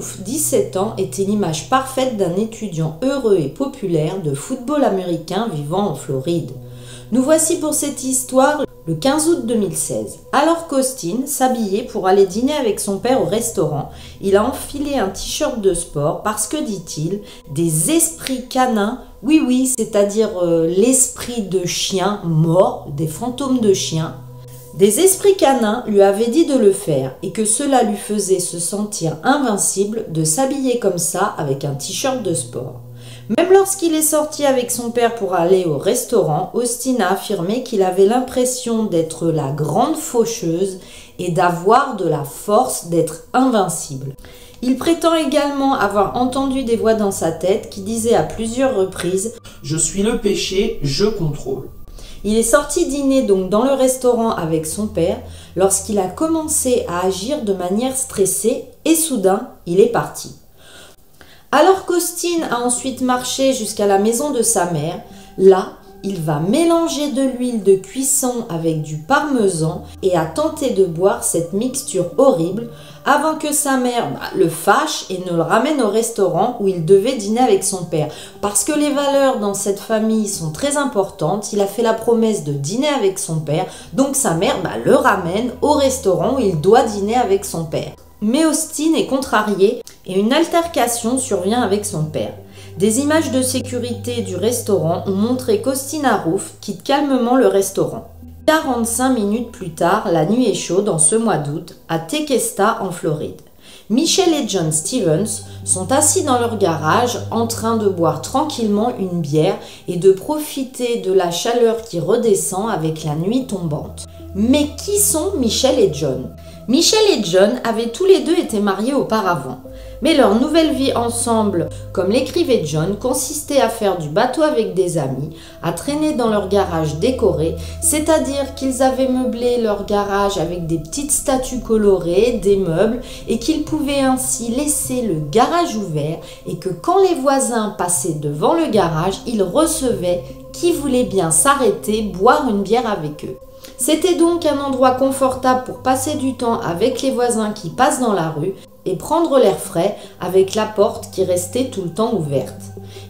Harouf, 17 ans, était l'image parfaite d'un étudiant heureux et populaire de football américain vivant en Floride. Nous voici pour cette histoire le 15 août 2016. Alors qu'Austin s'habillait pour aller dîner avec son père au restaurant, il a enfilé un t-shirt de sport parce que, dit-il, des esprits canins, oui oui, c'est-à-dire euh, l'esprit de chien mort, des fantômes de chiens, des esprits canins lui avaient dit de le faire et que cela lui faisait se sentir invincible de s'habiller comme ça avec un t-shirt de sport. Même lorsqu'il est sorti avec son père pour aller au restaurant, Austin a affirmé qu'il avait l'impression d'être la grande faucheuse et d'avoir de la force d'être invincible. Il prétend également avoir entendu des voix dans sa tête qui disaient à plusieurs reprises ⁇ Je suis le péché, je contrôle ⁇ il est sorti dîner donc dans le restaurant avec son père lorsqu'il a commencé à agir de manière stressée et soudain il est parti. Alors qu'Austin a ensuite marché jusqu'à la maison de sa mère, là, il va mélanger de l'huile de cuisson avec du parmesan et a tenté de boire cette mixture horrible avant que sa mère le fâche et ne le ramène au restaurant où il devait dîner avec son père. Parce que les valeurs dans cette famille sont très importantes, il a fait la promesse de dîner avec son père, donc sa mère bah, le ramène au restaurant où il doit dîner avec son père. Mais Austin est contrarié et une altercation survient avec son père. Des images de sécurité du restaurant ont montré qu'Austin Arouf quitte calmement le restaurant. 45 minutes plus tard, la nuit est chaude en ce mois d'août à Tequesta en Floride. Michel et John Stevens sont assis dans leur garage en train de boire tranquillement une bière et de profiter de la chaleur qui redescend avec la nuit tombante. Mais qui sont Michel et John? Michel et John avaient tous les deux été mariés auparavant. Mais leur nouvelle vie ensemble, comme l'écrivait John, consistait à faire du bateau avec des amis, à traîner dans leur garage décoré, c'est-à-dire qu'ils avaient meublé leur garage avec des petites statues colorées, des meubles, et qu'ils pouvaient ainsi laisser le garage ouvert, et que quand les voisins passaient devant le garage, ils recevaient qui voulait bien s'arrêter, boire une bière avec eux. C'était donc un endroit confortable pour passer du temps avec les voisins qui passent dans la rue, et prendre l'air frais avec la porte qui restait tout le temps ouverte.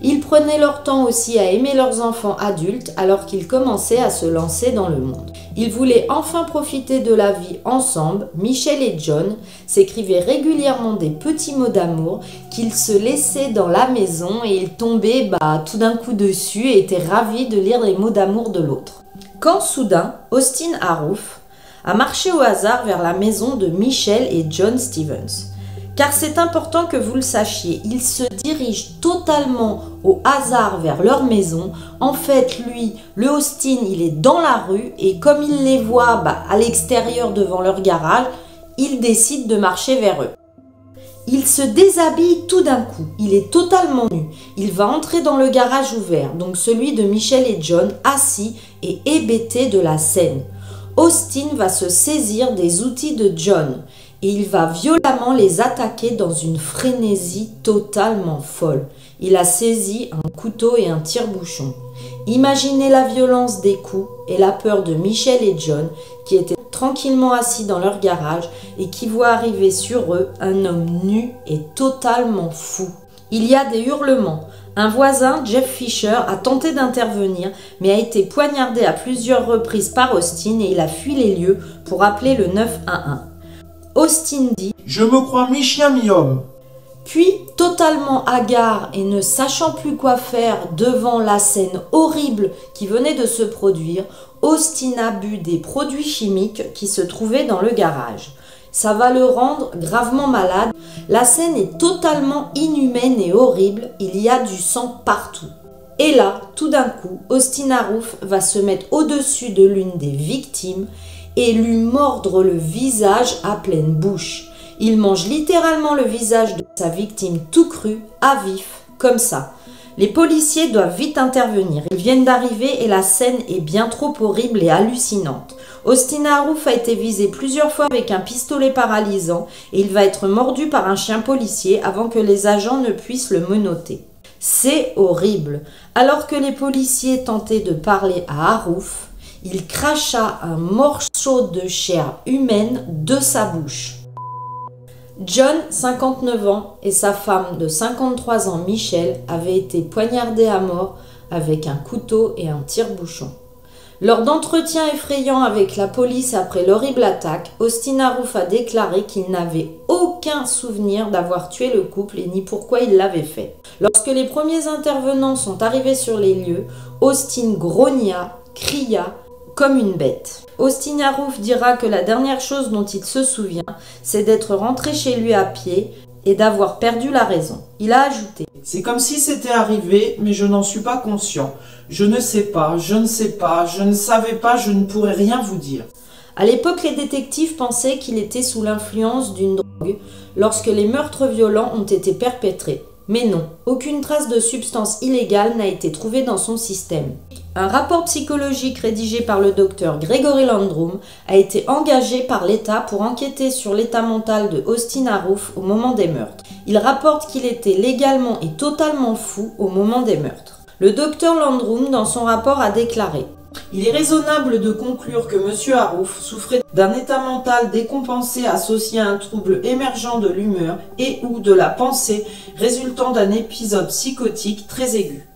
Ils prenaient leur temps aussi à aimer leurs enfants adultes alors qu'ils commençaient à se lancer dans le monde. Ils voulaient enfin profiter de la vie ensemble. Michel et John s'écrivaient régulièrement des petits mots d'amour qu'ils se laissaient dans la maison et ils tombaient bah, tout d'un coup dessus et étaient ravis de lire les mots d'amour de l'autre. Quand soudain, Austin Harouf a marché au hasard vers la maison de Michel et John Stevens car c'est important que vous le sachiez. Il se dirige totalement au hasard vers leur maison. En fait, lui, le Austin, il est dans la rue et comme il les voit bah, à l'extérieur devant leur garage, il décide de marcher vers eux. Il se déshabille tout d'un coup. Il est totalement nu. Il va entrer dans le garage ouvert, donc celui de Michel et John, assis et hébétés de la scène. Austin va se saisir des outils de John et il va violemment les attaquer dans une frénésie totalement folle. Il a saisi un couteau et un tire-bouchon. Imaginez la violence des coups et la peur de Michel et John qui étaient tranquillement assis dans leur garage et qui voient arriver sur eux un homme nu et totalement fou. Il y a des hurlements. Un voisin, Jeff Fisher, a tenté d'intervenir mais a été poignardé à plusieurs reprises par Austin et il a fui les lieux pour appeler le 911. Austin dit Je me crois mi-chien, mi-homme. Puis, totalement hagard et ne sachant plus quoi faire devant la scène horrible qui venait de se produire, Austin a bu des produits chimiques qui se trouvaient dans le garage. Ça va le rendre gravement malade. La scène est totalement inhumaine et horrible. Il y a du sang partout. Et là, tout d'un coup, Austin Arouf va se mettre au-dessus de l'une des victimes et lui mordre le visage à pleine bouche. Il mange littéralement le visage de sa victime tout cru, à vif, comme ça. Les policiers doivent vite intervenir. Ils viennent d'arriver et la scène est bien trop horrible et hallucinante. Austin Harouf a été visé plusieurs fois avec un pistolet paralysant et il va être mordu par un chien policier avant que les agents ne puissent le menotter. C'est horrible. Alors que les policiers tentaient de parler à Harouf, il cracha un morceau de chair humaine de sa bouche. John, 59 ans, et sa femme de 53 ans, Michel, avaient été poignardés à mort avec un couteau et un tire-bouchon. Lors d'entretiens effrayants avec la police après l'horrible attaque, Austin Arouf a déclaré qu'il n'avait aucun souvenir d'avoir tué le couple et ni pourquoi il l'avait fait. Lorsque les premiers intervenants sont arrivés sur les lieux, Austin grogna, cria comme une bête. Austin Arouf dira que la dernière chose dont il se souvient, c'est d'être rentré chez lui à pied et d'avoir perdu la raison. Il a ajouté C'est comme si c'était arrivé, mais je n'en suis pas conscient. Je ne sais pas, je ne sais pas, je ne savais pas, je ne pourrais rien vous dire. À l'époque, les détectives pensaient qu'il était sous l'influence d'une drogue lorsque les meurtres violents ont été perpétrés. Mais non, aucune trace de substance illégale n'a été trouvée dans son système. Un rapport psychologique rédigé par le docteur Gregory Landrum a été engagé par l'État pour enquêter sur l'état mental de Austin Arouf au moment des meurtres. Il rapporte qu'il était légalement et totalement fou au moment des meurtres. Le docteur Landrum, dans son rapport, a déclaré Il est raisonnable de conclure que M. Harouf souffrait d'un état mental décompensé associé à un trouble émergent de l'humeur et ou de la pensée résultant d'un épisode psychotique très aigu.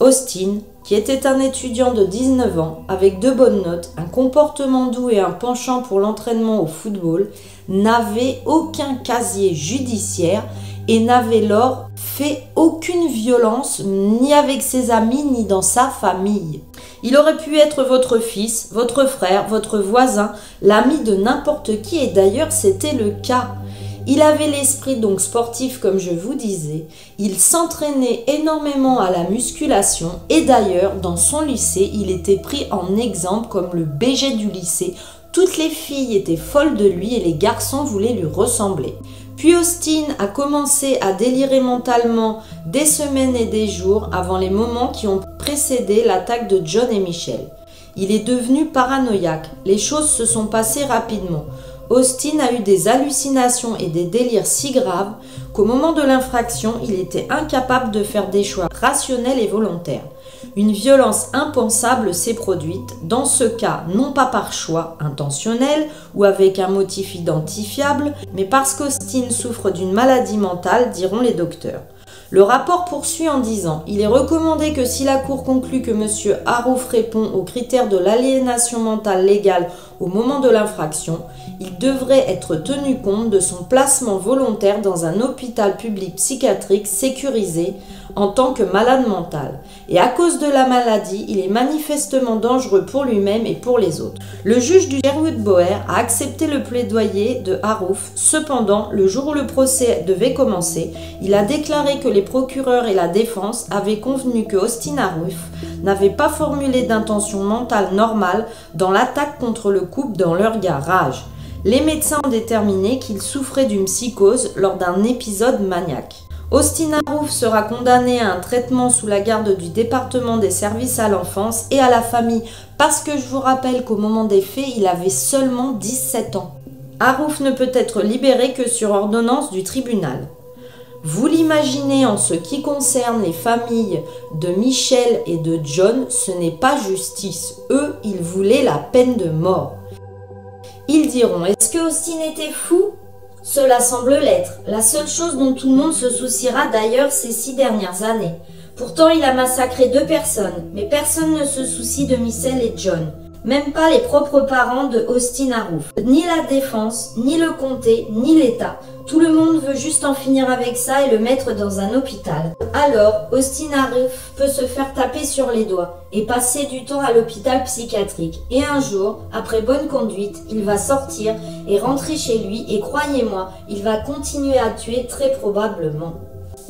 Austin, qui était un étudiant de 19 ans, avec de bonnes notes, un comportement doux et un penchant pour l'entraînement au football, n'avait aucun casier judiciaire et n'avait lors fait aucune violence ni avec ses amis ni dans sa famille. Il aurait pu être votre fils, votre frère, votre voisin, l'ami de n'importe qui et d'ailleurs c'était le cas. Il avait l'esprit donc sportif comme je vous disais, il s'entraînait énormément à la musculation et d'ailleurs dans son lycée il était pris en exemple comme le BG du lycée. Toutes les filles étaient folles de lui et les garçons voulaient lui ressembler. Puis Austin a commencé à délirer mentalement des semaines et des jours avant les moments qui ont précédé l'attaque de John et Michel. Il est devenu paranoïaque. Les choses se sont passées rapidement. Austin a eu des hallucinations et des délires si graves qu'au moment de l'infraction, il était incapable de faire des choix rationnels et volontaires. Une violence impensable s'est produite, dans ce cas non pas par choix intentionnel ou avec un motif identifiable, mais parce qu'Austin souffre d'une maladie mentale, diront les docteurs. Le rapport poursuit en disant Il est recommandé que si la Cour conclut que M. Harouf répond aux critères de l'aliénation mentale légale au moment de l'infraction, il devrait être tenu compte de son placement volontaire dans un hôpital public psychiatrique sécurisé en tant que malade mental. Et à cause de la maladie, il est manifestement dangereux pour lui-même et pour les autres. Le juge du Sherwood Boer a accepté le plaidoyer de Harouf. Cependant, le jour où le procès devait commencer, il a déclaré que les procureurs et la défense avaient convenu que Austin Harouf n'avait pas formulé d'intention mentale normale dans l'attaque contre le couple dans leur garage. Les médecins ont déterminé qu'il souffrait d'une psychose lors d'un épisode maniaque. Austin Arouf sera condamné à un traitement sous la garde du département des services à l'enfance et à la famille parce que je vous rappelle qu'au moment des faits, il avait seulement 17 ans. Arouf ne peut être libéré que sur ordonnance du tribunal. Vous l'imaginez en ce qui concerne les familles de Michel et de John, ce n'est pas justice. Eux, ils voulaient la peine de mort. Ils diront Est-ce que Austin était fou? Cela semble l'être, la seule chose dont tout le monde se souciera d'ailleurs ces six dernières années. Pourtant, il a massacré deux personnes, mais personne ne se soucie de Michel et John. Même pas les propres parents de Austin Arouf. Ni la défense, ni le comté, ni l'État. Tout le monde veut juste en finir avec ça et le mettre dans un hôpital. Alors, Austin Arouf peut se faire taper sur les doigts et passer du temps à l'hôpital psychiatrique. Et un jour, après bonne conduite, il va sortir et rentrer chez lui et croyez-moi, il va continuer à tuer très probablement.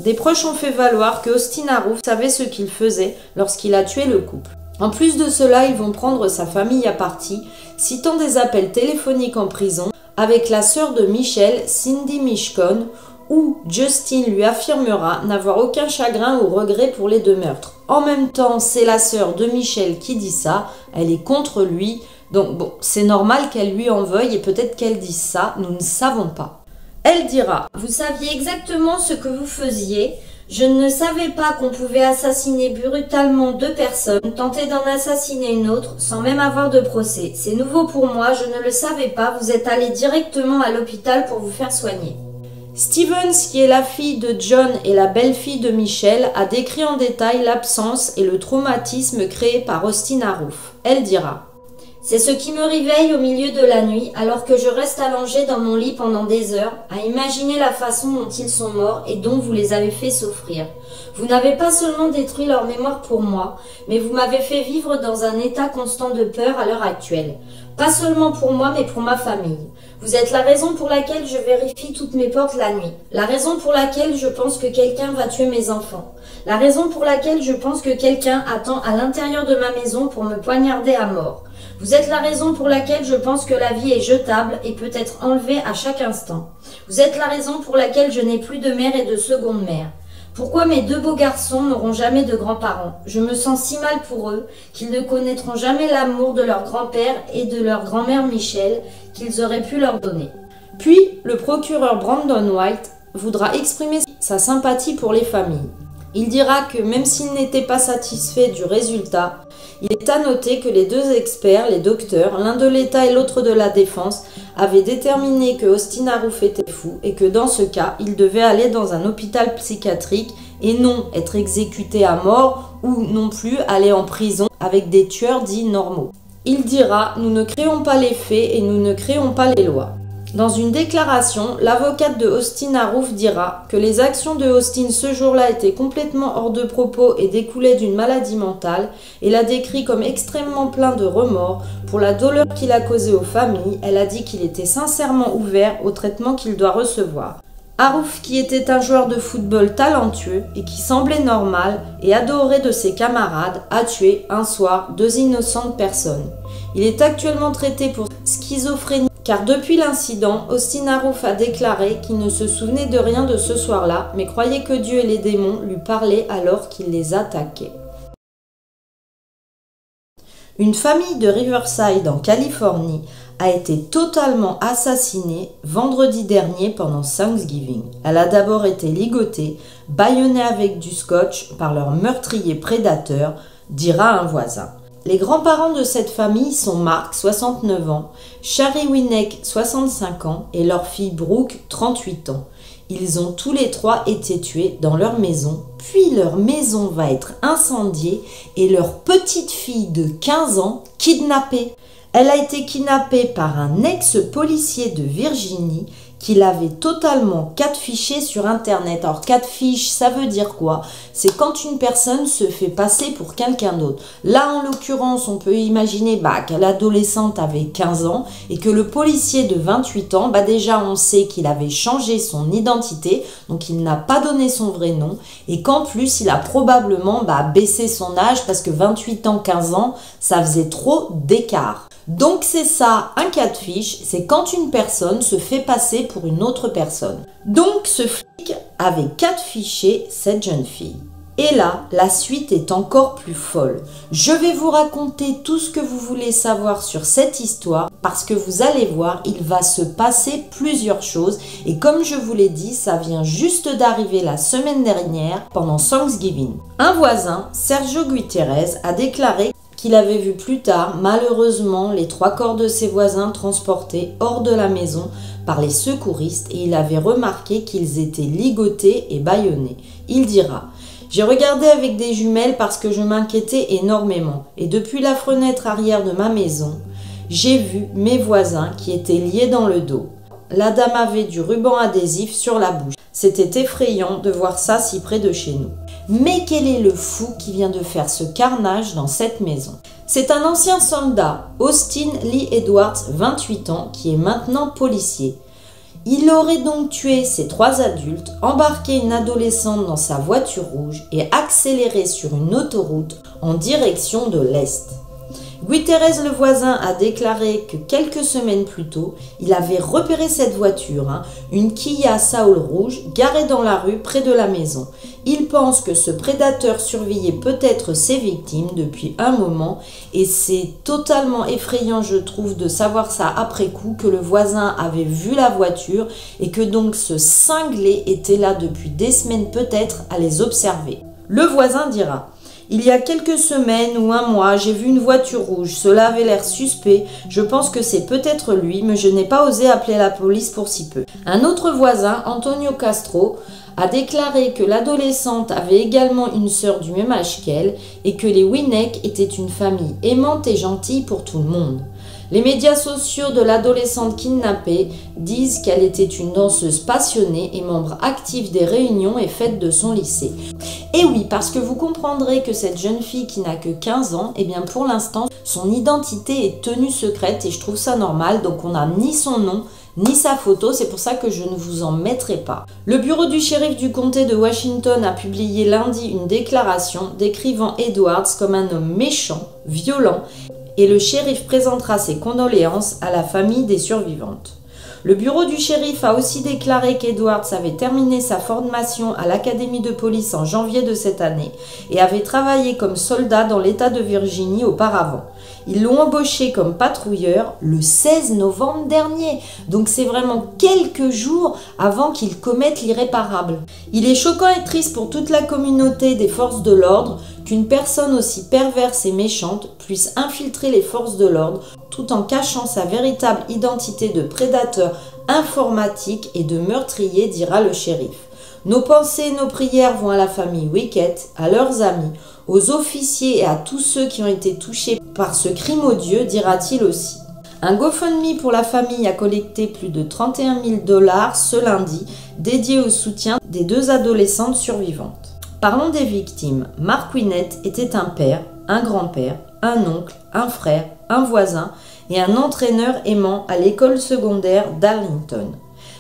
Des proches ont fait valoir que Austin Arouf savait ce qu'il faisait lorsqu'il a tué le couple. En plus de cela, ils vont prendre sa famille à partie, citant des appels téléphoniques en prison avec la sœur de Michel, Cindy Mishcon, où Justin lui affirmera n'avoir aucun chagrin ou regret pour les deux meurtres. En même temps, c'est la sœur de Michel qui dit ça, elle est contre lui, donc bon, c'est normal qu'elle lui en veuille et peut-être qu'elle dise ça, nous ne savons pas. Elle dira Vous saviez exactement ce que vous faisiez, je ne savais pas qu'on pouvait assassiner brutalement deux personnes, tenter d'en assassiner une autre, sans même avoir de procès. C'est nouveau pour moi, je ne le savais pas, vous êtes allé directement à l'hôpital pour vous faire soigner. Stevens, qui est la fille de John et la belle-fille de Michel, a décrit en détail l'absence et le traumatisme créé par Austin Arouf. Elle dira c'est ce qui me réveille au milieu de la nuit, alors que je reste allongée dans mon lit pendant des heures, à imaginer la façon dont ils sont morts et dont vous les avez fait souffrir. Vous n'avez pas seulement détruit leur mémoire pour moi, mais vous m'avez fait vivre dans un état constant de peur à l'heure actuelle. Pas seulement pour moi, mais pour ma famille. Vous êtes la raison pour laquelle je vérifie toutes mes portes la nuit. La raison pour laquelle je pense que quelqu'un va tuer mes enfants. La raison pour laquelle je pense que quelqu'un attend à l'intérieur de ma maison pour me poignarder à mort. Vous êtes la raison pour laquelle je pense que la vie est jetable et peut être enlevée à chaque instant. Vous êtes la raison pour laquelle je n'ai plus de mère et de seconde mère. Pourquoi mes deux beaux garçons n'auront jamais de grands-parents? Je me sens si mal pour eux qu'ils ne connaîtront jamais l'amour de leur grand-père et de leur grand-mère Michel qu'ils auraient pu leur donner. Puis, le procureur Brandon White voudra exprimer sa sympathie pour les familles. Il dira que même s'il n'était pas satisfait du résultat, il est à noter que les deux experts, les docteurs, l'un de l'État et l'autre de la Défense, avaient déterminé que Austin Arouf était fou et que dans ce cas, il devait aller dans un hôpital psychiatrique et non être exécuté à mort ou non plus aller en prison avec des tueurs dits normaux. Il dira Nous ne créons pas les faits et nous ne créons pas les lois. Dans une déclaration, l'avocate de Austin Arouf dira que les actions de Austin ce jour-là étaient complètement hors de propos et découlaient d'une maladie mentale et l'a décrit comme extrêmement plein de remords pour la douleur qu'il a causée aux familles. Elle a dit qu'il était sincèrement ouvert au traitement qu'il doit recevoir. Arouf, qui était un joueur de football talentueux et qui semblait normal et adoré de ses camarades, a tué un soir deux innocentes personnes. Il est actuellement traité pour schizophrénie car depuis l'incident, Austin Arouf a déclaré qu'il ne se souvenait de rien de ce soir-là, mais croyait que Dieu et les démons lui parlaient alors qu'il les attaquait. Une famille de Riverside en Californie a été totalement assassinée vendredi dernier pendant Thanksgiving. Elle a d'abord été ligotée, bâillonnée avec du scotch par leur meurtrier prédateur, dira un voisin. Les grands-parents de cette famille sont Mark, 69 ans, Shari Winnick, 65 ans, et leur fille Brooke, 38 ans. Ils ont tous les trois été tués dans leur maison, puis leur maison va être incendiée et leur petite fille de 15 ans kidnappée. Elle a été kidnappée par un ex-policier de Virginie qu'il avait totalement catfiché sur Internet. Alors catfish, ça veut dire quoi? C'est quand une personne se fait passer pour quelqu'un d'autre. Là, en l'occurrence, on peut imaginer bah, que l'adolescente avait 15 ans et que le policier de 28 ans, bah déjà on sait qu'il avait changé son identité, donc il n'a pas donné son vrai nom et qu'en plus il a probablement bah, baissé son âge parce que 28 ans, 15 ans, ça faisait trop d'écart. Donc c'est ça, un catfish, c'est quand une personne se fait passer pour une autre personne. Donc ce flic avait catfiché cette jeune fille. Et là, la suite est encore plus folle. Je vais vous raconter tout ce que vous voulez savoir sur cette histoire parce que vous allez voir, il va se passer plusieurs choses et comme je vous l'ai dit, ça vient juste d'arriver la semaine dernière pendant Thanksgiving. Un voisin, Sergio Guiterres, a déclaré qu'il avait vu plus tard, malheureusement, les trois corps de ses voisins transportés hors de la maison par les secouristes et il avait remarqué qu'ils étaient ligotés et bâillonnés. Il dira j'ai regardé avec des jumelles parce que je m'inquiétais énormément, et depuis la fenêtre arrière de ma maison, j'ai vu mes voisins qui étaient liés dans le dos. La dame avait du ruban adhésif sur la bouche. C'était effrayant de voir ça si près de chez nous. Mais quel est le fou qui vient de faire ce carnage dans cette maison? C'est un ancien soldat, Austin Lee Edwards, 28 ans, qui est maintenant policier. Il aurait donc tué ces trois adultes, embarqué une adolescente dans sa voiture rouge et accéléré sur une autoroute en direction de l'Est. Guy-Thérèse le voisin a déclaré que quelques semaines plus tôt, il avait repéré cette voiture, hein, une Kia Saul rouge, garée dans la rue près de la maison. Il pense que ce prédateur surveillait peut-être ses victimes depuis un moment et c'est totalement effrayant, je trouve, de savoir ça après coup, que le voisin avait vu la voiture et que donc ce cinglé était là depuis des semaines peut-être à les observer. Le voisin dira Il y a quelques semaines ou un mois, j'ai vu une voiture rouge. Cela avait l'air suspect. Je pense que c'est peut-être lui, mais je n'ai pas osé appeler la police pour si peu. Un autre voisin, Antonio Castro, a déclaré que l'adolescente avait également une sœur du même âge qu'elle et que les Winneck étaient une famille aimante et gentille pour tout le monde. Les médias sociaux de l'adolescente kidnappée disent qu'elle était une danseuse passionnée et membre active des réunions et fêtes de son lycée. Et oui, parce que vous comprendrez que cette jeune fille qui n'a que 15 ans, eh bien pour l'instant, son identité est tenue secrète et je trouve ça normal, donc on n'a ni son nom, ni sa photo, c'est pour ça que je ne vous en mettrai pas. Le bureau du shérif du comté de Washington a publié lundi une déclaration décrivant Edwards comme un homme méchant, violent et le shérif présentera ses condoléances à la famille des survivantes. Le bureau du shérif a aussi déclaré qu'Edwards avait terminé sa formation à l'académie de police en janvier de cette année et avait travaillé comme soldat dans l'État de Virginie auparavant. Ils l'ont embauché comme patrouilleur le 16 novembre dernier, donc c'est vraiment quelques jours avant qu'il commette l'irréparable. Il est choquant et triste pour toute la communauté des forces de l'ordre qu'une personne aussi perverse et méchante puisse infiltrer les forces de l'ordre tout en cachant sa véritable identité de prédateur informatique et de meurtrier, dira le shérif. Nos pensées et nos prières vont à la famille Wickett, à leurs amis, aux officiers et à tous ceux qui ont été touchés par ce crime odieux, dira-t-il aussi. Un GoFundMe pour la famille a collecté plus de 31 000 dollars ce lundi, dédié au soutien des deux adolescentes survivantes. Parlons des victimes. Mark Winnet était un père, un grand-père, un oncle, un frère, un voisin et un entraîneur aimant à l'école secondaire d'Arlington.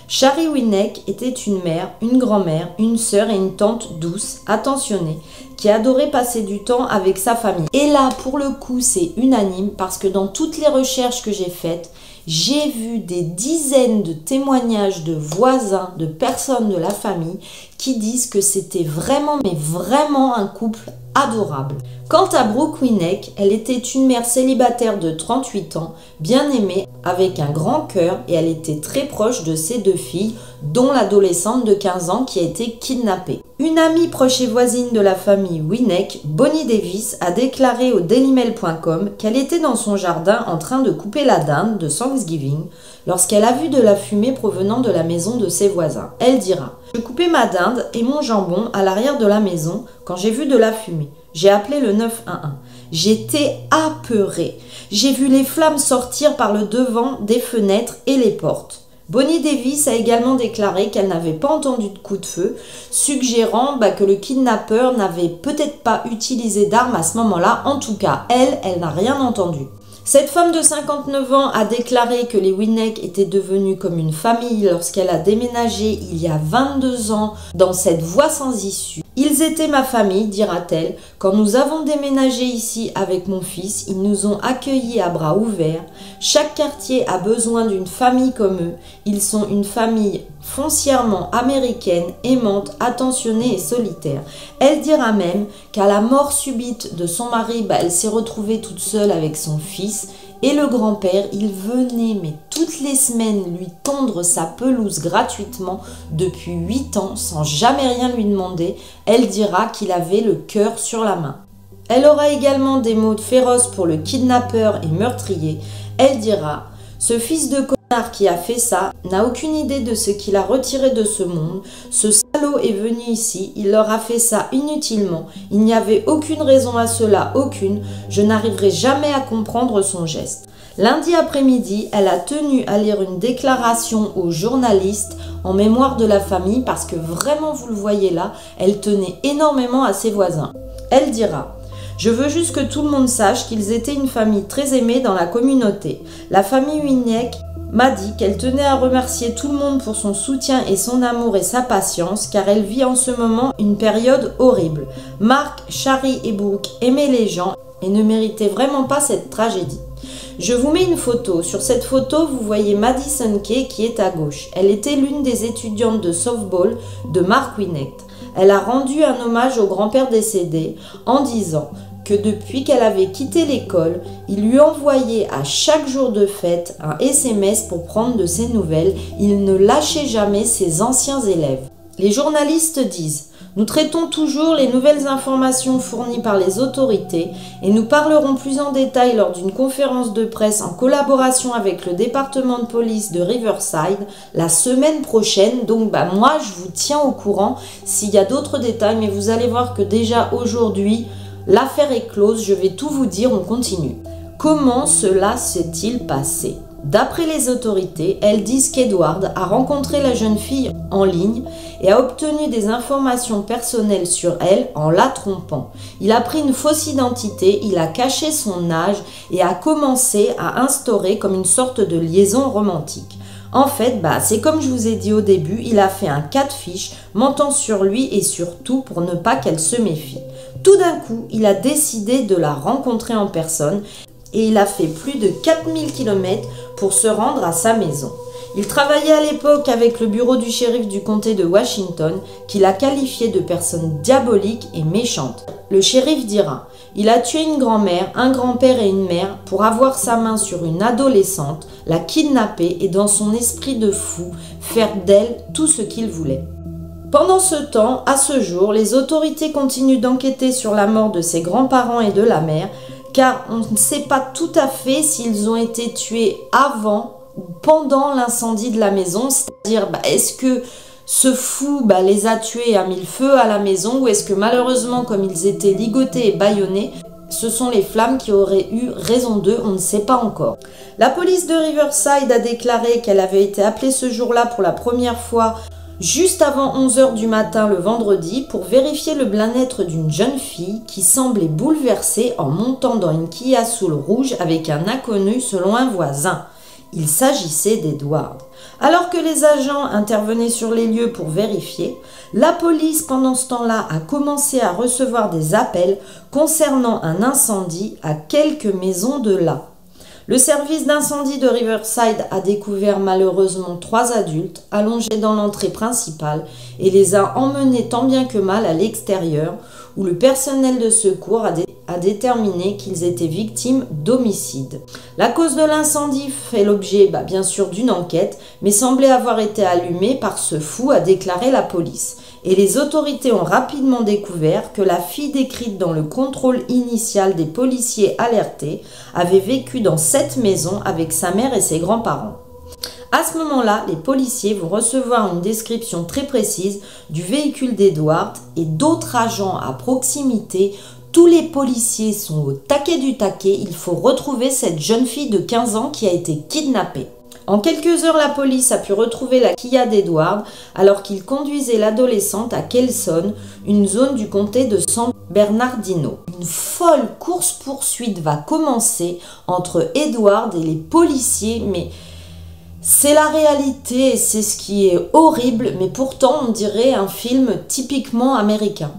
Shari Winneck était une mère, une grand-mère, une sœur et une tante douce, attentionnée, qui adorait passer du temps avec sa famille. Et là, pour le coup, c'est unanime parce que dans toutes les recherches que j'ai faites, j'ai vu des dizaines de témoignages de voisins, de personnes de la famille qui disent que c'était vraiment, mais vraiment un couple adorable. Quant à Brooke Winneck, elle était une mère célibataire de 38 ans, bien aimée, avec un grand cœur et elle était très proche de ses deux filles, dont l'adolescente de 15 ans qui a été kidnappée. Une amie proche et voisine de la famille Winneck, Bonnie Davis, a déclaré au dailymail.com qu'elle était dans son jardin en train de couper la dinde de Thanksgiving lorsqu'elle a vu de la fumée provenant de la maison de ses voisins. Elle dira Je coupais ma dinde et mon jambon à l'arrière de la maison quand j'ai vu de la fumée. J'ai appelé le 911. J'étais apeurée. J'ai vu les flammes sortir par le devant des fenêtres et les portes. Bonnie Davis a également déclaré qu'elle n'avait pas entendu de coup de feu, suggérant bah, que le kidnappeur n'avait peut-être pas utilisé d'armes à ce moment-là. En tout cas, elle, elle n'a rien entendu. Cette femme de 59 ans a déclaré que les Winneck étaient devenus comme une famille lorsqu'elle a déménagé il y a 22 ans dans cette voie sans issue. Ils étaient ma famille, dira-t-elle. Quand nous avons déménagé ici avec mon fils, ils nous ont accueillis à bras ouverts. Chaque quartier a besoin d'une famille comme eux. Ils sont une famille foncièrement américaine, aimante, attentionnée et solitaire. Elle dira même qu'à la mort subite de son mari, bah, elle s'est retrouvée toute seule avec son fils et le grand-père, il venait, mais toutes les semaines, lui tondre sa pelouse gratuitement depuis 8 ans sans jamais rien lui demander. Elle dira qu'il avait le cœur sur la main. Elle aura également des mots féroces pour le kidnappeur et meurtrier. Elle dira Ce fils de qui a fait ça n'a aucune idée de ce qu'il a retiré de ce monde. Ce salaud est venu ici, il leur a fait ça inutilement. Il n'y avait aucune raison à cela, aucune. Je n'arriverai jamais à comprendre son geste. Lundi après-midi, elle a tenu à lire une déclaration aux journalistes en mémoire de la famille parce que vraiment, vous le voyez là, elle tenait énormément à ses voisins. Elle dira je veux juste que tout le monde sache qu'ils étaient une famille très aimée dans la communauté. La famille Winiek m'a dit qu'elle tenait à remercier tout le monde pour son soutien et son amour et sa patience, car elle vit en ce moment une période horrible. Marc, Charlie et Brooke aimaient les gens et ne méritaient vraiment pas cette tragédie. Je vous mets une photo. Sur cette photo, vous voyez Madison Kay qui est à gauche. Elle était l'une des étudiantes de softball de Mark Winnet. Elle a rendu un hommage au grand-père décédé en disant que depuis qu'elle avait quitté l'école, il lui envoyait à chaque jour de fête un SMS pour prendre de ses nouvelles. Il ne lâchait jamais ses anciens élèves. Les journalistes disent Nous traitons toujours les nouvelles informations fournies par les autorités et nous parlerons plus en détail lors d'une conférence de presse en collaboration avec le département de police de Riverside la semaine prochaine. Donc bah, moi je vous tiens au courant s'il y a d'autres détails mais vous allez voir que déjà aujourd'hui l'affaire est close, je vais tout vous dire, on continue. Comment cela s'est-il passé? D'après les autorités, elles disent qu'Edward a rencontré la jeune fille en ligne et a obtenu des informations personnelles sur elle en la trompant. Il a pris une fausse identité, il a caché son âge et a commencé à instaurer comme une sorte de liaison romantique. En fait, bah, c'est comme je vous ai dit au début, il a fait un catfish mentant sur lui et sur tout pour ne pas qu'elle se méfie. Tout d'un coup, il a décidé de la rencontrer en personne et il a fait plus de 4000 km pour se rendre à sa maison. Il travaillait à l'époque avec le bureau du shérif du comté de Washington, qu'il a qualifié de personne diabolique et méchante. Le shérif dira Il a tué une grand-mère, un grand-père et une mère pour avoir sa main sur une adolescente, la kidnapper et dans son esprit de fou, faire d'elle tout ce qu'il voulait. Pendant ce temps, à ce jour, les autorités continuent d'enquêter sur la mort de ses grands-parents et de la mère, car on ne sait pas tout à fait s'ils ont été tués avant ou pendant l'incendie de la maison, c'est-à-dire bah, est-ce que ce fou bah, les a tués et a mis le feu à la maison ou est-ce que malheureusement comme ils étaient ligotés et bâillonnés, ce sont les flammes qui auraient eu raison d'eux, on ne sait pas encore. La police de Riverside a déclaré qu'elle avait été appelée ce jour-là pour la première fois juste avant 11h du matin le vendredi pour vérifier le bien-être d'une jeune fille qui semblait bouleversée en montant dans une Kia Soul rouge avec un inconnu selon un voisin. Il s'agissait d'Edward. Alors que les agents intervenaient sur les lieux pour vérifier, la police pendant ce temps-là a commencé à recevoir des appels concernant un incendie à quelques maisons de là. Le service d'incendie de Riverside a découvert malheureusement trois adultes allongés dans l'entrée principale et les a emmenés tant bien que mal à l'extérieur où le personnel de secours a, déterminé qu'ils étaient victimes d'homicide. La cause de l'incendie fait l'objet bah, bien sûr d'une enquête mais semblait avoir été allumée par ce fou a déclaré la police et les autorités ont rapidement découvert que la fille décrite dans le contrôle initial des policiers alertés avait vécu dans cette maison avec sa mère et ses grands-parents. À ce moment-là, les policiers vont recevoir une description très précise du véhicule d'Edward et d'autres agents à proximité. Tous les policiers sont au taquet du taquet. Il faut retrouver cette jeune fille de 15 ans qui a été kidnappée. En quelques heures, la police a pu retrouver la Kia d'Edward alors qu'il conduisait l'adolescente à Kelson, une zone du comté de San Bernardino. Une folle course-poursuite va commencer entre Edward et les policiers, mais c'est la réalité et c'est ce qui est horrible, mais pourtant on dirait un film typiquement américain.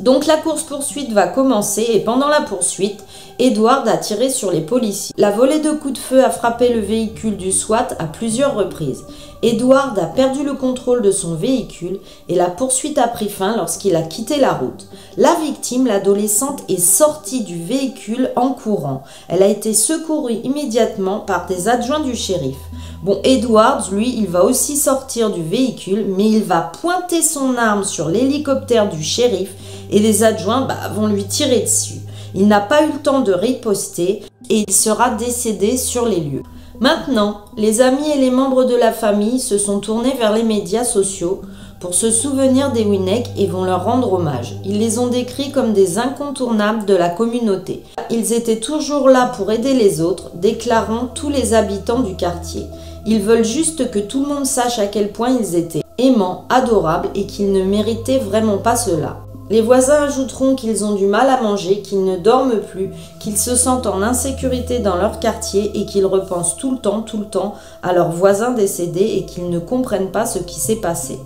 Donc la course-poursuite va commencer et pendant la poursuite, Edward a tiré sur les policiers. La volée de coups de feu a frappé le véhicule du SWAT à plusieurs reprises. Edward a perdu le contrôle de son véhicule et la poursuite a pris fin lorsqu'il a quitté la route. La victime, l'adolescente, est sortie du véhicule en courant. Elle a été secourue immédiatement par des adjoints du shérif. Bon, Edward, lui, il va aussi sortir du véhicule, mais il va pointer son arme sur l'hélicoptère du shérif et les adjoints bah, vont lui tirer dessus. Il n'a pas eu le temps de riposter et il sera décédé sur les lieux. Maintenant, les amis et les membres de la famille se sont tournés vers les médias sociaux pour se souvenir des Winneck et vont leur rendre hommage. Ils les ont décrits comme des incontournables de la communauté. Ils étaient toujours là pour aider les autres, déclarant tous les habitants du quartier. Ils veulent juste que tout le monde sache à quel point ils étaient aimants, adorables et qu'ils ne méritaient vraiment pas cela. Les voisins ajouteront qu'ils ont du mal à manger, qu'ils ne dorment plus, qu'ils se sentent en insécurité dans leur quartier et qu'ils repensent tout le temps, tout le temps à leurs voisins décédés et qu'ils ne comprennent pas ce qui s'est passé.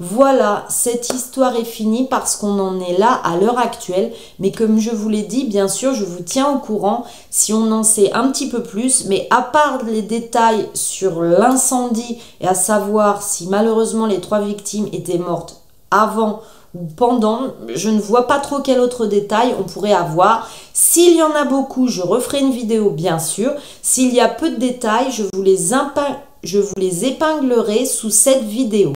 Voilà, cette histoire est finie parce qu'on en est là à l'heure actuelle, mais comme je vous l'ai dit, bien sûr, je vous tiens au courant si on en sait un petit peu plus, mais à part les détails sur l'incendie et à savoir si malheureusement les trois victimes étaient mortes avant pendant, je ne vois pas trop quel autre détail on pourrait avoir. S'il y en a beaucoup, je referai une vidéo bien sûr. S'il y a peu de détails, je vous les, je épinglerai sous cette vidéo.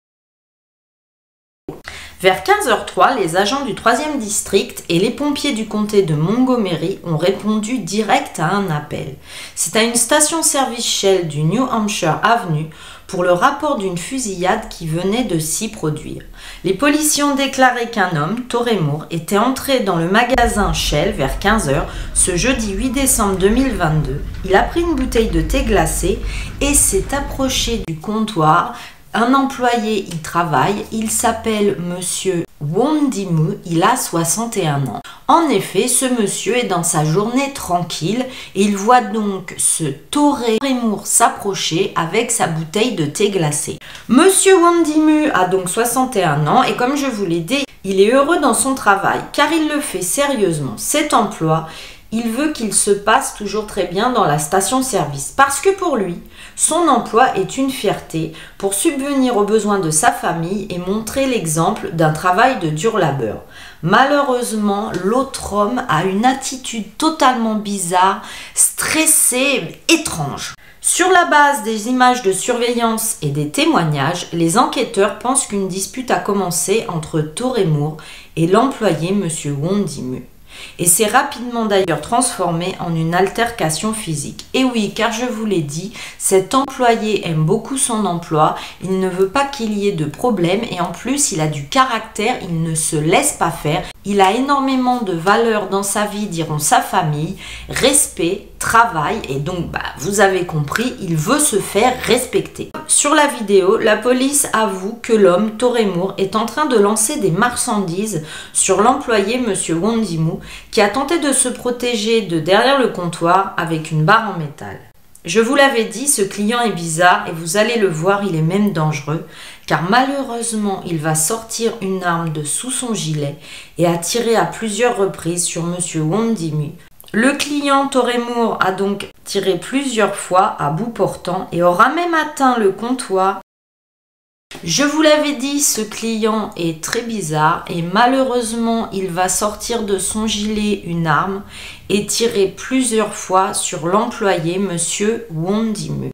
Vers 15h03, les agents du 3e district et les pompiers du comté de Montgomery ont répondu direct à un appel. C'est à une station-service Shell du New Hampshire Avenue pour le rapport d'une fusillade qui venait de s'y produire. Les policiers ont déclaré qu'un homme, Torrey Moore, était entré dans le magasin Shell vers 15h ce jeudi 8 décembre 2022. Il a pris une bouteille de thé glacé et s'est approché du comptoir un employé y travaille, il s'appelle monsieur Wondimu, il a 61 ans. En effet, ce monsieur est dans sa journée tranquille et il voit donc ce Toré s'approcher avec sa bouteille de thé glacé. Monsieur Wondimu a donc 61 ans et comme je vous l'ai dit, il est heureux dans son travail car il le fait sérieusement. Cet emploi, il veut qu'il se passe toujours très bien dans la station-service parce que pour lui, son emploi est une fierté pour subvenir aux besoins de sa famille et montrer l'exemple d'un travail de dur labeur. Malheureusement, l'autre homme a une attitude totalement bizarre, stressée, étrange. Sur la base des images de surveillance et des témoignages, les enquêteurs pensent qu'une dispute a commencé entre Moore et l'employé M. Wondimu et s'est rapidement d'ailleurs transformé en une altercation physique. Et oui, car je vous l'ai dit, cet employé aime beaucoup son emploi, il ne veut pas qu'il y ait de problème et en plus il a du caractère, il ne se laisse pas faire, il a énormément de valeurs dans sa vie, diront sa famille, respect, travail et donc bah, vous avez compris, il veut se faire respecter. Sur la vidéo, la police avoue que l'homme, Moore, est en train de lancer des marchandises sur l'employé monsieur Wondimu qui a tenté de se protéger de derrière le comptoir avec une barre en métal. Je vous l'avais dit, ce client est bizarre et vous allez le voir, il est même dangereux, car malheureusement il va sortir une arme de sous son gilet et a tiré à plusieurs reprises sur monsieur Wondimu. Le client Moore a donc tiré plusieurs fois à bout portant et aura même atteint le comptoir je vous l'avais dit, ce client est très bizarre et malheureusement, il va sortir de son gilet une arme et tirer plusieurs fois sur l'employé, monsieur Wondimu.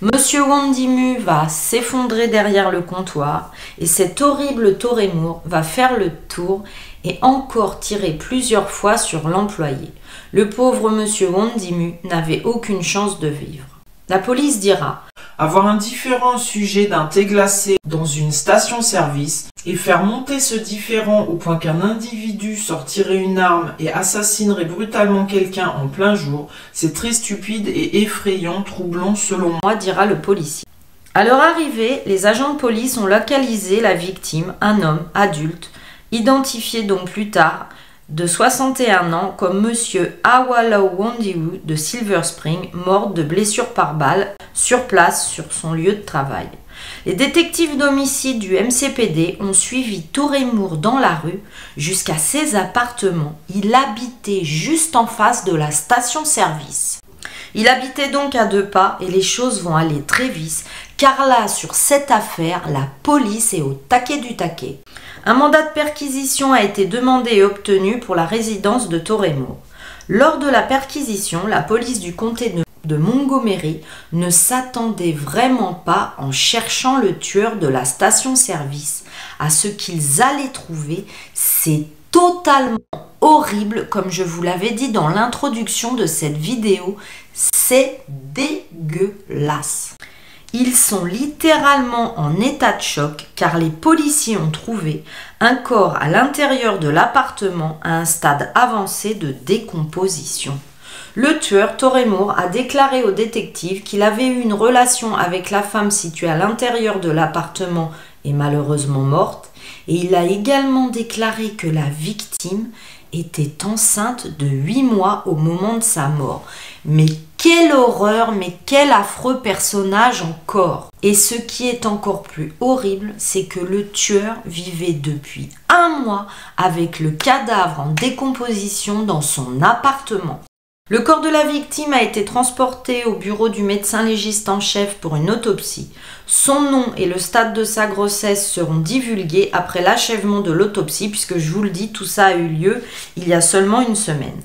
Monsieur Wondimu va s'effondrer derrière le comptoir et cet horrible Toremour va faire le tour et encore tirer plusieurs fois sur l'employé. Le pauvre monsieur Wondimu n'avait aucune chance de vivre. La police dira avoir un différent sujet d'un thé glacé dans une station-service et faire monter ce différent au point qu'un individu sortirait une arme et assassinerait brutalement quelqu'un en plein jour, c'est très stupide et effrayant, troublant selon moi, dira le policier. À leur arrivée, les agents de police ont localisé la victime, un homme adulte, identifié donc plus tard de 61 ans comme Monsieur Awalo Wondiwu de Silver Spring, mort de blessures par balle sur place sur son lieu de travail. Les détectives d'homicide du MCPD ont suivi Moore dans la rue jusqu'à ses appartements. Il habitait juste en face de la station-service. Il habitait donc à deux pas et les choses vont aller très vite car là, sur cette affaire, la police est au taquet du taquet. Un mandat de perquisition a été demandé et obtenu pour la résidence de Torremo. Lors de la perquisition, la police du comté de Montgomery ne s'attendait vraiment pas, en cherchant le tueur de la station-service, à ce qu'ils allaient trouver. C'est totalement horrible, comme je vous l'avais dit dans l'introduction de cette vidéo. C'est dégueulasse. Ils sont littéralement en état de choc car les policiers ont trouvé un corps à l'intérieur de l'appartement à un stade avancé de décomposition. Le tueur, Moore, a déclaré au détective qu'il avait eu une relation avec la femme située à l'intérieur de l'appartement et malheureusement morte, et il a également déclaré que la victime était enceinte de 8 mois au moment de sa mort. Mais quelle horreur, mais quel affreux personnage encore. Et ce qui est encore plus horrible, c'est que le tueur vivait depuis un mois avec le cadavre en décomposition dans son appartement. Le corps de la victime a été transporté au bureau du médecin légiste en chef pour une autopsie. Son nom et le stade de sa grossesse seront divulgués après l'achèvement de l'autopsie, puisque je vous le dis, tout ça a eu lieu il y a seulement une semaine.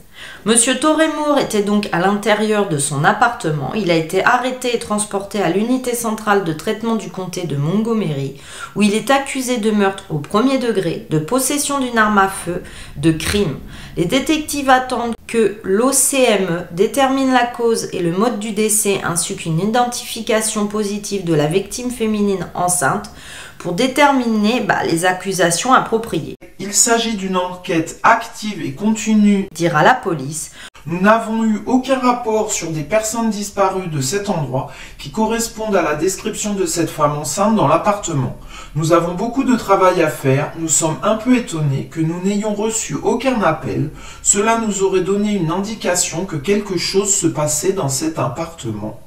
Monsieur Torremour était donc à l'intérieur de son appartement. Il a été arrêté et transporté à l'unité centrale de traitement du comté de Montgomery, où il est accusé de meurtre au premier degré, de possession d'une arme à feu, de crime. Les détectives attendent que l'OCME détermine la cause et le mode du décès ainsi qu'une identification positive de la victime féminine enceinte pour déterminer bah, les accusations appropriées. Il s'agit d'une enquête active et continue, dira la police. Nous n'avons eu aucun rapport sur des personnes disparues de cet endroit qui correspondent à la description de cette femme enceinte dans l'appartement. Nous avons beaucoup de travail à faire, nous sommes un peu étonnés que nous n'ayons reçu aucun appel. Cela nous aurait donné une indication que quelque chose se passait dans cet appartement.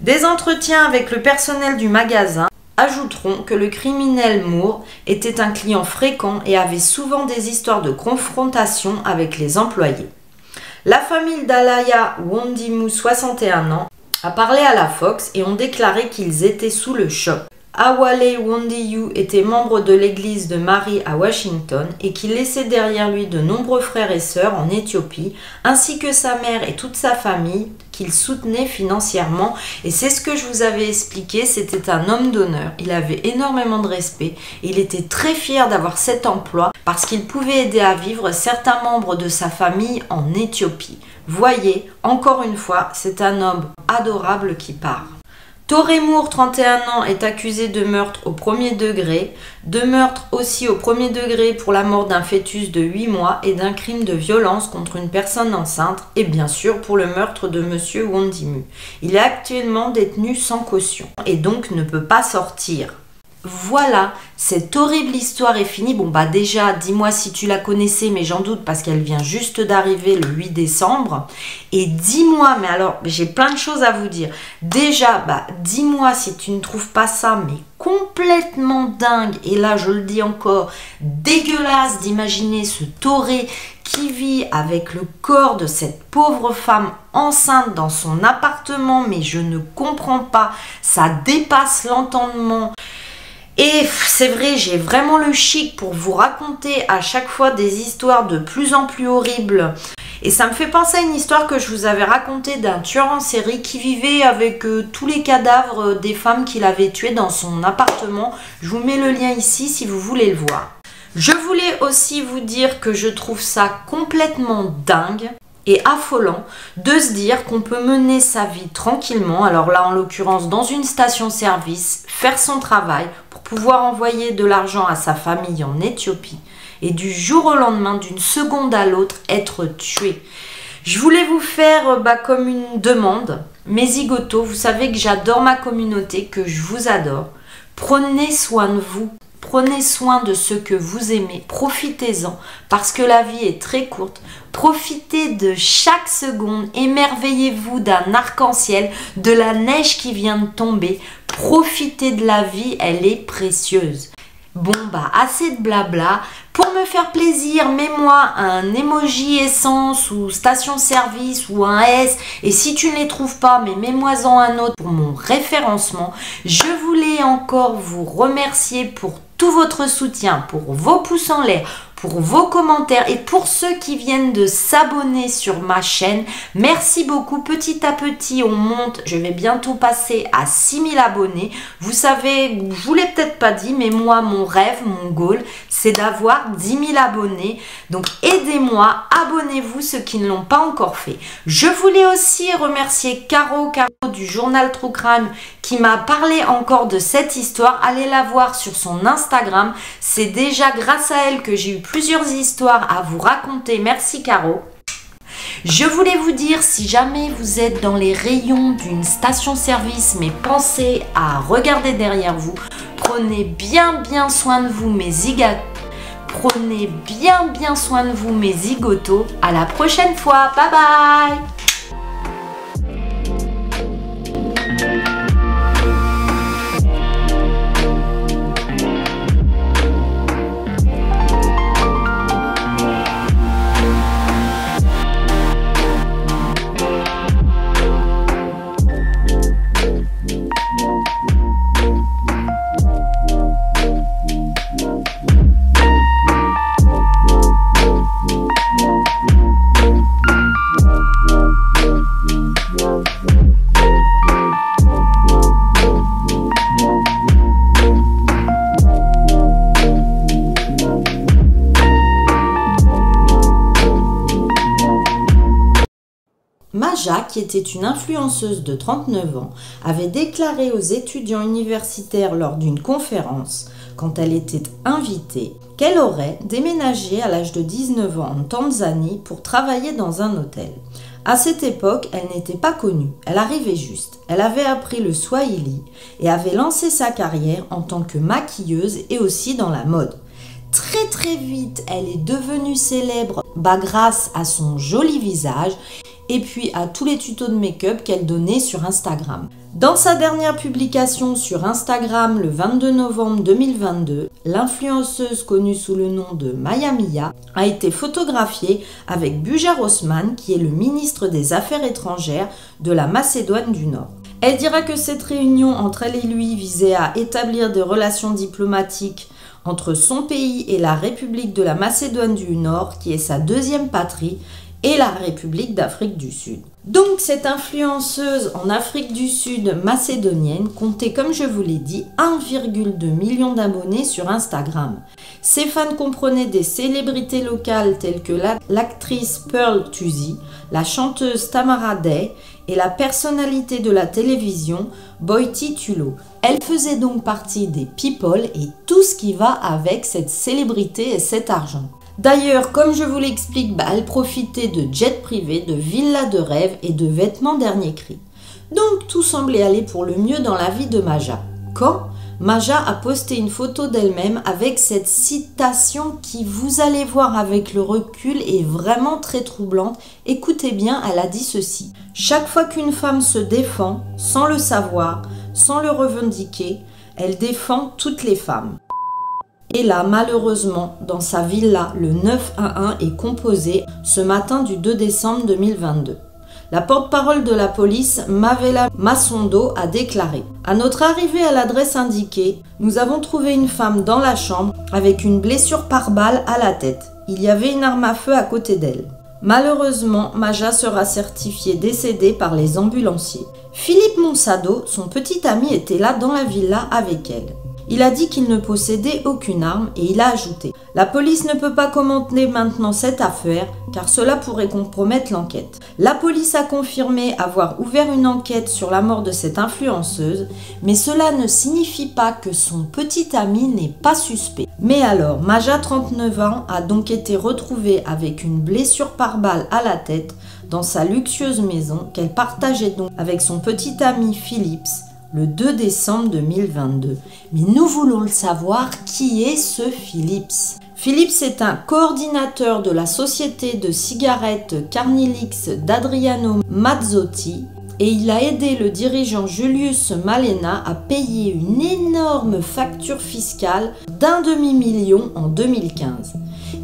Des entretiens avec le personnel du magasin ajouteront que le criminel Moore était un client fréquent et avait souvent des histoires de confrontation avec les employés. La famille d'Alaya Wondimu, 61 ans, a parlé à la Fox et ont déclaré qu'ils étaient sous le choc. Awale Wondiyu était membre de l'église de Marie à Washington et qu'il laissait derrière lui de nombreux frères et sœurs en Éthiopie, ainsi que sa mère et toute sa famille soutenait financièrement. Et c'est ce que je vous avais expliqué, c'était un homme d'honneur. Il avait énormément de respect il était très fier d'avoir cet emploi parce qu'il pouvait aider à vivre certains membres de sa famille en Éthiopie. Voyez, encore une fois, c'est un homme adorable qui part. Moore, 31 ans, est accusé de meurtre au premier degré, de meurtre aussi au premier degré pour la mort d'un fœtus de 8 mois et d'un crime de violence contre une personne enceinte et bien sûr pour le meurtre de monsieur Wondimu. Il est actuellement détenu sans caution et donc ne peut pas sortir. Voilà, cette horrible histoire est finie. Bon bah déjà, dis-moi si tu la connaissais, mais j'en doute parce qu'elle vient juste d'arriver le 8 décembre. Et dis-moi, mais alors j'ai plein de choses à vous dire. Déjà, bah dis-moi si tu ne trouves pas ça, mais complètement dingue. Et là, je le dis encore, dégueulasse d'imaginer ce tauré qui vit avec le corps de cette pauvre femme enceinte dans son appartement, mais je ne comprends pas, ça dépasse l'entendement. Et c'est vrai, j'ai vraiment le chic pour vous raconter à chaque fois des histoires de plus en plus horribles. Et ça me fait penser à une histoire que je vous avais racontée d'un tueur en série qui vivait avec euh, tous les cadavres des femmes qu'il avait tuées dans son appartement. Je vous mets le lien ici si vous voulez le voir. Je voulais aussi vous dire que je trouve ça complètement dingue et affolant de se dire qu'on peut mener sa vie tranquillement, alors là en l'occurrence dans une station-service, faire son travail pouvoir envoyer de l'argent à sa famille en Éthiopie et du jour au lendemain, d'une seconde à l'autre, être tué. Je voulais vous faire euh, bah, comme une demande, mes zigotos, vous savez que j'adore ma communauté, que je vous adore. Prenez soin de vous, Prenez soin de ceux que vous aimez, profitez-en parce que la vie est très courte. Profitez de chaque seconde, émerveillez-vous d'un arc-en-ciel, de la neige qui vient de tomber. Profitez de la vie, elle est précieuse. Bon bah assez de blabla. Pour me faire plaisir, mets-moi un emoji essence ou station service ou un S. Et si tu ne les trouves pas, mets-moi-en un autre pour mon référencement. Je voulais encore vous remercier pour tout votre soutien, pour vos pouces en l'air, pour vos commentaires et pour ceux qui viennent de s'abonner sur ma chaîne. Merci beaucoup. Petit à petit, on monte. Je vais bientôt passer à 6000 abonnés. Vous savez, je vous l'ai peut-être pas dit, mais moi, mon rêve, mon goal, c'est d'avoir 10 000 abonnés. Donc, aidez-moi, abonnez-vous ceux qui ne l'ont pas encore fait. Je voulais aussi remercier Caro, Caro du journal True Crime m'a parlé encore de cette histoire. Allez la voir sur son Instagram. C'est déjà grâce à elle que j'ai eu plusieurs histoires à vous raconter. Merci Caro. Je voulais vous dire, si jamais vous êtes dans les rayons d'une station-service, mais pensez à regarder derrière vous, prenez bien bien soin de vous mes zigotos. Prenez bien bien soin de vous mes zigotos. À la prochaine fois. Bye bye Maja, qui était une influenceuse de 39 ans, avait déclaré aux étudiants universitaires lors d'une conférence, quand elle était invitée, qu'elle aurait déménagé à l'âge de 19 ans en Tanzanie pour travailler dans un hôtel. À cette époque, elle n'était pas connue, elle arrivait juste. Elle avait appris le swahili et avait lancé sa carrière en tant que maquilleuse et aussi dans la mode. Très très vite, elle est devenue célèbre bah, grâce à son joli visage et puis à tous les tutos de make-up qu'elle donnait sur Instagram. Dans sa dernière publication sur Instagram le 22 novembre 2022, l'influenceuse connue sous le nom de Maya Mia a été photographiée avec Bujar Osman qui est le ministre des Affaires étrangères de la Macédoine du Nord. Elle dira que cette réunion entre elle et lui visait à établir des relations diplomatiques entre son pays et la République de la Macédoine du Nord, qui est sa deuxième patrie, et la République d'Afrique du Sud. Donc cette influenceuse en Afrique du Sud macédonienne comptait, comme je vous l'ai dit, 1,2 million d'abonnés sur Instagram. Ses fans comprenaient des célébrités locales telles que l'actrice Pearl Tuzi, la chanteuse Tamara Day et la personnalité de la télévision Boyti Tulo. Elle faisait donc partie des people et tout ce qui va avec cette célébrité et cet argent. D'ailleurs, comme je vous l'explique, bah, elle profitait de jets privés, de villas de rêve et de vêtements dernier cri. Donc tout semblait aller pour le mieux dans la vie de Maja. Quand Maja a posté une photo d'elle-même avec cette citation qui, vous allez voir avec le recul, est vraiment très troublante. Écoutez bien, elle a dit ceci. Chaque fois qu'une femme se défend, sans le savoir, sans le revendiquer, elle défend toutes les femmes. Et là, malheureusement, dans sa villa, le 911 est composé ce matin du 2 décembre 2022. La porte-parole de la police, Mavela Massondo, a déclaré À notre arrivée à l'adresse indiquée, nous avons trouvé une femme dans la chambre avec une blessure par balle à la tête. Il y avait une arme à feu à côté d'elle. Malheureusement, Maja sera certifiée décédée par les ambulanciers. Philippe Monsado, son petit ami, était là dans la villa avec elle. Il a dit qu'il ne possédait aucune arme et il a ajouté La police ne peut pas commenter maintenant cette affaire car cela pourrait compromettre l'enquête. La police a confirmé avoir ouvert une enquête sur la mort de cette influenceuse, mais cela ne signifie pas que son petit ami n'est pas suspect. Mais alors, Maja, 39 ans, a donc été retrouvée avec une blessure par balle à la tête dans sa luxueuse maison qu'elle partageait donc avec son petit ami Philips le 2 décembre 2022. Mais nous voulons le savoir, qui est ce Philips? Philips est un coordinateur de la société de cigarettes Carnilix d'Adriano Mazzotti et il a aidé le dirigeant Julius Malena à payer une énorme facture fiscale d'un demi-million en 2015.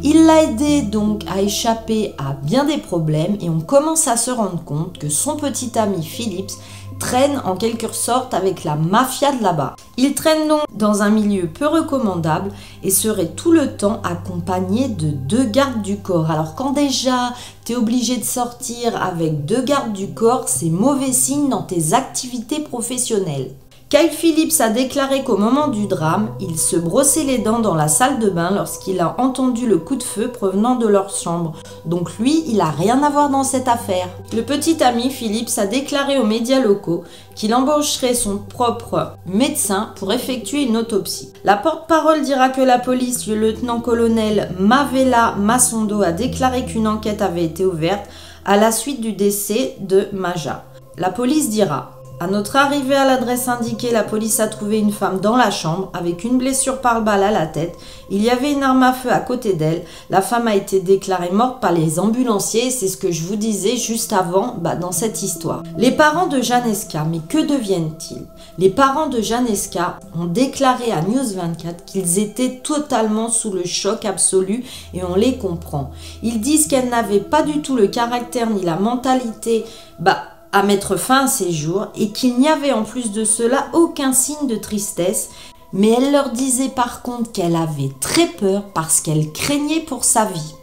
Il l'a aidé donc à échapper à bien des problèmes et on commence à se rendre compte que son petit ami Philips traîne en quelque sorte avec la mafia de là-bas. Il traîne donc dans un milieu peu recommandable et serait tout le temps accompagné de deux gardes du corps. Alors quand déjà tu es obligé de sortir avec deux gardes du corps, c'est mauvais signe dans tes activités professionnelles. Kyle Phillips a déclaré qu'au moment du drame, il se brossait les dents dans la salle de bain lorsqu'il a entendu le coup de feu provenant de leur chambre. Donc lui, il a rien à voir dans cette affaire. Le petit ami Phillips a déclaré aux médias locaux qu'il embaucherait son propre médecin pour effectuer une autopsie. La porte-parole dira que la police, le lieutenant-colonel Mavela Massondo a déclaré qu'une enquête avait été ouverte à la suite du décès de Maja. La police dira à notre arrivée à l'adresse indiquée, la police a trouvé une femme dans la chambre avec une blessure par balle à la tête. Il y avait une arme à feu à côté d'elle. La femme a été déclarée morte par les ambulanciers. C'est ce que je vous disais juste avant bah, dans cette histoire. Les parents de Janeska, mais que deviennent-ils? Les parents de Janeska ont déclaré à News 24 qu'ils étaient totalement sous le choc absolu et on les comprend. Ils disent qu'elle n'avait pas du tout le caractère ni la mentalité bah, à mettre fin à ses jours et qu'il n'y avait en plus de cela aucun signe de tristesse, mais elle leur disait par contre qu'elle avait très peur parce qu'elle craignait pour sa vie.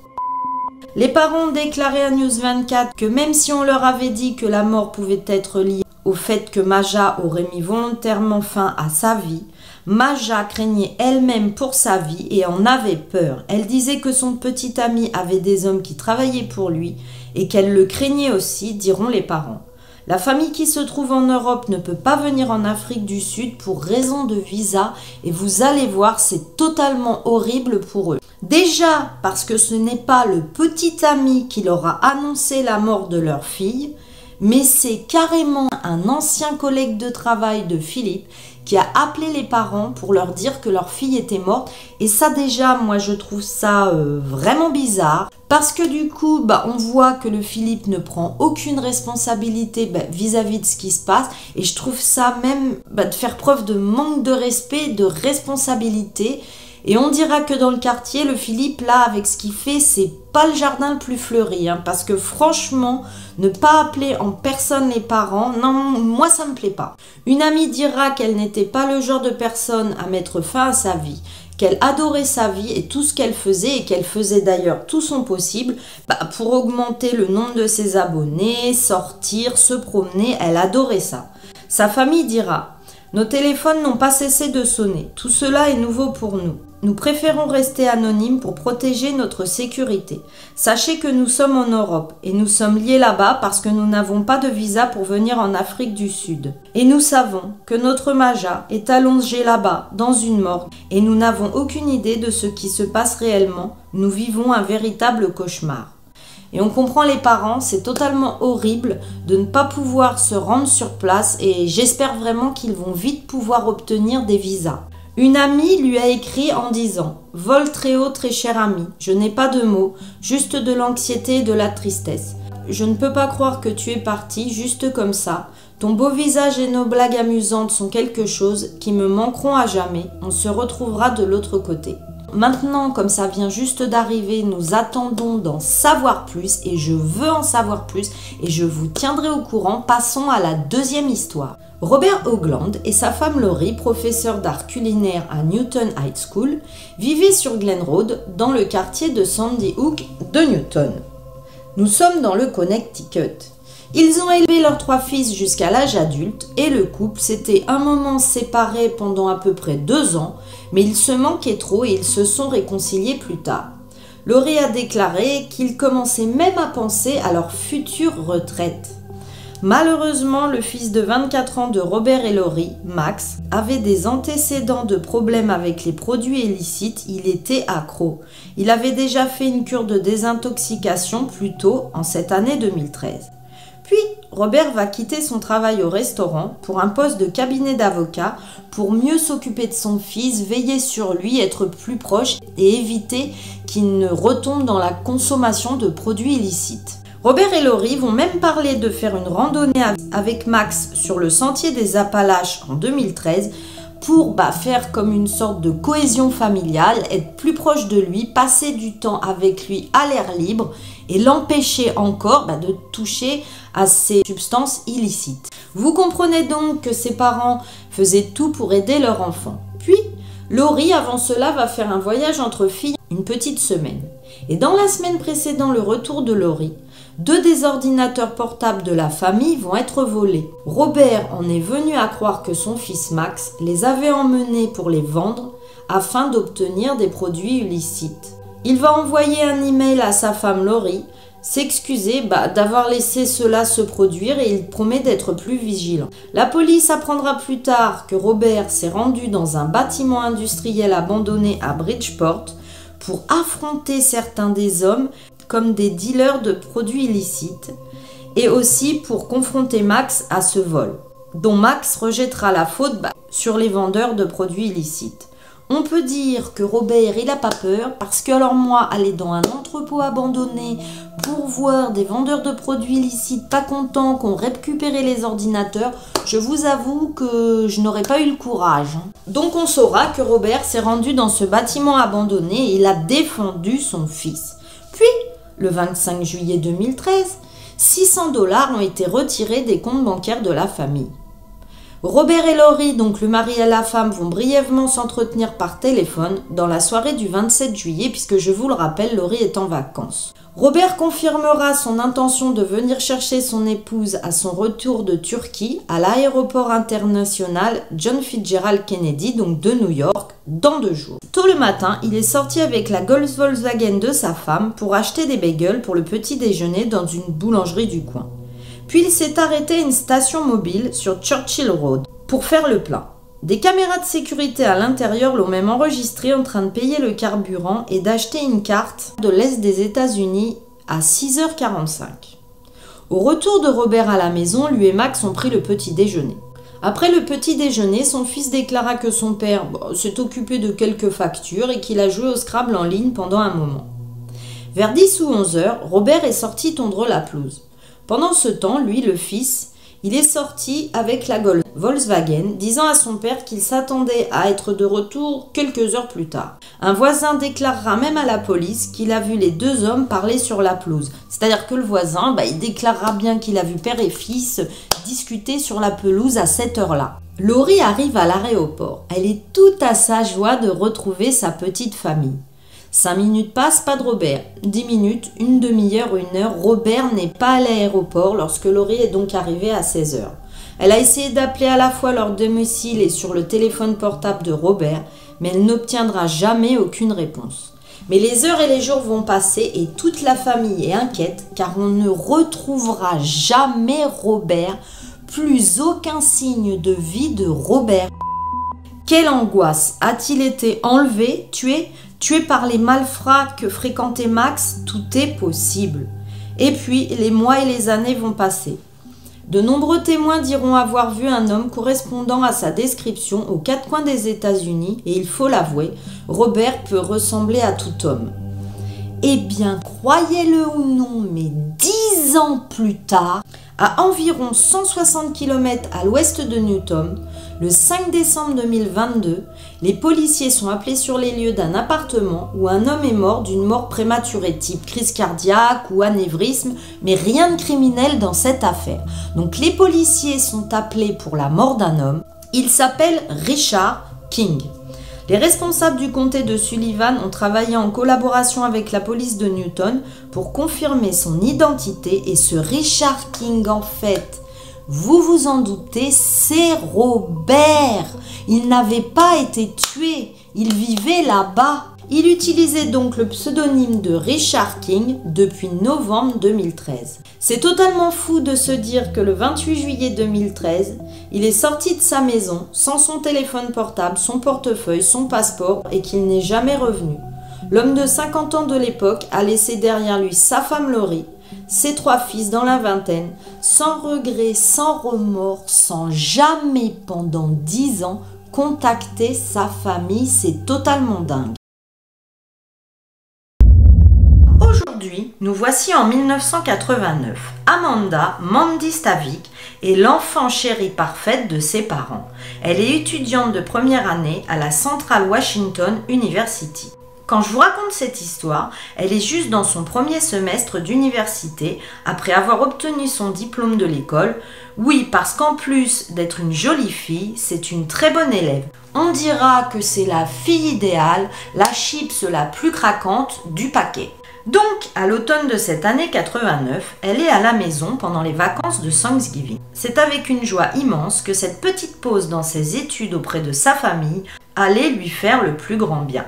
Les parents ont déclaré à News 24 que même si on leur avait dit que la mort pouvait être liée au fait que Maja aurait mis volontairement fin à sa vie, Maja craignait elle-même pour sa vie et en avait peur. Elle disait que son petit ami avait des hommes qui travaillaient pour lui et qu'elle le craignait aussi, diront les parents. La famille qui se trouve en Europe ne peut pas venir en Afrique du Sud pour raison de visa et vous allez voir, c'est totalement horrible pour eux. Déjà parce que ce n'est pas le petit ami qui leur a annoncé la mort de leur fille, mais c'est carrément un ancien collègue de travail de Philippe qui a appelé les parents pour leur dire que leur fille était morte. Et ça déjà, moi je trouve ça euh, vraiment bizarre. Parce que du coup, bah, on voit que le Philippe ne prend aucune responsabilité bah, vis-à-vis de ce qui se passe. Et je trouve ça même bah, de faire preuve de manque de respect, de responsabilité. Et on dira que dans le quartier, le Philippe, là, avec ce qu'il fait, c'est pas le jardin le plus fleuri. Hein, parce que franchement, ne pas appeler en personne les parents, non, moi ça me plaît pas. Une amie dira qu'elle n'était pas le genre de personne à mettre fin à sa vie qu'elle adorait sa vie et tout ce qu'elle faisait et qu'elle faisait d'ailleurs tout son possible bah, pour augmenter le nombre de ses abonnés, sortir, se promener, elle adorait ça. Sa famille dira Nos téléphones n'ont pas cessé de sonner, tout cela est nouveau pour nous. Nous préférons rester anonymes pour protéger notre sécurité. Sachez que nous sommes en Europe et nous sommes liés là-bas parce que nous n'avons pas de visa pour venir en Afrique du Sud. Et nous savons que notre Maja est allongé là-bas dans une morgue et nous n'avons aucune idée de ce qui se passe réellement. Nous vivons un véritable cauchemar. Et on comprend les parents, c'est totalement horrible de ne pas pouvoir se rendre sur place et j'espère vraiment qu'ils vont vite pouvoir obtenir des visas. Une amie lui a écrit en disant Vol très haut, très cher ami, je n'ai pas de mots, juste de l'anxiété et de la tristesse. Je ne peux pas croire que tu es parti juste comme ça. Ton beau visage et nos blagues amusantes sont quelque chose qui me manqueront à jamais. On se retrouvera de l'autre côté. Maintenant, comme ça vient juste d'arriver, nous attendons d'en savoir plus et je veux en savoir plus et je vous tiendrai au courant. Passons à la deuxième histoire. Robert Hoagland et sa femme Laurie, professeur d'art culinaire à Newton High School, vivaient sur Glen Road dans le quartier de Sandy Hook de Newton. Nous sommes dans le Connecticut. Ils ont élevé leurs trois fils jusqu'à l'âge adulte et le couple s'était un moment séparé pendant à peu près deux ans, mais ils se manquaient trop et ils se sont réconciliés plus tard. Laurie a déclaré qu'ils commençaient même à penser à leur future retraite. Malheureusement, le fils de 24 ans de Robert et Laurie, Max, avait des antécédents de problèmes avec les produits illicites, il était accro. Il avait déjà fait une cure de désintoxication plus tôt en cette année 2013. Puis, Robert va quitter son travail au restaurant pour un poste de cabinet d'avocat pour mieux s'occuper de son fils, veiller sur lui, être plus proche et éviter qu'il ne retombe dans la consommation de produits illicites. Robert et Laurie vont même parler de faire une randonnée avec Max sur le sentier des Appalaches en 2013 pour bah, faire comme une sorte de cohésion familiale, être plus proche de lui, passer du temps avec lui à l'air libre et l'empêcher encore bah, de toucher à ces substances illicites. Vous comprenez donc que ses parents faisaient tout pour aider leur enfant. Puis, Laurie, avant cela, va faire un voyage entre filles une petite semaine. Et dans la semaine précédant le retour de Laurie, deux des ordinateurs portables de la famille vont être volés. Robert en est venu à croire que son fils Max les avait emmenés pour les vendre afin d'obtenir des produits illicites. Il va envoyer un email à sa femme Laurie, s'excuser bah, d'avoir laissé cela se produire et il promet d'être plus vigilant. La police apprendra plus tard que Robert s'est rendu dans un bâtiment industriel abandonné à Bridgeport pour affronter certains des hommes comme des dealers de produits illicites et aussi pour confronter Max à ce vol, dont Max rejettera la faute bah, sur les vendeurs de produits illicites. On peut dire que Robert il a pas peur parce que alors moi aller dans un entrepôt abandonné pour voir des vendeurs de produits illicites pas contents qu'on récupéré les ordinateurs, je vous avoue que je n'aurais pas eu le courage. Donc on saura que Robert s'est rendu dans ce bâtiment abandonné et il a défendu son fils. Puis le 25 juillet 2013, 600 dollars ont été retirés des comptes bancaires de la famille. Robert et Laurie, donc le mari et la femme, vont brièvement s'entretenir par téléphone dans la soirée du 27 juillet, puisque je vous le rappelle, Laurie est en vacances. Robert confirmera son intention de venir chercher son épouse à son retour de Turquie à l'aéroport international John Fitzgerald Kennedy, donc de New York, dans deux jours. Tôt le matin, il est sorti avec la Golf Volkswagen de sa femme pour acheter des bagels pour le petit déjeuner dans une boulangerie du coin. Puis il s'est arrêté à une station mobile sur Churchill Road pour faire le plein. Des caméras de sécurité à l'intérieur l'ont même enregistré en train de payer le carburant et d'acheter une carte de l'Est des États-Unis à 6h45. Au retour de Robert à la maison, lui et Max ont pris le petit déjeuner. Après le petit déjeuner, son fils déclara que son père s'est occupé de quelques factures et qu'il a joué au Scrabble en ligne pendant un moment. Vers 10 ou 11 heures, Robert est sorti tondre la pelouse. Pendant ce temps, lui, le fils, il est sorti avec la Volkswagen, disant à son père qu'il s'attendait à être de retour quelques heures plus tard. Un voisin déclarera même à la police qu'il a vu les deux hommes parler sur la pelouse. C'est-à-dire que le voisin, bah, il déclarera bien qu'il a vu père et fils discuter sur la pelouse à cette heure-là. Laurie arrive à l'aéroport. Elle est toute à sa joie de retrouver sa petite famille. Cinq minutes passent, pas de Robert. Dix minutes, une demi-heure une heure, Robert n'est pas à l'aéroport lorsque Laurie est donc arrivée à 16 heures. Elle a essayé d'appeler à la fois leur domicile et sur le téléphone portable de Robert, mais elle n'obtiendra jamais aucune réponse. Mais les heures et les jours vont passer et toute la famille est inquiète car on ne retrouvera jamais Robert, plus aucun signe de vie de Robert. Quelle angoisse A-t-il été enlevé, tué Tué par les malfrats que fréquentait Max, tout est possible. Et puis, les mois et les années vont passer. De nombreux témoins diront avoir vu un homme correspondant à sa description aux quatre coins des États-Unis, et il faut l'avouer, Robert peut ressembler à tout homme. Eh bien, croyez-le ou non, mais dix ans plus tard, à environ 160 km à l'ouest de Newton, le 5 décembre 2022, les policiers sont appelés sur les lieux d'un appartement où un homme est mort d'une mort prématurée type crise cardiaque ou anévrisme, mais rien de criminel dans cette affaire. Donc les policiers sont appelés pour la mort d'un homme. Il s'appelle Richard King. Les responsables du comté de Sullivan ont travaillé en collaboration avec la police de Newton pour confirmer son identité et ce Richard King en fait vous vous en doutez, c'est Robert. Il n'avait pas été tué, il vivait là-bas. Il utilisait donc le pseudonyme de Richard King depuis novembre 2013. C'est totalement fou de se dire que le 28 juillet 2013, il est sorti de sa maison sans son téléphone portable, son portefeuille, son passeport et qu'il n'est jamais revenu. L'homme de 50 ans de l'époque a laissé derrière lui sa femme Laurie, ses trois fils dans la vingtaine, sans regret, sans remords, sans jamais pendant dix ans contacter sa famille, c'est totalement dingue. Aujourd'hui, nous voici en 1989. Amanda Mandy Stavik est l'enfant chéri parfaite de ses parents. Elle est étudiante de première année à la Central Washington University. Quand je vous raconte cette histoire, elle est juste dans son premier semestre d'université, après avoir obtenu son diplôme de l'école. Oui, parce qu'en plus d'être une jolie fille, c'est une très bonne élève. On dira que c'est la fille idéale, la chips la plus craquante du paquet. Donc, à l'automne de cette année 89, elle est à la maison pendant les vacances de Thanksgiving. C'est avec une joie immense que cette petite pause dans ses études auprès de sa famille allait lui faire le plus grand bien.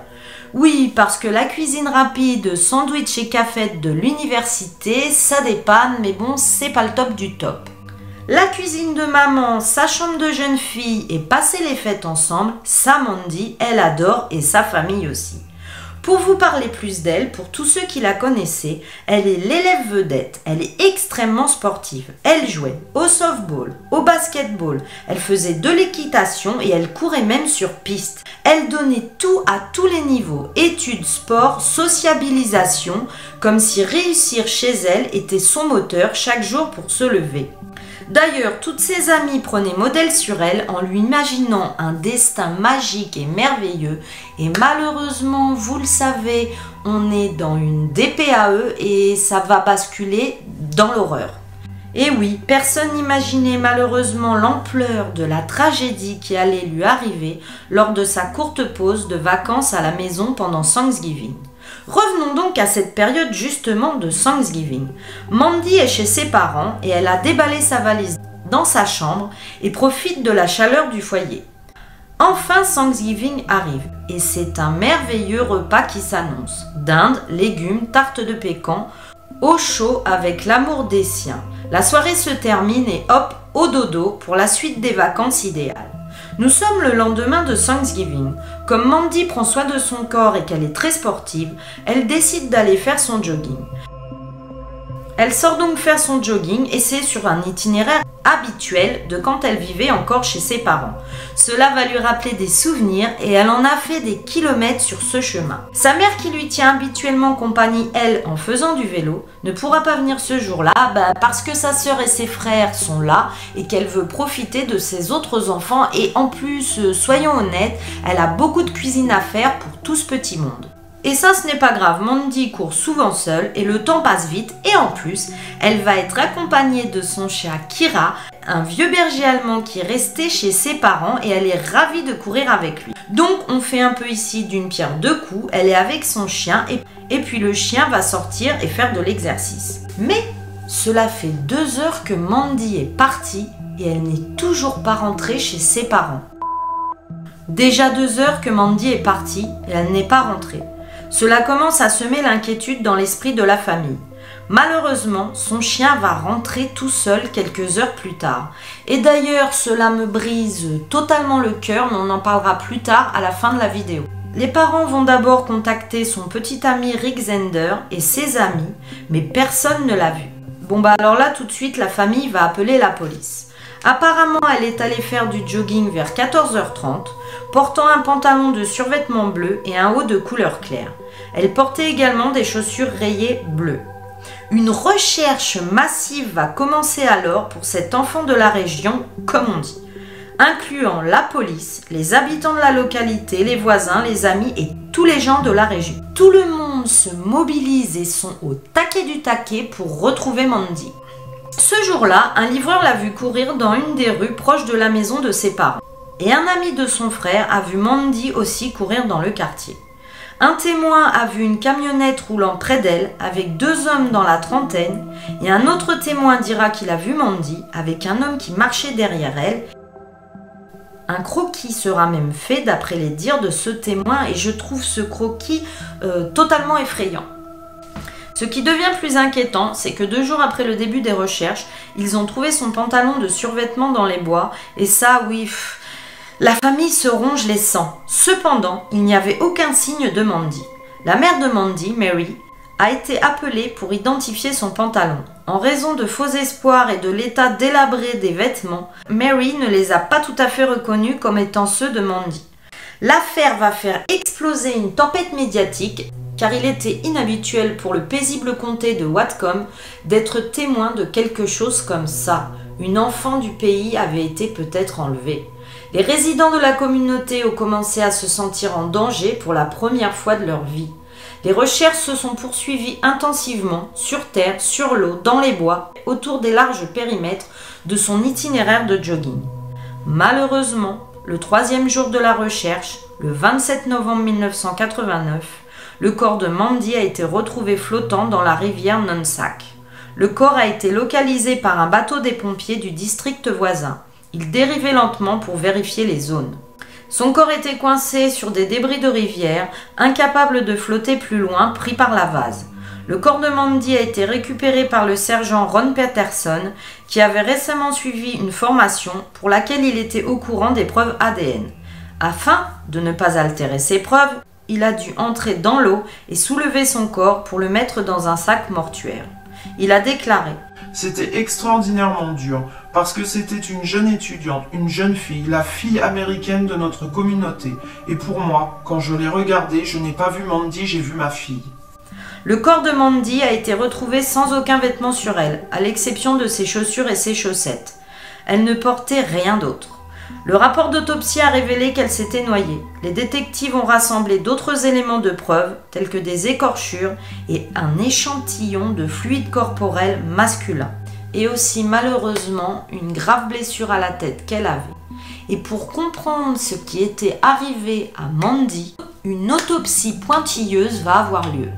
Oui, parce que la cuisine rapide, sandwich et café de l'université, ça dépanne, mais bon, c'est pas le top du top. La cuisine de maman, sa chambre de jeune fille et passer les fêtes ensemble, ça elle adore et sa famille aussi. Pour vous parler plus d'elle, pour tous ceux qui la connaissaient, elle est l'élève vedette, elle est extrêmement sportive. Elle jouait au softball, au basketball, elle faisait de l'équitation et elle courait même sur piste. Elle donnait tout à tous les niveaux, études, sport, sociabilisation, comme si réussir chez elle était son moteur chaque jour pour se lever. D'ailleurs, toutes ses amies prenaient modèle sur elle en lui imaginant un destin magique et merveilleux. Et malheureusement, vous le savez, on est dans une DPAE et ça va basculer dans l'horreur. Et oui, personne n'imaginait malheureusement l'ampleur de la tragédie qui allait lui arriver lors de sa courte pause de vacances à la maison pendant Thanksgiving. Revenons donc à cette période justement de Thanksgiving. Mandy est chez ses parents et elle a déballé sa valise dans sa chambre et profite de la chaleur du foyer. Enfin Thanksgiving arrive et c'est un merveilleux repas qui s'annonce. Dinde, légumes, tarte de pécan, au chaud avec l'amour des siens. La soirée se termine et hop, au dodo pour la suite des vacances idéales. Nous sommes le lendemain de Thanksgiving. Comme Mandy prend soin de son corps et qu'elle est très sportive, elle décide d'aller faire son jogging. Elle sort donc faire son jogging et c'est sur un itinéraire habituel de quand elle vivait encore chez ses parents. Cela va lui rappeler des souvenirs et elle en a fait des kilomètres sur ce chemin. Sa mère qui lui tient habituellement compagnie, elle, en faisant du vélo, ne pourra pas venir ce jour-là bah, parce que sa sœur et ses frères sont là et qu'elle veut profiter de ses autres enfants et en plus, euh, soyons honnêtes, elle a beaucoup de cuisine à faire pour tout ce petit monde. Et ça, ce n'est pas grave, Mandy court souvent seule et le temps passe vite. Et en plus, elle va être accompagnée de son chat Kira, un vieux berger allemand qui est resté chez ses parents et elle est ravie de courir avec lui. Donc, on fait un peu ici d'une pierre deux coups. Elle est avec son chien et, et puis le chien va sortir et faire de l'exercice. Mais cela fait deux heures que Mandy est partie et elle n'est toujours pas rentrée chez ses parents. Déjà deux heures que Mandy est partie et elle n'est pas rentrée. Cela commence à semer l'inquiétude dans l'esprit de la famille. Malheureusement, son chien va rentrer tout seul quelques heures plus tard. Et d'ailleurs, cela me brise totalement le cœur, mais on en parlera plus tard à la fin de la vidéo. Les parents vont d'abord contacter son petit ami Rick Zender et ses amis, mais personne ne l'a vu. Bon bah alors là tout de suite la famille va appeler la police. Apparemment elle est allée faire du jogging vers 14h30 portant un pantalon de survêtement bleu et un haut de couleur claire. Elle portait également des chaussures rayées bleues. Une recherche massive va commencer alors pour cet enfant de la région, comme on dit, incluant la police, les habitants de la localité, les voisins, les amis et tous les gens de la région. Tout le monde se mobilise et sont au taquet du taquet pour retrouver Mandy. Ce jour-là, un livreur l'a vu courir dans une des rues proches de la maison de ses parents. Et un ami de son frère a vu Mandy aussi courir dans le quartier. Un témoin a vu une camionnette roulant près d'elle avec deux hommes dans la trentaine et un autre témoin dira qu'il a vu Mandy avec un homme qui marchait derrière elle. Un croquis sera même fait d'après les dires de ce témoin et je trouve ce croquis euh, totalement effrayant. Ce qui devient plus inquiétant, c'est que deux jours après le début des recherches, ils ont trouvé son pantalon de survêtement dans les bois et ça, oui, la famille se ronge les sangs. Cependant, il n'y avait aucun signe de Mandy. La mère de Mandy, Mary, a été appelée pour identifier son pantalon. En raison de faux espoirs et de l'état délabré des vêtements, Mary ne les a pas tout à fait reconnus comme étant ceux de Mandy. L'affaire va faire exploser une tempête médiatique car il était inhabituel pour le paisible comté de Whatcom d'être témoin de quelque chose comme ça. Une enfant du pays avait été peut-être enlevée. Les résidents de la communauté ont commencé à se sentir en danger pour la première fois de leur vie. Les recherches se sont poursuivies intensivement, sur terre, sur l'eau, dans les bois, autour des larges périmètres de son itinéraire de jogging. Malheureusement, le troisième jour de la recherche, le 27 novembre 1989, le corps de Mandy a été retrouvé flottant dans la rivière Nonsac. Le corps a été localisé par un bateau des pompiers du district voisin. Il dérivait lentement pour vérifier les zones. Son corps était coincé sur des débris de rivière, incapable de flotter plus loin, pris par la vase. Le corps de Mandy a été récupéré par le sergent Ron Peterson, qui avait récemment suivi une formation pour laquelle il était au courant des preuves ADN. Afin de ne pas altérer ses preuves, il a dû entrer dans l'eau et soulever son corps pour le mettre dans un sac mortuaire. Il a déclaré C'était extraordinairement dur parce que c'était une jeune étudiante, une jeune fille, la fille américaine de notre communauté. Et pour moi, quand je l'ai regardée, je n'ai pas vu Mandy, j'ai vu ma fille. Le corps de Mandy a été retrouvé sans aucun vêtement sur elle, à l'exception de ses chaussures et ses chaussettes. Elle ne portait rien d'autre. Le rapport d'autopsie a révélé qu'elle s'était noyée. Les détectives ont rassemblé d'autres éléments de preuve, tels que des écorchures et un échantillon de fluide corporel masculin. Et aussi malheureusement une grave blessure à la tête qu'elle avait. Et pour comprendre ce qui était arrivé à Mandy, une autopsie pointilleuse va avoir lieu.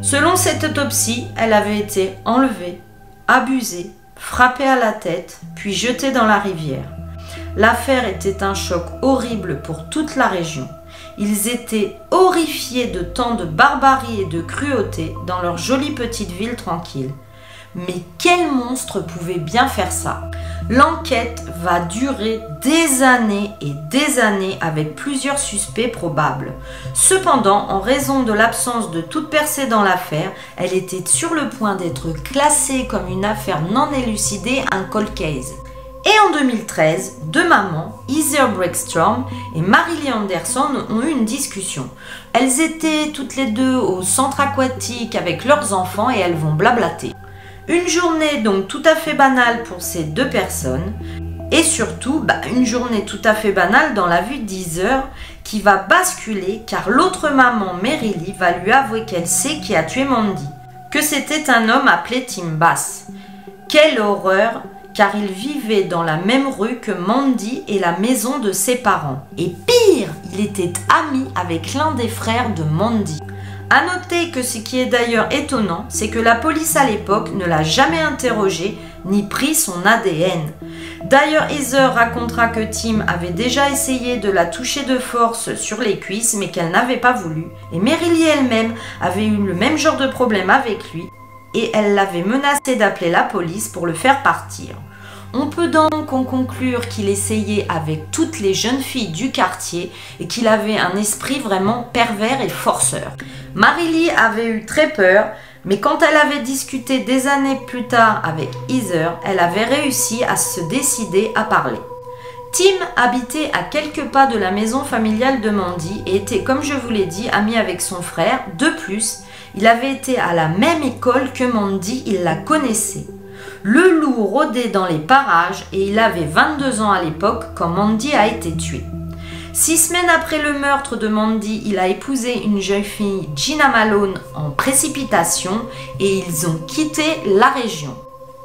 Selon cette autopsie, elle avait été enlevée, abusée, frappée à la tête, puis jetée dans la rivière. L'affaire était un choc horrible pour toute la région. Ils étaient horrifiés de tant de barbarie et de cruauté dans leur jolie petite ville tranquille. Mais quel monstre pouvait bien faire ça? L'enquête va durer des années et des années avec plusieurs suspects probables. Cependant, en raison de l'absence de toute percée dans l'affaire, elle était sur le point d'être classée comme une affaire non élucidée, un cold case. Et en 2013, deux mamans, Heather Breakstrom et Marilyn Anderson, ont eu une discussion. Elles étaient toutes les deux au centre aquatique avec leurs enfants et elles vont blablater. Une journée donc tout à fait banale pour ces deux personnes. Et surtout, bah, une journée tout à fait banale dans la vue d'Heather qui va basculer car l'autre maman, Merily, va lui avouer qu'elle sait qui a tué Mandy. Que c'était un homme appelé Tim Bass. Quelle horreur car il vivait dans la même rue que Mandy et la maison de ses parents. Et pire, il était ami avec l'un des frères de Mandy. A noter que ce qui est d'ailleurs étonnant, c'est que la police à l'époque ne l'a jamais interrogé ni pris son ADN. D'ailleurs, Heather racontera que Tim avait déjà essayé de la toucher de force sur les cuisses, mais qu'elle n'avait pas voulu. Et Merily elle-même avait eu le même genre de problème avec lui, et elle l'avait menacé d'appeler la police pour le faire partir. On peut donc en conclure qu'il essayait avec toutes les jeunes filles du quartier et qu'il avait un esprit vraiment pervers et forceur. Marily avait eu très peur, mais quand elle avait discuté des années plus tard avec Heather, elle avait réussi à se décider à parler. Tim habitait à quelques pas de la maison familiale de Mandy et était, comme je vous l'ai dit, ami avec son frère. De plus, il avait été à la même école que Mandy, il la connaissait. Le loup rôdait dans les parages et il avait 22 ans à l'époque quand Mandy a été tué. Six semaines après le meurtre de Mandy, il a épousé une jeune fille, Gina Malone, en précipitation et ils ont quitté la région.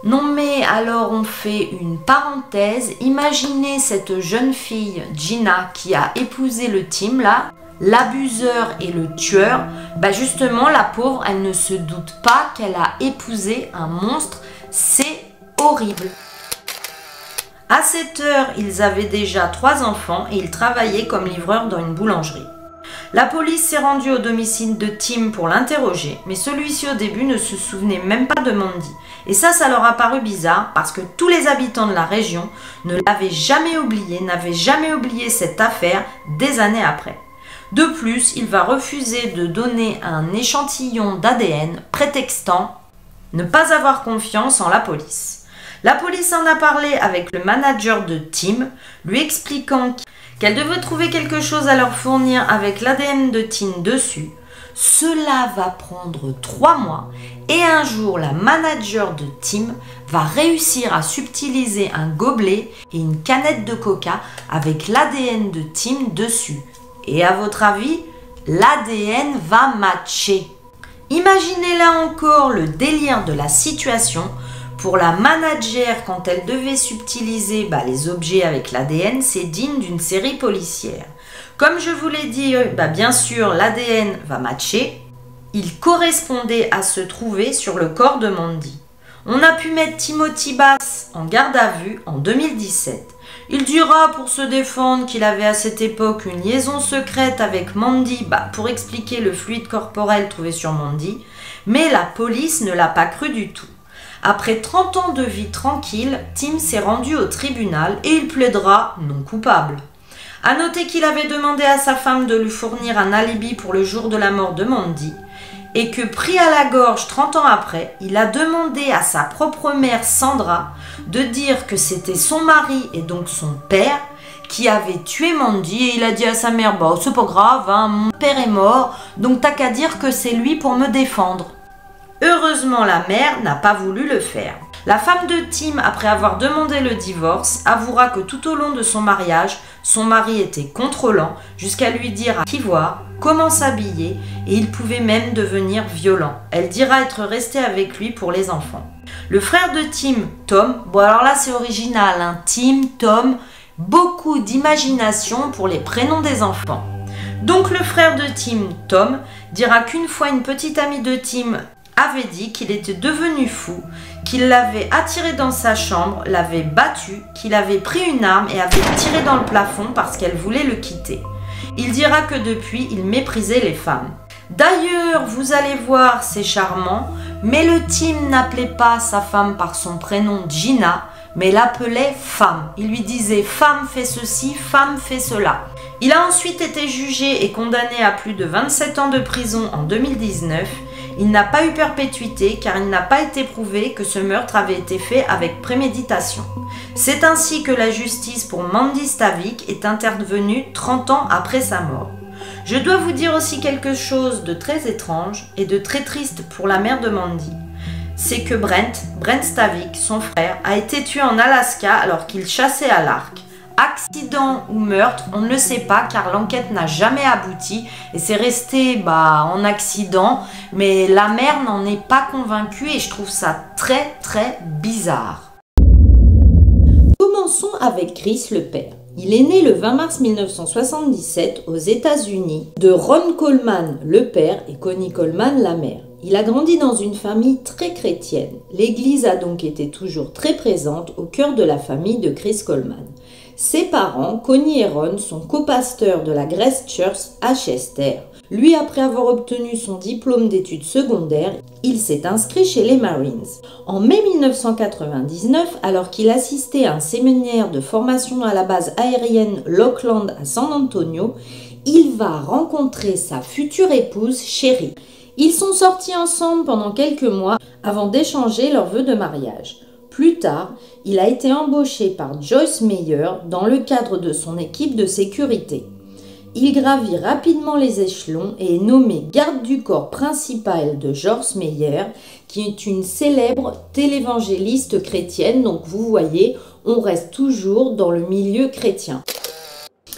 Non mais alors on fait une parenthèse, imaginez cette jeune fille, Gina, qui a épousé le Tim là, l'abuseur et le tueur, bah justement la pauvre, elle ne se doute pas qu'elle a épousé un monstre c'est horrible. À cette heure, ils avaient déjà trois enfants et ils travaillaient comme livreurs dans une boulangerie. La police s'est rendue au domicile de Tim pour l'interroger, mais celui-ci au début ne se souvenait même pas de Mandy. Et ça, ça leur a paru bizarre parce que tous les habitants de la région ne l'avaient jamais oublié, n'avaient jamais oublié cette affaire des années après. De plus, il va refuser de donner un échantillon d'ADN prétextant ne pas avoir confiance en la police. La police en a parlé avec le manager de Tim, lui expliquant qu'elle devait trouver quelque chose à leur fournir avec l'ADN de Tim dessus. Cela va prendre trois mois et un jour la manager de Tim va réussir à subtiliser un gobelet et une canette de coca avec l'ADN de Tim dessus. Et à votre avis, l'ADN va matcher. Imaginez là encore le délire de la situation. Pour la manager, quand elle devait subtiliser bah, les objets avec l'ADN, c'est digne d'une série policière. Comme je vous l'ai dit, euh, bah, bien sûr, l'ADN va matcher. Il correspondait à se trouver sur le corps de Mandy. On a pu mettre Timothy Bass en garde à vue en 2017. Il dira pour se défendre qu'il avait à cette époque une liaison secrète avec Mandy bah, pour expliquer le fluide corporel trouvé sur Mandy, mais la police ne l'a pas cru du tout. Après 30 ans de vie tranquille, Tim s'est rendu au tribunal et il plaidera non coupable. À noter qu'il avait demandé à sa femme de lui fournir un alibi pour le jour de la mort de Mandy et que pris à la gorge 30 ans après, il a demandé à sa propre mère Sandra de dire que c'était son mari et donc son père qui avait tué Mandy et il a dit à sa mère bah c'est pas grave hein, mon père est mort donc t'as qu'à dire que c'est lui pour me défendre. Heureusement la mère n'a pas voulu le faire. La femme de Tim, après avoir demandé le divorce, avouera que tout au long de son mariage, son mari était contrôlant jusqu'à lui dire à qui voir, comment s'habiller et il pouvait même devenir violent. Elle dira être restée avec lui pour les enfants. Le frère de Tim, Tom, bon alors là c'est original, hein, Tim, Tom, beaucoup d'imagination pour les prénoms des enfants. Donc le frère de Tim, Tom, dira qu'une fois une petite amie de Tim avait dit qu'il était devenu fou, qu'il l'avait attiré dans sa chambre, l'avait battu, qu'il avait pris une arme et avait tiré dans le plafond parce qu'elle voulait le quitter. Il dira que depuis, il méprisait les femmes. D'ailleurs, vous allez voir, c'est charmant, mais le Tim n'appelait pas sa femme par son prénom Gina, mais l'appelait femme. Il lui disait femme fait ceci, femme fait cela. Il a ensuite été jugé et condamné à plus de 27 ans de prison en 2019. Il n'a pas eu perpétuité car il n'a pas été prouvé que ce meurtre avait été fait avec préméditation. C'est ainsi que la justice pour Mandy Stavik est intervenue 30 ans après sa mort. Je dois vous dire aussi quelque chose de très étrange et de très triste pour la mère de Mandy. C'est que Brent, Brent Stavik, son frère, a été tué en Alaska alors qu'il chassait à l'arc. Accident ou meurtre, on ne le sait pas car l'enquête n'a jamais abouti et c'est resté bah, en accident, mais la mère n'en est pas convaincue et je trouve ça très très bizarre. Commençons avec Chris le père. Il est né le 20 mars 1977 aux États-Unis de Ron Coleman le père et Connie Coleman la mère. Il a grandi dans une famille très chrétienne. L'Église a donc été toujours très présente au cœur de la famille de Chris Coleman. Ses parents, Connie et Ron, sont copasteurs de la Grace Church à Chester. Lui, après avoir obtenu son diplôme d'études secondaires, il s'est inscrit chez les Marines. En mai 1999, alors qu'il assistait à un séminaire de formation à la base aérienne Lockland à San Antonio, il va rencontrer sa future épouse, Sherry. Ils sont sortis ensemble pendant quelques mois avant d'échanger leurs vœux de mariage. Plus tard, il a été embauché par Joyce Meyer dans le cadre de son équipe de sécurité. Il gravit rapidement les échelons et est nommé garde du corps principal de Joyce Meyer, qui est une célèbre télévangéliste chrétienne. Donc vous voyez, on reste toujours dans le milieu chrétien.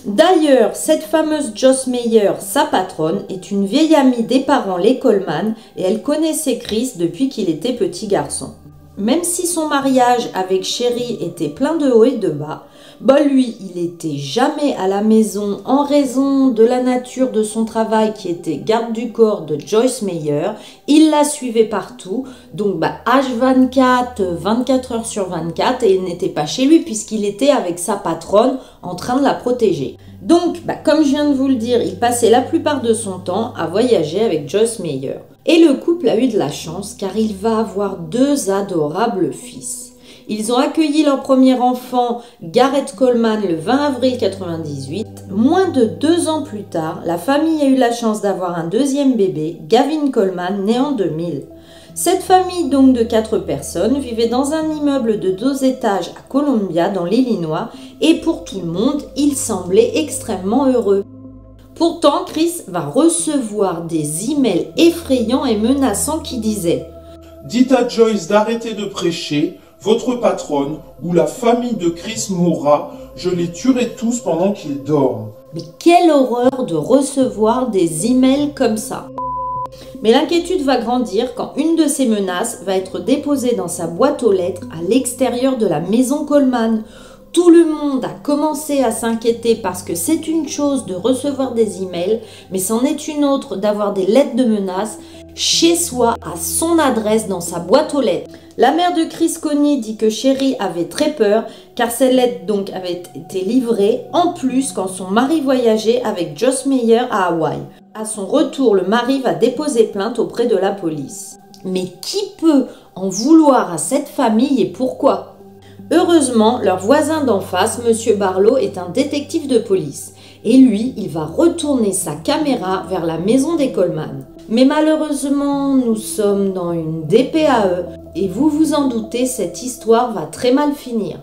D'ailleurs, cette fameuse Joss Meyer, sa patronne, est une vieille amie des parents les Coleman et elle connaissait Chris depuis qu'il était petit garçon. Même si son mariage avec Chéri était plein de hauts et de bas, bah lui, il était jamais à la maison en raison de la nature de son travail qui était garde du corps de Joyce Meyer. Il la suivait partout, donc bah H24, 24 heures sur 24, et il n'était pas chez lui puisqu'il était avec sa patronne en train de la protéger. Donc, bah, comme je viens de vous le dire, il passait la plupart de son temps à voyager avec Joyce Meyer. Et le couple a eu de la chance car il va avoir deux adorables fils. Ils ont accueilli leur premier enfant, Garrett Coleman, le 20 avril 1998. Moins de deux ans plus tard, la famille a eu la chance d'avoir un deuxième bébé, Gavin Coleman, né en 2000. Cette famille donc de quatre personnes vivait dans un immeuble de deux étages à Columbia dans l'Illinois et pour tout le monde, il semblait extrêmement heureux. Pourtant, Chris va recevoir des emails effrayants et menaçants qui disaient Dites à Joyce d'arrêter de prêcher, votre patronne ou la famille de Chris mourra, je les tuerai tous pendant qu'ils dorment. Mais quelle horreur de recevoir des emails comme ça mais l'inquiétude va grandir quand une de ces menaces va être déposée dans sa boîte aux lettres à l'extérieur de la maison Coleman, tout le monde a commencé à s'inquiéter parce que c'est une chose de recevoir des emails, mais c'en est une autre d'avoir des lettres de menaces chez soi, à son adresse, dans sa boîte aux lettres. La mère de Chris Coney dit que Sherry avait très peur car ces lettres donc avaient été livrées en plus quand son mari voyageait avec Joss Meyer à Hawaï. À son retour, le mari va déposer plainte auprès de la police. Mais qui peut en vouloir à cette famille et pourquoi? Heureusement, leur voisin d'en face, M. Barlow, est un détective de police. Et lui, il va retourner sa caméra vers la maison des Coleman. Mais malheureusement, nous sommes dans une DPAE et vous vous en doutez, cette histoire va très mal finir.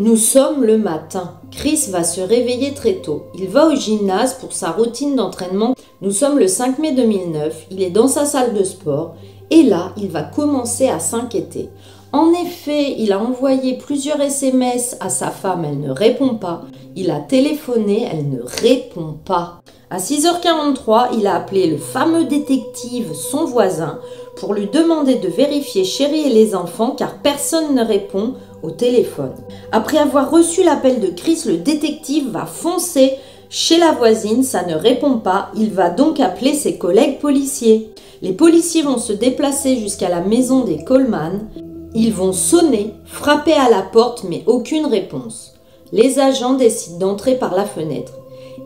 Nous sommes le matin. Chris va se réveiller très tôt. Il va au gymnase pour sa routine d'entraînement. Nous sommes le 5 mai 2009. Il est dans sa salle de sport. Et là, il va commencer à s'inquiéter. En effet, il a envoyé plusieurs SMS à sa femme, elle ne répond pas. Il a téléphoné, elle ne répond pas. À 6h43, il a appelé le fameux détective, son voisin, pour lui demander de vérifier Chéri et les enfants car personne ne répond au téléphone. Après avoir reçu l'appel de Chris, le détective va foncer Chez la voisine, ça ne répond pas, il va donc appeler ses collègues policiers. Les policiers vont se déplacer jusqu'à la maison des Coleman. Ils vont sonner, frapper à la porte, mais aucune réponse. Les agents décident d'entrer par la fenêtre.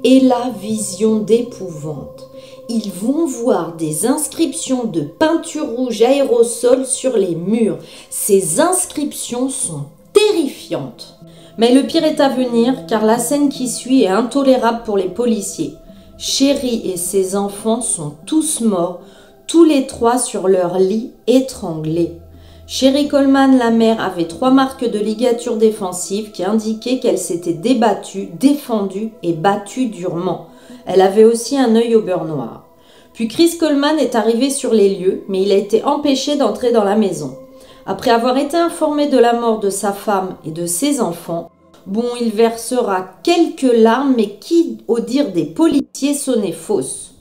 Et la vision d'épouvante. Ils vont voir des inscriptions de peinture rouge aérosol sur les murs. Ces inscriptions sont terrifiantes. Mais le pire est à venir car la scène qui suit est intolérable pour les policiers. Chéri et ses enfants sont tous morts, tous les trois sur leur lit étranglés. Sherry Coleman, la mère, avait trois marques de ligature défensive qui indiquaient qu'elle s'était débattue, défendue et battue durement. Elle avait aussi un œil au beurre noir. Puis Chris Coleman est arrivé sur les lieux, mais il a été empêché d'entrer dans la maison. Après avoir été informé de la mort de sa femme et de ses enfants, bon, il versera quelques larmes, mais qui, au dire des policiers, sonnaient fausses.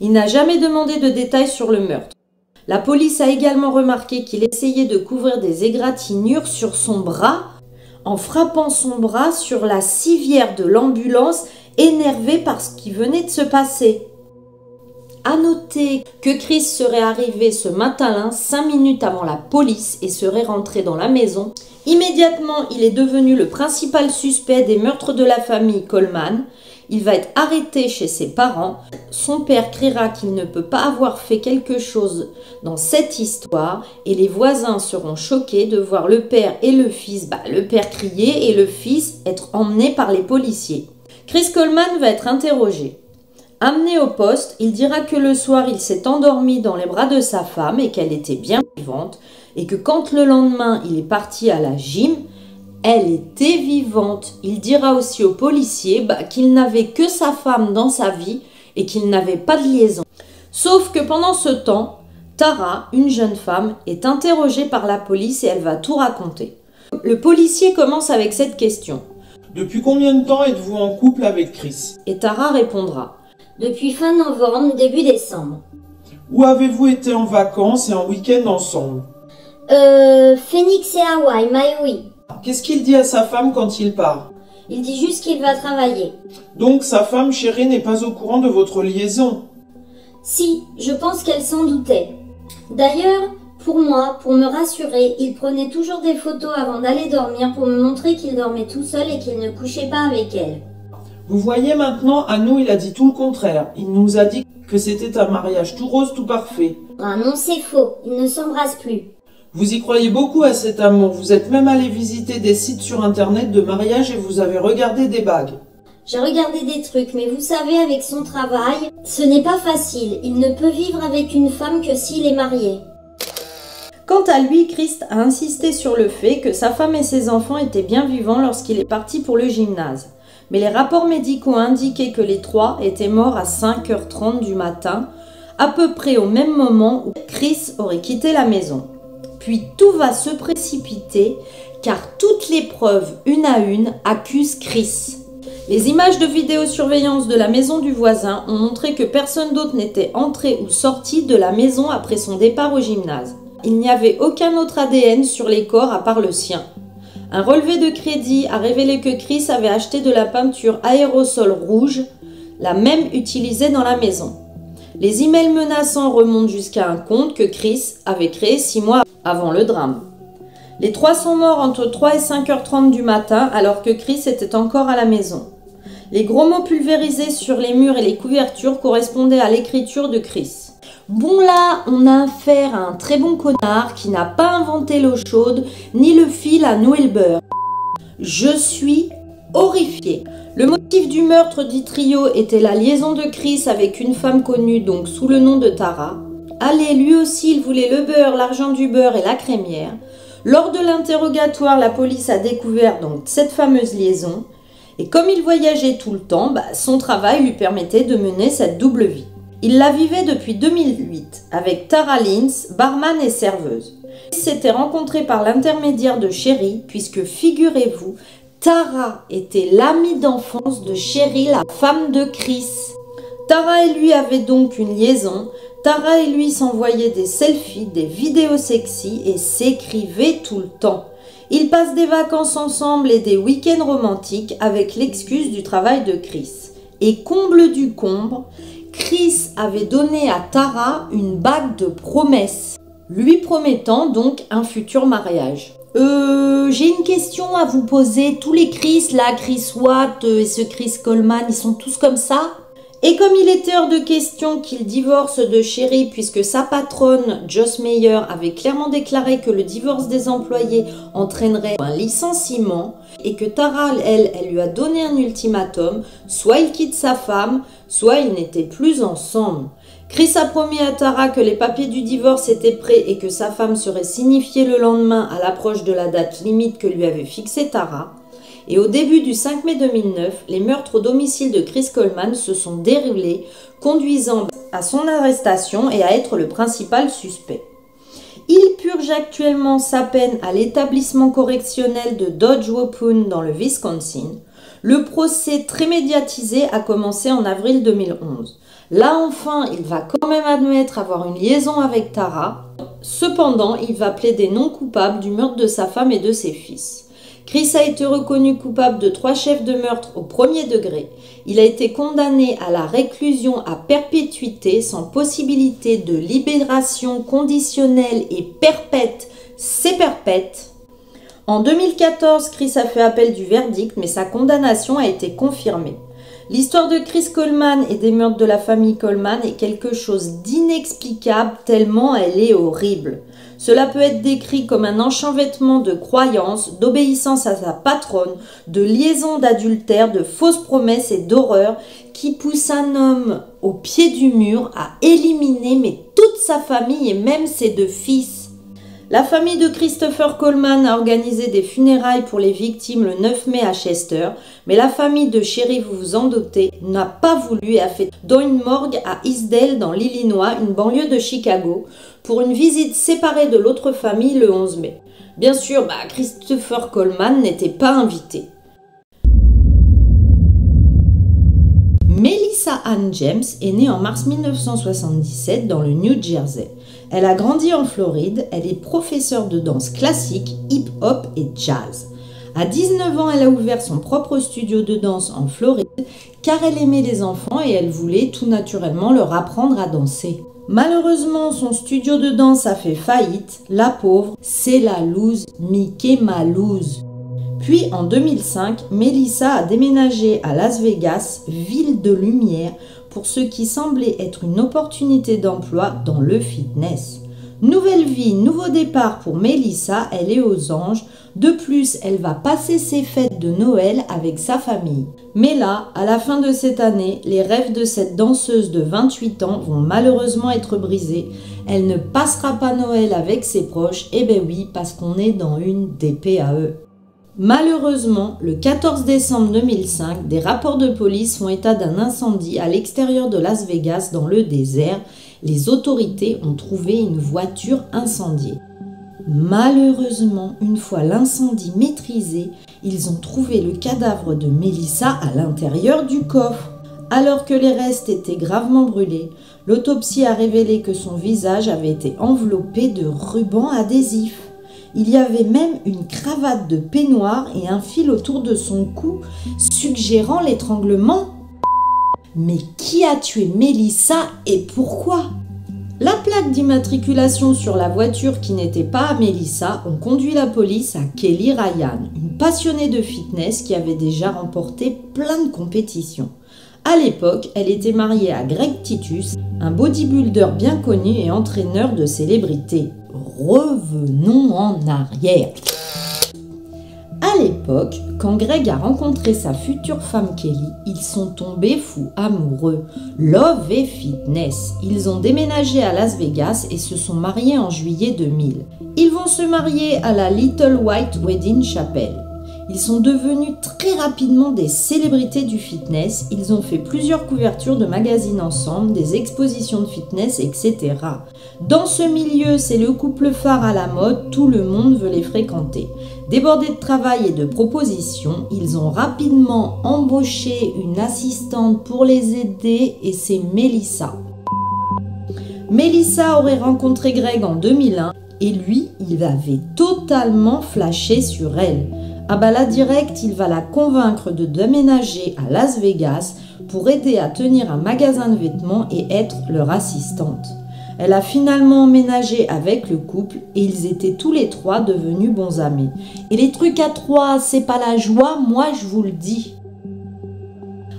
Il n'a jamais demandé de détails sur le meurtre. La police a également remarqué qu'il essayait de couvrir des égratignures sur son bras en frappant son bras sur la civière de l'ambulance, énervé par ce qui venait de se passer. À noter que Chris serait arrivé ce matin-là, cinq minutes avant la police, et serait rentré dans la maison. Immédiatement, il est devenu le principal suspect des meurtres de la famille Coleman. Il va être arrêté chez ses parents. Son père criera qu'il ne peut pas avoir fait quelque chose dans cette histoire et les voisins seront choqués de voir le père et le fils, bah, le père crier et le fils être emmené par les policiers. Chris Coleman va être interrogé. Amené au poste, il dira que le soir il s'est endormi dans les bras de sa femme et qu'elle était bien vivante et que quand le lendemain il est parti à la gym, elle était vivante. Il dira aussi aux policiers bah, qu'il n'avait que sa femme dans sa vie et qu'il n'avait pas de liaison. Sauf que pendant ce temps, Tara, une jeune femme, est interrogée par la police et elle va tout raconter. Le policier commence avec cette question. Depuis combien de temps êtes-vous en couple avec Chris? Et Tara répondra. Depuis fin novembre, début décembre. Où avez-vous été en vacances et en week-end ensemble? Euh, Phoenix et Hawaï, Maui. Qu'est-ce qu'il dit à sa femme quand il part Il dit juste qu'il va travailler. Donc sa femme chérie n'est pas au courant de votre liaison Si, je pense qu'elle s'en doutait. D'ailleurs, pour moi, pour me rassurer, il prenait toujours des photos avant d'aller dormir pour me montrer qu'il dormait tout seul et qu'il ne couchait pas avec elle. Vous voyez maintenant, à nous il a dit tout le contraire. Il nous a dit que c'était un mariage tout rose, tout parfait. Ah non, c'est faux, ils ne s'embrassent plus. Vous y croyez beaucoup à cet amour. Vous êtes même allé visiter des sites sur internet de mariage et vous avez regardé des bagues. J'ai regardé des trucs, mais vous savez, avec son travail, ce n'est pas facile. Il ne peut vivre avec une femme que s'il est marié. Quant à lui, Christ a insisté sur le fait que sa femme et ses enfants étaient bien vivants lorsqu'il est parti pour le gymnase. Mais les rapports médicaux indiquaient que les trois étaient morts à 5h30 du matin, à peu près au même moment où Chris aurait quitté la maison. Puis tout va se précipiter car toutes les preuves, une à une, accusent Chris. Les images de vidéosurveillance de la maison du voisin ont montré que personne d'autre n'était entré ou sorti de la maison après son départ au gymnase. Il n'y avait aucun autre ADN sur les corps à part le sien. Un relevé de crédit a révélé que Chris avait acheté de la peinture aérosol rouge, la même utilisée dans la maison. Les emails menaçants remontent jusqu'à un compte que Chris avait créé six mois avant le drame. Les trois sont morts entre 3 et 5h30 du matin alors que Chris était encore à la maison. Les gros mots pulvérisés sur les murs et les couvertures correspondaient à l'écriture de Chris. Bon là, on a affaire à un très bon connard qui n'a pas inventé l'eau chaude ni le fil à nouer le beurre. Je suis horrifié. Le motif du meurtre dit trio était la liaison de Chris avec une femme connue donc sous le nom de Tara. Allez, lui aussi, il voulait le beurre, l'argent du beurre et la crémière. Lors de l'interrogatoire, la police a découvert donc cette fameuse liaison. Et comme il voyageait tout le temps, bah, son travail lui permettait de mener cette double vie. Il la vivait depuis 2008 avec Tara Lins, barman et serveuse. Ils s'étaient rencontrés par l'intermédiaire de Chéri, puisque figurez-vous, Tara était l'amie d'enfance de Chéri, la femme de Chris. Tara et lui avaient donc une liaison. Tara et lui s'envoyaient des selfies, des vidéos sexy et s'écrivaient tout le temps. Ils passent des vacances ensemble et des week-ends romantiques avec l'excuse du travail de Chris. Et comble du comble, Chris avait donné à Tara une bague de promesse, lui promettant donc un futur mariage. Euh, j'ai une question à vous poser. Tous les Chris, là, Chris Watt et ce Chris Coleman, ils sont tous comme ça? Et comme il était hors de question qu'il divorce de Chéri puisque sa patronne, Joss Meyer, avait clairement déclaré que le divorce des employés entraînerait un licenciement et que Tara, elle, elle lui a donné un ultimatum, soit il quitte sa femme, soit ils n'étaient plus ensemble. Chris a promis à Tara que les papiers du divorce étaient prêts et que sa femme serait signifiée le lendemain à l'approche de la date limite que lui avait fixée Tara. Et au début du 5 mai 2009, les meurtres au domicile de Chris Coleman se sont déroulés, conduisant à son arrestation et à être le principal suspect. Il purge actuellement sa peine à l'établissement correctionnel de Dodge Wapun dans le Wisconsin. Le procès très médiatisé a commencé en avril 2011. Là enfin, il va quand même admettre avoir une liaison avec Tara. Cependant, il va plaider non coupable du meurtre de sa femme et de ses fils. Chris a été reconnu coupable de trois chefs de meurtre au premier degré. Il a été condamné à la réclusion à perpétuité sans possibilité de libération conditionnelle et perpète. C'est perpète. En 2014, Chris a fait appel du verdict, mais sa condamnation a été confirmée. L'histoire de Chris Coleman et des meurtres de la famille Coleman est quelque chose d'inexplicable tellement elle est horrible. Cela peut être décrit comme un enchevêtrement de croyances, d'obéissance à sa patronne, de liaison d'adultère, de fausses promesses et d'horreur qui pousse un homme au pied du mur à éliminer toute sa famille et même ses deux fils. La famille de Christopher Coleman a organisé des funérailles pour les victimes le 9 mai à Chester, mais la famille de Sherry, vous vous en doutez, n'a pas voulu et a fait dans une morgue à Eastdale dans l'Illinois, une banlieue de Chicago, pour une visite séparée de l'autre famille le 11 mai. Bien sûr, bah, Christopher Coleman n'était pas invité. Melissa Ann James est née en mars 1977 dans le New Jersey. Elle a grandi en Floride, elle est professeure de danse classique, hip-hop et jazz. À 19 ans, elle a ouvert son propre studio de danse en Floride car elle aimait les enfants et elle voulait tout naturellement leur apprendre à danser. Malheureusement, son studio de danse a fait faillite. La pauvre, c'est la loose, Mickey Malouse. Puis en 2005, Melissa a déménagé à Las Vegas, ville de lumière, pour ce qui semblait être une opportunité d'emploi dans le fitness. Nouvelle vie, nouveau départ pour Melissa, elle est aux anges. De plus, elle va passer ses fêtes de Noël avec sa famille. Mais là, à la fin de cette année, les rêves de cette danseuse de 28 ans vont malheureusement être brisés. Elle ne passera pas Noël avec ses proches, et eh ben oui, parce qu'on est dans une DPAE. Malheureusement, le 14 décembre 2005, des rapports de police font état d'un incendie à l'extérieur de Las Vegas dans le désert. Les autorités ont trouvé une voiture incendiée. Malheureusement, une fois l'incendie maîtrisé, ils ont trouvé le cadavre de Melissa à l'intérieur du coffre. Alors que les restes étaient gravement brûlés, l'autopsie a révélé que son visage avait été enveloppé de rubans adhésifs. Il y avait même une cravate de peignoir et un fil autour de son cou, suggérant l'étranglement. Mais qui a tué Mélissa et pourquoi? La plaque d'immatriculation sur la voiture qui n'était pas à Mélissa ont conduit la police à Kelly Ryan, une passionnée de fitness qui avait déjà remporté plein de compétitions. À l'époque, elle était mariée à Greg Titus, un bodybuilder bien connu et entraîneur de célébrités revenons en arrière. À l'époque, quand Greg a rencontré sa future femme Kelly, ils sont tombés fous amoureux. Love et fitness. Ils ont déménagé à Las Vegas et se sont mariés en juillet 2000. Ils vont se marier à la Little White Wedding Chapel. Ils sont devenus très rapidement des célébrités du fitness. Ils ont fait plusieurs couvertures de magazines ensemble, des expositions de fitness, etc. Dans ce milieu, c'est le couple phare à la mode, tout le monde veut les fréquenter. Débordés de travail et de propositions, ils ont rapidement embauché une assistante pour les aider et c'est Melissa. Melissa aurait rencontré Greg en 2001 et lui, il avait totalement flashé sur elle. Ah bah là direct, il va la convaincre de déménager à Las Vegas pour aider à tenir un magasin de vêtements et être leur assistante. Elle a finalement emménagé avec le couple et ils étaient tous les trois devenus bons amis. Et les trucs à trois, c'est pas la joie, moi je vous le dis.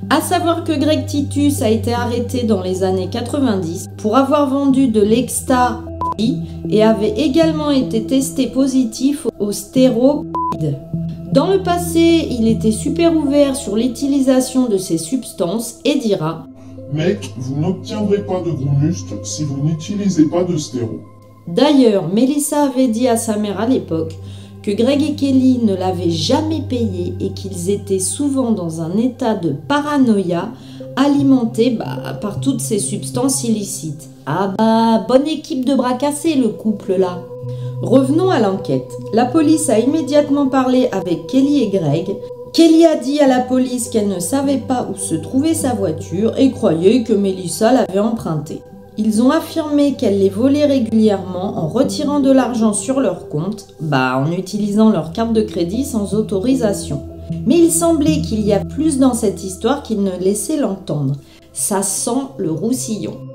À savoir que Greg Titus a été arrêté dans les années 90 pour avoir vendu de l'exta et avait également été testé positif au stéroïde. Dans le passé, il était super ouvert sur l'utilisation de ces substances et dira Mec, vous n'obtiendrez pas de gros muscles si vous n'utilisez pas de stéro. D'ailleurs, Melissa avait dit à sa mère à l'époque que Greg et Kelly ne l'avaient jamais payé et qu'ils étaient souvent dans un état de paranoïa alimenté bah, par toutes ces substances illicites. Ah bah, bonne équipe de bras cassés le couple là. Revenons à l'enquête. La police a immédiatement parlé avec Kelly et Greg Kelly a dit à la police qu'elle ne savait pas où se trouvait sa voiture et croyait que Melissa l'avait empruntée. Ils ont affirmé qu'elle les volait régulièrement en retirant de l'argent sur leur compte, bah en utilisant leur carte de crédit sans autorisation. Mais il semblait qu'il y a plus dans cette histoire qu'il ne laissait l'entendre. Ça sent le roussillon.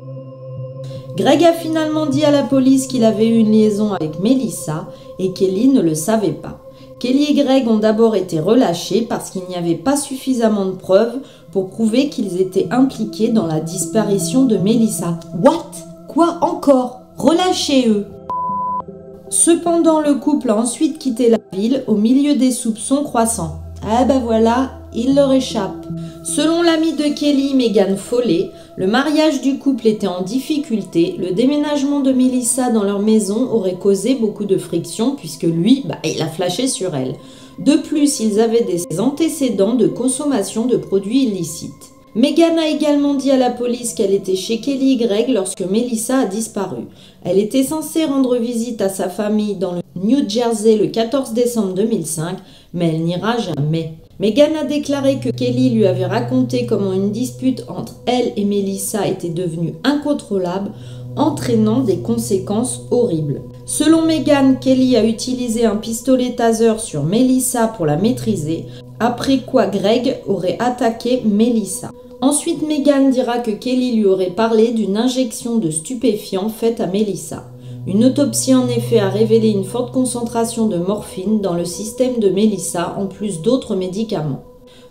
Greg a finalement dit à la police qu'il avait eu une liaison avec Melissa et Kelly ne le savait pas. Kelly et Greg ont d'abord été relâchés parce qu'il n'y avait pas suffisamment de preuves pour prouver qu'ils étaient impliqués dans la disparition de Melissa. What? Quoi encore? Relâchez eux Cependant, le couple a ensuite quitté la ville au milieu des soupçons croissants. Ah ben voilà, il leur échappe. Selon l'ami de Kelly, Megan Foley, le mariage du couple était en difficulté, le déménagement de Melissa dans leur maison aurait causé beaucoup de friction puisque lui, bah, il a flashé sur elle. De plus, ils avaient des antécédents de consommation de produits illicites. Megan a également dit à la police qu'elle était chez Kelly Greg lorsque Melissa a disparu. Elle était censée rendre visite à sa famille dans le New Jersey le 14 décembre 2005, mais elle n'ira jamais. Megan a déclaré que Kelly lui avait raconté comment une dispute entre elle et Melissa était devenue incontrôlable, entraînant des conséquences horribles. Selon Megan, Kelly a utilisé un pistolet taser sur Melissa pour la maîtriser, après quoi Greg aurait attaqué Melissa. Ensuite, Megan dira que Kelly lui aurait parlé d'une injection de stupéfiants faite à Melissa. Une autopsie en effet a révélé une forte concentration de morphine dans le système de Melissa en plus d'autres médicaments.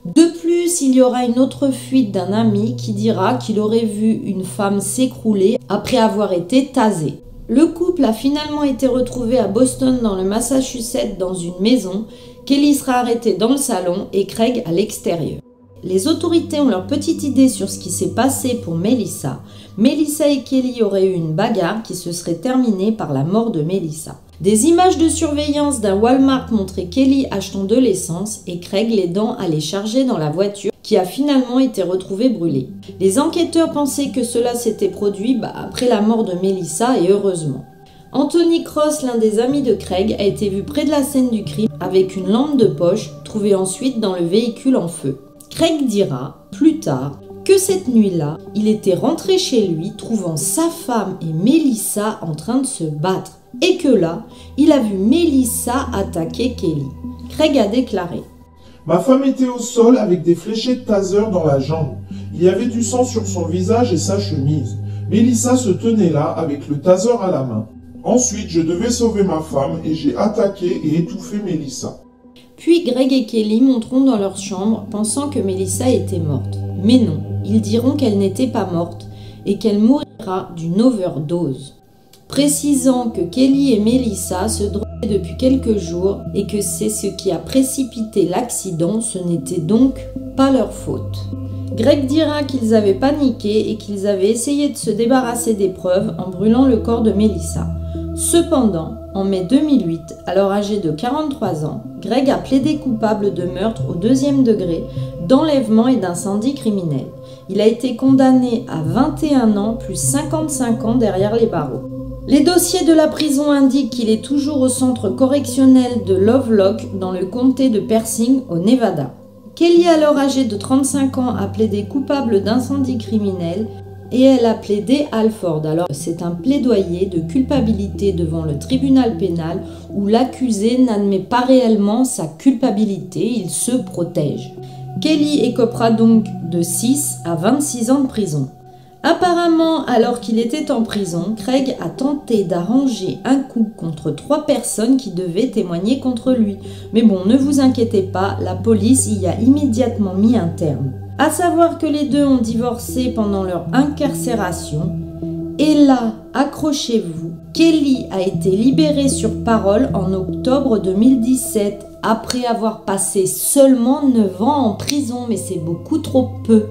De plus, il y aura une autre fuite d'un ami qui dira qu'il aurait vu une femme s'écrouler après avoir été tasée. Le couple a finalement été retrouvé à Boston dans le Massachusetts dans une maison. Kelly sera arrêtée dans le salon et Craig à l'extérieur. Les autorités ont leur petite idée sur ce qui s'est passé pour Melissa. Melissa et Kelly auraient eu une bagarre qui se serait terminée par la mort de Melissa. Des images de surveillance d'un Walmart montraient Kelly achetant de l'essence et Craig l'aidant à les charger dans la voiture qui a finalement été retrouvée brûlée. Les enquêteurs pensaient que cela s'était produit bah, après la mort de Melissa et heureusement. Anthony Cross, l'un des amis de Craig, a été vu près de la scène du crime avec une lampe de poche trouvée ensuite dans le véhicule en feu. Craig dira, plus tard, que cette nuit-là, il était rentré chez lui trouvant sa femme et Melissa en train de se battre et que là, il a vu Melissa attaquer Kelly. Craig a déclaré Ma femme était au sol avec des fléchets de taser dans la jambe. Il y avait du sang sur son visage et sa chemise. Melissa se tenait là avec le taser à la main. Ensuite, je devais sauver ma femme et j'ai attaqué et étouffé Melissa. Puis Greg et Kelly monteront dans leur chambre pensant que Melissa était morte. Mais non, ils diront qu'elle n'était pas morte et qu'elle mourra d'une overdose. Précisant que Kelly et Melissa se droguaient depuis quelques jours et que c'est ce qui a précipité l'accident, ce n'était donc pas leur faute. Greg dira qu'ils avaient paniqué et qu'ils avaient essayé de se débarrasser des preuves en brûlant le corps de Melissa. Cependant, en mai 2008, alors âgé de 43 ans, Greg a plaidé coupable de meurtre au deuxième degré, d'enlèvement et d'incendie criminel. Il a été condamné à 21 ans plus 55 ans derrière les barreaux. Les dossiers de la prison indiquent qu'il est toujours au centre correctionnel de Lovelock dans le comté de Persing au Nevada. Kelly, alors âgée de 35 ans, a plaidé coupable d'incendie criminel et elle a plaidé Alford. Alors c'est un plaidoyer de culpabilité devant le tribunal pénal où l'accusé n'admet pas réellement sa culpabilité, il se protège. Kelly écopera donc de 6 à 26 ans de prison. Apparemment, alors qu'il était en prison, Craig a tenté d'arranger un coup contre trois personnes qui devaient témoigner contre lui. Mais bon, ne vous inquiétez pas, la police y a immédiatement mis un terme. À savoir que les deux ont divorcé pendant leur incarcération. Et là, accrochez-vous, Kelly a été libérée sur parole en octobre 2017 après avoir passé seulement 9 ans en prison, mais c'est beaucoup trop peu.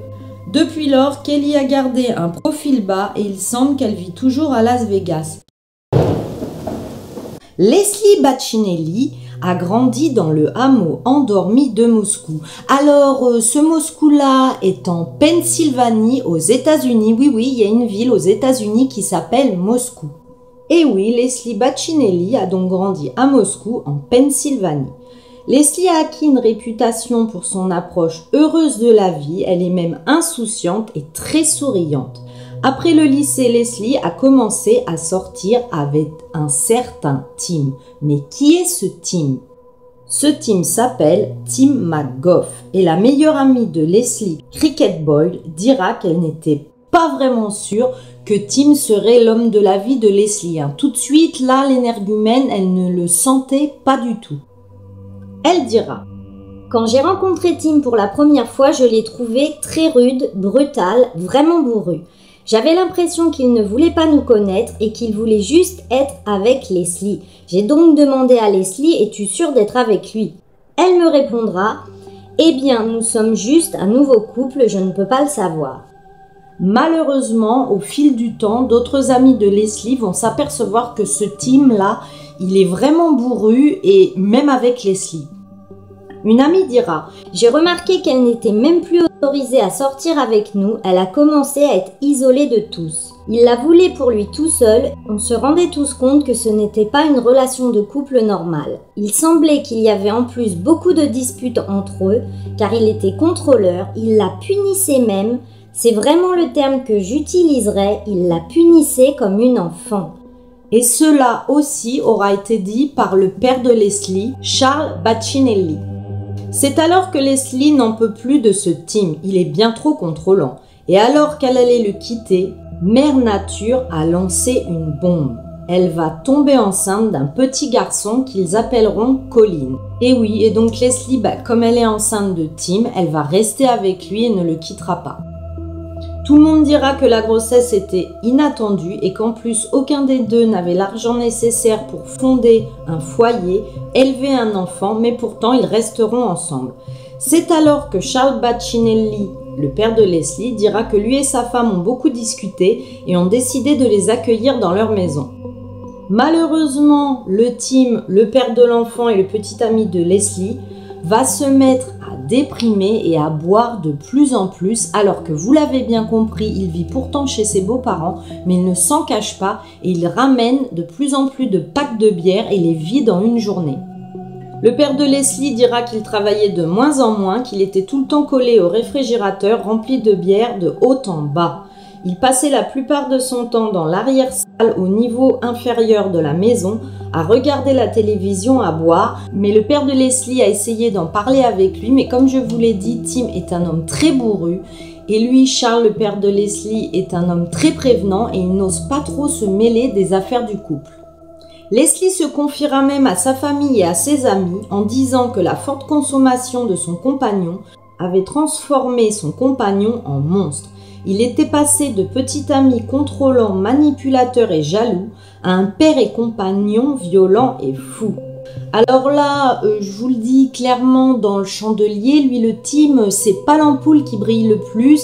Depuis lors, Kelly a gardé un profil bas et il semble qu'elle vit toujours à Las Vegas. Leslie Baccinelli a grandi dans le hameau endormi de Moscou. Alors, euh, ce Moscou-là est en Pennsylvanie, aux États-Unis. Oui, oui, il y a une ville aux États-Unis qui s'appelle Moscou. Et oui, Leslie Baccinelli a donc grandi à Moscou, en Pennsylvanie. Leslie a acquis une réputation pour son approche heureuse de la vie, elle est même insouciante et très souriante. Après le lycée, Leslie a commencé à sortir avec un certain Tim. Mais qui est ce Tim? Ce Tim s'appelle Tim McGough et la meilleure amie de Leslie, Cricket Boyd, dira qu'elle n'était pas vraiment sûre que Tim serait l'homme de la vie de Leslie. Hein. Tout de suite, là, l'énergumène, elle ne le sentait pas du tout. Elle dira Quand j'ai rencontré Tim pour la première fois, je l'ai trouvé très rude, brutal, vraiment bourru. J'avais l'impression qu'il ne voulait pas nous connaître et qu'il voulait juste être avec Leslie. J'ai donc demandé à Leslie Es-tu sûre d'être avec lui? Elle me répondra Eh bien, nous sommes juste un nouveau couple, je ne peux pas le savoir. Malheureusement, au fil du temps, d'autres amis de Leslie vont s'apercevoir que ce Tim-là, il est vraiment bourru et même avec Leslie. Une amie dira J'ai remarqué qu'elle n'était même plus autorisée à sortir avec nous, elle a commencé à être isolée de tous. Il la voulait pour lui tout seul, on se rendait tous compte que ce n'était pas une relation de couple normale. Il semblait qu'il y avait en plus beaucoup de disputes entre eux, car il était contrôleur, il la punissait même, c'est vraiment le terme que j'utiliserais, il la punissait comme une enfant. Et cela aussi aura été dit par le père de Leslie, Charles Baccinelli. C'est alors que Leslie n'en peut plus de ce Tim, il est bien trop contrôlant. Et alors qu'elle allait le quitter, Mère Nature a lancé une bombe. Elle va tomber enceinte d'un petit garçon qu'ils appelleront Colin. Et oui, et donc Leslie, bah, comme elle est enceinte de Tim, elle va rester avec lui et ne le quittera pas. Tout le monde dira que la grossesse était inattendue et qu'en plus aucun des deux n'avait l'argent nécessaire pour fonder un foyer, élever un enfant, mais pourtant ils resteront ensemble. C'est alors que Charles Baccinelli, le père de Leslie, dira que lui et sa femme ont beaucoup discuté et ont décidé de les accueillir dans leur maison. Malheureusement, le team, le père de l'enfant et le petit ami de Leslie va se mettre déprimé et à boire de plus en plus alors que vous l'avez bien compris, il vit pourtant chez ses beaux-parents mais il ne s'en cache pas et il ramène de plus en plus de packs de bière et les vide en une journée. Le père de Leslie dira qu'il travaillait de moins en moins, qu'il était tout le temps collé au réfrigérateur rempli de bière de haut en bas. Il passait la plupart de son temps dans l'arrière-salle au niveau inférieur de la maison à regarder la télévision, à boire, mais le père de Leslie a essayé d'en parler avec lui, mais comme je vous l'ai dit, Tim est un homme très bourru, et lui, Charles, le père de Leslie, est un homme très prévenant et il n'ose pas trop se mêler des affaires du couple. Leslie se confiera même à sa famille et à ses amis en disant que la forte consommation de son compagnon avait transformé son compagnon en monstre il était passé de petit ami contrôlant, manipulateur et jaloux à un père et compagnon violent et fou. Alors là, euh, je vous le dis clairement, dans le chandelier, lui le team, c'est pas l'ampoule qui brille le plus.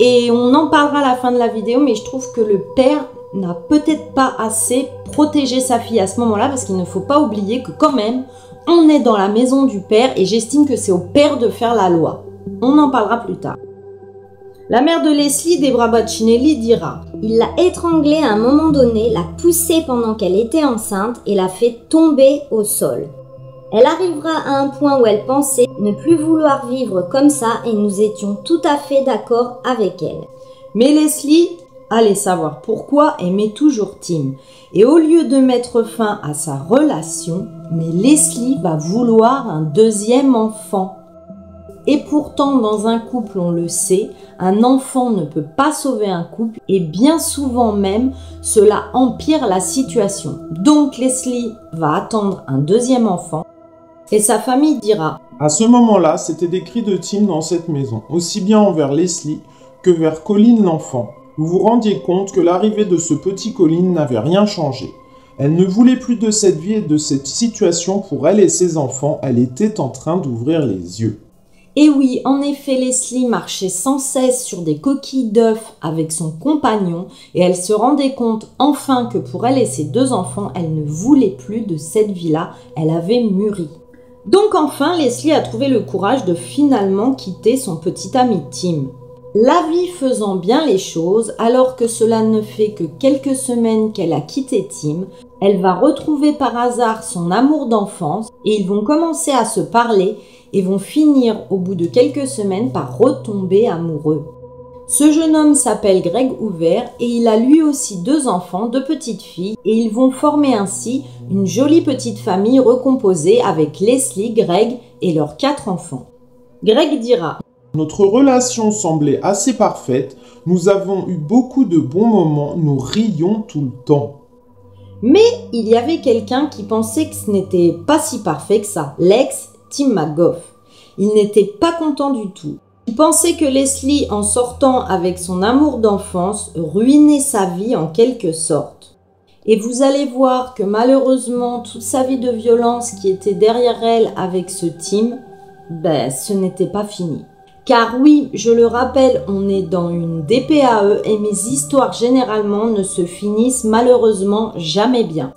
Et on en parlera à la fin de la vidéo, mais je trouve que le père n'a peut-être pas assez protégé sa fille à ce moment-là, parce qu'il ne faut pas oublier que quand même, on est dans la maison du père et j'estime que c'est au père de faire la loi. On en parlera plus tard. La mère de Leslie, Debra Baccinelli, dira Il l'a étranglée à un moment donné, l'a poussée pendant qu'elle était enceinte et l'a fait tomber au sol. Elle arrivera à un point où elle pensait ne plus vouloir vivre comme ça et nous étions tout à fait d'accord avec elle. Mais Leslie allait savoir pourquoi aimait toujours Tim. Et au lieu de mettre fin à sa relation, mais Leslie va vouloir un deuxième enfant. Et pourtant, dans un couple, on le sait, un enfant ne peut pas sauver un couple et bien souvent même, cela empire la situation. Donc Leslie va attendre un deuxième enfant et sa famille dira À ce moment-là, c'était des cris de Tim dans cette maison, aussi bien envers Leslie que vers Colin l'enfant. Vous vous rendiez compte que l'arrivée de ce petit Colin n'avait rien changé. Elle ne voulait plus de cette vie et de cette situation pour elle et ses enfants, elle était en train d'ouvrir les yeux. Et oui, en effet, Leslie marchait sans cesse sur des coquilles d'œufs avec son compagnon et elle se rendait compte enfin que pour elle et ses deux enfants, elle ne voulait plus de cette vie-là, elle avait mûri. Donc enfin, Leslie a trouvé le courage de finalement quitter son petit ami Tim. La vie faisant bien les choses, alors que cela ne fait que quelques semaines qu'elle a quitté Tim, elle va retrouver par hasard son amour d'enfance et ils vont commencer à se parler et vont finir au bout de quelques semaines par retomber amoureux. Ce jeune homme s'appelle Greg Hoover et il a lui aussi deux enfants, deux petites filles, et ils vont former ainsi une jolie petite famille recomposée avec Leslie, Greg et leurs quatre enfants. Greg dira notre relation semblait assez parfaite, nous avons eu beaucoup de bons moments, nous rions tout le temps. Mais il y avait quelqu'un qui pensait que ce n'était pas si parfait que ça, l'ex Tim McGough. Il n'était pas content du tout. Il pensait que Leslie, en sortant avec son amour d'enfance, ruinait sa vie en quelque sorte. Et vous allez voir que malheureusement, toute sa vie de violence qui était derrière elle avec ce Tim, ben, ce n'était pas fini. Car oui, je le rappelle, on est dans une DPAE et mes histoires généralement ne se finissent malheureusement jamais bien.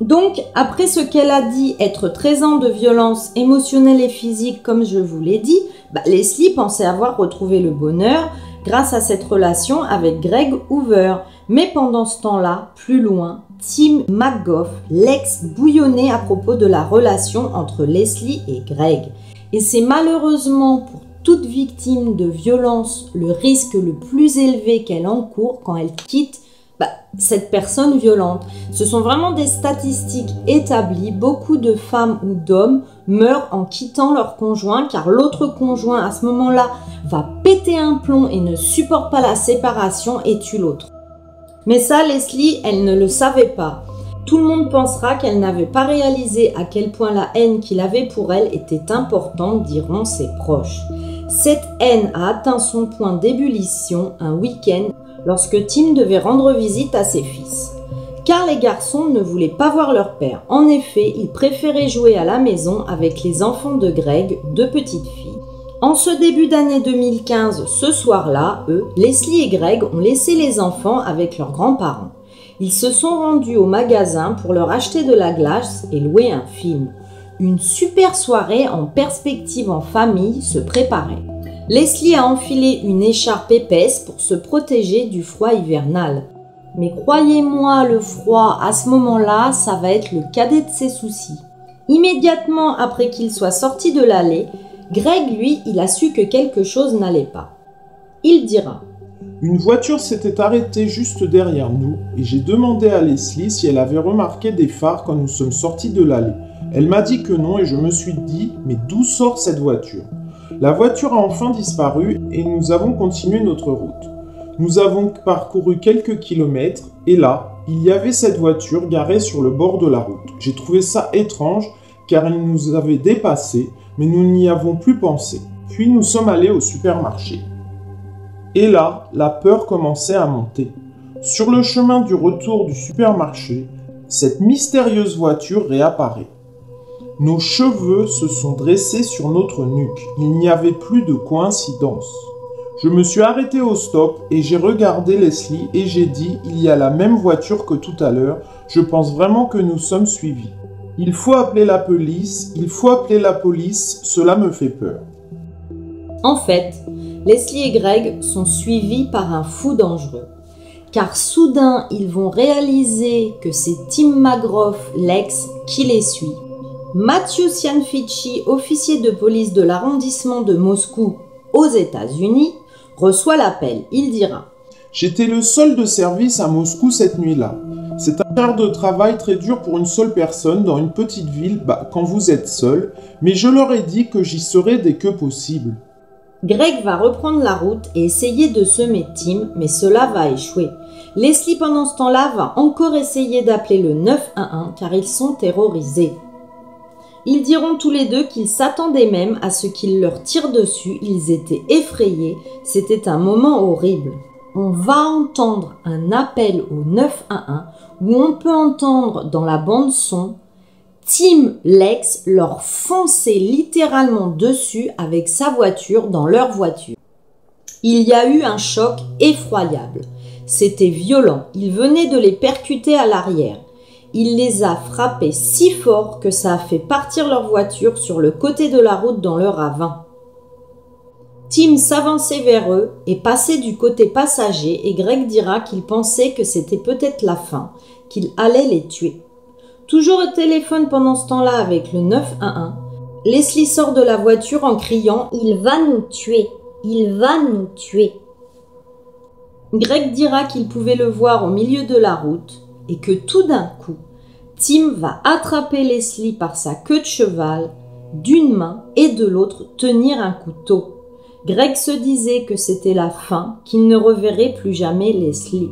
Donc, après ce qu'elle a dit être 13 ans de violence émotionnelle et physique, comme je vous l'ai dit, bah, Leslie pensait avoir retrouvé le bonheur grâce à cette relation avec Greg Hoover. Mais pendant ce temps-là, plus loin, Tim McGough, l'ex bouillonnait à propos de la relation entre Leslie et Greg. Et c'est malheureusement pour toute victime de violence le risque le plus élevé qu'elle encourt quand elle quitte cette personne violente. Ce sont vraiment des statistiques établies. Beaucoup de femmes ou d'hommes meurent en quittant leur conjoint car l'autre conjoint à ce moment-là va péter un plomb et ne supporte pas la séparation et tue l'autre. Mais ça, Leslie, elle ne le savait pas. Tout le monde pensera qu'elle n'avait pas réalisé à quel point la haine qu'il avait pour elle était importante, diront ses proches. Cette haine a atteint son point d'ébullition un week-end lorsque Tim devait rendre visite à ses fils. Car les garçons ne voulaient pas voir leur père. En effet, ils préféraient jouer à la maison avec les enfants de Greg, deux petites filles. En ce début d'année 2015, ce soir-là, eux, Leslie et Greg ont laissé les enfants avec leurs grands-parents. Ils se sont rendus au magasin pour leur acheter de la glace et louer un film. Une super soirée en perspective en famille se préparait. Leslie a enfilé une écharpe épaisse pour se protéger du froid hivernal. Mais croyez-moi, le froid, à ce moment-là, ça va être le cadet de ses soucis. Immédiatement après qu'il soit sorti de l'allée, Greg, lui, il a su que quelque chose n'allait pas. Il dira Une voiture s'était arrêtée juste derrière nous et j'ai demandé à Leslie si elle avait remarqué des phares quand nous sommes sortis de l'allée. Elle m'a dit que non et je me suis dit, mais d'où sort cette voiture? La voiture a enfin disparu et nous avons continué notre route. Nous avons parcouru quelques kilomètres et là, il y avait cette voiture garée sur le bord de la route. J'ai trouvé ça étrange car elle nous avait dépassés, mais nous n'y avons plus pensé. Puis nous sommes allés au supermarché. Et là, la peur commençait à monter. Sur le chemin du retour du supermarché, cette mystérieuse voiture réapparaît. Nos cheveux se sont dressés sur notre nuque. Il n'y avait plus de coïncidence. Je me suis arrêté au stop et j'ai regardé Leslie et j'ai dit il y a la même voiture que tout à l'heure. Je pense vraiment que nous sommes suivis. Il faut appeler la police, il faut appeler la police, cela me fait peur. En fait, Leslie et Greg sont suivis par un fou dangereux. Car soudain, ils vont réaliser que c'est Tim McGrath, l'ex, qui les suit. Matthew Cianficci, officier de police de l'arrondissement de Moscou aux États-Unis, reçoit l'appel. Il dira J'étais le seul de service à Moscou cette nuit-là. C'est un quart de travail très dur pour une seule personne dans une petite ville bah, quand vous êtes seul, mais je leur ai dit que j'y serais dès que possible. Greg va reprendre la route et essayer de semer Tim, mais cela va échouer. Leslie pendant ce temps-là va encore essayer d'appeler le 911 car ils sont terrorisés. Ils diront tous les deux qu'ils s'attendaient même à ce qu'il leur tire dessus, ils étaient effrayés, c'était un moment horrible. On va entendre un appel au 911 où on peut entendre dans la bande son Tim Lex leur foncer littéralement dessus avec sa voiture dans leur voiture. Il y a eu un choc effroyable. C'était violent. Il venait de les percuter à l'arrière. Il les a frappés si fort que ça a fait partir leur voiture sur le côté de la route dans le ravin. Tim s'avançait vers eux et passait du côté passager et Greg dira qu'il pensait que c'était peut-être la fin, qu'il allait les tuer. Toujours au téléphone pendant ce temps-là avec le 911, Leslie sort de la voiture en criant Il va nous tuer, il va nous tuer. Greg dira qu'il pouvait le voir au milieu de la route et que tout d'un coup, Tim va attraper Leslie par sa queue de cheval, d'une main et de l'autre tenir un couteau. Greg se disait que c'était la fin, qu'il ne reverrait plus jamais Leslie.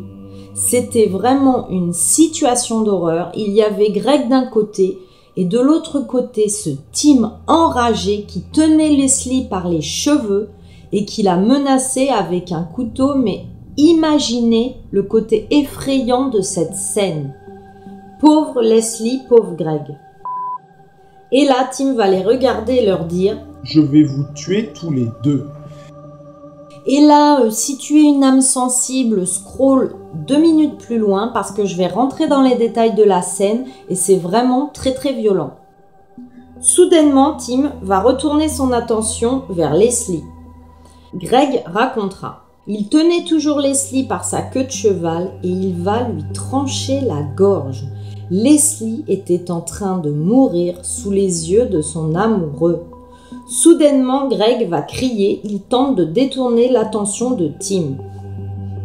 C'était vraiment une situation d'horreur. Il y avait Greg d'un côté et de l'autre côté ce Tim enragé qui tenait Leslie par les cheveux et qui la menaçait avec un couteau mais Imaginez le côté effrayant de cette scène. Pauvre Leslie, pauvre Greg. Et là, Tim va les regarder et leur dire Je vais vous tuer tous les deux. Et là, euh, si tu es une âme sensible, scroll deux minutes plus loin parce que je vais rentrer dans les détails de la scène et c'est vraiment très très violent. Soudainement, Tim va retourner son attention vers Leslie. Greg racontera. Il tenait toujours Leslie par sa queue de cheval et il va lui trancher la gorge. Leslie était en train de mourir sous les yeux de son amoureux. Soudainement, Greg va crier, il tente de détourner l'attention de Tim.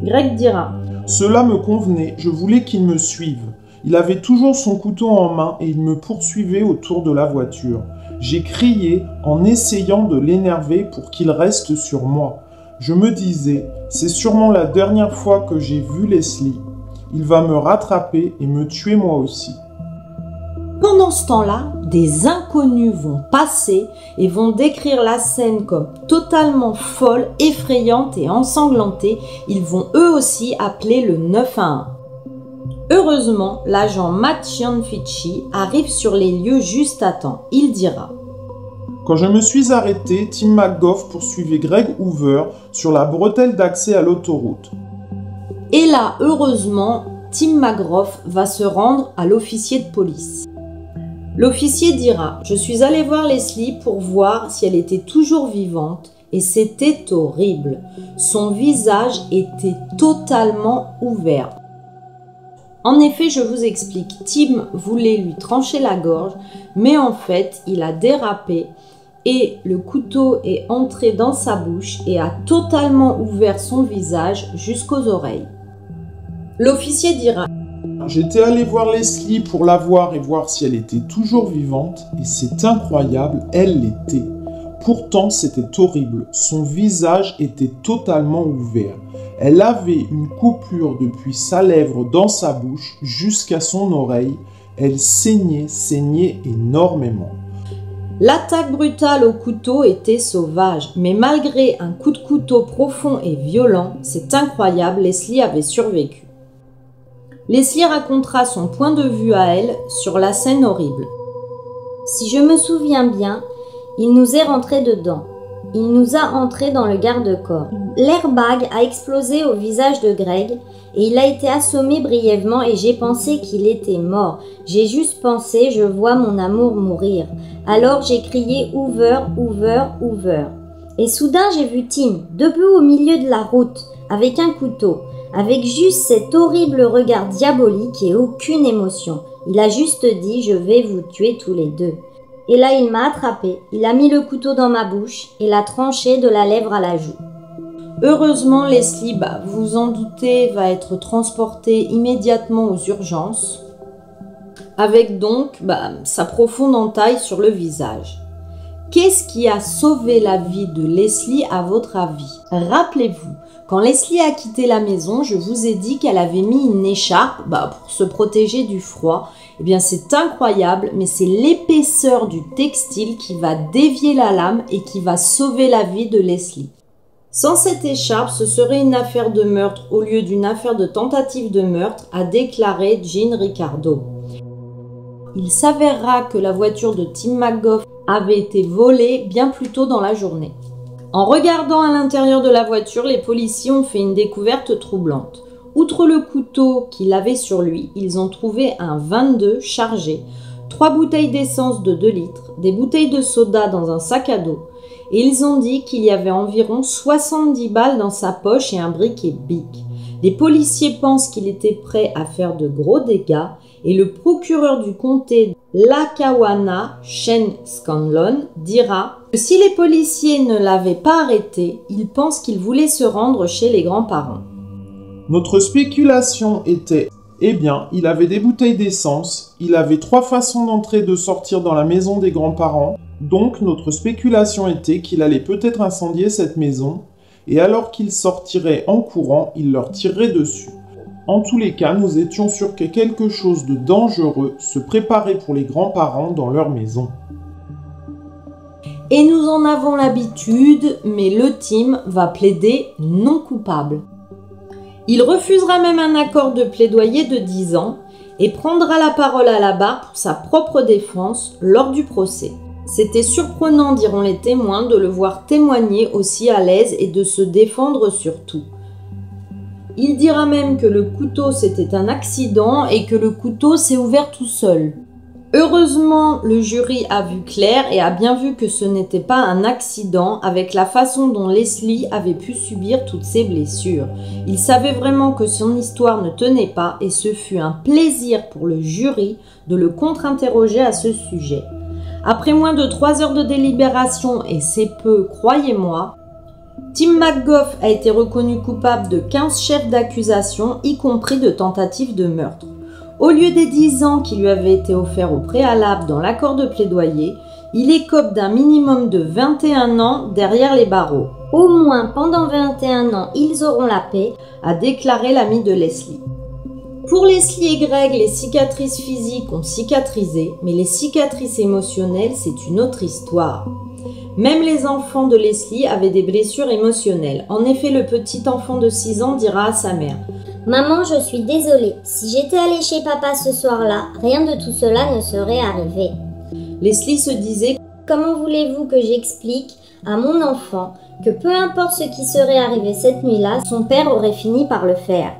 Greg dira Cela me convenait, je voulais qu'il me suive. Il avait toujours son couteau en main et il me poursuivait autour de la voiture. J'ai crié en essayant de l'énerver pour qu'il reste sur moi. Je me disais, c'est sûrement la dernière fois que j'ai vu Leslie. Il va me rattraper et me tuer moi aussi. Pendant ce temps-là, des inconnus vont passer et vont décrire la scène comme totalement folle, effrayante et ensanglantée. Ils vont eux aussi appeler le 911. Heureusement, l'agent Matt Gianfici arrive sur les lieux juste à temps. Il dira quand je me suis arrêté, Tim McGough poursuivait Greg Hoover sur la bretelle d'accès à l'autoroute. Et là, heureusement, Tim McGraw va se rendre à l'officier de police. L'officier dira Je suis allé voir Leslie pour voir si elle était toujours vivante et c'était horrible. Son visage était totalement ouvert. En effet, je vous explique, Tim voulait lui trancher la gorge, mais en fait, il a dérapé et le couteau est entré dans sa bouche et a totalement ouvert son visage jusqu'aux oreilles. L'officier dira J'étais allé voir Leslie pour la voir et voir si elle était toujours vivante, et c'est incroyable, elle l'était. Pourtant, c'était horrible, son visage était totalement ouvert. Elle avait une coupure depuis sa lèvre dans sa bouche jusqu'à son oreille. Elle saignait, saignait énormément. L'attaque brutale au couteau était sauvage, mais malgré un coup de couteau profond et violent, c'est incroyable, Leslie avait survécu. Leslie racontera son point de vue à elle sur la scène horrible. Si je me souviens bien, il nous est rentré dedans. Il nous a entrés dans le garde-corps. L'airbag a explosé au visage de Greg et il a été assommé brièvement et j'ai pensé qu'il était mort. J'ai juste pensé, je vois mon amour mourir. Alors j'ai crié Hoover, Hoover, Hoover. Et soudain j'ai vu Tim, debout au milieu de la route, avec un couteau, avec juste cet horrible regard diabolique et aucune émotion. Il a juste dit Je vais vous tuer tous les deux. Et là, il m'a attrapé, il a mis le couteau dans ma bouche et l'a tranché de la lèvre à la joue. Heureusement, Leslie, bah, vous en doutez, va être transportée immédiatement aux urgences, avec donc bah, sa profonde entaille sur le visage. Qu'est-ce qui a sauvé la vie de Leslie à votre avis? Rappelez-vous, quand Leslie a quitté la maison, je vous ai dit qu'elle avait mis une écharpe bah, pour se protéger du froid. Eh bien, c'est incroyable, mais c'est l'épaisseur du textile qui va dévier la lame et qui va sauver la vie de Leslie. Sans cette écharpe, ce serait une affaire de meurtre au lieu d'une affaire de tentative de meurtre, a déclaré Jean Ricardo. Il s'avérera que la voiture de Tim McGough avait été volée bien plus tôt dans la journée. En regardant à l'intérieur de la voiture, les policiers ont fait une découverte troublante. Outre le couteau qu'il avait sur lui, ils ont trouvé un 22 chargé, trois bouteilles d'essence de 2 litres, des bouteilles de soda dans un sac à dos, et ils ont dit qu'il y avait environ 70 balles dans sa poche et un briquet bic. Les policiers pensent qu'il était prêt à faire de gros dégâts et le procureur du comté Lackawanna, Shane Scanlon, dira que si les policiers ne l'avaient pas arrêté, ils pensent qu'il voulait se rendre chez les grands-parents. Notre spéculation était eh bien, il avait des bouteilles d'essence, il avait trois façons d'entrer et de sortir dans la maison des grands-parents, donc notre spéculation était qu'il allait peut-être incendier cette maison, et alors qu'il sortirait en courant, il leur tirerait dessus. En tous les cas, nous étions sûrs que quelque chose de dangereux se préparait pour les grands-parents dans leur maison. Et nous en avons l'habitude, mais le team va plaider non coupable. Il refusera même un accord de plaidoyer de 10 ans et prendra la parole à la barre pour sa propre défense lors du procès. C'était surprenant, diront les témoins, de le voir témoigner aussi à l'aise et de se défendre surtout. Il dira même que le couteau c'était un accident et que le couteau s'est ouvert tout seul. Heureusement, le jury a vu clair et a bien vu que ce n'était pas un accident avec la façon dont Leslie avait pu subir toutes ces blessures. Il savait vraiment que son histoire ne tenait pas et ce fut un plaisir pour le jury de le contre-interroger à ce sujet. Après moins de trois heures de délibération, et c'est peu, croyez-moi, Tim McGough a été reconnu coupable de 15 chefs d'accusation, y compris de tentatives de meurtre. Au lieu des 10 ans qui lui avaient été offerts au préalable dans l'accord de plaidoyer, il écope d'un minimum de 21 ans derrière les barreaux. Au moins pendant 21 ans, ils auront la paix, a déclaré l'ami de Leslie. Pour Leslie et Greg, les cicatrices physiques ont cicatrisé, mais les cicatrices émotionnelles, c'est une autre histoire. Même les enfants de Leslie avaient des blessures émotionnelles. En effet, le petit enfant de 6 ans dira à sa mère Maman, je suis désolée. Si j'étais allée chez papa ce soir-là, rien de tout cela ne serait arrivé. Leslie se disait Comment voulez-vous que j'explique à mon enfant que peu importe ce qui serait arrivé cette nuit-là, son père aurait fini par le faire?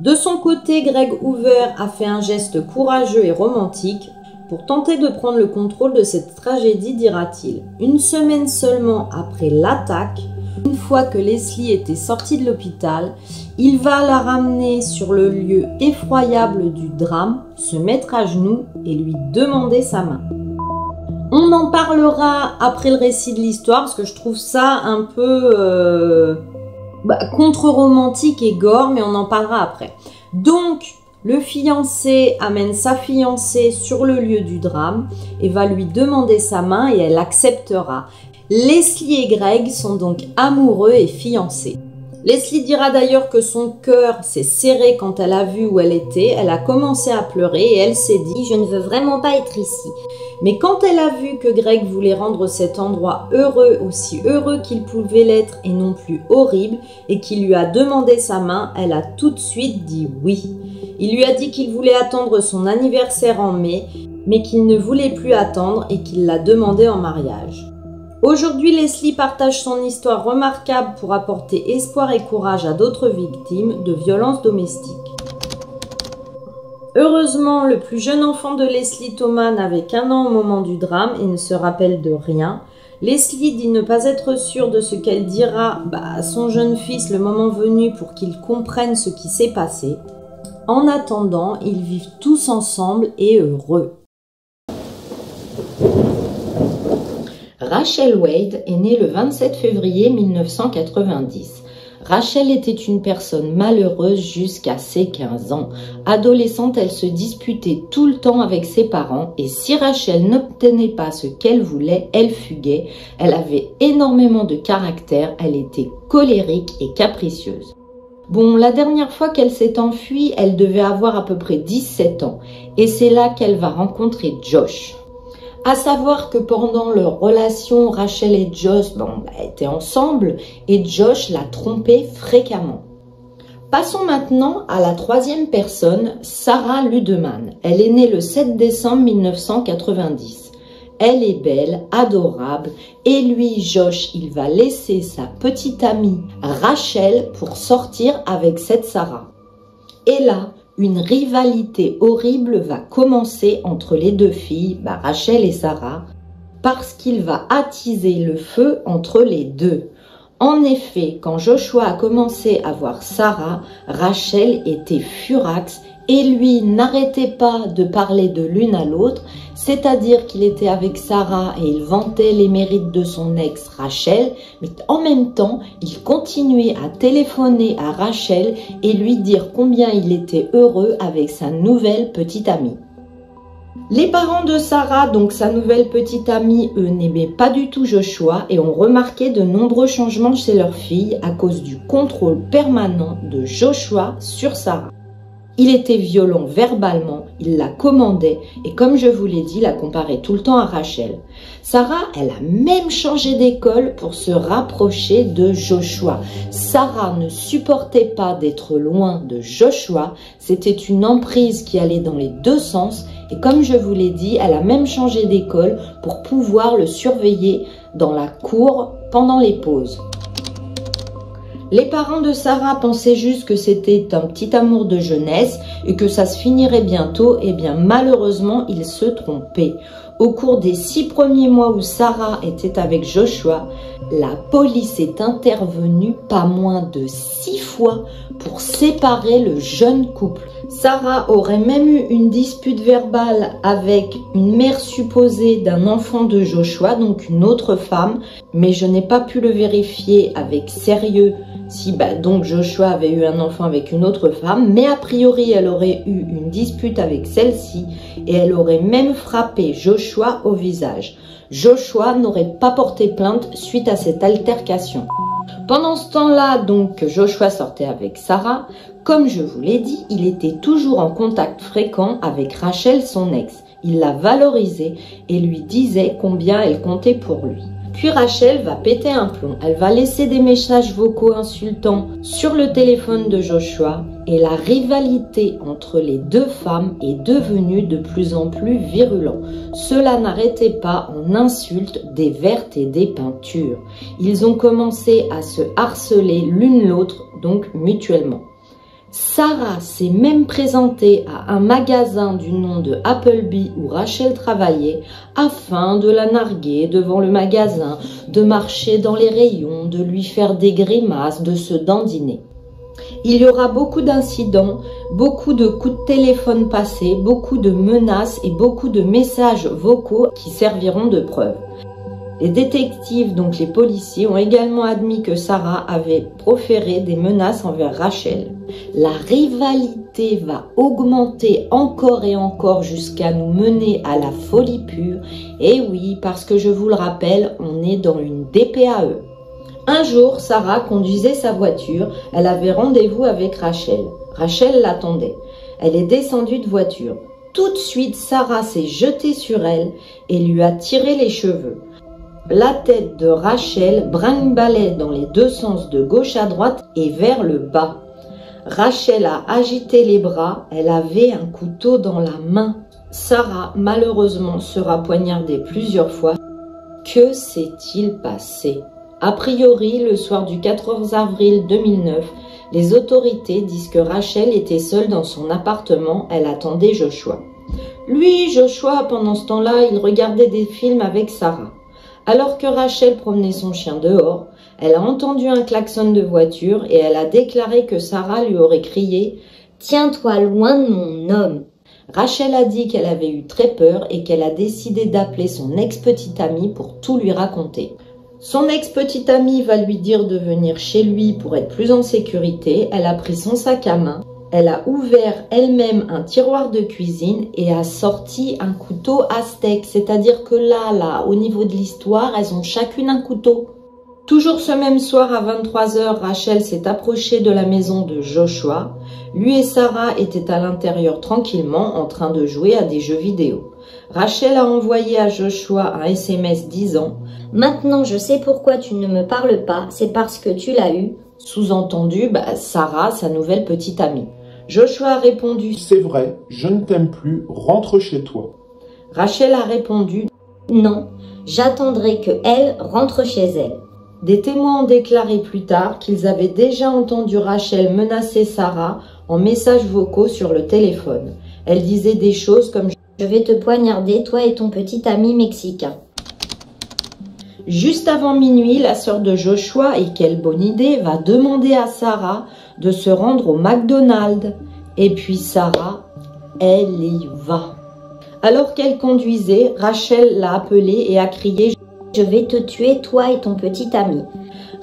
De son côté, Greg Hoover a fait un geste courageux et romantique tenter de prendre le contrôle de cette tragédie, dira-t-il. Une semaine seulement après l'attaque, une fois que Leslie était sortie de l'hôpital, il va la ramener sur le lieu effroyable du drame, se mettre à genoux et lui demander sa main. On en parlera après le récit de l'histoire parce que je trouve ça un peu euh, bah, contre-romantique et gore, mais on en parlera après. Donc, le fiancé amène sa fiancée sur le lieu du drame et va lui demander sa main et elle acceptera. Leslie et Greg sont donc amoureux et fiancés. Leslie dira d'ailleurs que son cœur s'est serré quand elle a vu où elle était, elle a commencé à pleurer et elle s'est dit Je ne veux vraiment pas être ici. Mais quand elle a vu que Greg voulait rendre cet endroit heureux, aussi heureux qu'il pouvait l'être et non plus horrible, et qu'il lui a demandé sa main, elle a tout de suite dit oui. Il lui a dit qu'il voulait attendre son anniversaire en mai, mais qu'il ne voulait plus attendre et qu'il l'a demandé en mariage. Aujourd'hui, Leslie partage son histoire remarquable pour apporter espoir et courage à d'autres victimes de violences domestiques. Heureusement, le plus jeune enfant de Leslie Thomas n'avait qu'un an au moment du drame et ne se rappelle de rien. Leslie dit ne pas être sûre de ce qu'elle dira bah, à son jeune fils le moment venu pour qu'il comprenne ce qui s'est passé. En attendant, ils vivent tous ensemble et heureux. Rachel Wade est née le 27 février 1990. Rachel était une personne malheureuse jusqu'à ses 15 ans. Adolescente, elle se disputait tout le temps avec ses parents et si Rachel n'obtenait pas ce qu'elle voulait, elle fuguait. Elle avait énormément de caractère, elle était colérique et capricieuse. Bon, la dernière fois qu'elle s'est enfuie, elle devait avoir à peu près 17 ans et c'est là qu'elle va rencontrer Josh. À savoir que pendant leur relation, Rachel et Josh bon, bah, étaient ensemble et Josh l'a trompée fréquemment. Passons maintenant à la troisième personne, Sarah Ludeman. Elle est née le 7 décembre 1990. Elle est belle, adorable, et lui, Josh, il va laisser sa petite amie Rachel pour sortir avec cette Sarah. Et là, une rivalité horrible va commencer entre les deux filles, bah, Rachel et Sarah, parce qu'il va attiser le feu entre les deux. En effet, quand Joshua a commencé à voir Sarah, Rachel était furax et lui n'arrêtait pas de parler de l'une à l'autre, c'est-à-dire qu'il était avec Sarah et il vantait les mérites de son ex Rachel, mais en même temps, il continuait à téléphoner à Rachel et lui dire combien il était heureux avec sa nouvelle petite amie. Les parents de Sarah, donc sa nouvelle petite amie, eux n'aimaient pas du tout Joshua et ont remarqué de nombreux changements chez leur fille à cause du contrôle permanent de Joshua sur Sarah. Il était violent verbalement, il la commandait et comme je vous l'ai dit, la comparait tout le temps à Rachel. Sarah, elle a même changé d'école pour se rapprocher de Joshua. Sarah ne supportait pas d'être loin de Joshua, c'était une emprise qui allait dans les deux sens et comme je vous l'ai dit, elle a même changé d'école pour pouvoir le surveiller dans la cour pendant les pauses. Les parents de Sarah pensaient juste que c'était un petit amour de jeunesse et que ça se finirait bientôt. Et eh bien malheureusement, ils se trompaient. Au cours des six premiers mois où Sarah était avec Joshua, la police est intervenue pas moins de six fois pour séparer le jeune couple. Sarah aurait même eu une dispute verbale avec une mère supposée d'un enfant de Joshua, donc une autre femme, mais je n'ai pas pu le vérifier avec sérieux si bah, donc Joshua avait eu un enfant avec une autre femme, mais a priori elle aurait eu une dispute avec celle-ci et elle aurait même frappé Joshua au visage. Joshua n'aurait pas porté plainte suite à cette altercation. Pendant ce temps-là, donc, Joshua sortait avec Sarah. Comme je vous l'ai dit, il était toujours en contact fréquent avec Rachel, son ex. Il la valorisait et lui disait combien elle comptait pour lui. Puis Rachel va péter un plomb. Elle va laisser des messages vocaux insultants sur le téléphone de Joshua et la rivalité entre les deux femmes est devenue de plus en plus virulente. Cela n'arrêtait pas en insultes, des vertes et des peintures. Ils ont commencé à se harceler l'une l'autre, donc mutuellement. Sarah s'est même présentée à un magasin du nom de Appleby où Rachel travaillait afin de la narguer devant le magasin, de marcher dans les rayons, de lui faire des grimaces, de se dandiner. Il y aura beaucoup d'incidents, beaucoup de coups de téléphone passés, beaucoup de menaces et beaucoup de messages vocaux qui serviront de preuve. Les détectives, donc les policiers, ont également admis que Sarah avait proféré des menaces envers Rachel. La rivalité va augmenter encore et encore jusqu'à nous mener à la folie pure. Et oui, parce que je vous le rappelle, on est dans une DPAE. Un jour, Sarah conduisait sa voiture. Elle avait rendez-vous avec Rachel. Rachel l'attendait. Elle est descendue de voiture. Tout de suite, Sarah s'est jetée sur elle et lui a tiré les cheveux. La tête de Rachel brinque dans les deux sens de gauche à droite et vers le bas. Rachel a agité les bras, elle avait un couteau dans la main. Sarah, malheureusement, sera poignardée plusieurs fois. Que s'est-il passé? A priori, le soir du 14 avril 2009, les autorités disent que Rachel était seule dans son appartement, elle attendait Joshua. Lui, Joshua, pendant ce temps-là, il regardait des films avec Sarah. Alors que Rachel promenait son chien dehors, elle a entendu un klaxon de voiture et elle a déclaré que Sarah lui aurait crié Tiens-toi loin de mon homme. Rachel a dit qu'elle avait eu très peur et qu'elle a décidé d'appeler son ex-petite amie pour tout lui raconter. Son ex-petite amie va lui dire de venir chez lui pour être plus en sécurité. Elle a pris son sac à main. Elle a ouvert elle-même un tiroir de cuisine et a sorti un couteau steak. C'est-à-dire que là, là, au niveau de l'histoire, elles ont chacune un couteau. Toujours ce même soir à 23h, Rachel s'est approchée de la maison de Joshua. Lui et Sarah étaient à l'intérieur tranquillement en train de jouer à des jeux vidéo. Rachel a envoyé à Joshua un SMS disant Maintenant je sais pourquoi tu ne me parles pas, c'est parce que tu l'as eu. Sous-entendu, bah, Sarah, sa nouvelle petite amie. Joshua a répondu C'est vrai, je ne t'aime plus, rentre chez toi. Rachel a répondu Non, j'attendrai que elle rentre chez elle. Des témoins ont déclaré plus tard qu'ils avaient déjà entendu Rachel menacer Sarah en messages vocaux sur le téléphone. Elle disait des choses comme Je vais te poignarder, toi et ton petit ami mexicain. Juste avant minuit, la sœur de Joshua, et quelle bonne idée, va demander à Sarah de se rendre au McDonald's. Et puis Sarah, elle y va. Alors qu'elle conduisait, Rachel l'a appelée et a crié je vais te tuer, toi et ton petit ami.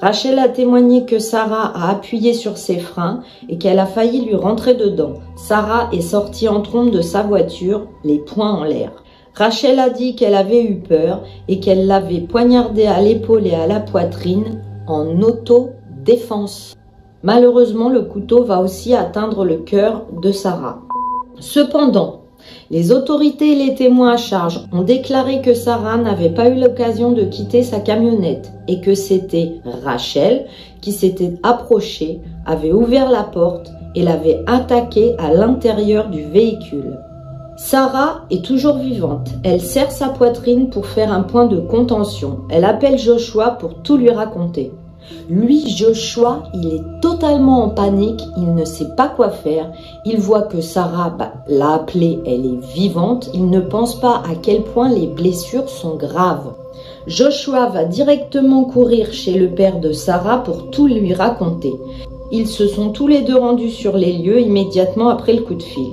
Rachel a témoigné que Sarah a appuyé sur ses freins et qu'elle a failli lui rentrer dedans. Sarah est sortie en trompe de sa voiture, les poings en l'air. Rachel a dit qu'elle avait eu peur et qu'elle l'avait poignardé à l'épaule et à la poitrine en auto-défense. Malheureusement, le couteau va aussi atteindre le cœur de Sarah. Cependant, les autorités et les témoins à charge ont déclaré que Sarah n'avait pas eu l'occasion de quitter sa camionnette et que c'était Rachel qui s'était approchée, avait ouvert la porte et l'avait attaquée à l'intérieur du véhicule. Sarah est toujours vivante. Elle serre sa poitrine pour faire un point de contention. Elle appelle Joshua pour tout lui raconter. Lui, Joshua, il est totalement en panique, il ne sait pas quoi faire. Il voit que Sarah l'a appelée, elle est vivante. Il ne pense pas à quel point les blessures sont graves. Joshua va directement courir chez le père de Sarah pour tout lui raconter. Ils se sont tous les deux rendus sur les lieux immédiatement après le coup de fil.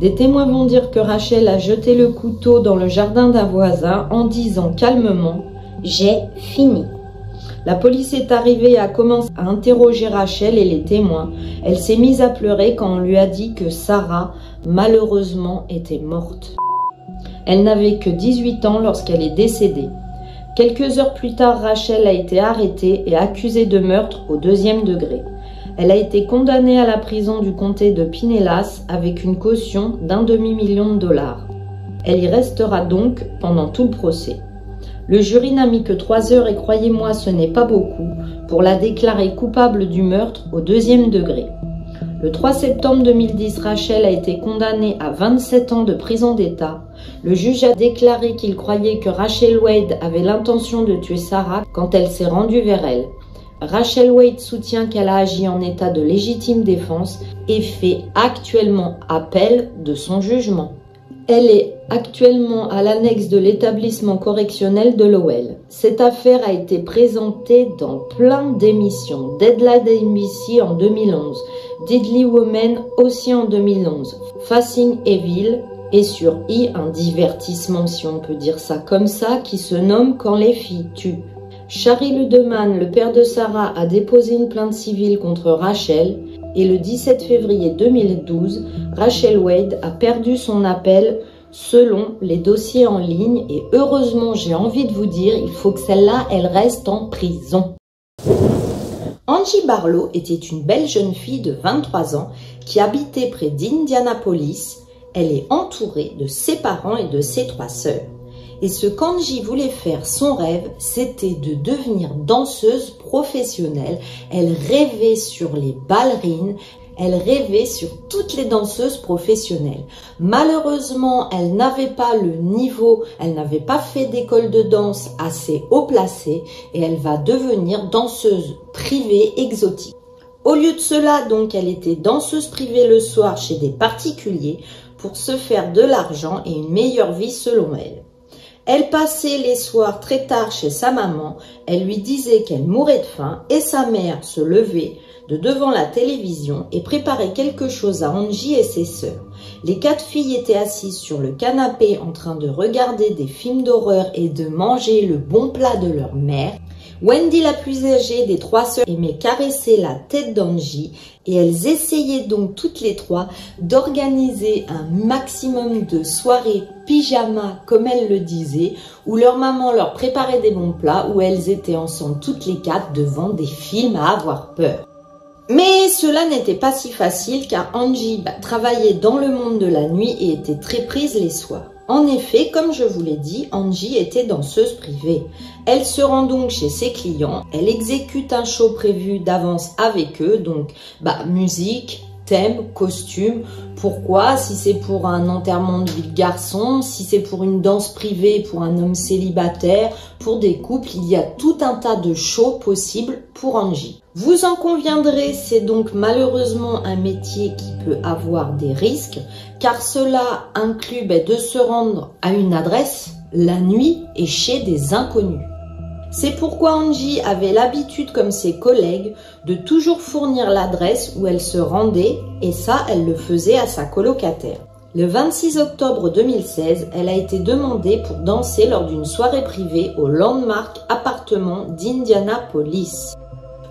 Des témoins vont dire que Rachel a jeté le couteau dans le jardin d'un voisin en disant calmement J'ai fini. La police est arrivée et a commencé à interroger Rachel et les témoins. Elle s'est mise à pleurer quand on lui a dit que Sarah, malheureusement, était morte. Elle n'avait que 18 ans lorsqu'elle est décédée. Quelques heures plus tard, Rachel a été arrêtée et accusée de meurtre au deuxième degré. Elle a été condamnée à la prison du comté de Pinellas avec une caution d'un demi-million de dollars. Elle y restera donc pendant tout le procès. Le jury n'a mis que trois heures et croyez-moi, ce n'est pas beaucoup pour la déclarer coupable du meurtre au deuxième degré. Le 3 septembre 2010, Rachel a été condamnée à 27 ans de prison d'État. Le juge a déclaré qu'il croyait que Rachel Wade avait l'intention de tuer Sarah quand elle s'est rendue vers elle. Rachel Wade soutient qu'elle a agi en état de légitime défense et fait actuellement appel de son jugement. Elle est actuellement à l'annexe de l'établissement correctionnel de Lowell. Cette affaire a été présentée dans plein d'émissions. Deadline NBC en 2011, Deadly Woman aussi en 2011, Facing Evil et sur I un divertissement si on peut dire ça comme ça qui se nomme Quand les filles tuent. Charlie Ludeman, le père de Sarah, a déposé une plainte civile contre Rachel et le 17 février 2012, Rachel Wade a perdu son appel selon les dossiers en ligne et heureusement j'ai envie de vous dire il faut que celle-là elle reste en prison. Angie Barlow était une belle jeune fille de 23 ans qui habitait près d'Indianapolis. Elle est entourée de ses parents et de ses trois sœurs. Et ce qu'Angie voulait faire, son rêve, c'était de devenir danseuse professionnelle. Elle rêvait sur les ballerines, elle rêvait sur toutes les danseuses professionnelles. Malheureusement, elle n'avait pas le niveau, elle n'avait pas fait d'école de danse assez haut placée et elle va devenir danseuse privée exotique. Au lieu de cela, donc, elle était danseuse privée le soir chez des particuliers pour se faire de l'argent et une meilleure vie selon elle. Elle passait les soirs très tard chez sa maman, elle lui disait qu'elle mourait de faim et sa mère se levait de devant la télévision et préparait quelque chose à Angie et ses sœurs. Les quatre filles étaient assises sur le canapé en train de regarder des films d'horreur et de manger le bon plat de leur mère. Wendy, la plus âgée des trois sœurs, aimait caresser la tête d'Angie et elles essayaient donc toutes les trois d'organiser un maximum de soirées pyjama, comme elles le disaient, où leur maman leur préparait des bons plats, où elles étaient ensemble toutes les quatre devant des films à avoir peur. Mais cela n'était pas si facile car Angie bah, travaillait dans le monde de la nuit et était très prise les soirs. En effet, comme je vous l'ai dit, Angie était danseuse privée. Elle se rend donc chez ses clients, elle exécute un show prévu d'avance avec eux, donc bah, musique, thème, costume. Pourquoi? Si c'est pour un enterrement de vie de garçon, si c'est pour une danse privée pour un homme célibataire, pour des couples, il y a tout un tas de shows possibles pour Angie. Vous en conviendrez, c'est donc malheureusement un métier qui peut avoir des risques, car cela inclut ben, de se rendre à une adresse la nuit et chez des inconnus. C'est pourquoi Angie avait l'habitude, comme ses collègues, de toujours fournir l'adresse où elle se rendait, et ça, elle le faisait à sa colocataire. Le 26 octobre 2016, elle a été demandée pour danser lors d'une soirée privée au Landmark appartement d'Indianapolis.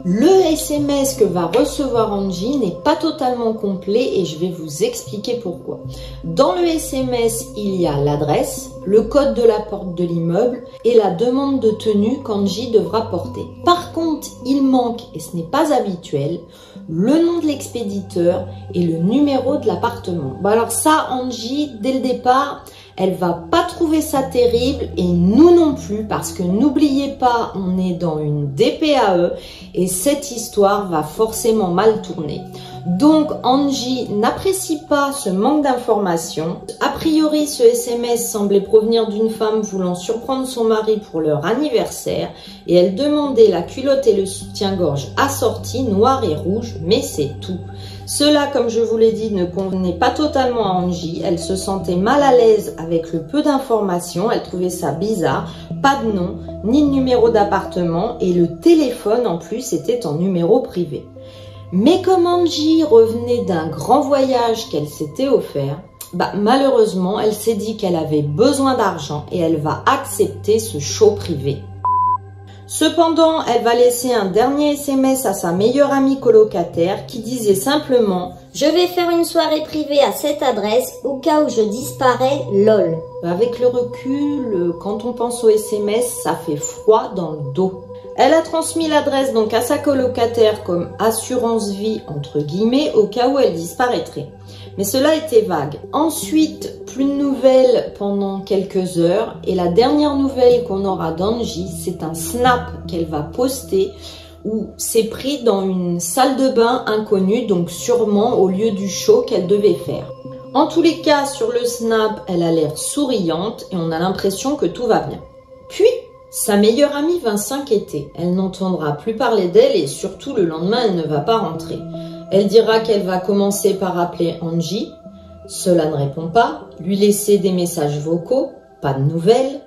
Le SMS que va recevoir Angie n'est pas totalement complet et je vais vous expliquer pourquoi. Dans le SMS, il y a l'adresse, le code de la porte de l'immeuble et la demande de tenue qu'Angie devra porter. Par contre, il manque, et ce n'est pas habituel, le nom de l'expéditeur et le numéro de l'appartement. Bon alors ça, Angie, dès le départ, elle va pas trouver ça terrible et nous non plus parce que n'oubliez pas, on est dans une DPAE et cette histoire va forcément mal tourner. Donc Angie n'apprécie pas ce manque d'informations. A priori, ce SMS semblait provenir d'une femme voulant surprendre son mari pour leur anniversaire et elle demandait la culotte et le soutien-gorge assortis noir et rouge, mais c'est tout. Cela, comme je vous l'ai dit, ne convenait pas totalement à Angie. Elle se sentait mal à l'aise avec le peu d'informations. Elle trouvait ça bizarre. Pas de nom, ni de numéro d'appartement et le téléphone en plus était en numéro privé. Mais comme Angie revenait d'un grand voyage qu'elle s'était offert, bah, malheureusement, elle s'est dit qu'elle avait besoin d'argent et elle va accepter ce show privé. Cependant, elle va laisser un dernier SMS à sa meilleure amie colocataire qui disait simplement Je vais faire une soirée privée à cette adresse au cas où je disparais, lol. Avec le recul, quand on pense au SMS, ça fait froid dans le dos. Elle a transmis l'adresse donc à sa colocataire comme assurance vie entre guillemets au cas où elle disparaîtrait. Mais cela était vague. Ensuite, plus de nouvelles pendant quelques heures. Et la dernière nouvelle qu'on aura d'Angie, c'est un snap qu'elle va poster où c'est pris dans une salle de bain inconnue, donc sûrement au lieu du show qu'elle devait faire. En tous les cas, sur le snap, elle a l'air souriante et on a l'impression que tout va bien. Puis, sa meilleure amie vint s'inquiéter. Elle n'entendra plus parler d'elle et surtout le lendemain, elle ne va pas rentrer. Elle dira qu'elle va commencer par appeler Angie. Cela ne répond pas. Lui laisser des messages vocaux. Pas de nouvelles.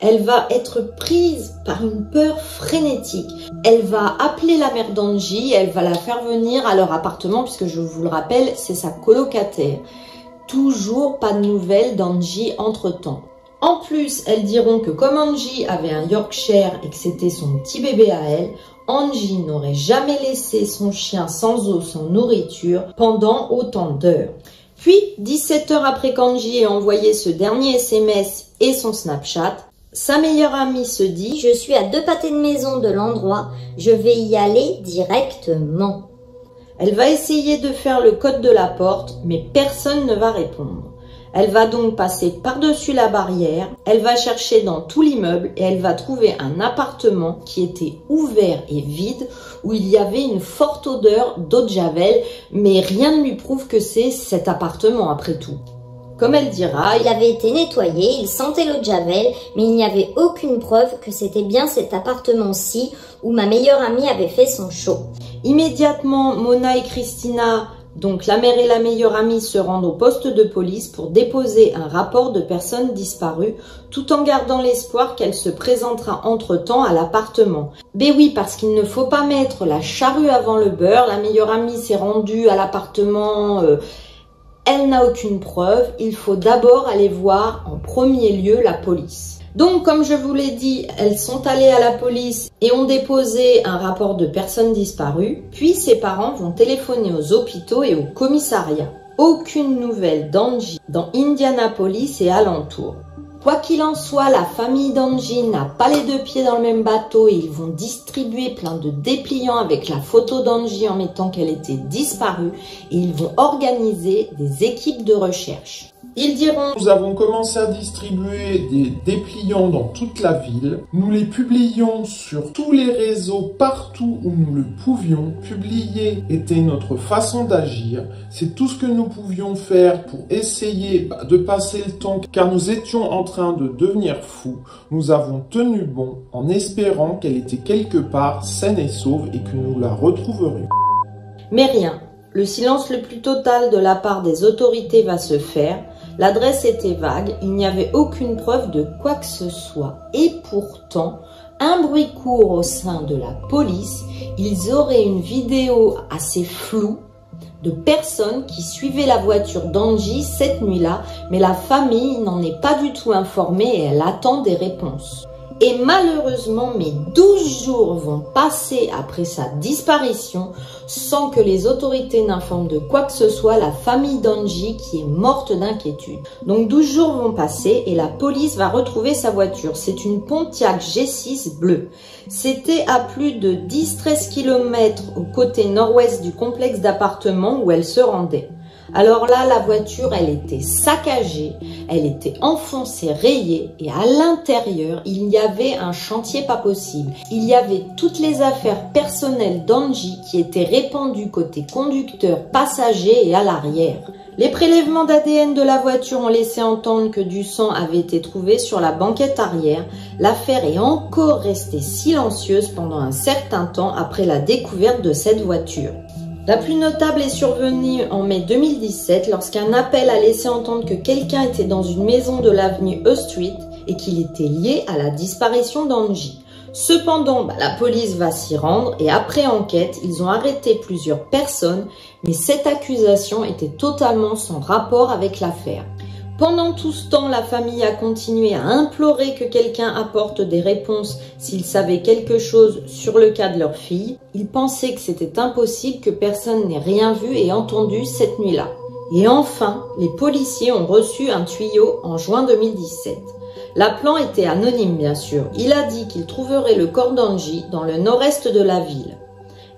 Elle va être prise par une peur frénétique. Elle va appeler la mère d'Angie, elle va la faire venir à leur appartement, puisque je vous le rappelle, c'est sa colocataire. Toujours pas de nouvelles d'Angie entre-temps. En plus, elles diront que comme Angie avait un Yorkshire et que c'était son petit bébé à elle, Angie n'aurait jamais laissé son chien sans eau, sans nourriture pendant autant d'heures. Puis, 17 heures après qu'Angie ait envoyé ce dernier SMS et son Snapchat, sa meilleure amie se dit Je suis à deux pâtés de maison de l'endroit, je vais y aller directement. Elle va essayer de faire le code de la porte, mais personne ne va répondre. Elle va donc passer par-dessus la barrière, elle va chercher dans tout l'immeuble et elle va trouver un appartement qui était ouvert et vide où il y avait une forte odeur d'eau de javel, mais rien ne lui prouve que c'est cet appartement après tout. Comme elle dira, il avait été nettoyé, il sentait l'eau de javel, mais il n'y avait aucune preuve que c'était bien cet appartement-ci où ma meilleure amie avait fait son show. Immédiatement, Mona et Christina donc la mère et la meilleure amie se rendent au poste de police pour déposer un rapport de personnes disparues tout en gardant l'espoir qu'elle se présentera entre-temps à l'appartement. Ben oui, parce qu'il ne faut pas mettre la charrue avant le beurre. La meilleure amie s'est rendue à l'appartement, euh, elle n'a aucune preuve. Il faut d'abord aller voir en premier lieu la police. Donc, comme je vous l'ai dit, elles sont allées à la police et ont déposé un rapport de personnes disparues, puis ses parents vont téléphoner aux hôpitaux et au commissariat. Aucune nouvelle d'Angie dans Indianapolis et alentour. Quoi qu'il en soit, la famille d'Angie n'a pas les deux pieds dans le même bateau et ils vont distribuer plein de dépliants avec la photo d'Angie en mettant qu'elle était disparue et ils vont organiser des équipes de recherche. Ils diront Nous avons commencé à distribuer des dépliants dans toute la ville. Nous les publions sur tous les réseaux partout où nous le pouvions. Publier était notre façon d'agir. C'est tout ce que nous pouvions faire pour essayer bah, de passer le temps car nous étions en train de devenir fous. Nous avons tenu bon en espérant qu'elle était quelque part saine et sauve et que nous la retrouverions. Mais rien. Le silence le plus total de la part des autorités va se faire. L'adresse était vague, il n'y avait aucune preuve de quoi que ce soit. Et pourtant, un bruit court au sein de la police, ils auraient une vidéo assez floue de personnes qui suivaient la voiture d'Angie cette nuit-là, mais la famille n'en est pas du tout informée et elle attend des réponses. Et malheureusement, mes 12 jours vont passer après sa disparition sans que les autorités n'informent de quoi que ce soit la famille d'Angie qui est morte d'inquiétude. Donc 12 jours vont passer et la police va retrouver sa voiture. C'est une Pontiac G6 bleue. C'était à plus de 10-13 km au côté nord-ouest du complexe d'appartements où elle se rendait. Alors là, la voiture, elle était saccagée, elle était enfoncée, rayée, et à l'intérieur, il y avait un chantier pas possible. Il y avait toutes les affaires personnelles d'Angie qui étaient répandues côté conducteur, passager et à l'arrière. Les prélèvements d'ADN de la voiture ont laissé entendre que du sang avait été trouvé sur la banquette arrière. L'affaire est encore restée silencieuse pendant un certain temps après la découverte de cette voiture. La plus notable est survenue en mai 2017 lorsqu'un appel a laissé entendre que quelqu'un était dans une maison de l'avenue E Street et qu'il était lié à la disparition d'Angie. Cependant, bah, la police va s'y rendre et après enquête, ils ont arrêté plusieurs personnes, mais cette accusation était totalement sans rapport avec l'affaire. Pendant tout ce temps, la famille a continué à implorer que quelqu'un apporte des réponses s'il savait quelque chose sur le cas de leur fille. Ils pensaient que c'était impossible que personne n'ait rien vu et entendu cette nuit-là. Et enfin, les policiers ont reçu un tuyau en juin 2017. L'appelant était anonyme bien sûr. Il a dit qu'il trouverait le corps d'Angie dans le nord-est de la ville.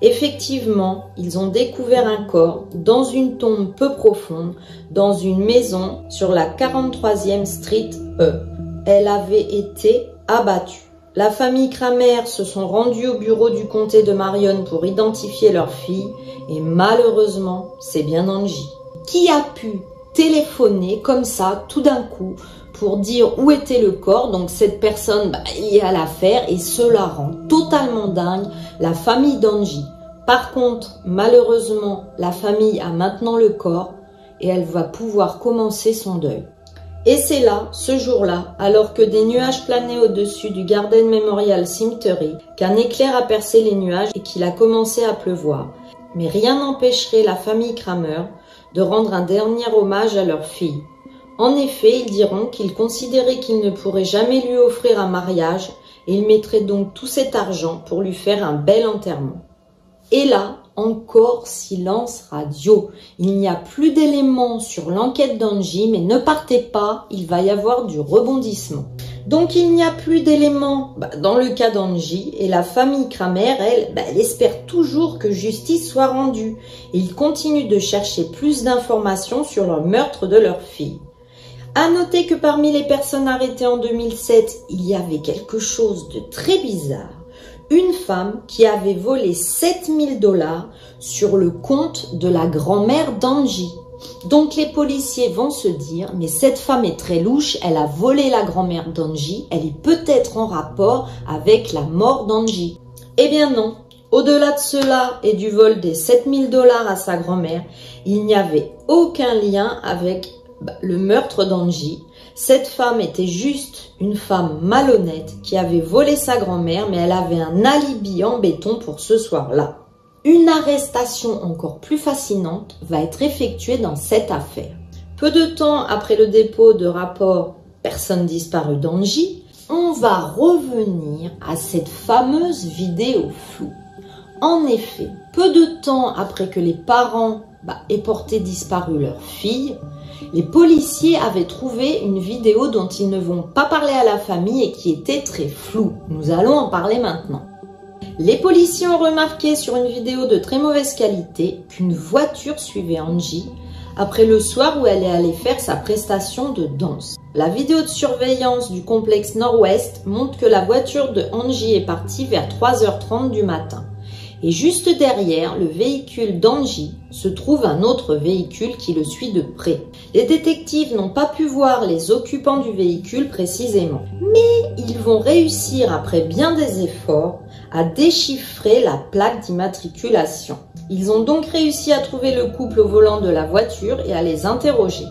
Effectivement, ils ont découvert un corps dans une tombe peu profonde, dans une maison sur la 43e Street E. Elle avait été abattue. La famille Kramer se sont rendus au bureau du comté de Marion pour identifier leur fille et malheureusement, c'est bien Angie. Qui a pu téléphoner comme ça tout d'un coup pour dire où était le corps? Donc cette personne bah, y a l'affaire et cela rend dingue la famille d'Angie. Par contre, malheureusement, la famille a maintenant le corps et elle va pouvoir commencer son deuil. Et c'est là, ce jour-là, alors que des nuages planaient au-dessus du Garden Memorial Cemetery, qu'un éclair a percé les nuages et qu'il a commencé à pleuvoir. Mais rien n'empêcherait la famille Kramer de rendre un dernier hommage à leur fille. En effet, ils diront qu'ils considéraient qu'ils ne pourraient jamais lui offrir un mariage et ils mettraient donc tout cet argent pour lui faire un bel enterrement. Et là, encore silence radio. Il n'y a plus d'éléments sur l'enquête d'Angie, mais ne partez pas, il va y avoir du rebondissement. Donc il n'y a plus d'éléments bah, dans le cas d'Angie et la famille Kramer, elle, bah, elle espère toujours que justice soit rendue. Et ils continuent de chercher plus d'informations sur le meurtre de leur fille. À noter que parmi les personnes arrêtées en 2007, il y avait quelque chose de très bizarre. Une femme qui avait volé 7000 dollars sur le compte de la grand-mère d'Angie. Donc les policiers vont se dire, mais cette femme est très louche, elle a volé la grand-mère d'Angie, elle est peut-être en rapport avec la mort d'Angie. Eh bien non, au-delà de cela et du vol des 7000 dollars à sa grand-mère, il n'y avait aucun lien avec le meurtre d'Angie. Cette femme était juste une femme malhonnête qui avait volé sa grand-mère, mais elle avait un alibi en béton pour ce soir-là. Une arrestation encore plus fascinante va être effectuée dans cette affaire. Peu de temps après le dépôt de rapport Personne disparue d'Angie, on va revenir à cette fameuse vidéo floue. En effet, peu de temps après que les parents bah, aient porté disparu leur fille, les policiers avaient trouvé une vidéo dont ils ne vont pas parler à la famille et qui était très floue. Nous allons en parler maintenant. Les policiers ont remarqué sur une vidéo de très mauvaise qualité qu'une voiture suivait Angie après le soir où elle est allée faire sa prestation de danse. La vidéo de surveillance du complexe Nord-Ouest montre que la voiture de Angie est partie vers 3h30 du matin. Et juste derrière le véhicule d'Angie se trouve un autre véhicule qui le suit de près. Les détectives n'ont pas pu voir les occupants du véhicule précisément, mais ils vont réussir après bien des efforts à déchiffrer la plaque d'immatriculation. Ils ont donc réussi à trouver le couple au volant de la voiture et à les interroger.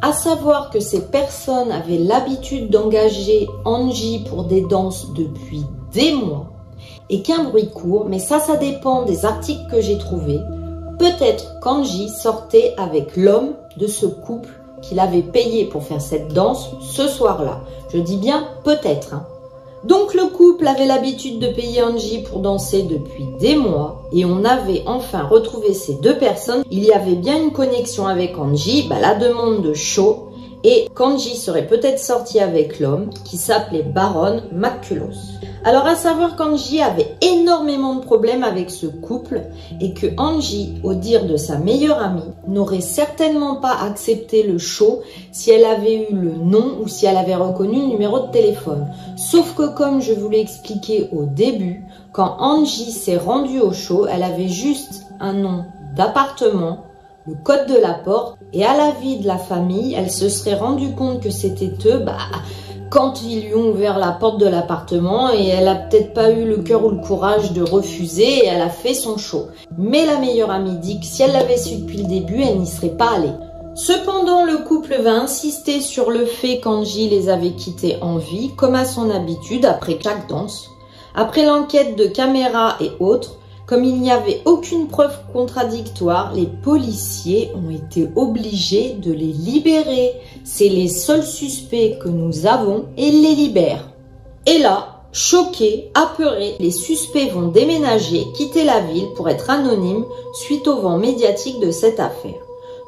À savoir que ces personnes avaient l'habitude d'engager Angie pour des danses depuis des mois et qu'un bruit court, mais ça, ça dépend des articles que j'ai trouvés. Peut-être qu'Angie sortait avec l'homme de ce couple qu'il avait payé pour faire cette danse ce soir-là. Je dis bien peut-être. Hein. Donc le couple avait l'habitude de payer Angie pour danser depuis des mois et on avait enfin retrouvé ces deux personnes. Il y avait bien une connexion avec Angie, bah, la demande de show et Kanji serait peut-être sorti avec l'homme qui s'appelait Baron McCullough. Alors à savoir qu'Angie avait énormément de problèmes avec ce couple et que Angie, au dire de sa meilleure amie, n'aurait certainement pas accepté le show si elle avait eu le nom ou si elle avait reconnu le numéro de téléphone. Sauf que comme je vous l'ai expliqué au début, quand Angie s'est rendue au show, elle avait juste un nom d'appartement, le code de la porte et à la vie de la famille, elle se serait rendue compte que c'était eux, bah, quand ils lui ont ouvert la porte de l'appartement et elle a peut-être pas eu le cœur ou le courage de refuser et elle a fait son show. Mais la meilleure amie dit que si elle l'avait su depuis le début, elle n'y serait pas allée. Cependant, le couple va insister sur le fait qu'Angie les avait quittés en vie, comme à son habitude après chaque danse. Après l'enquête de caméras et autres, comme il n'y avait aucune preuve contradictoire, les policiers ont été obligés de les libérer. C'est les seuls suspects que nous avons et les libèrent. Et là, choqués, apeurés, les suspects vont déménager, quitter la ville pour être anonymes suite au vent médiatique de cette affaire.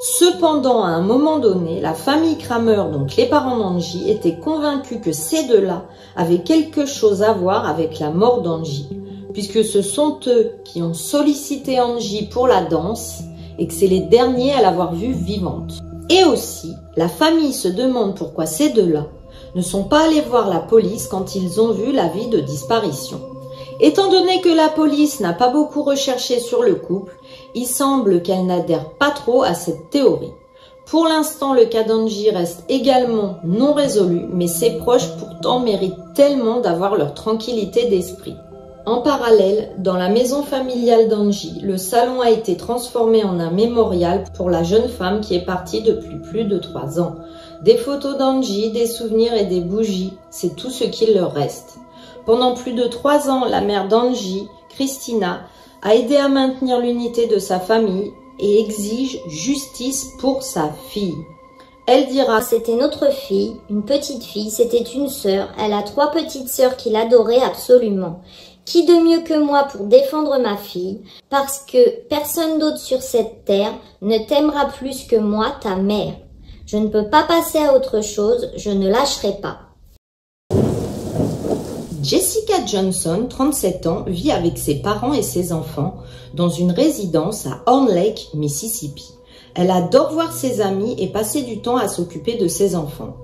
Cependant, à un moment donné, la famille Kramer, donc les parents d'Angie, étaient convaincus que ces deux-là avaient quelque chose à voir avec la mort d'Angie puisque ce sont eux qui ont sollicité Angie pour la danse et que c'est les derniers à l'avoir vue vivante. Et aussi, la famille se demande pourquoi ces deux-là ne sont pas allés voir la police quand ils ont vu l'avis de disparition. Étant donné que la police n'a pas beaucoup recherché sur le couple, il semble qu'elle n'adhère pas trop à cette théorie. Pour l'instant, le cas d'Angie reste également non résolu, mais ses proches pourtant méritent tellement d'avoir leur tranquillité d'esprit. En parallèle, dans la maison familiale d'Angie, le salon a été transformé en un mémorial pour la jeune femme qui est partie depuis plus de trois ans. Des photos d'Angie, des souvenirs et des bougies, c'est tout ce qu'il leur reste. Pendant plus de trois ans, la mère d'Angie, Christina, a aidé à maintenir l'unité de sa famille et exige justice pour sa fille. Elle dira C'était notre fille, une petite fille, c'était une sœur. Elle a trois petites sœurs qu'il adorait absolument. Qui de mieux que moi pour défendre ma fille, parce que personne d'autre sur cette terre ne t'aimera plus que moi, ta mère. Je ne peux pas passer à autre chose, je ne lâcherai pas. Jessica Johnson, 37 ans, vit avec ses parents et ses enfants dans une résidence à Horn Lake, Mississippi. Elle adore voir ses amis et passer du temps à s'occuper de ses enfants.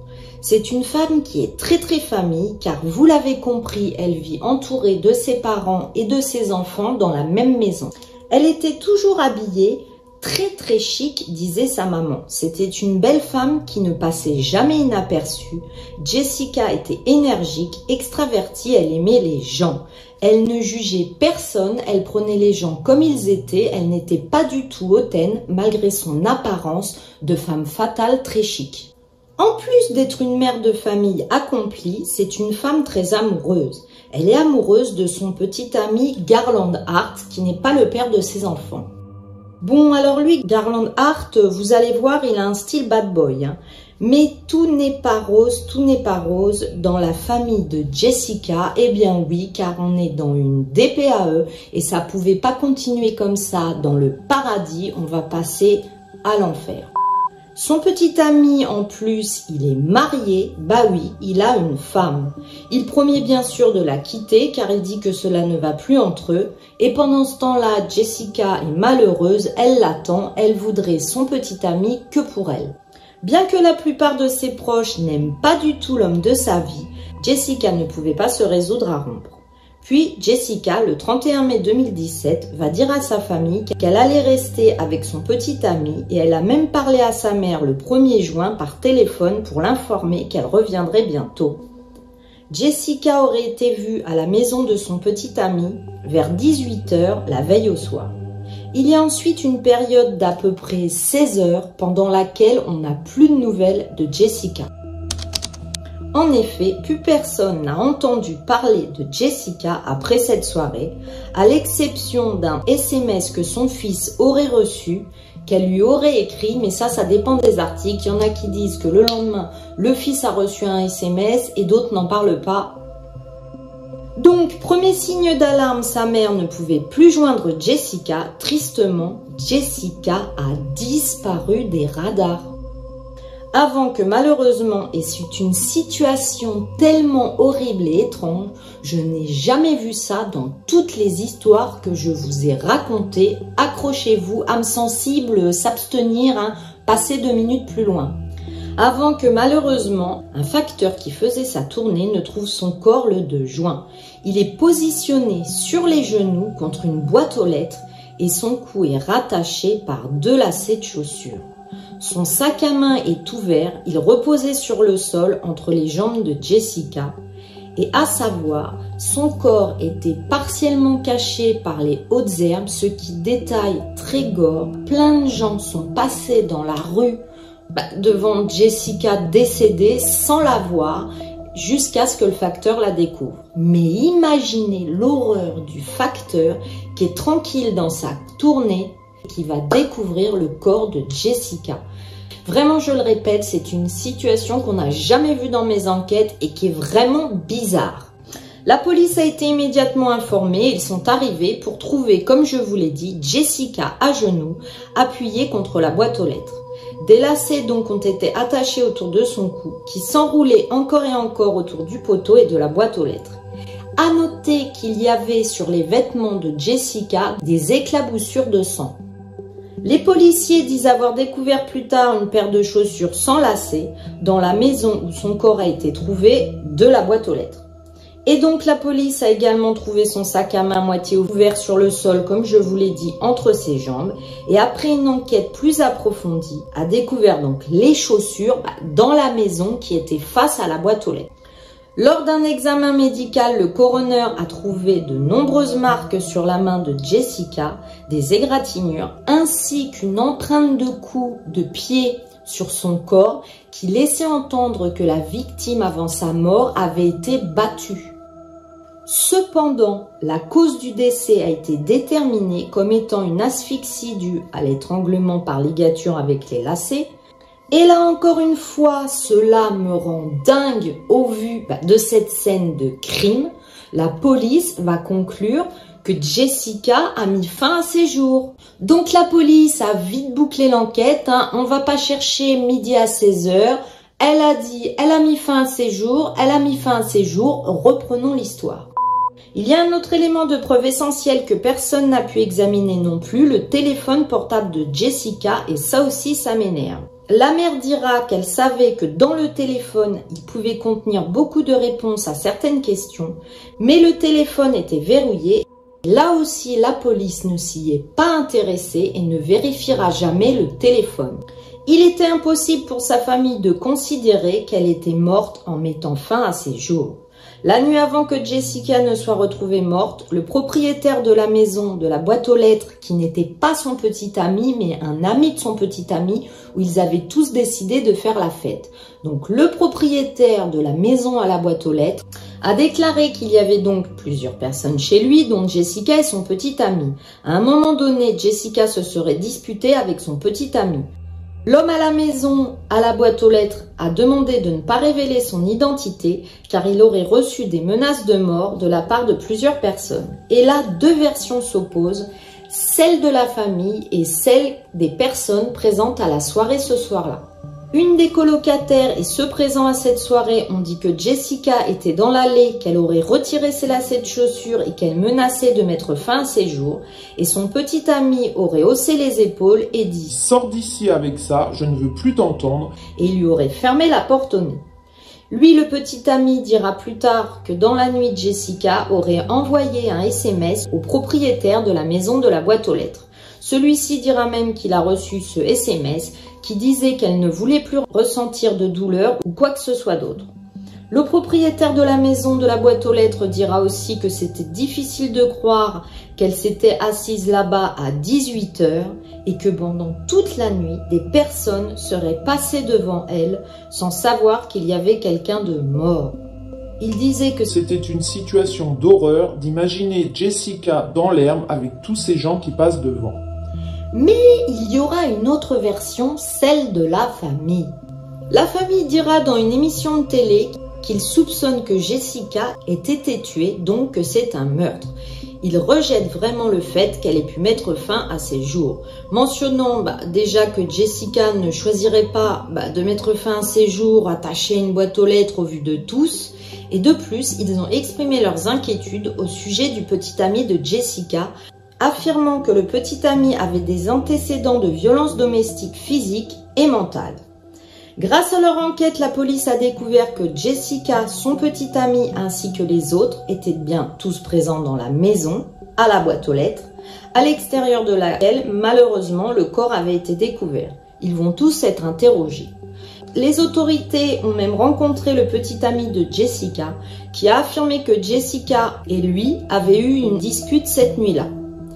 C'est une femme qui est très très famille car vous l'avez compris, elle vit entourée de ses parents et de ses enfants dans la même maison. Elle était toujours habillée très très chic, disait sa maman. C'était une belle femme qui ne passait jamais inaperçue. Jessica était énergique, extravertie, elle aimait les gens. Elle ne jugeait personne, elle prenait les gens comme ils étaient, elle n'était pas du tout hautaine malgré son apparence de femme fatale très chic. En plus d'être une mère de famille accomplie, c'est une femme très amoureuse. Elle est amoureuse de son petit ami Garland Hart, qui n'est pas le père de ses enfants. Bon, alors lui, Garland Hart, vous allez voir, il a un style bad boy. Hein. Mais tout n'est pas rose, tout n'est pas rose dans la famille de Jessica. Eh bien oui, car on est dans une DPAE et ça pouvait pas continuer comme ça dans le paradis. On va passer à l'enfer. Son petit ami, en plus, il est marié, bah oui, il a une femme. Il promet bien sûr de la quitter car il dit que cela ne va plus entre eux. Et pendant ce temps-là, Jessica est malheureuse, elle l'attend, elle voudrait son petit ami que pour elle. Bien que la plupart de ses proches n'aiment pas du tout l'homme de sa vie, Jessica ne pouvait pas se résoudre à rompre. Puis Jessica, le 31 mai 2017, va dire à sa famille qu'elle allait rester avec son petit ami et elle a même parlé à sa mère le 1er juin par téléphone pour l'informer qu'elle reviendrait bientôt. Jessica aurait été vue à la maison de son petit ami vers 18h la veille au soir. Il y a ensuite une période d'à peu près 16 heures pendant laquelle on n'a plus de nouvelles de Jessica. En effet, plus personne n'a entendu parler de Jessica après cette soirée, à l'exception d'un SMS que son fils aurait reçu, qu'elle lui aurait écrit, mais ça, ça dépend des articles. Il y en a qui disent que le lendemain, le fils a reçu un SMS et d'autres n'en parlent pas. Donc, premier signe d'alarme, sa mère ne pouvait plus joindre Jessica. Tristement, Jessica a disparu des radars avant que malheureusement, et c'est une situation tellement horrible et étrange, je n'ai jamais vu ça dans toutes les histoires que je vous ai racontées. Accrochez-vous, âme sensible, s'abstenir, hein, passer deux minutes plus loin. Avant que malheureusement, un facteur qui faisait sa tournée ne trouve son corps le 2 juin. Il est positionné sur les genoux contre une boîte aux lettres et son cou est rattaché par deux lacets de chaussures. Son sac à main est ouvert, il reposait sur le sol entre les jambes de Jessica, et à savoir, son corps était partiellement caché par les hautes herbes, ce qui détaille très gore. Plein de gens sont passés dans la rue bah, devant Jessica décédée sans la voir jusqu'à ce que le facteur la découvre. Mais imaginez l'horreur du facteur qui est tranquille dans sa tournée qui va découvrir le corps de Jessica. Vraiment, je le répète, c'est une situation qu'on n'a jamais vue dans mes enquêtes et qui est vraiment bizarre. La police a été immédiatement informée, ils sont arrivés pour trouver, comme je vous l'ai dit, Jessica à genoux, appuyée contre la boîte aux lettres. Des lacets donc ont été attachés autour de son cou, qui s'enroulaient encore et encore autour du poteau et de la boîte aux lettres. À noter qu'il y avait sur les vêtements de Jessica des éclaboussures de sang. Les policiers disent avoir découvert plus tard une paire de chaussures sans lacets dans la maison où son corps a été trouvé de la boîte aux lettres. Et donc la police a également trouvé son sac à main moitié ouvert sur le sol, comme je vous l'ai dit, entre ses jambes. Et après une enquête plus approfondie, a découvert donc les chaussures bah, dans la maison qui était face à la boîte aux lettres. Lors d'un examen médical, le coroner a trouvé de nombreuses marques sur la main de Jessica, des égratignures, ainsi qu'une empreinte de cou de pied sur son corps qui laissait entendre que la victime avant sa mort avait été battue. Cependant, la cause du décès a été déterminée comme étant une asphyxie due à l'étranglement par ligature avec les lacets, et là encore une fois, cela me rend dingue au vu bah, de cette scène de crime. La police va conclure que Jessica a mis fin à ses jours. Donc la police a vite bouclé l'enquête. Hein. On va pas chercher midi à 16 heures. Elle a dit, elle a mis fin à ses jours, elle a mis fin à ses jours. Reprenons l'histoire. Il y a un autre élément de preuve essentiel que personne n'a pu examiner non plus, le téléphone portable de Jessica, et ça aussi ça m'énerve. La mère dira qu'elle savait que dans le téléphone, il pouvait contenir beaucoup de réponses à certaines questions, mais le téléphone était verrouillé. Là aussi, la police ne s'y est pas intéressée et ne vérifiera jamais le téléphone. Il était impossible pour sa famille de considérer qu'elle était morte en mettant fin à ses jours. La nuit avant que Jessica ne soit retrouvée morte, le propriétaire de la maison, de la boîte aux lettres, qui n'était pas son petit ami, mais un ami de son petit ami, où ils avaient tous décidé de faire la fête. Donc le propriétaire de la maison à la boîte aux lettres a déclaré qu'il y avait donc plusieurs personnes chez lui, dont Jessica et son petit ami. À un moment donné, Jessica se serait disputée avec son petit ami. L'homme à la maison, à la boîte aux lettres, a demandé de ne pas révéler son identité car il aurait reçu des menaces de mort de la part de plusieurs personnes. Et là, deux versions s'opposent, celle de la famille et celle des personnes présentes à la soirée ce soir-là. Une des colocataires et ceux présents à cette soirée ont dit que Jessica était dans l'allée, qu'elle aurait retiré ses lacets de chaussures et qu'elle menaçait de mettre fin à ses jours. Et son petit ami aurait haussé les épaules et dit Sors d'ici avec ça, je ne veux plus t'entendre. Et il lui aurait fermé la porte au nez. Lui, le petit ami, dira plus tard que dans la nuit, Jessica aurait envoyé un SMS au propriétaire de la maison de la boîte aux lettres. Celui-ci dira même qu'il a reçu ce SMS qui disait qu'elle ne voulait plus ressentir de douleur ou quoi que ce soit d'autre. Le propriétaire de la maison de la boîte aux lettres dira aussi que c'était difficile de croire qu'elle s'était assise là-bas à 18 heures et que pendant toute la nuit, des personnes seraient passées devant elle sans savoir qu'il y avait quelqu'un de mort. Il disait que c'était une situation d'horreur d'imaginer Jessica dans l'herbe avec tous ces gens qui passent devant. Mais il y aura une autre version, celle de la famille. La famille dira dans une émission de télé qu'il soupçonne que Jessica ait été tuée, donc que c'est un meurtre. Il rejette vraiment le fait qu'elle ait pu mettre fin à ses jours, mentionnant bah, déjà que Jessica ne choisirait pas bah, de mettre fin à ses jours attachée à une boîte aux lettres au vu de tous, et de plus, ils ont exprimé leurs inquiétudes au sujet du petit ami de Jessica, affirmant que le petit ami avait des antécédents de violence domestique physique et mentale. Grâce à leur enquête, la police a découvert que Jessica, son petit ami ainsi que les autres étaient bien tous présents dans la maison, à la boîte aux lettres, à l'extérieur de laquelle, malheureusement, le corps avait été découvert. Ils vont tous être interrogés. Les autorités ont même rencontré le petit ami de Jessica, qui a affirmé que Jessica et lui avaient eu une dispute cette nuit-là.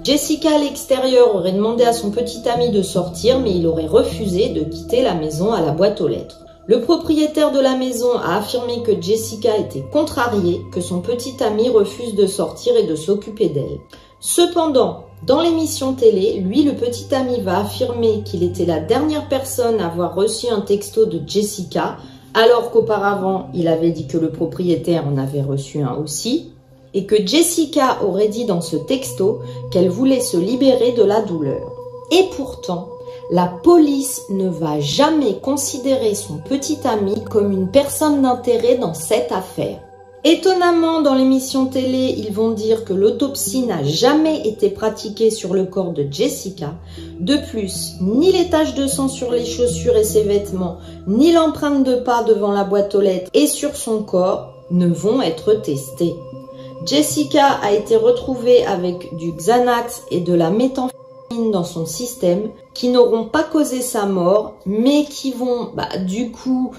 Jessica à l'extérieur aurait demandé à son petit ami de sortir, mais il aurait refusé de quitter la maison à la boîte aux lettres. Le propriétaire de la maison a affirmé que Jessica était contrariée, que son petit ami refuse de sortir et de s'occuper d'elle. Cependant, dans l'émission télé, lui, le petit ami, va affirmer qu'il était la dernière personne à avoir reçu un texto de Jessica, alors qu'auparavant, il avait dit que le propriétaire en avait reçu un aussi et que Jessica aurait dit dans ce texto qu'elle voulait se libérer de la douleur. Et pourtant, la police ne va jamais considérer son petit ami comme une personne d'intérêt dans cette affaire. Étonnamment, dans l'émission télé, ils vont dire que l'autopsie n'a jamais été pratiquée sur le corps de Jessica. De plus, ni les taches de sang sur les chaussures et ses vêtements, ni l'empreinte de pas devant la boîte aux lettres et sur son corps ne vont être testées. Jessica a été retrouvée avec du Xanax et de la méthamphétamine dans son système qui n'auront pas causé sa mort mais qui vont bah, du coup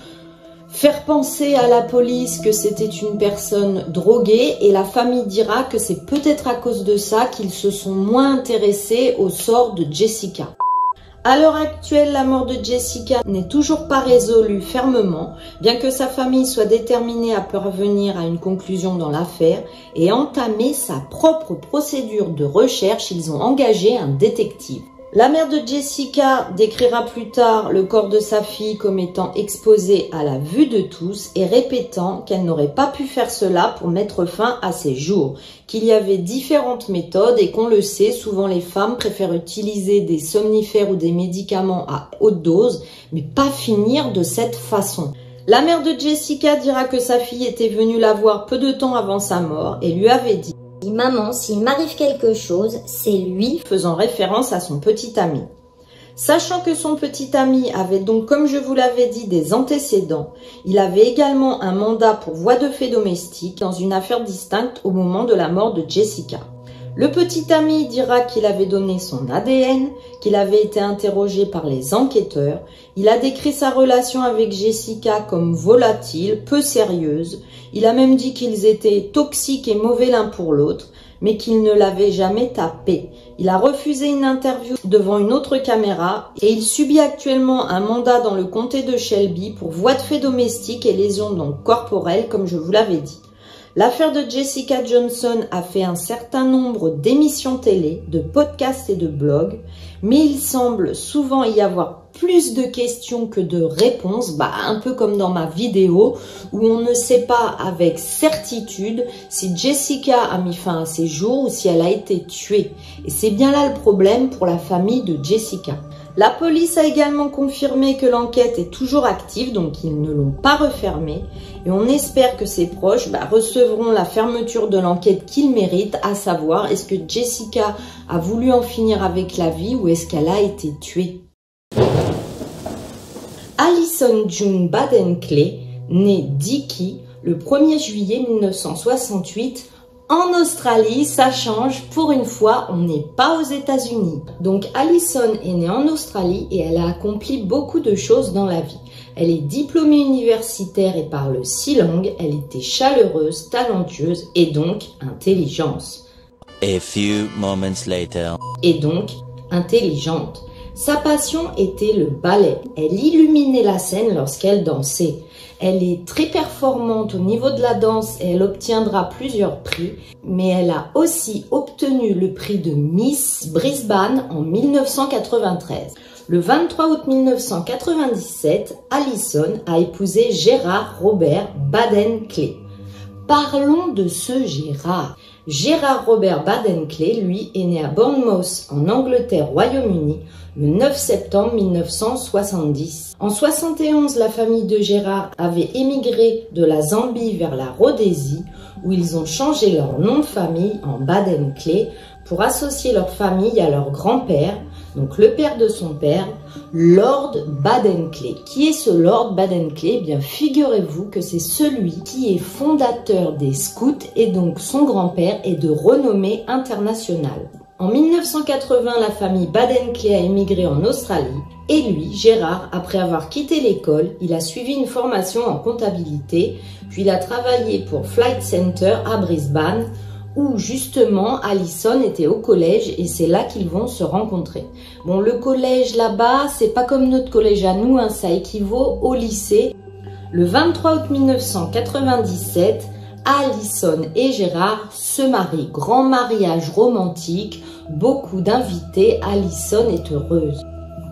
faire penser à la police que c'était une personne droguée et la famille dira que c'est peut-être à cause de ça qu'ils se sont moins intéressés au sort de Jessica. À l'heure actuelle, la mort de Jessica n'est toujours pas résolue fermement, bien que sa famille soit déterminée à parvenir à une conclusion dans l'affaire et entamer sa propre procédure de recherche, ils ont engagé un détective. La mère de Jessica décrira plus tard le corps de sa fille comme étant exposé à la vue de tous et répétant qu'elle n'aurait pas pu faire cela pour mettre fin à ses jours, qu'il y avait différentes méthodes et qu'on le sait, souvent les femmes préfèrent utiliser des somnifères ou des médicaments à haute dose, mais pas finir de cette façon. La mère de Jessica dira que sa fille était venue la voir peu de temps avant sa mort et lui avait dit Maman, s'il m'arrive quelque chose, c'est lui, faisant référence à son petit ami. Sachant que son petit ami avait donc, comme je vous l'avais dit, des antécédents, il avait également un mandat pour voie de fait domestique dans une affaire distincte au moment de la mort de Jessica. Le petit ami dira qu'il avait donné son ADN, qu'il avait été interrogé par les enquêteurs. Il a décrit sa relation avec Jessica comme volatile, peu sérieuse. Il a même dit qu'ils étaient toxiques et mauvais l'un pour l'autre, mais qu'il ne l'avait jamais tapé. Il a refusé une interview devant une autre caméra et il subit actuellement un mandat dans le comté de Shelby pour voie de fait domestique et lésions donc corporelles, comme je vous l'avais dit. L'affaire de Jessica Johnson a fait un certain nombre d'émissions télé, de podcasts et de blogs, mais il semble souvent y avoir plus de questions que de réponses, bah, un peu comme dans ma vidéo où on ne sait pas avec certitude si Jessica a mis fin à ses jours ou si elle a été tuée. Et c'est bien là le problème pour la famille de Jessica. La police a également confirmé que l'enquête est toujours active, donc ils ne l'ont pas refermée. Et on espère que ses proches bah, recevront la fermeture de l'enquête qu'ils méritent, à savoir est-ce que Jessica a voulu en finir avec la vie ou est-ce qu'elle a été tuée? Alison June Baden-Clay, née Dicky le 1er juillet 1968 en Australie, ça change. Pour une fois, on n'est pas aux États-Unis. Donc Alison est née en Australie et elle a accompli beaucoup de choses dans la vie. Elle est diplômée universitaire et parle six langues. Elle était chaleureuse, talentueuse et donc intelligente. A few moments later. Et donc intelligente. Sa passion était le ballet. Elle illuminait la scène lorsqu'elle dansait. Elle est très performante au niveau de la danse et elle obtiendra plusieurs prix, mais elle a aussi obtenu le prix de Miss Brisbane en 1993. Le 23 août 1997, Alison a épousé Gérard Robert Baden-Clay. Parlons de ce Gérard. Gérard Robert Baden-Clay, lui, est né à Bournemouth, en Angleterre, Royaume-Uni, le 9 septembre 1970. En 71, la famille de Gérard avait émigré de la Zambie vers la Rhodésie, où ils ont changé leur nom de famille en Baden-Clay pour associer leur famille à leur grand-père, donc le père de son père, Lord Baden-Clay. Qui est ce Lord Baden-Clay Eh bien, figurez-vous que c'est celui qui est fondateur des scouts et donc son grand-père est de renommée internationale. En 1980, la famille Baden-Clay a émigré en Australie et lui, Gérard, après avoir quitté l'école, il a suivi une formation en comptabilité, puis il a travaillé pour Flight Center à Brisbane où justement Alison était au collège et c'est là qu'ils vont se rencontrer. Bon, le collège là-bas, c'est pas comme notre collège à nous, hein, ça équivaut au lycée. Le 23 août 1997, Alison et Gérard se marient. Grand mariage romantique, beaucoup d'invités, Alison est heureuse.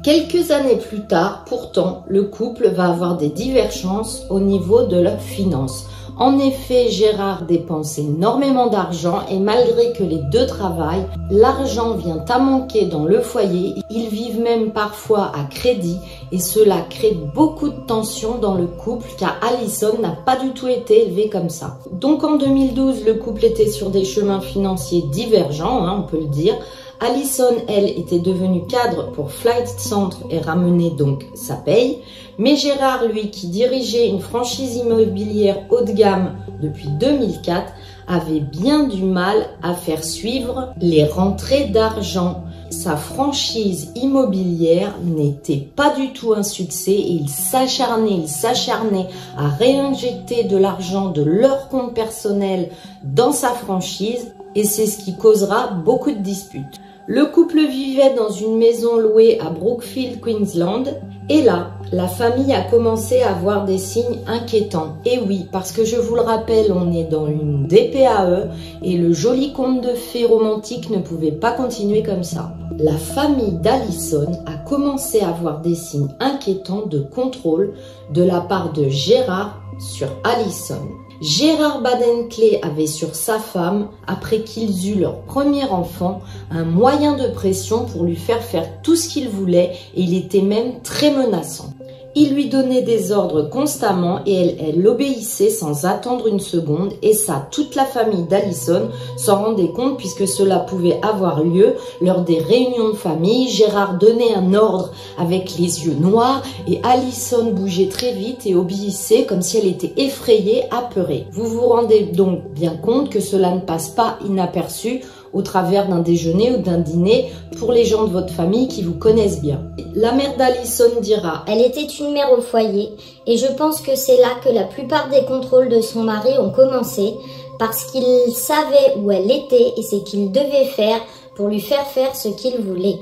Quelques années plus tard, pourtant, le couple va avoir des divergences au niveau de leurs finances. En effet, Gérard dépense énormément d'argent et malgré que les deux travaillent, l'argent vient à manquer dans le foyer. Ils vivent même parfois à crédit et cela crée beaucoup de tensions dans le couple car Allison n'a pas du tout été élevée comme ça. Donc en 2012, le couple était sur des chemins financiers divergents, hein, on peut le dire. Allison, elle, était devenue cadre pour Flight Centre et ramenait donc sa paye. Mais Gérard, lui, qui dirigeait une franchise immobilière haut de gamme depuis 2004, avait bien du mal à faire suivre les rentrées d'argent. Sa franchise immobilière n'était pas du tout un succès et il s'acharnait, il s'acharnait à réinjecter de l'argent de leur compte personnel dans sa franchise et c'est ce qui causera beaucoup de disputes. Le couple vivait dans une maison louée à Brookfield, Queensland, et là, la famille a commencé à voir des signes inquiétants. Et oui, parce que je vous le rappelle, on est dans une DPAE et le joli conte de fées romantique ne pouvait pas continuer comme ça. La famille d'Allison a commencé à voir des signes inquiétants de contrôle de la part de Gérard sur Allison. Gérard Baden-Clay avait sur sa femme, après qu'ils eurent leur premier enfant, un moyen de pression pour lui faire faire tout ce qu'il voulait et il était même très menaçant. Il lui donnait des ordres constamment et elle, elle l'obéissait sans attendre une seconde et ça, toute la famille d'Allison s'en rendait compte puisque cela pouvait avoir lieu lors des réunions de famille. Gérard donnait un ordre avec les yeux noirs et Allison bougeait très vite et obéissait comme si elle était effrayée, apeurée. Vous vous rendez donc bien compte que cela ne passe pas inaperçu au travers d'un déjeuner ou d'un dîner pour les gens de votre famille qui vous connaissent bien. La mère d'Alison dira Elle était une mère au foyer et je pense que c'est là que la plupart des contrôles de son mari ont commencé parce qu'il savait où elle était et ce qu'il devait faire pour lui faire faire ce qu'il voulait.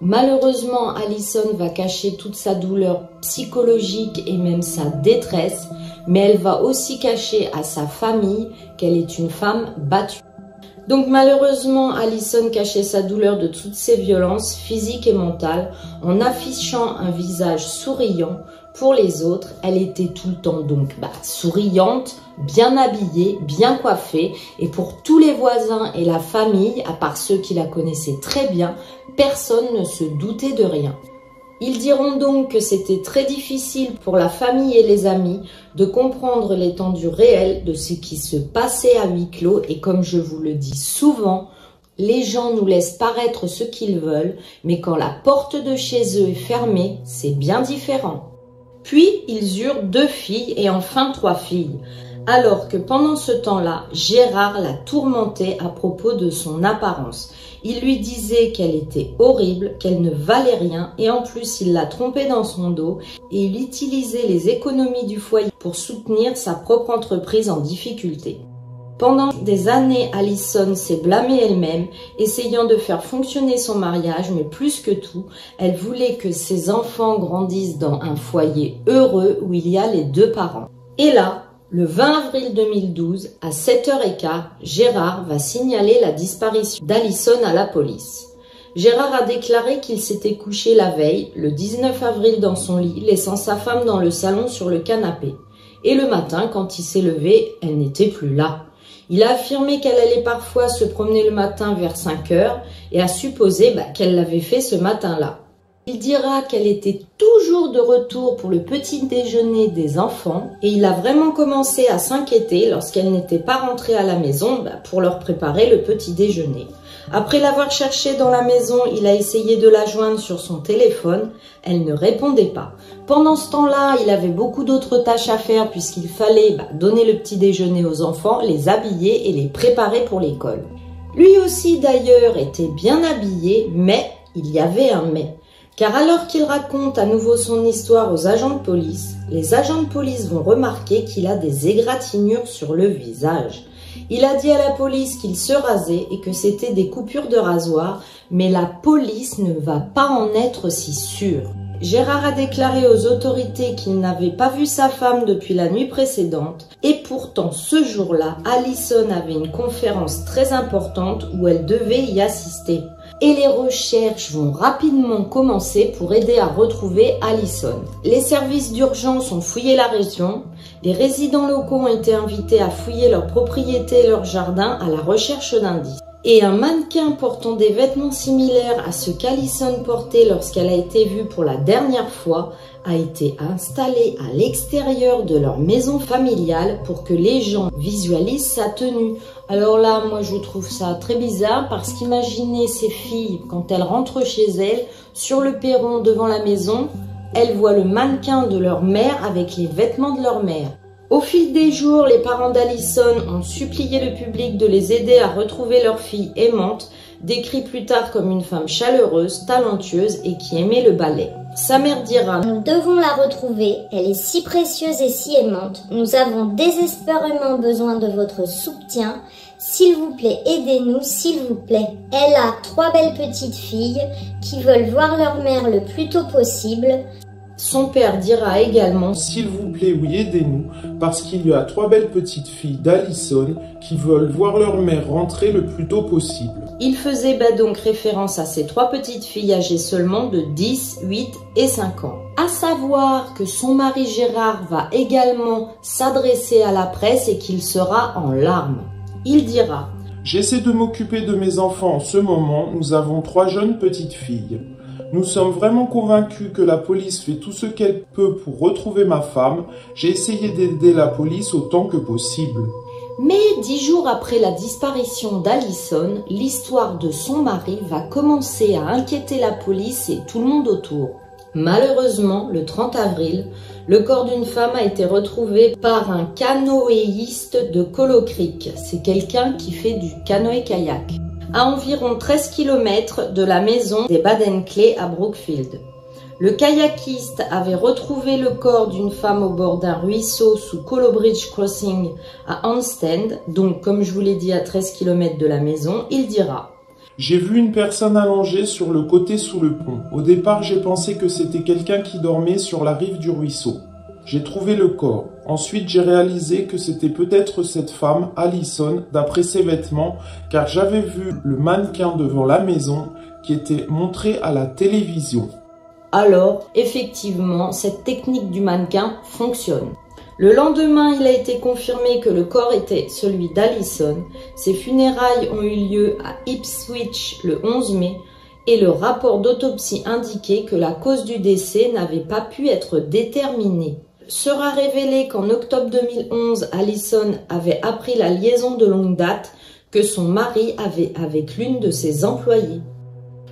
Malheureusement, Alison va cacher toute sa douleur psychologique et même sa détresse, mais elle va aussi cacher à sa famille qu'elle est une femme battue. Donc malheureusement, Allison cachait sa douleur de toutes ses violences physiques et mentales en affichant un visage souriant. Pour les autres, elle était tout le temps donc bah, souriante, bien habillée, bien coiffée, et pour tous les voisins et la famille, à part ceux qui la connaissaient très bien, personne ne se doutait de rien. Ils diront donc que c'était très difficile pour la famille et les amis de comprendre l'étendue réelle de ce qui se passait à huis clos et comme je vous le dis souvent, les gens nous laissent paraître ce qu'ils veulent, mais quand la porte de chez eux est fermée, c'est bien différent. Puis ils eurent deux filles et enfin trois filles alors que pendant ce temps-là, Gérard la tourmentait à propos de son apparence. Il lui disait qu'elle était horrible, qu'elle ne valait rien, et en plus il la trompait dans son dos, et il utilisait les économies du foyer pour soutenir sa propre entreprise en difficulté. Pendant des années, Allison s'est blâmée elle-même, essayant de faire fonctionner son mariage, mais plus que tout, elle voulait que ses enfants grandissent dans un foyer heureux où il y a les deux parents. Et là, le 20 avril 2012, à 7h15, Gérard va signaler la disparition d'Alison à la police. Gérard a déclaré qu'il s'était couché la veille, le 19 avril dans son lit, laissant sa femme dans le salon sur le canapé. Et le matin, quand il s'est levé, elle n'était plus là. Il a affirmé qu'elle allait parfois se promener le matin vers 5 heures et a supposé bah, qu'elle l'avait fait ce matin-là. Il dira qu'elle était toujours de retour pour le petit déjeuner des enfants et il a vraiment commencé à s'inquiéter lorsqu'elle n'était pas rentrée à la maison bah, pour leur préparer le petit déjeuner. Après l'avoir cherchée dans la maison, il a essayé de la joindre sur son téléphone. Elle ne répondait pas. Pendant ce temps-là, il avait beaucoup d'autres tâches à faire puisqu'il fallait bah, donner le petit déjeuner aux enfants, les habiller et les préparer pour l'école. Lui aussi d'ailleurs était bien habillé, mais il y avait un mais. Car alors qu'il raconte à nouveau son histoire aux agents de police, les agents de police vont remarquer qu'il a des égratignures sur le visage. Il a dit à la police qu'il se rasait et que c'était des coupures de rasoir, mais la police ne va pas en être si sûre. Gérard a déclaré aux autorités qu'il n'avait pas vu sa femme depuis la nuit précédente et pourtant ce jour-là, Allison avait une conférence très importante où elle devait y assister et les recherches vont rapidement commencer pour aider à retrouver Allison. Les services d'urgence ont fouillé la région, les résidents locaux ont été invités à fouiller leurs propriétés et leurs jardins à la recherche d'indices. Et un mannequin portant des vêtements similaires à ceux qu'Allison portait lorsqu'elle a été vue pour la dernière fois a été installé à l'extérieur de leur maison familiale pour que les gens visualisent sa tenue. Alors là, moi je trouve ça très bizarre parce qu'imaginez ces filles quand elles rentrent chez elles, sur le perron devant la maison, elles voient le mannequin de leur mère avec les vêtements de leur mère. Au fil des jours, les parents d'Alison ont supplié le public de les aider à retrouver leur fille aimante, décrite plus tard comme une femme chaleureuse, talentueuse et qui aimait le ballet. Sa mère dira Nous devons la retrouver, elle est si précieuse et si aimante. Nous avons désespérément besoin de votre soutien. S'il vous plaît, aidez-nous, s'il vous plaît. Elle a trois belles petites filles qui veulent voir leur mère le plus tôt possible. Son père dira également S'il vous plaît, oui, aidez-nous, parce qu'il y a trois belles petites filles d'Allison qui veulent voir leur mère rentrer le plus tôt possible. Il faisait bah donc référence à ces trois petites filles âgées seulement de 10, 8 et 5 ans. À savoir que son mari Gérard va également s'adresser à la presse et qu'il sera en larmes. Il dira J'essaie de m'occuper de mes enfants en ce moment, nous avons trois jeunes petites filles. Nous sommes vraiment convaincus que la police fait tout ce qu'elle peut pour retrouver ma femme. J'ai essayé d'aider la police autant que possible. Mais dix jours après la disparition d'Allison, l'histoire de son mari va commencer à inquiéter la police et tout le monde autour. Malheureusement, le 30 avril, le corps d'une femme a été retrouvé par un canoëiste de Colo Creek. C'est quelqu'un qui fait du canoë-kayak à environ 13 km de la maison des Baden-Clay à Brookfield. Le kayakiste avait retrouvé le corps d'une femme au bord d'un ruisseau sous Colobridge Crossing à Hampstead, donc comme je vous l'ai dit à 13 km de la maison, il dira J'ai vu une personne allongée sur le côté sous le pont. Au départ, j'ai pensé que c'était quelqu'un qui dormait sur la rive du ruisseau. J'ai trouvé le corps. Ensuite, j'ai réalisé que c'était peut-être cette femme, Allison, d'après ses vêtements, car j'avais vu le mannequin devant la maison qui était montré à la télévision. Alors, effectivement, cette technique du mannequin fonctionne. Le lendemain, il a été confirmé que le corps était celui d'Allison. Ses funérailles ont eu lieu à Ipswich le 11 mai et le rapport d'autopsie indiquait que la cause du décès n'avait pas pu être déterminée. Sera révélé qu'en octobre 2011, Allison avait appris la liaison de longue date que son mari avait avec l'une de ses employées.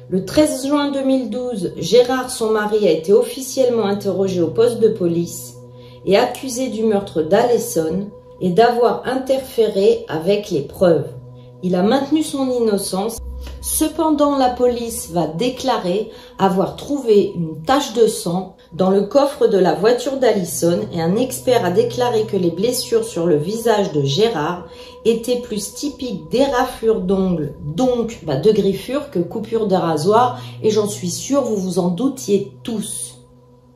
Le 13 juin 2012, Gérard, son mari, a été officiellement interrogé au poste de police et accusé du meurtre d'Allison et d'avoir interféré avec les preuves. Il a maintenu son innocence. Cependant, la police va déclarer avoir trouvé une tache de sang dans le coffre de la voiture d'Allison et un expert a déclaré que les blessures sur le visage de Gérard étaient plus typiques d'éraflures d'ongles, donc bah, de griffures, que coupures de rasoir et j'en suis sûre vous vous en doutiez tous.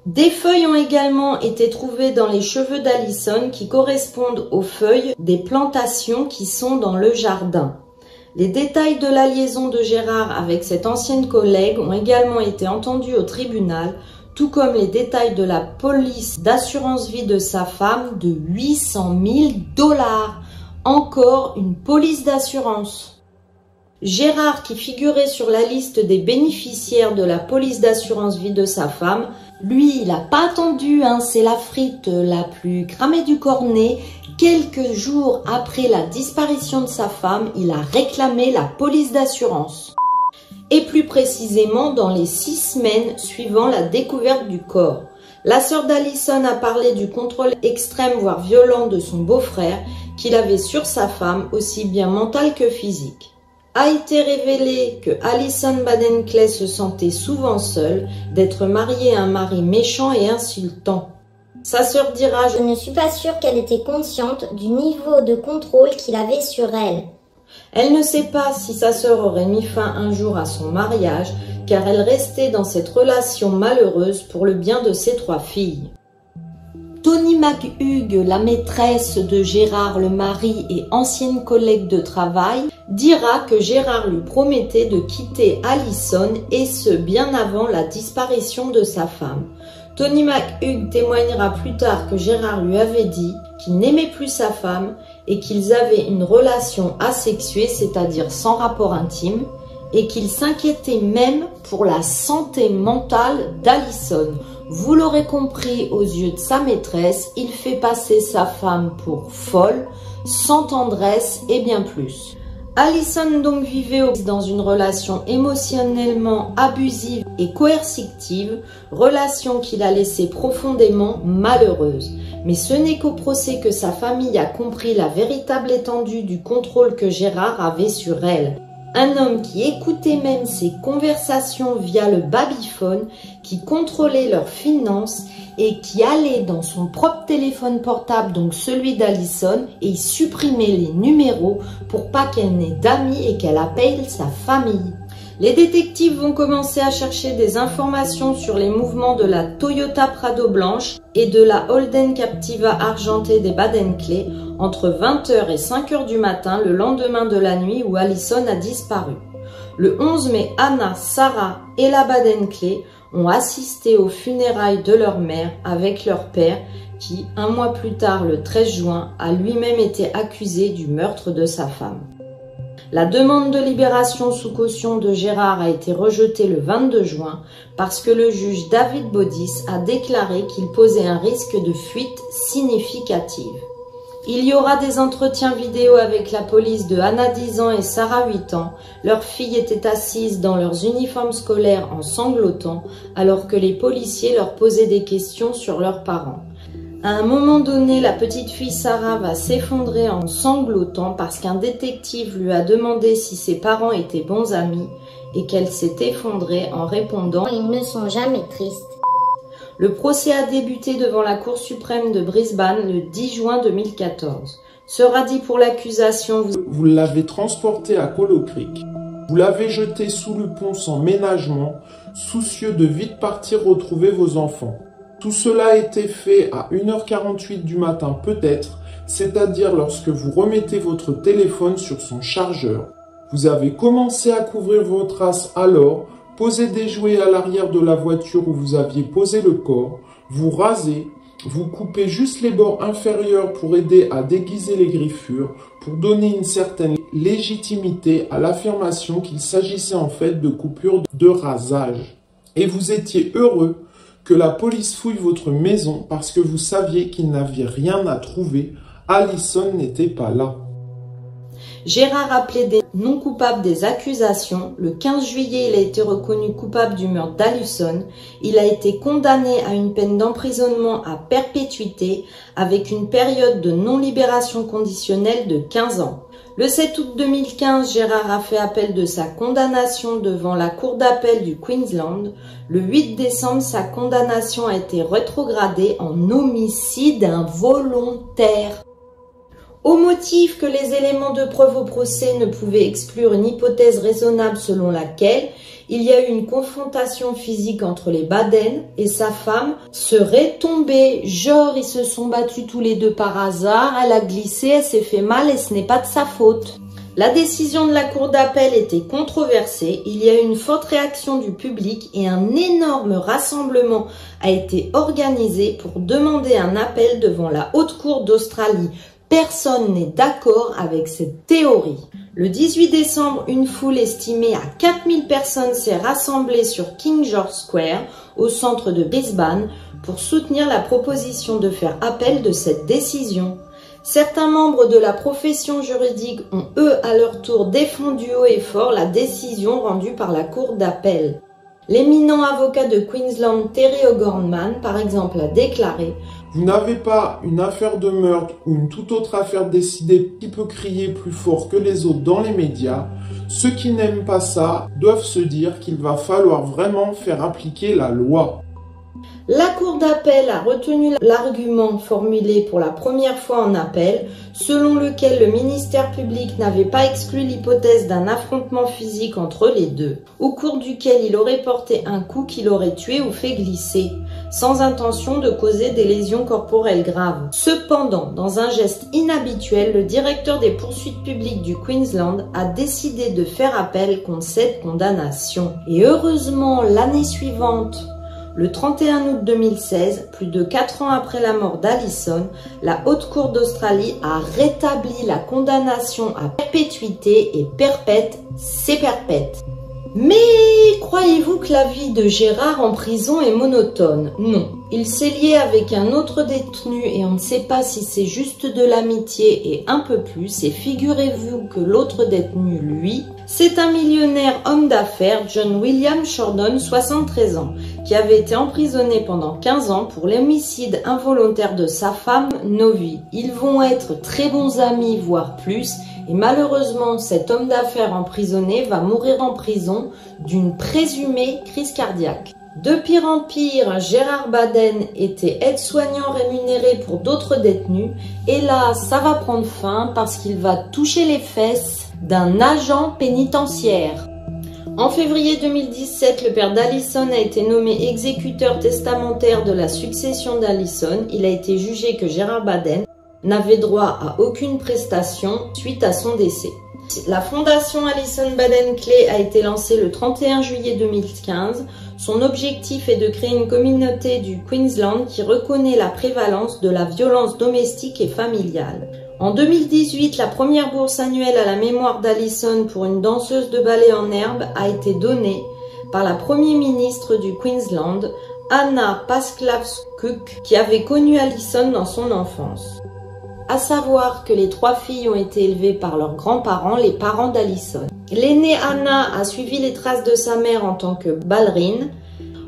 Des feuilles ont également été trouvées dans les cheveux d'Allison qui correspondent aux feuilles des plantations qui sont dans le jardin. Les détails de la liaison de Gérard avec cette ancienne collègue ont également été entendus au tribunal, tout comme les détails de la police d'assurance vie de sa femme de 800 000 dollars. Encore une police d'assurance. Gérard, qui figurait sur la liste des bénéficiaires de la police d'assurance vie de sa femme, lui, il n'a pas attendu, hein, c'est la frite la plus cramée du cornet. Quelques jours après la disparition de sa femme, il a réclamé la police d'assurance. Et plus précisément dans les six semaines suivant la découverte du corps. La sœur d'Allison a parlé du contrôle extrême voire violent de son beau-frère qu'il avait sur sa femme, aussi bien mental que physique a été révélé que Alison Baden-Clay se sentait souvent seule d'être mariée à un mari méchant et insultant. Sa sœur dira Je ne suis pas sûre qu'elle était consciente du niveau de contrôle qu'il avait sur elle. Elle ne sait pas si sa sœur aurait mis fin un jour à son mariage, car elle restait dans cette relation malheureuse pour le bien de ses trois filles. Tony McHugh, la maîtresse de Gérard le mari et ancienne collègue de travail, dira que Gérard lui promettait de quitter Allison et ce bien avant la disparition de sa femme. Tony McHugh témoignera plus tard que Gérard lui avait dit qu'il n'aimait plus sa femme et qu'ils avaient une relation asexuée, c'est-à-dire sans rapport intime, et qu'il s'inquiétait même pour la santé mentale d'Allison. Vous l'aurez compris aux yeux de sa maîtresse, il fait passer sa femme pour folle, sans tendresse et bien plus. Allison donc vivait dans une relation émotionnellement abusive et coercitive, relation qui l'a laissée profondément malheureuse. Mais ce n'est qu'au procès que sa famille a compris la véritable étendue du contrôle que Gérard avait sur elle. Un homme qui écoutait même ses conversations via le babyphone, qui contrôlait leurs finances et qui allait dans son propre téléphone portable, donc celui d'Alison, et supprimait les numéros pour pas qu'elle n'ait d'amis et qu'elle appelle sa famille. Les détectives vont commencer à chercher des informations sur les mouvements de la Toyota Prado blanche et de la Holden Captiva argentée des Baden-Clay entre 20h et 5h du matin le lendemain de la nuit où Allison a disparu. Le 11 mai, Anna, Sarah et la Baden-Clay ont assisté aux funérailles de leur mère avec leur père qui, un mois plus tard, le 13 juin, a lui-même été accusé du meurtre de sa femme. La demande de libération sous caution de Gérard a été rejetée le 22 juin parce que le juge David Baudis a déclaré qu'il posait un risque de fuite significative. Il y aura des entretiens vidéo avec la police de Anna 10 ans et Sarah 8 ans. Leurs filles étaient assises dans leurs uniformes scolaires en sanglotant alors que les policiers leur posaient des questions sur leurs parents. À un moment donné, la petite fille Sarah va s'effondrer en sanglotant parce qu'un détective lui a demandé si ses parents étaient bons amis et qu'elle s'est effondrée en répondant Ils ne sont jamais tristes. Le procès a débuté devant la Cour suprême de Brisbane le 10 juin 2014. Sera dit pour l'accusation Vous l'avez transporté à Colo Creek. Vous l'avez jeté sous le pont sans ménagement, soucieux de vite partir retrouver vos enfants. Tout cela a été fait à 1h48 du matin peut-être, c'est-à-dire lorsque vous remettez votre téléphone sur son chargeur. Vous avez commencé à couvrir vos traces alors, posez des jouets à l'arrière de la voiture où vous aviez posé le corps, vous rasez, vous coupez juste les bords inférieurs pour aider à déguiser les griffures, pour donner une certaine légitimité à l'affirmation qu'il s'agissait en fait de coupures de rasage. Et vous étiez heureux que la police fouille votre maison parce que vous saviez qu'il n'avait rien à trouver. Allison n'était pas là. Gérard a plaidé non coupable des accusations. Le 15 juillet, il a été reconnu coupable du meurtre d'Allison. Il a été condamné à une peine d'emprisonnement à perpétuité avec une période de non-libération conditionnelle de 15 ans. Le 7 août 2015, Gérard a fait appel de sa condamnation devant la Cour d'appel du Queensland. Le 8 décembre, sa condamnation a été rétrogradée en homicide involontaire. Au motif que les éléments de preuve au procès ne pouvaient exclure une hypothèse raisonnable selon laquelle il y a eu une confrontation physique entre les Baden et sa femme serait tombée. Genre, ils se sont battus tous les deux par hasard, elle a glissé, elle s'est fait mal et ce n'est pas de sa faute. La décision de la Cour d'appel était controversée, il y a eu une forte réaction du public et un énorme rassemblement a été organisé pour demander un appel devant la Haute Cour d'Australie. Personne n'est d'accord avec cette théorie. Le 18 décembre, une foule estimée à 4000 personnes s'est rassemblée sur King George Square, au centre de Brisbane, pour soutenir la proposition de faire appel de cette décision. Certains membres de la profession juridique ont eux à leur tour défendu haut et fort la décision rendue par la Cour d'appel. L'éminent avocat de Queensland Terry O'Gorman, par exemple, a déclaré Vous n'avez pas une affaire de meurtre ou une toute autre affaire décidée qui peut crier plus fort que les autres dans les médias. Ceux qui n'aiment pas ça doivent se dire qu'il va falloir vraiment faire appliquer la loi. La Cour d'appel a retenu l'argument formulé pour la première fois en appel, selon lequel le ministère public n'avait pas exclu l'hypothèse d'un affrontement physique entre les deux, au cours duquel il aurait porté un coup qui l'aurait tué ou fait glisser, sans intention de causer des lésions corporelles graves. Cependant, dans un geste inhabituel, le directeur des poursuites publiques du Queensland a décidé de faire appel contre cette condamnation. Et heureusement, l'année suivante, le 31 août 2016, plus de 4 ans après la mort d'Allison, la Haute Cour d'Australie a rétabli la condamnation à perpétuité et perpète, c'est perpète. Mais croyez-vous que la vie de Gérard en prison est monotone? Non. Il s'est lié avec un autre détenu et on ne sait pas si c'est juste de l'amitié et un peu plus. Et figurez-vous que l'autre détenu, lui, c'est un millionnaire homme d'affaires, John William Shordon, 73 ans, qui avait été emprisonné pendant 15 ans pour l'homicide involontaire de sa femme, Novi. Ils vont être très bons amis, voire plus, et malheureusement, cet homme d'affaires emprisonné va mourir en prison d'une présumée crise cardiaque. De pire en pire, Gérard Baden était aide-soignant rémunéré pour d'autres détenus, et là, ça va prendre fin parce qu'il va toucher les fesses d'un agent pénitentiaire. En février 2017, le père d'Allison a été nommé exécuteur testamentaire de la succession d'Allison. Il a été jugé que Gérard Baden n'avait droit à aucune prestation suite à son décès. La fondation Allison Baden-Clay a été lancée le 31 juillet 2015. Son objectif est de créer une communauté du Queensland qui reconnaît la prévalence de la violence domestique et familiale. En 2018, la première bourse annuelle à la mémoire d'Allison pour une danseuse de ballet en herbe a été donnée par la première ministre du Queensland, Anna Pasclavskuk, qui avait connu Allison dans son enfance. À savoir que les trois filles ont été élevées par leurs grands-parents, les parents d'Allison. L'aînée Anna a suivi les traces de sa mère en tant que ballerine,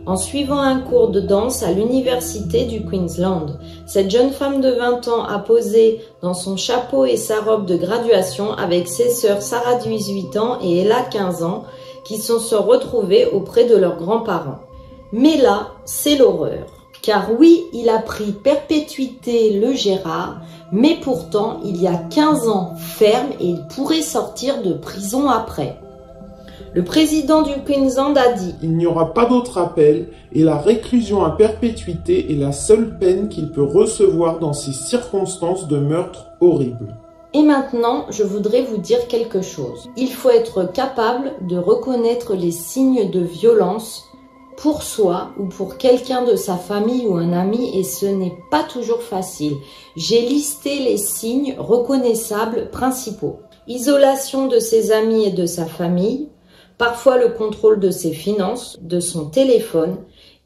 en suivant un cours de danse à l'université du Queensland. Cette jeune femme de 20 ans a posé dans son chapeau et sa robe de graduation avec ses sœurs Sarah 18 ans et Ella 15 ans qui se sont retrouvées auprès de leurs grands-parents. Mais là, c'est l'horreur. Car oui, il a pris perpétuité le Gérard, mais pourtant il y a 15 ans ferme et il pourrait sortir de prison après. Le président du Queensland a dit Il n'y aura pas d'autre appel et la réclusion à perpétuité est la seule peine qu'il peut recevoir dans ces circonstances de meurtre horrible. Et maintenant, je voudrais vous dire quelque chose. Il faut être capable de reconnaître les signes de violence pour soi ou pour quelqu'un de sa famille ou un ami et ce n'est pas toujours facile. J'ai listé les signes reconnaissables principaux. Isolation de ses amis et de sa famille, parfois le contrôle de ses finances, de son téléphone,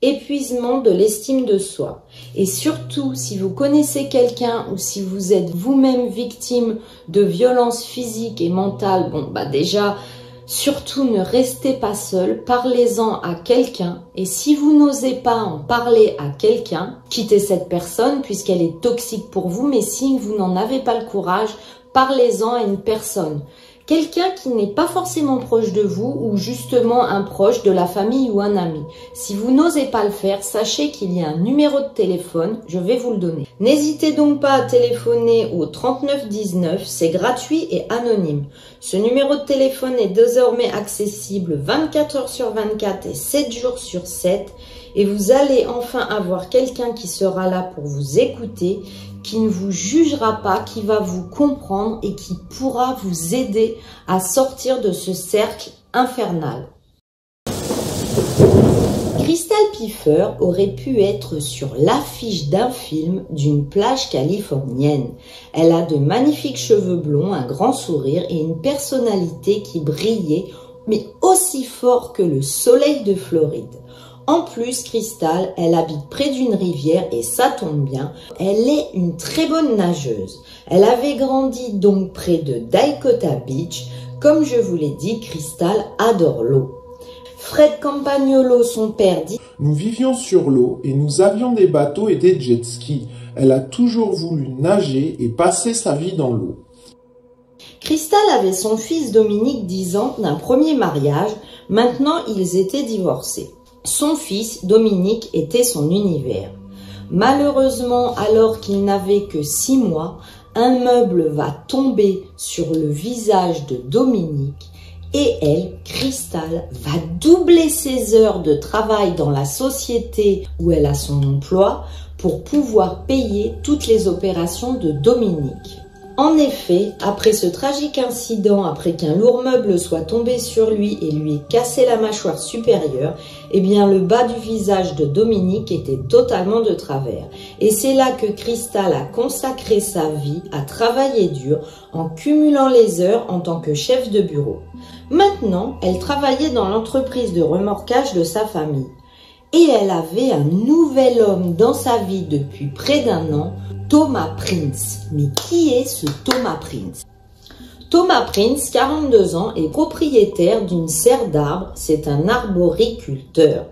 épuisement de l'estime de soi. Et surtout, si vous connaissez quelqu'un ou si vous êtes vous-même victime de violences physiques et mentales, bon, bah déjà, surtout ne restez pas seul, parlez-en à quelqu'un. Et si vous n'osez pas en parler à quelqu'un, quittez cette personne puisqu'elle est toxique pour vous, mais si vous n'en avez pas le courage, parlez-en à une personne. Quelqu'un qui n'est pas forcément proche de vous ou justement un proche de la famille ou un ami. Si vous n'osez pas le faire, sachez qu'il y a un numéro de téléphone, je vais vous le donner. N'hésitez donc pas à téléphoner au 3919, c'est gratuit et anonyme. Ce numéro de téléphone est désormais accessible 24 heures sur 24 et 7 jours sur 7 et vous allez enfin avoir quelqu'un qui sera là pour vous écouter, qui ne vous jugera pas, qui va vous comprendre et qui pourra vous aider à sortir de ce cercle infernal. Crystal Piffer aurait pu être sur l'affiche d'un film d'une plage californienne. Elle a de magnifiques cheveux blonds, un grand sourire et une personnalité qui brillait, mais aussi fort que le soleil de Floride. En plus, Crystal, elle habite près d'une rivière et ça tombe bien, elle est une très bonne nageuse. Elle avait grandi donc près de Daikota Beach. Comme je vous l'ai dit, Crystal adore l'eau. Fred Campagnolo, son père, dit Nous vivions sur l'eau et nous avions des bateaux et des jet skis. Elle a toujours voulu nager et passer sa vie dans l'eau. Crystal avait son fils Dominique 10 ans d'un premier mariage. Maintenant, ils étaient divorcés. Son fils, Dominique, était son univers. Malheureusement, alors qu'il n'avait que six mois, un meuble va tomber sur le visage de Dominique et elle, Cristal, va doubler ses heures de travail dans la société où elle a son emploi pour pouvoir payer toutes les opérations de Dominique. En effet, après ce tragique incident, après qu'un lourd meuble soit tombé sur lui et lui ait cassé la mâchoire supérieure, eh bien le bas du visage de Dominique était totalement de travers. Et c'est là que Cristal a consacré sa vie à travailler dur en cumulant les heures en tant que chef de bureau. Maintenant, elle travaillait dans l'entreprise de remorquage de sa famille. Et elle avait un nouvel homme dans sa vie depuis près d'un an, Thomas Prince. Mais qui est ce Thomas Prince? Thomas Prince, 42 ans, est propriétaire d'une serre d'arbres. C'est un arboriculteur.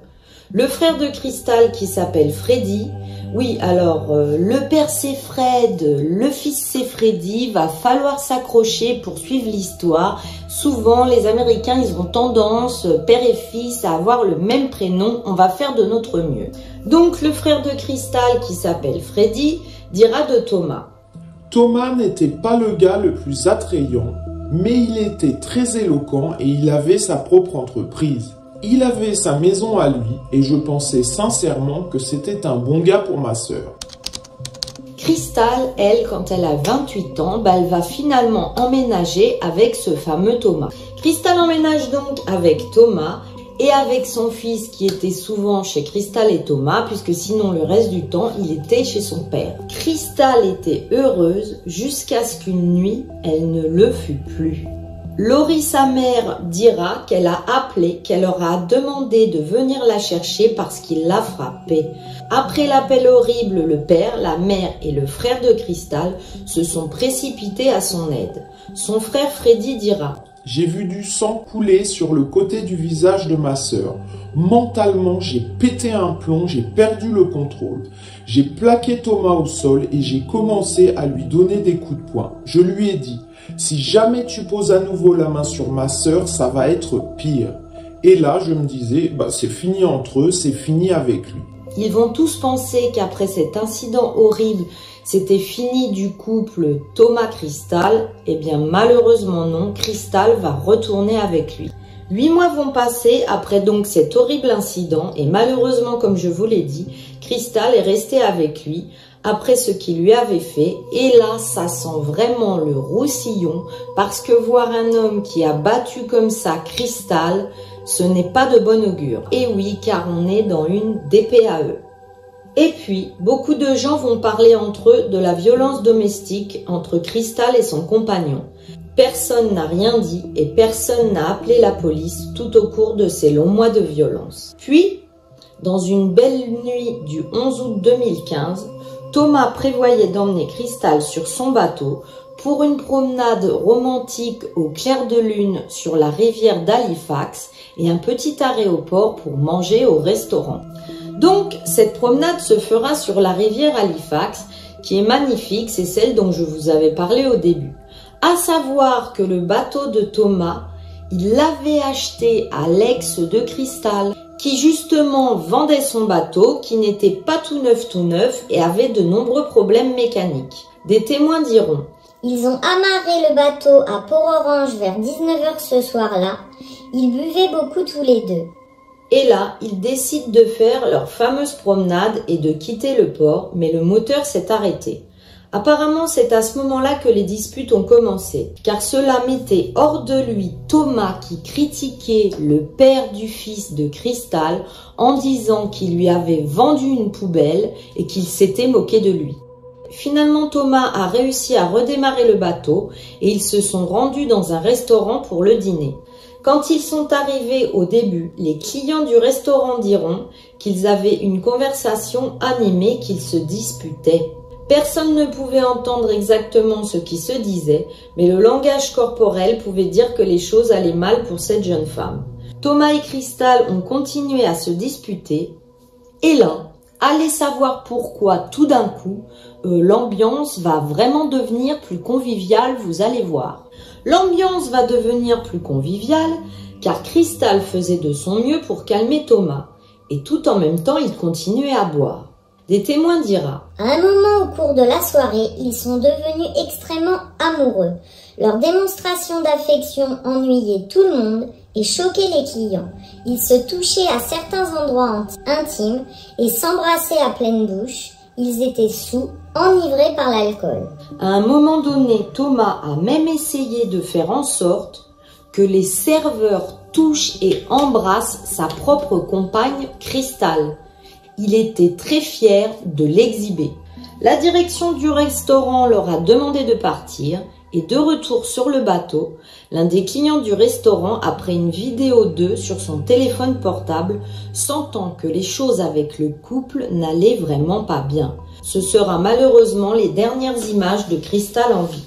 Le frère de Cristal qui s'appelle Freddy. Oui, alors euh, le père c'est Fred, le fils c'est Freddy. Va falloir s'accrocher pour suivre l'histoire. Souvent, les Américains, ils ont tendance, père et fils, à avoir le même prénom. On va faire de notre mieux. Donc, le frère de Cristal qui s'appelle Freddy dira de Thomas. Thomas n'était pas le gars le plus attrayant, mais il était très éloquent et il avait sa propre entreprise. Il avait sa maison à lui et je pensais sincèrement que c'était un bon gars pour ma sœur. Crystal, elle, quand elle a 28 ans, bah, elle va finalement emménager avec ce fameux Thomas. Crystal emménage donc avec Thomas et avec son fils qui était souvent chez Cristal et Thomas, puisque sinon le reste du temps, il était chez son père. Cristal était heureuse jusqu'à ce qu'une nuit, elle ne le fût plus. Laurie, sa mère, dira qu'elle a appelé, qu'elle leur a demandé de venir la chercher parce qu'il l'a frappée. Après l'appel horrible, le père, la mère et le frère de Cristal se sont précipités à son aide. Son frère Freddy dira j'ai vu du sang couler sur le côté du visage de ma sœur. Mentalement, j'ai pété un plomb, j'ai perdu le contrôle. J'ai plaqué Thomas au sol et j'ai commencé à lui donner des coups de poing. Je lui ai dit, si jamais tu poses à nouveau la main sur ma sœur, ça va être pire. Et là, je me disais, bah, c'est fini entre eux, c'est fini avec lui. Ils vont tous penser qu'après cet incident horrible, c'était fini du couple Thomas Cristal Eh bien malheureusement non, Cristal va retourner avec lui. Huit mois vont passer après donc cet horrible incident et malheureusement, comme je vous l'ai dit, Crystal est restée avec lui après ce qu'il lui avait fait et là, ça sent vraiment le roussillon parce que voir un homme qui a battu comme ça Crystal, ce n'est pas de bon augure. Et oui, car on est dans une DPAE. Et puis, beaucoup de gens vont parler entre eux de la violence domestique entre Crystal et son compagnon. Personne n'a rien dit et personne n'a appelé la police tout au cours de ces longs mois de violence. Puis, dans une belle nuit du 11 août 2015, Thomas prévoyait d'emmener Crystal sur son bateau pour une promenade romantique au clair de lune sur la rivière d'Halifax et un petit arrêt au port pour manger au restaurant. Donc, cette promenade se fera sur la rivière Halifax, qui est magnifique, c'est celle dont je vous avais parlé au début. À savoir que le bateau de Thomas, il l'avait acheté à l'ex de Cristal, qui justement vendait son bateau, qui n'était pas tout neuf tout neuf et avait de nombreux problèmes mécaniques. Des témoins diront Ils ont amarré le bateau à Port-Orange vers 19h ce soir-là. Ils buvaient beaucoup tous les deux. Et là, ils décident de faire leur fameuse promenade et de quitter le port, mais le moteur s'est arrêté. Apparemment, c'est à ce moment-là que les disputes ont commencé, car cela mettait hors de lui Thomas qui critiquait le père du fils de Cristal en disant qu'il lui avait vendu une poubelle et qu'il s'était moqué de lui. Finalement, Thomas a réussi à redémarrer le bateau et ils se sont rendus dans un restaurant pour le dîner. Quand ils sont arrivés au début, les clients du restaurant diront qu'ils avaient une conversation animée, qu'ils se disputaient. Personne ne pouvait entendre exactement ce qui se disait, mais le langage corporel pouvait dire que les choses allaient mal pour cette jeune femme. Thomas et Cristal ont continué à se disputer, et là, allez savoir pourquoi tout d'un coup, euh, l'ambiance va vraiment devenir plus conviviale, vous allez voir. L'ambiance va devenir plus conviviale, car Cristal faisait de son mieux pour calmer Thomas, et tout en même temps il continuait à boire. Des témoins dira À un moment au cours de la soirée, ils sont devenus extrêmement amoureux. Leur démonstration d'affection ennuyait tout le monde et choquait les clients. Ils se touchaient à certains endroits intimes et s'embrassaient à pleine bouche. Ils étaient sous, enivrés par l'alcool. À un moment donné, Thomas a même essayé de faire en sorte que les serveurs touchent et embrassent sa propre compagne Cristal. Il était très fier de l'exhiber. La direction du restaurant leur a demandé de partir et de retour sur le bateau, l'un des clients du restaurant a pris une vidéo d'eux sur son téléphone portable, sentant que les choses avec le couple n'allaient vraiment pas bien. Ce sera malheureusement les dernières images de Cristal en vie.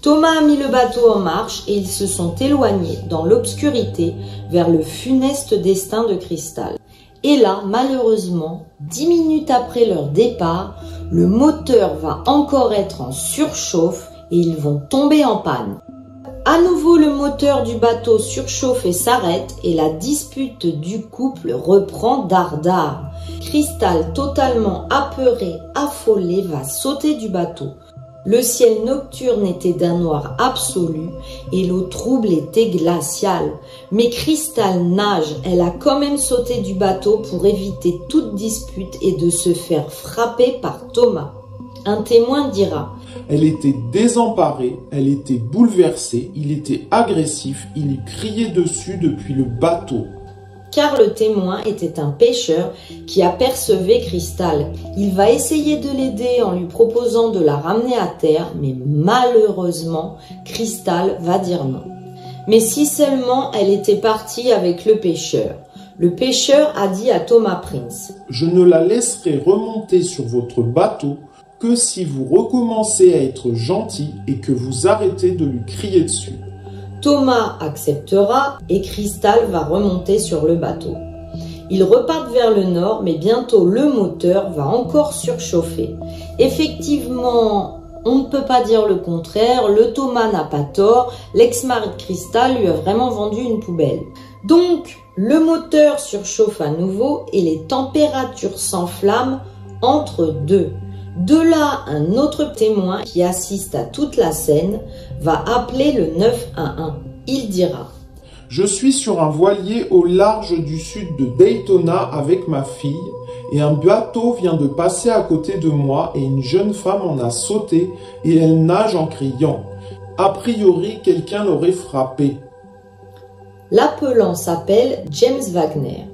Thomas a mis le bateau en marche et ils se sont éloignés dans l'obscurité vers le funeste destin de Cristal. Et là, malheureusement, dix minutes après leur départ, le moteur va encore être en surchauffe et ils vont tomber en panne. À nouveau, le moteur du bateau surchauffe et s'arrête et la dispute du couple reprend dardard. Cristal, totalement apeuré, affolé, va sauter du bateau. Le ciel nocturne était d'un noir absolu et l'eau trouble était glaciale. Mais Cristal nage, elle a quand même sauté du bateau pour éviter toute dispute et de se faire frapper par Thomas. Un témoin dira Elle était désemparée, elle était bouleversée, il était agressif, il criait dessus depuis le bateau car le témoin était un pêcheur qui apercevait Cristal. Il va essayer de l'aider en lui proposant de la ramener à terre, mais malheureusement, Cristal va dire non. Mais si seulement elle était partie avec le pêcheur. Le pêcheur a dit à Thomas Prince Je ne la laisserai remonter sur votre bateau que si vous recommencez à être gentil et que vous arrêtez de lui crier dessus. Thomas acceptera et Cristal va remonter sur le bateau. Ils repartent vers le nord, mais bientôt le moteur va encore surchauffer. Effectivement, on ne peut pas dire le contraire, le Thomas n'a pas tort, l'ex-mari de Cristal lui a vraiment vendu une poubelle. Donc, le moteur surchauffe à nouveau et les températures s'enflamment entre deux. De là, un autre témoin qui assiste à toute la scène va appeler le 911. Il dira Je suis sur un voilier au large du sud de Daytona avec ma fille et un bateau vient de passer à côté de moi et une jeune femme en a sauté et elle nage en criant. A priori, quelqu'un l'aurait frappé. L'appelant s'appelle James Wagner.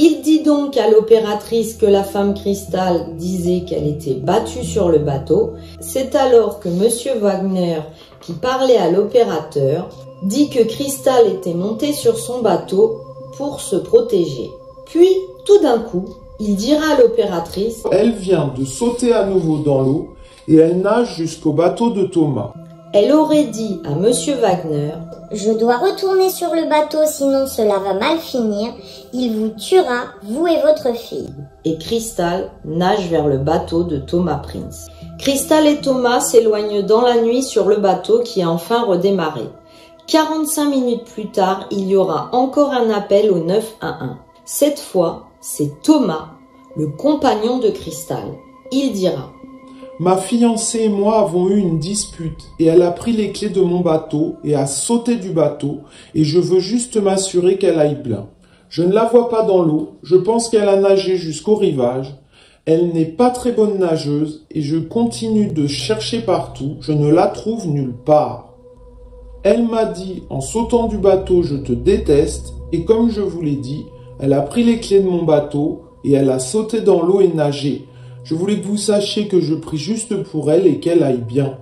Il dit donc à l'opératrice que la femme cristal disait qu'elle était battue sur le bateau. C'est alors que monsieur Wagner, qui parlait à l'opérateur, dit que Cristal était monté sur son bateau pour se protéger. Puis, tout d'un coup, il dira à l'opératrice Elle vient de sauter à nouveau dans l'eau et elle nage jusqu'au bateau de Thomas. Elle aurait dit à monsieur Wagner Je dois retourner sur le bateau, sinon cela va mal finir. Il vous tuera, vous et votre fille. et Cristal nage vers le bateau de Thomas Prince. Cristal et Thomas s'éloignent dans la nuit sur le bateau qui a enfin redémarré. 45 minutes plus tard, il y aura encore un appel au 911. Cette fois, c'est Thomas, le compagnon de Cristal. Il dira Ma fiancée et moi avons eu une dispute et elle a pris les clés de mon bateau et a sauté du bateau et je veux juste m'assurer qu'elle aille bien. Je ne la vois pas dans l'eau, je pense qu'elle a nagé jusqu'au rivage. Elle n'est pas très bonne nageuse et je continue de chercher partout, je ne la trouve nulle part. Elle m'a dit en sautant du bateau je te déteste et comme je vous l'ai dit, elle a pris les clés de mon bateau et elle a sauté dans l'eau et nagé. Je voulais que vous sachiez que je prie juste pour elle et qu'elle aille bien.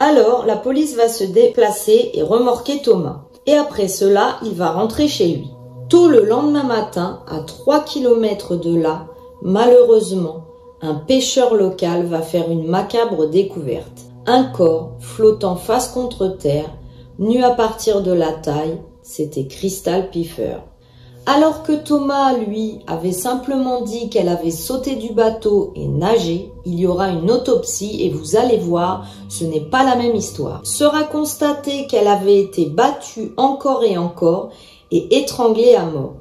Alors, la police va se déplacer et remorquer Thomas. Et après cela, il va rentrer chez lui. Tôt le lendemain matin, à 3 km de là, malheureusement, un pêcheur local va faire une macabre découverte. Un corps flottant face contre terre, nu à partir de la taille, c'était Crystal Piffer. Alors que Thomas, lui, avait simplement dit qu'elle avait sauté du bateau et nagé, il y aura une autopsie et vous allez voir, ce n'est pas la même histoire. Sera constaté qu'elle avait été battue encore et encore et étranglée à mort.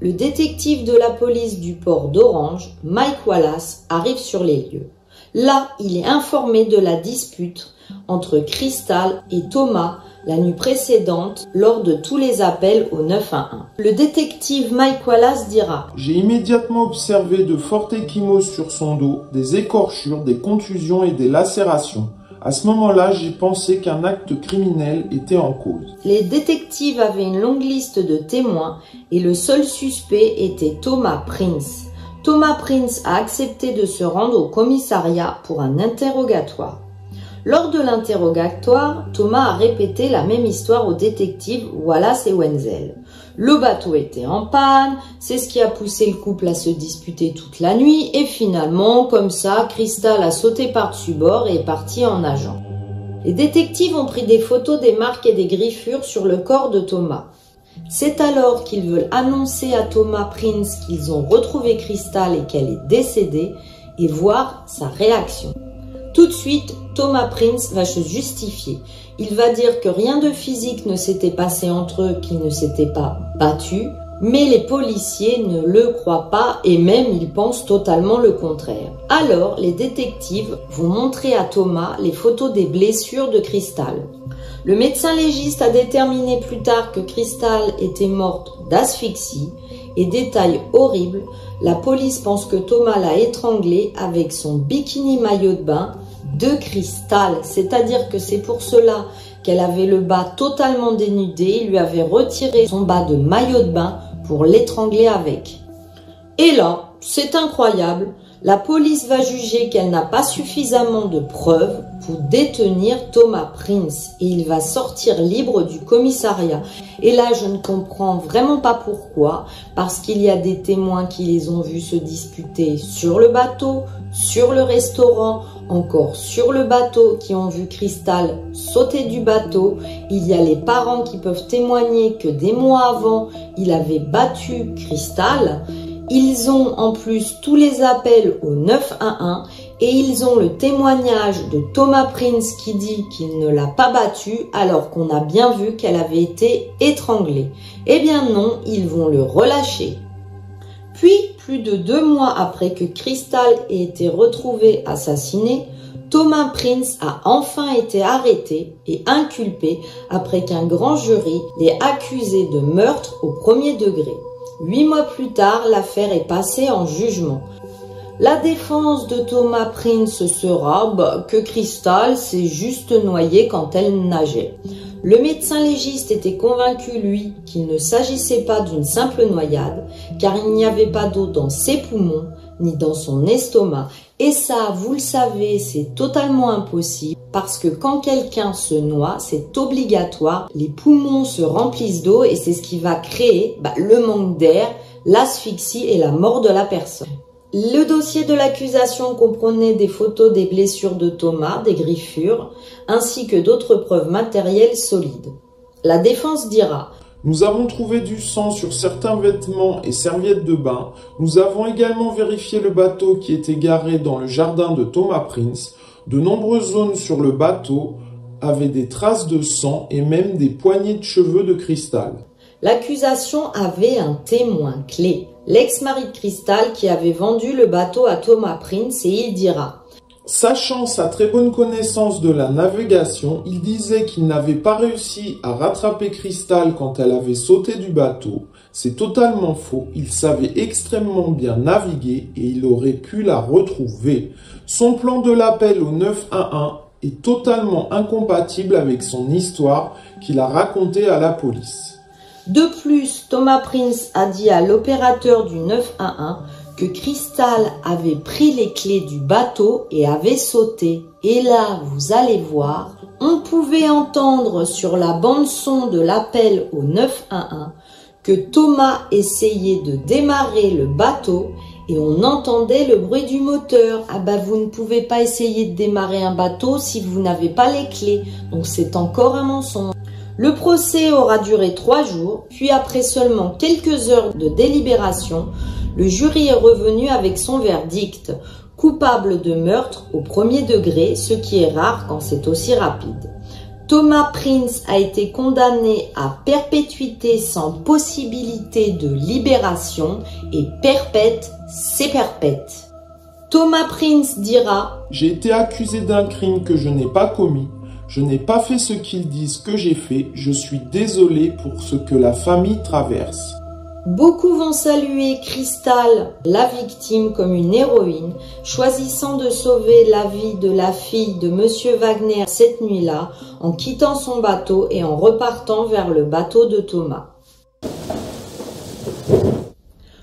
Le détective de la police du port d'Orange, Mike Wallace, arrive sur les lieux. Là, il est informé de la dispute entre Crystal et Thomas la nuit précédente lors de tous les appels au 911. Le détective Mike Wallace dira J'ai immédiatement observé de fortes échymoses sur son dos, des écorchures, des contusions et des lacérations. À ce moment-là, j'ai pensé qu'un acte criminel était en cause. Les détectives avaient une longue liste de témoins et le seul suspect était Thomas Prince. Thomas Prince a accepté de se rendre au commissariat pour un interrogatoire. Lors de l'interrogatoire, Thomas a répété la même histoire aux détectives Wallace et Wenzel. Le bateau était en panne, c'est ce qui a poussé le couple à se disputer toute la nuit, et finalement, comme ça, Crystal a sauté par-dessus bord et est parti en nageant. Les détectives ont pris des photos des marques et des griffures sur le corps de Thomas. C'est alors qu'ils veulent annoncer à Thomas Prince qu'ils ont retrouvé Crystal et qu'elle est décédée et voir sa réaction. Tout de suite, Thomas Prince va se justifier. Il va dire que rien de physique ne s'était passé entre eux, qu'ils ne s'étaient pas battus, mais les policiers ne le croient pas et même ils pensent totalement le contraire. Alors, les détectives vont montrer à Thomas les photos des blessures de Cristal. Le médecin légiste a déterminé plus tard que Cristal était morte d'asphyxie et détail horrible, la police pense que Thomas l'a étranglée avec son bikini maillot de bain de cristal, c'est-à-dire que c'est pour cela qu'elle avait le bas totalement dénudé, il lui avait retiré son bas de maillot de bain pour l'étrangler avec. Et là, c'est incroyable, la police va juger qu'elle n'a pas suffisamment de preuves pour détenir Thomas Prince et il va sortir libre du commissariat. Et là, je ne comprends vraiment pas pourquoi, parce qu'il y a des témoins qui les ont vus se disputer sur le bateau, sur le restaurant, encore sur le bateau qui ont vu Cristal sauter du bateau. Il y a les parents qui peuvent témoigner que des mois avant, il avait battu Cristal. Ils ont en plus tous les appels au 911 et ils ont le témoignage de Thomas Prince qui dit qu'il ne l'a pas battue alors qu'on a bien vu qu'elle avait été étranglée. Eh bien non, ils vont le relâcher. Puis, plus de deux mois après que Crystal ait été retrouvé assassiné, Thomas Prince a enfin été arrêté et inculpé après qu'un grand jury l'ait accusé de meurtre au premier degré. Huit mois plus tard, l'affaire est passée en jugement. La défense de Thomas Prince sera que Crystal s'est juste noyée quand elle nageait. Le médecin légiste était convaincu, lui, qu'il ne s'agissait pas d'une simple noyade, car il n'y avait pas d'eau dans ses poumons, ni dans son estomac. Et ça, vous le savez, c'est totalement impossible, parce que quand quelqu'un se noie, c'est obligatoire, les poumons se remplissent d'eau et c'est ce qui va créer bah, le manque d'air, l'asphyxie et la mort de la personne. Le dossier de l'accusation comprenait des photos des blessures de Thomas, des griffures, ainsi que d'autres preuves matérielles solides. La défense dira Nous avons trouvé du sang sur certains vêtements et serviettes de bain. Nous avons également vérifié le bateau qui était garé dans le jardin de Thomas Prince. De nombreuses zones sur le bateau avaient des traces de sang et même des poignées de cheveux de cristal. L'accusation avait un témoin clé, l'ex-mari de Crystal qui avait vendu le bateau à Thomas Prince et il dira Sachant sa très bonne connaissance de la navigation, il disait qu'il n'avait pas réussi à rattraper Crystal quand elle avait sauté du bateau. C'est totalement faux, il savait extrêmement bien naviguer et il aurait pu la retrouver. Son plan de l'appel au 911 est totalement incompatible avec son histoire qu'il a racontée à la police. De plus, Thomas Prince a dit à l'opérateur du 911 que Crystal avait pris les clés du bateau et avait sauté. Et là, vous allez voir, on pouvait entendre sur la bande son de l'appel au 911 que Thomas essayait de démarrer le bateau et on entendait le bruit du moteur. Ah bah vous ne pouvez pas essayer de démarrer un bateau si vous n'avez pas les clés. Donc c'est encore un mensonge. Le procès aura duré trois jours, puis après seulement quelques heures de délibération, le jury est revenu avec son verdict, coupable de meurtre au premier degré, ce qui est rare quand c'est aussi rapide. Thomas Prince a été condamné à perpétuité sans possibilité de libération et perpète, c'est perpète. Thomas Prince dira J'ai été accusé d'un crime que je n'ai pas commis. Je n'ai pas fait ce qu'ils disent que j'ai fait. Je suis désolé pour ce que la famille traverse. Beaucoup vont saluer Crystal, la victime, comme une héroïne, choisissant de sauver la vie de la fille de Monsieur Wagner cette nuit-là, en quittant son bateau et en repartant vers le bateau de Thomas.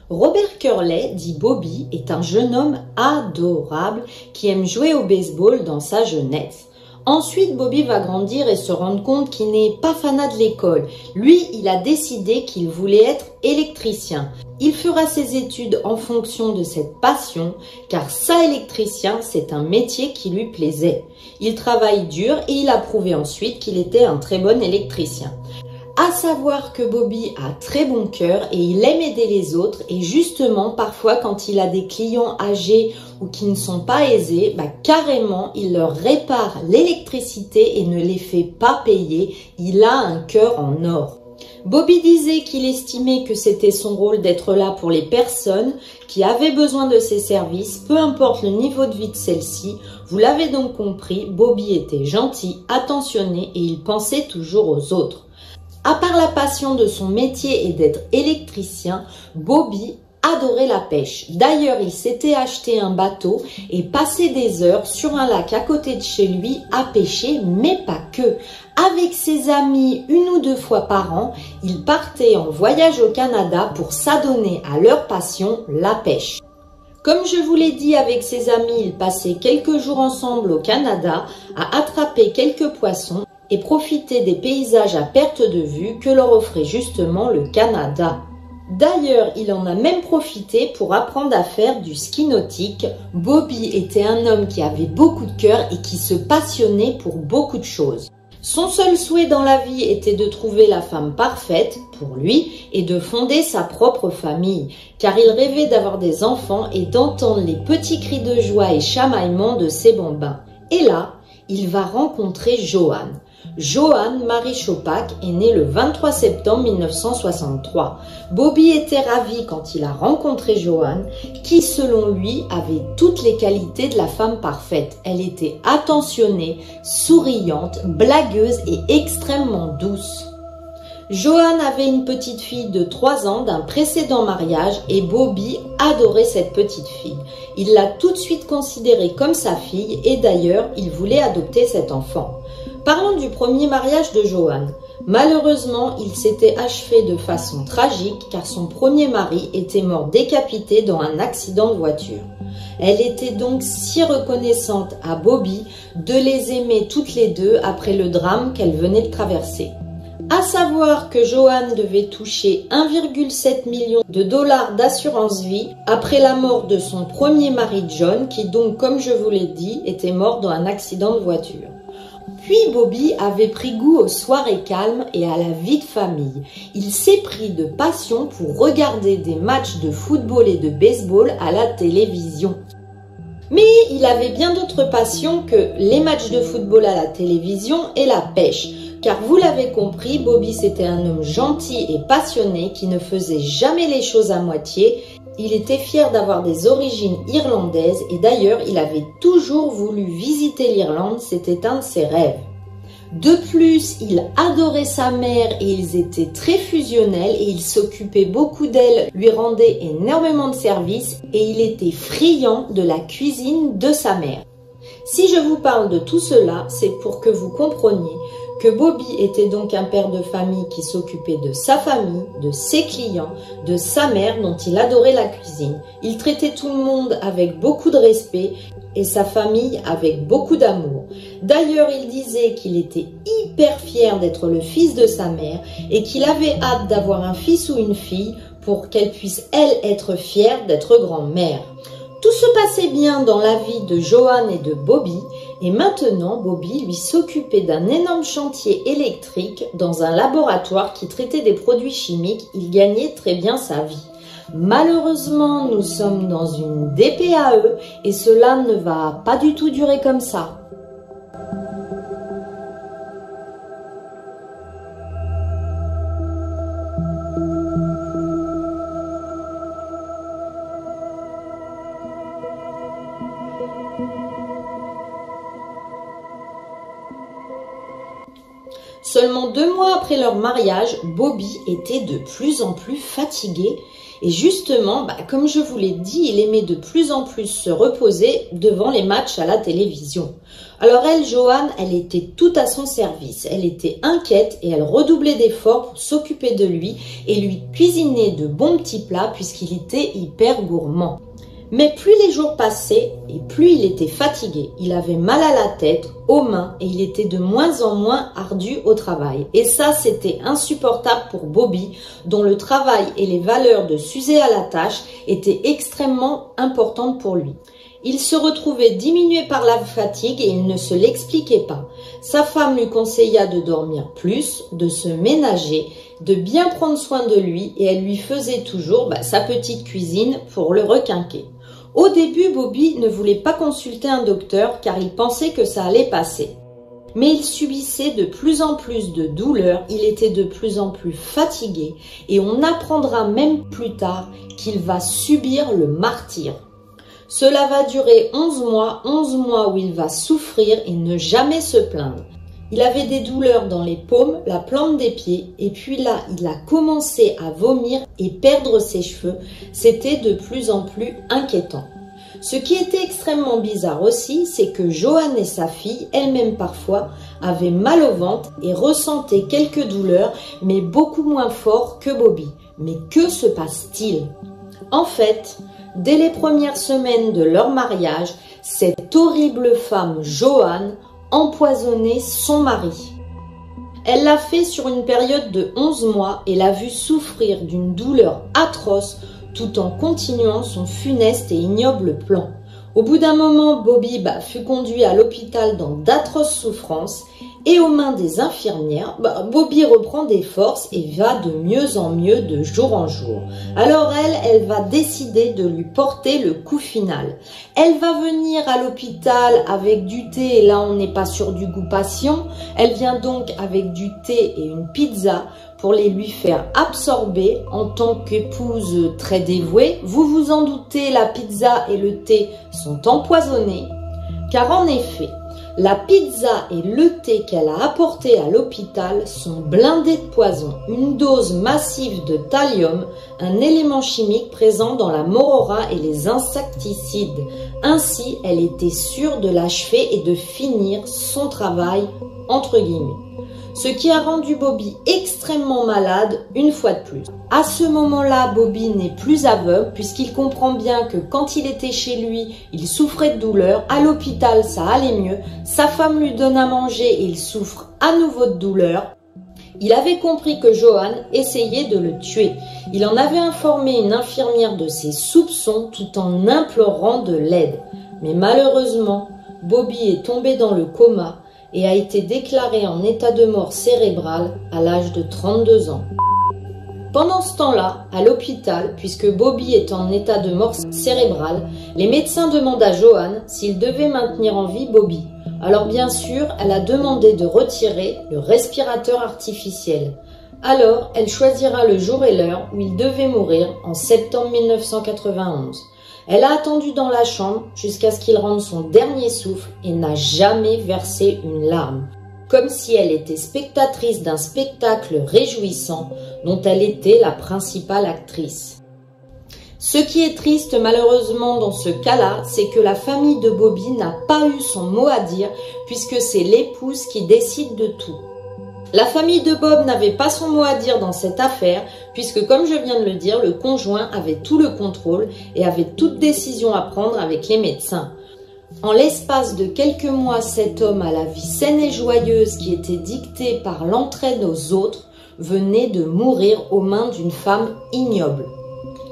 Robert Curley, dit Bobby, est un jeune homme adorable qui aime jouer au baseball dans sa jeunesse. Ensuite, Bobby va grandir et se rendre compte qu'il n'est pas fanat de l'école. Lui, il a décidé qu'il voulait être électricien. Il fera ses études en fonction de cette passion, car ça électricien, c'est un métier qui lui plaisait. Il travaille dur et il a prouvé ensuite qu'il était un très bon électricien. À savoir que Bobby a très bon cœur et il aime aider les autres et justement parfois quand il a des clients âgés ou qui ne sont pas aisés, bah, carrément il leur répare l'électricité et ne les fait pas payer. Il a un cœur en or. Bobby disait qu'il estimait que c'était son rôle d'être là pour les personnes qui avaient besoin de ses services, peu importe le niveau de vie de celle-ci. Vous l'avez donc compris, Bobby était gentil, attentionné et il pensait toujours aux autres. À part la passion de son métier et d'être électricien, Bobby adorait la pêche. D'ailleurs, il s'était acheté un bateau et passait des heures sur un lac à côté de chez lui à pêcher, mais pas que. Avec ses amis une ou deux fois par an, il partait en voyage au Canada pour s'adonner à leur passion, la pêche. Comme je vous l'ai dit, avec ses amis, il passait quelques jours ensemble au Canada à attraper quelques poissons et profiter des paysages à perte de vue que leur offrait justement le Canada. D'ailleurs, il en a même profité pour apprendre à faire du ski nautique. Bobby était un homme qui avait beaucoup de cœur et qui se passionnait pour beaucoup de choses. Son seul souhait dans la vie était de trouver la femme parfaite pour lui et de fonder sa propre famille, car il rêvait d'avoir des enfants et d'entendre les petits cris de joie et chamaillement de ses bambins. Et là, il va rencontrer Joanne. Johanne Marie Chopac est née le 23 septembre 1963. Bobby était ravi quand il a rencontré Johanne, qui selon lui avait toutes les qualités de la femme parfaite. Elle était attentionnée, souriante, blagueuse et extrêmement douce. Johanne avait une petite fille de 3 ans d'un précédent mariage et Bobby adorait cette petite fille. Il l'a tout de suite considérée comme sa fille et d'ailleurs il voulait adopter cet enfant. Parlons du premier mariage de Johanne. Malheureusement, il s'était achevé de façon tragique car son premier mari était mort décapité dans un accident de voiture. Elle était donc si reconnaissante à Bobby de les aimer toutes les deux après le drame qu'elle venait de traverser. À savoir que Joanne devait toucher 1,7 million de dollars d'assurance vie après la mort de son premier mari John, qui donc, comme je vous l'ai dit, était mort dans un accident de voiture. Puis Bobby avait pris goût aux soirées calmes et à la vie de famille. Il s'est pris de passion pour regarder des matchs de football et de baseball à la télévision. Mais il avait bien d'autres passions que les matchs de football à la télévision et la pêche. Car vous l'avez compris, Bobby c'était un homme gentil et passionné qui ne faisait jamais les choses à moitié il était fier d'avoir des origines irlandaises et d'ailleurs il avait toujours voulu visiter l'Irlande, c'était un de ses rêves. De plus, il adorait sa mère et ils étaient très fusionnels et il s'occupait beaucoup d'elle, lui rendait énormément de services et il était friand de la cuisine de sa mère. Si je vous parle de tout cela, c'est pour que vous compreniez que Bobby était donc un père de famille qui s'occupait de sa famille, de ses clients, de sa mère dont il adorait la cuisine. Il traitait tout le monde avec beaucoup de respect et sa famille avec beaucoup d'amour. D'ailleurs, il disait qu'il était hyper fier d'être le fils de sa mère et qu'il avait hâte d'avoir un fils ou une fille pour qu'elle puisse, elle, être fière d'être grand-mère. Tout se passait bien dans la vie de Johan et de Bobby, et maintenant Bobby lui s'occupait d'un énorme chantier électrique dans un laboratoire qui traitait des produits chimiques. Il gagnait très bien sa vie. Malheureusement, nous sommes dans une DPAE et cela ne va pas du tout durer comme ça. Seulement deux mois après leur mariage, Bobby était de plus en plus fatigué et justement, bah, comme je vous l'ai dit, il aimait de plus en plus se reposer devant les matchs à la télévision. Alors elle, Joanne, elle était tout à son service. Elle était inquiète et elle redoublait d'efforts pour s'occuper de lui et lui cuisiner de bons petits plats puisqu'il était hyper gourmand. Mais plus les jours passaient et plus il était fatigué. Il avait mal à la tête, aux mains et il était de moins en moins ardu au travail. Et ça, c'était insupportable pour Bobby, dont le travail et les valeurs de s'user à la tâche étaient extrêmement importantes pour lui. Il se retrouvait diminué par la fatigue et il ne se l'expliquait pas. Sa femme lui conseilla de dormir plus, de se ménager, de bien prendre soin de lui et elle lui faisait toujours bah, sa petite cuisine pour le requinquer. Au début, Bobby ne voulait pas consulter un docteur car il pensait que ça allait passer. Mais il subissait de plus en plus de douleurs, il était de plus en plus fatigué et on apprendra même plus tard qu'il va subir le martyr. Cela va durer 11 mois, 11 mois où il va souffrir et ne jamais se plaindre. Il avait des douleurs dans les paumes, la plante des pieds, et puis là, il a commencé à vomir et perdre ses cheveux. C'était de plus en plus inquiétant. Ce qui était extrêmement bizarre aussi, c'est que Joanne et sa fille, elle-même parfois, avaient mal au ventre et ressentaient quelques douleurs, mais beaucoup moins fort que Bobby. Mais que se passe-t-il? En fait, dès les premières semaines de leur mariage, cette horrible femme Joanne empoisonner son mari. Elle l'a fait sur une période de 11 mois et l'a vu souffrir d'une douleur atroce tout en continuant son funeste et ignoble plan. Au bout d'un moment, Bobby bah, fut conduit à l'hôpital dans d'atroces souffrances et aux mains des infirmières, bah, Bobby reprend des forces et va de mieux en mieux de jour en jour. Alors elle, elle va décider de lui porter le coup final. Elle va venir à l'hôpital avec du thé, et là on n'est pas sur du goût patient. Elle vient donc avec du thé et une pizza pour les lui faire absorber en tant qu'épouse très dévouée. Vous vous en doutez, la pizza et le thé sont empoisonnés, car en effet, la pizza et le thé qu'elle a apporté à l'hôpital sont blindés de poison, une dose massive de thallium, un élément chimique présent dans la morora et les insecticides. Ainsi, elle était sûre de l'achever et de finir son travail, entre guillemets ce qui a rendu Bobby extrêmement malade une fois de plus. À ce moment-là, Bobby n'est plus aveugle puisqu'il comprend bien que quand il était chez lui, il souffrait de douleur, à l'hôpital ça allait mieux, sa femme lui donne à manger et il souffre à nouveau de douleur. Il avait compris que Johan essayait de le tuer. Il en avait informé une infirmière de ses soupçons tout en implorant de l'aide. Mais malheureusement, Bobby est tombé dans le coma et a été déclaré en état de mort cérébrale à l'âge de 32 ans. Pendant ce temps-là, à l'hôpital, puisque Bobby est en état de mort cérébrale, les médecins demandent à Joanne s'il devait maintenir en vie Bobby. Alors bien sûr, elle a demandé de retirer le respirateur artificiel. Alors, elle choisira le jour et l'heure où il devait mourir en septembre 1991. Elle a attendu dans la chambre jusqu'à ce qu'il rende son dernier souffle et n'a jamais versé une larme, comme si elle était spectatrice d'un spectacle réjouissant dont elle était la principale actrice. Ce qui est triste malheureusement dans ce cas-là, c'est que la famille de Bobby n'a pas eu son mot à dire puisque c'est l'épouse qui décide de tout. La famille de Bob n'avait pas son mot à dire dans cette affaire, puisque comme je viens de le dire, le conjoint avait tout le contrôle et avait toute décision à prendre avec les médecins. En l'espace de quelques mois, cet homme à la vie saine et joyeuse qui était dictée par l'entraide aux autres venait de mourir aux mains d'une femme ignoble.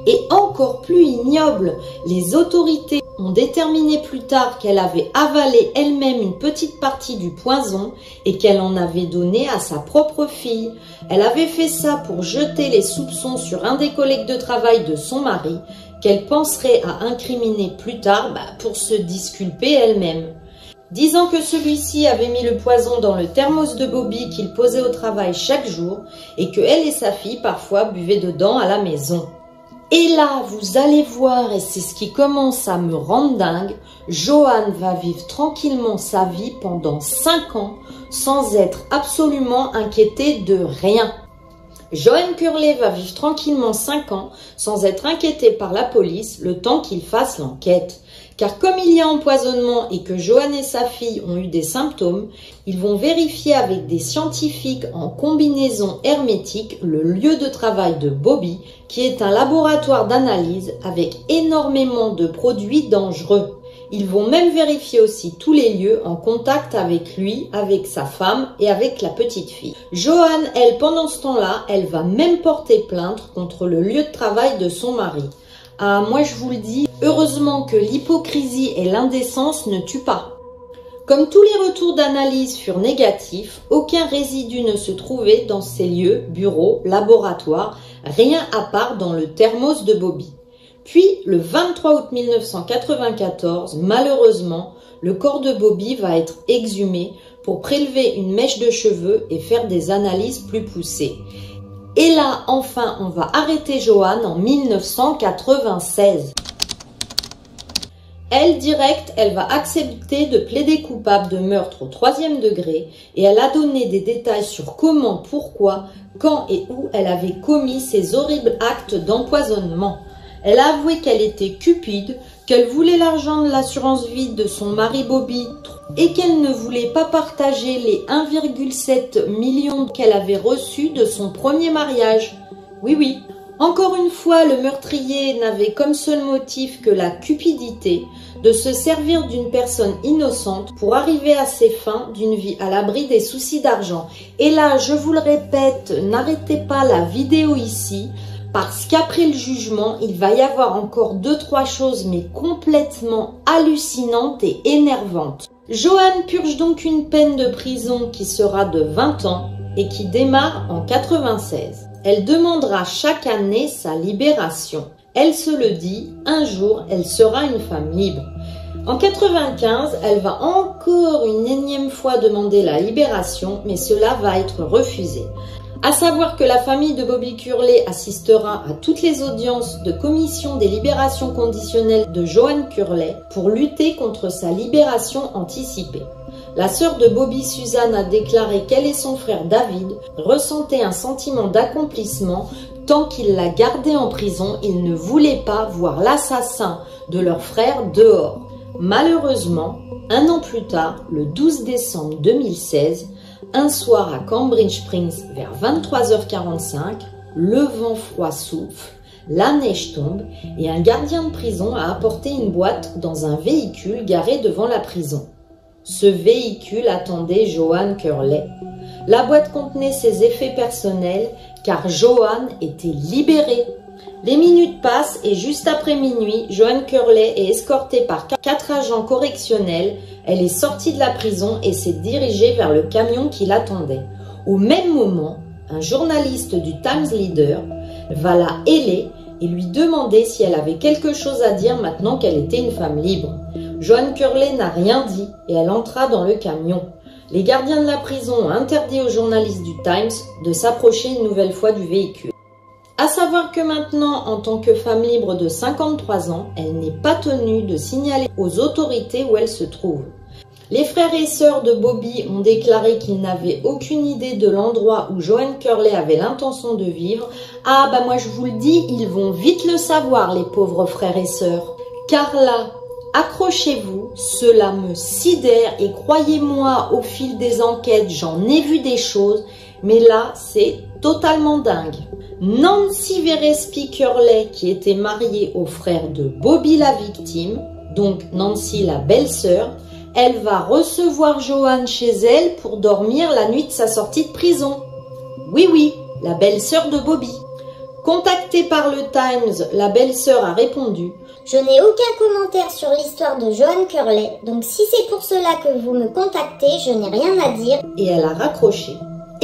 Et encore plus ignoble, les autorités ont déterminé plus tard qu'elle avait avalé elle-même une petite partie du poison et qu'elle en avait donné à sa propre fille. Elle avait fait ça pour jeter les soupçons sur un des collègues de travail de son mari, qu'elle penserait à incriminer plus tard bah, pour se disculper elle-même. Disant que celui-ci avait mis le poison dans le thermos de Bobby qu'il posait au travail chaque jour et que elle et sa fille parfois buvaient dedans à la maison. Et là, vous allez voir, et c'est ce qui commence à me rendre dingue, Johan va vivre tranquillement sa vie pendant 5 ans sans être absolument inquiété de rien. Johan Curley va vivre tranquillement 5 ans sans être inquiété par la police le temps qu'il fasse l'enquête. Car comme il y a empoisonnement et que Johan et sa fille ont eu des symptômes, ils vont vérifier avec des scientifiques en combinaison hermétique le lieu de travail de Bobby, qui est un laboratoire d'analyse avec énormément de produits dangereux. Ils vont même vérifier aussi tous les lieux en contact avec lui, avec sa femme et avec la petite fille. Johan, elle, pendant ce temps-là, elle va même porter plainte contre le lieu de travail de son mari. Ah, moi je vous le dis, heureusement que l'hypocrisie et l'indécence ne tuent pas. Comme tous les retours d'analyse furent négatifs, aucun résidu ne se trouvait dans ces lieux, bureaux, laboratoires, rien à part dans le thermos de Bobby. Puis, le 23 août 1994, malheureusement, le corps de Bobby va être exhumé pour prélever une mèche de cheveux et faire des analyses plus poussées. Et là, enfin, on va arrêter Joanne en 1996. Elle, directe, elle va accepter de plaider coupable de meurtre au troisième degré et elle a donné des détails sur comment, pourquoi, quand et où elle avait commis ces horribles actes d'empoisonnement. Elle a avoué qu'elle était cupide, qu'elle voulait l'argent de l'assurance vie de son mari Bobby et qu'elle ne voulait pas partager les 1,7 millions qu'elle avait reçus de son premier mariage. Oui, oui. Encore une fois, le meurtrier n'avait comme seul motif que la cupidité de se servir d'une personne innocente pour arriver à ses fins d'une vie à l'abri des soucis d'argent. Et là, je vous le répète, n'arrêtez pas la vidéo ici parce qu'après le jugement, il va y avoir encore deux trois choses mais complètement hallucinantes et énervantes. Joanne purge donc une peine de prison qui sera de 20 ans et qui démarre en 96. Elle demandera chaque année sa libération. Elle se le dit, un jour, elle sera une femme libre. En 95, elle va encore une énième fois demander la libération, mais cela va être refusé. À savoir que la famille de Bobby Curley assistera à toutes les audiences de commission des libérations conditionnelles de Joanne Curley pour lutter contre sa libération anticipée. La sœur de Bobby Suzanne a déclaré qu'elle et son frère David ressentaient un sentiment d'accomplissement tant qu'il la gardait en prison, ils ne voulaient pas voir l'assassin de leur frère dehors. Malheureusement, un an plus tard, le 12 décembre 2016, un soir à Cambridge Springs vers 23h45, le vent froid souffle, la neige tombe et un gardien de prison a apporté une boîte dans un véhicule garé devant la prison. Ce véhicule attendait Joanne Curley. La boîte contenait ses effets personnels car Joanne était libérée. Les minutes passent et juste après minuit, Joanne Curley est escortée par quatre agents correctionnels. Elle est sortie de la prison et s'est dirigée vers le camion qui l'attendait. Au même moment, un journaliste du Times Leader va la héler et lui demander si elle avait quelque chose à dire maintenant qu'elle était une femme libre. Joanne Curley n'a rien dit et elle entra dans le camion. Les gardiens de la prison ont interdit aux journalistes du Times de s'approcher une nouvelle fois du véhicule. À savoir que maintenant, en tant que femme libre de 53 ans, elle n'est pas tenue de signaler aux autorités où elle se trouve. Les frères et sœurs de Bobby ont déclaré qu'ils n'avaient aucune idée de l'endroit où Joanne Curley avait l'intention de vivre. Ah bah moi je vous le dis, ils vont vite le savoir les pauvres frères et sœurs. Car là, Accrochez-vous, cela me sidère et croyez-moi, au fil des enquêtes, j'en ai vu des choses, mais là, c'est totalement dingue. Nancy Verespi Curley, qui était mariée au frère de Bobby la victime, donc Nancy la belle-sœur, elle va recevoir Joanne chez elle pour dormir la nuit de sa sortie de prison. Oui, oui, la belle-sœur de Bobby. Contactée par le Times, la belle-sœur a répondu Je n'ai aucun commentaire sur l'histoire de Joanne Curley, donc si c'est pour cela que vous me contactez, je n'ai rien à dire. Et elle a raccroché.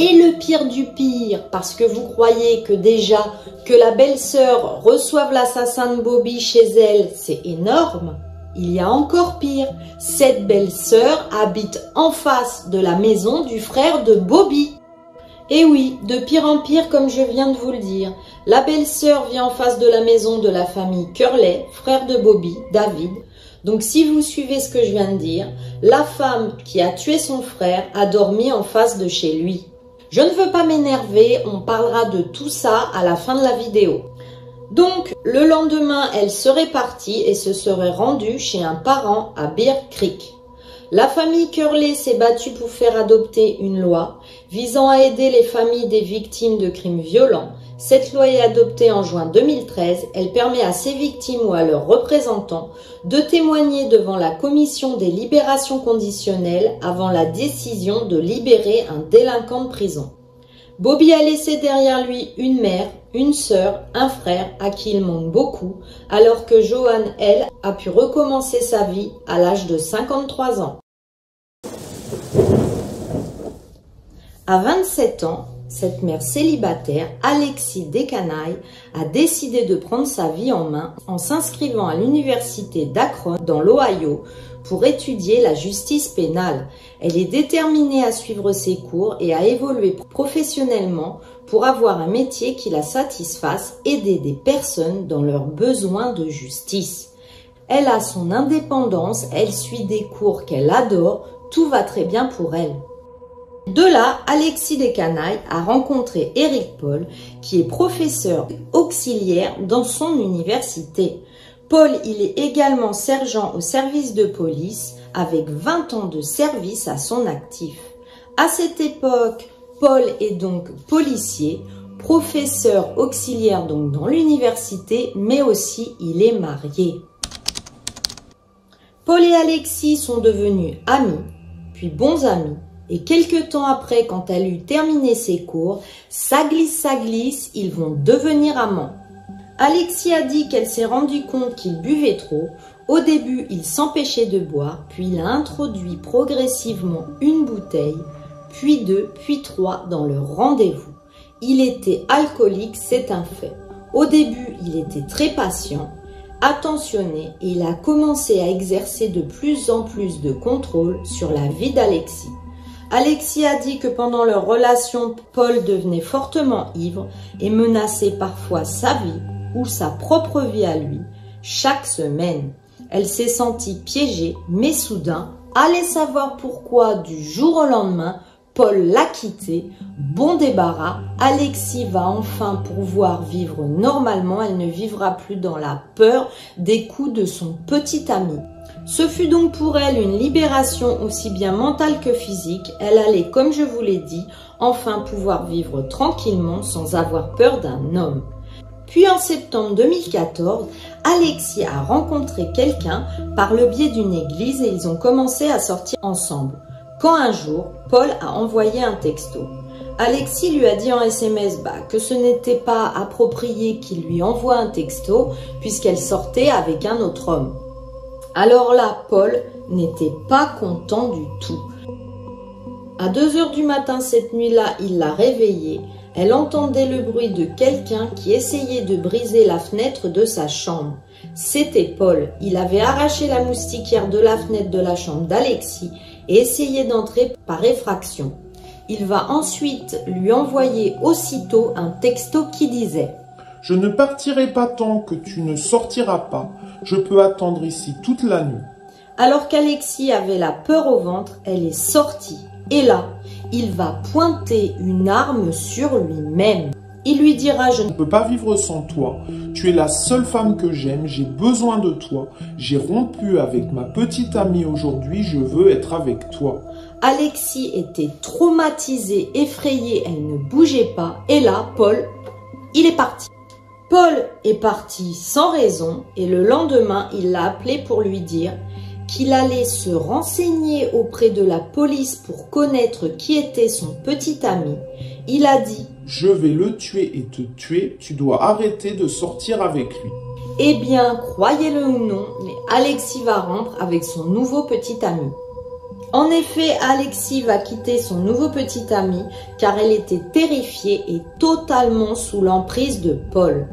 Et le pire du pire, parce que vous croyez que déjà que la belle-sœur reçoive l'assassin de Bobby chez elle, c'est énorme. Il y a encore pire. Cette belle-sœur habite en face de la maison du frère de Bobby. Et oui, de pire en pire comme je viens de vous le dire. La belle-sœur vit en face de la maison de la famille Curley, frère de Bobby, David. Donc si vous suivez ce que je viens de dire, la femme qui a tué son frère a dormi en face de chez lui. Je ne veux pas m'énerver, on parlera de tout ça à la fin de la vidéo. Donc, le lendemain, elle serait partie et se serait rendue chez un parent à Bear Creek. La famille Curley s'est battue pour faire adopter une loi visant à aider les familles des victimes de crimes violents cette loi est adoptée en juin 2013. Elle permet à ces victimes ou à leurs représentants de témoigner devant la commission des libérations conditionnelles avant la décision de libérer un délinquant de prison. Bobby a laissé derrière lui une mère, une sœur, un frère à qui il manque beaucoup, alors que Joanne, elle, a pu recommencer sa vie à l'âge de 53 ans. À 27 ans, cette mère célibataire, Alexis Descanailles, a décidé de prendre sa vie en main en s'inscrivant à l'université d'Akron dans l'Ohio pour étudier la justice pénale. Elle est déterminée à suivre ses cours et à évoluer professionnellement pour avoir un métier qui la satisfasse, aider des personnes dans leurs besoins de justice. Elle a son indépendance, elle suit des cours qu'elle adore, tout va très bien pour elle. De là, Alexis Descanailles a rencontré Eric Paul, qui est professeur auxiliaire dans son université. Paul, il est également sergent au service de police avec 20 ans de service à son actif. À cette époque, Paul est donc policier, professeur auxiliaire donc dans l'université, mais aussi il est marié. Paul et Alexis sont devenus amis, puis bons amis, et quelques temps après, quand elle eut terminé ses cours, ça glisse, ça glisse, ils vont devenir amants. Alexis a dit qu'elle s'est rendu compte qu'il buvait trop. Au début, il s'empêchait de boire, puis il a introduit progressivement une bouteille, puis deux, puis trois dans le rendez-vous. Il était alcoolique, c'est un fait. Au début, il était très patient, attentionné et il a commencé à exercer de plus en plus de contrôle sur la vie d'Alexis. Alexis a dit que pendant leur relation, Paul devenait fortement ivre et menaçait parfois sa vie ou sa propre vie à lui chaque semaine. Elle s'est sentie piégée, mais soudain, allez savoir pourquoi du jour au lendemain, Paul l'a quitté. Bon débarras, Alexis va enfin pouvoir vivre normalement, elle ne vivra plus dans la peur des coups de son petit ami. Ce fut donc pour elle une libération aussi bien mentale que physique. Elle allait, comme je vous l'ai dit, enfin pouvoir vivre tranquillement sans avoir peur d'un homme. Puis en septembre 2014, Alexis a rencontré quelqu'un par le biais d'une église et ils ont commencé à sortir ensemble. Quand un jour, Paul a envoyé un texto. Alexis lui a dit en SMS bah, que ce n'était pas approprié qu'il lui envoie un texto puisqu'elle sortait avec un autre homme. Alors là, Paul n'était pas content du tout. À 2 heures du matin cette nuit-là, il l'a réveillée. Elle entendait le bruit de quelqu'un qui essayait de briser la fenêtre de sa chambre. C'était Paul. Il avait arraché la moustiquière de la fenêtre de la chambre d'Alexis et essayé d'entrer par effraction. Il va ensuite lui envoyer aussitôt un texto qui disait Je ne partirai pas tant que tu ne sortiras pas. Je peux attendre ici toute la nuit. Alors qu'Alexis avait la peur au ventre, elle est sortie. Et là, il va pointer une arme sur lui-même. Il lui dira Je ne peux pas vivre sans toi. Tu es la seule femme que j'aime. J'ai besoin de toi. J'ai rompu avec ma petite amie aujourd'hui. Je veux être avec toi. Alexis était traumatisée, effrayée. Elle ne bougeait pas. Et là, Paul, il est parti. Paul est parti sans raison et le lendemain, il l'a appelé pour lui dire qu'il allait se renseigner auprès de la police pour connaître qui était son petit ami. Il a dit Je vais le tuer et te tuer, tu dois arrêter de sortir avec lui. Eh bien, croyez-le ou non, mais Alexis va rompre avec son nouveau petit ami. En effet, Alexis va quitter son nouveau petit ami car elle était terrifiée et totalement sous l'emprise de Paul.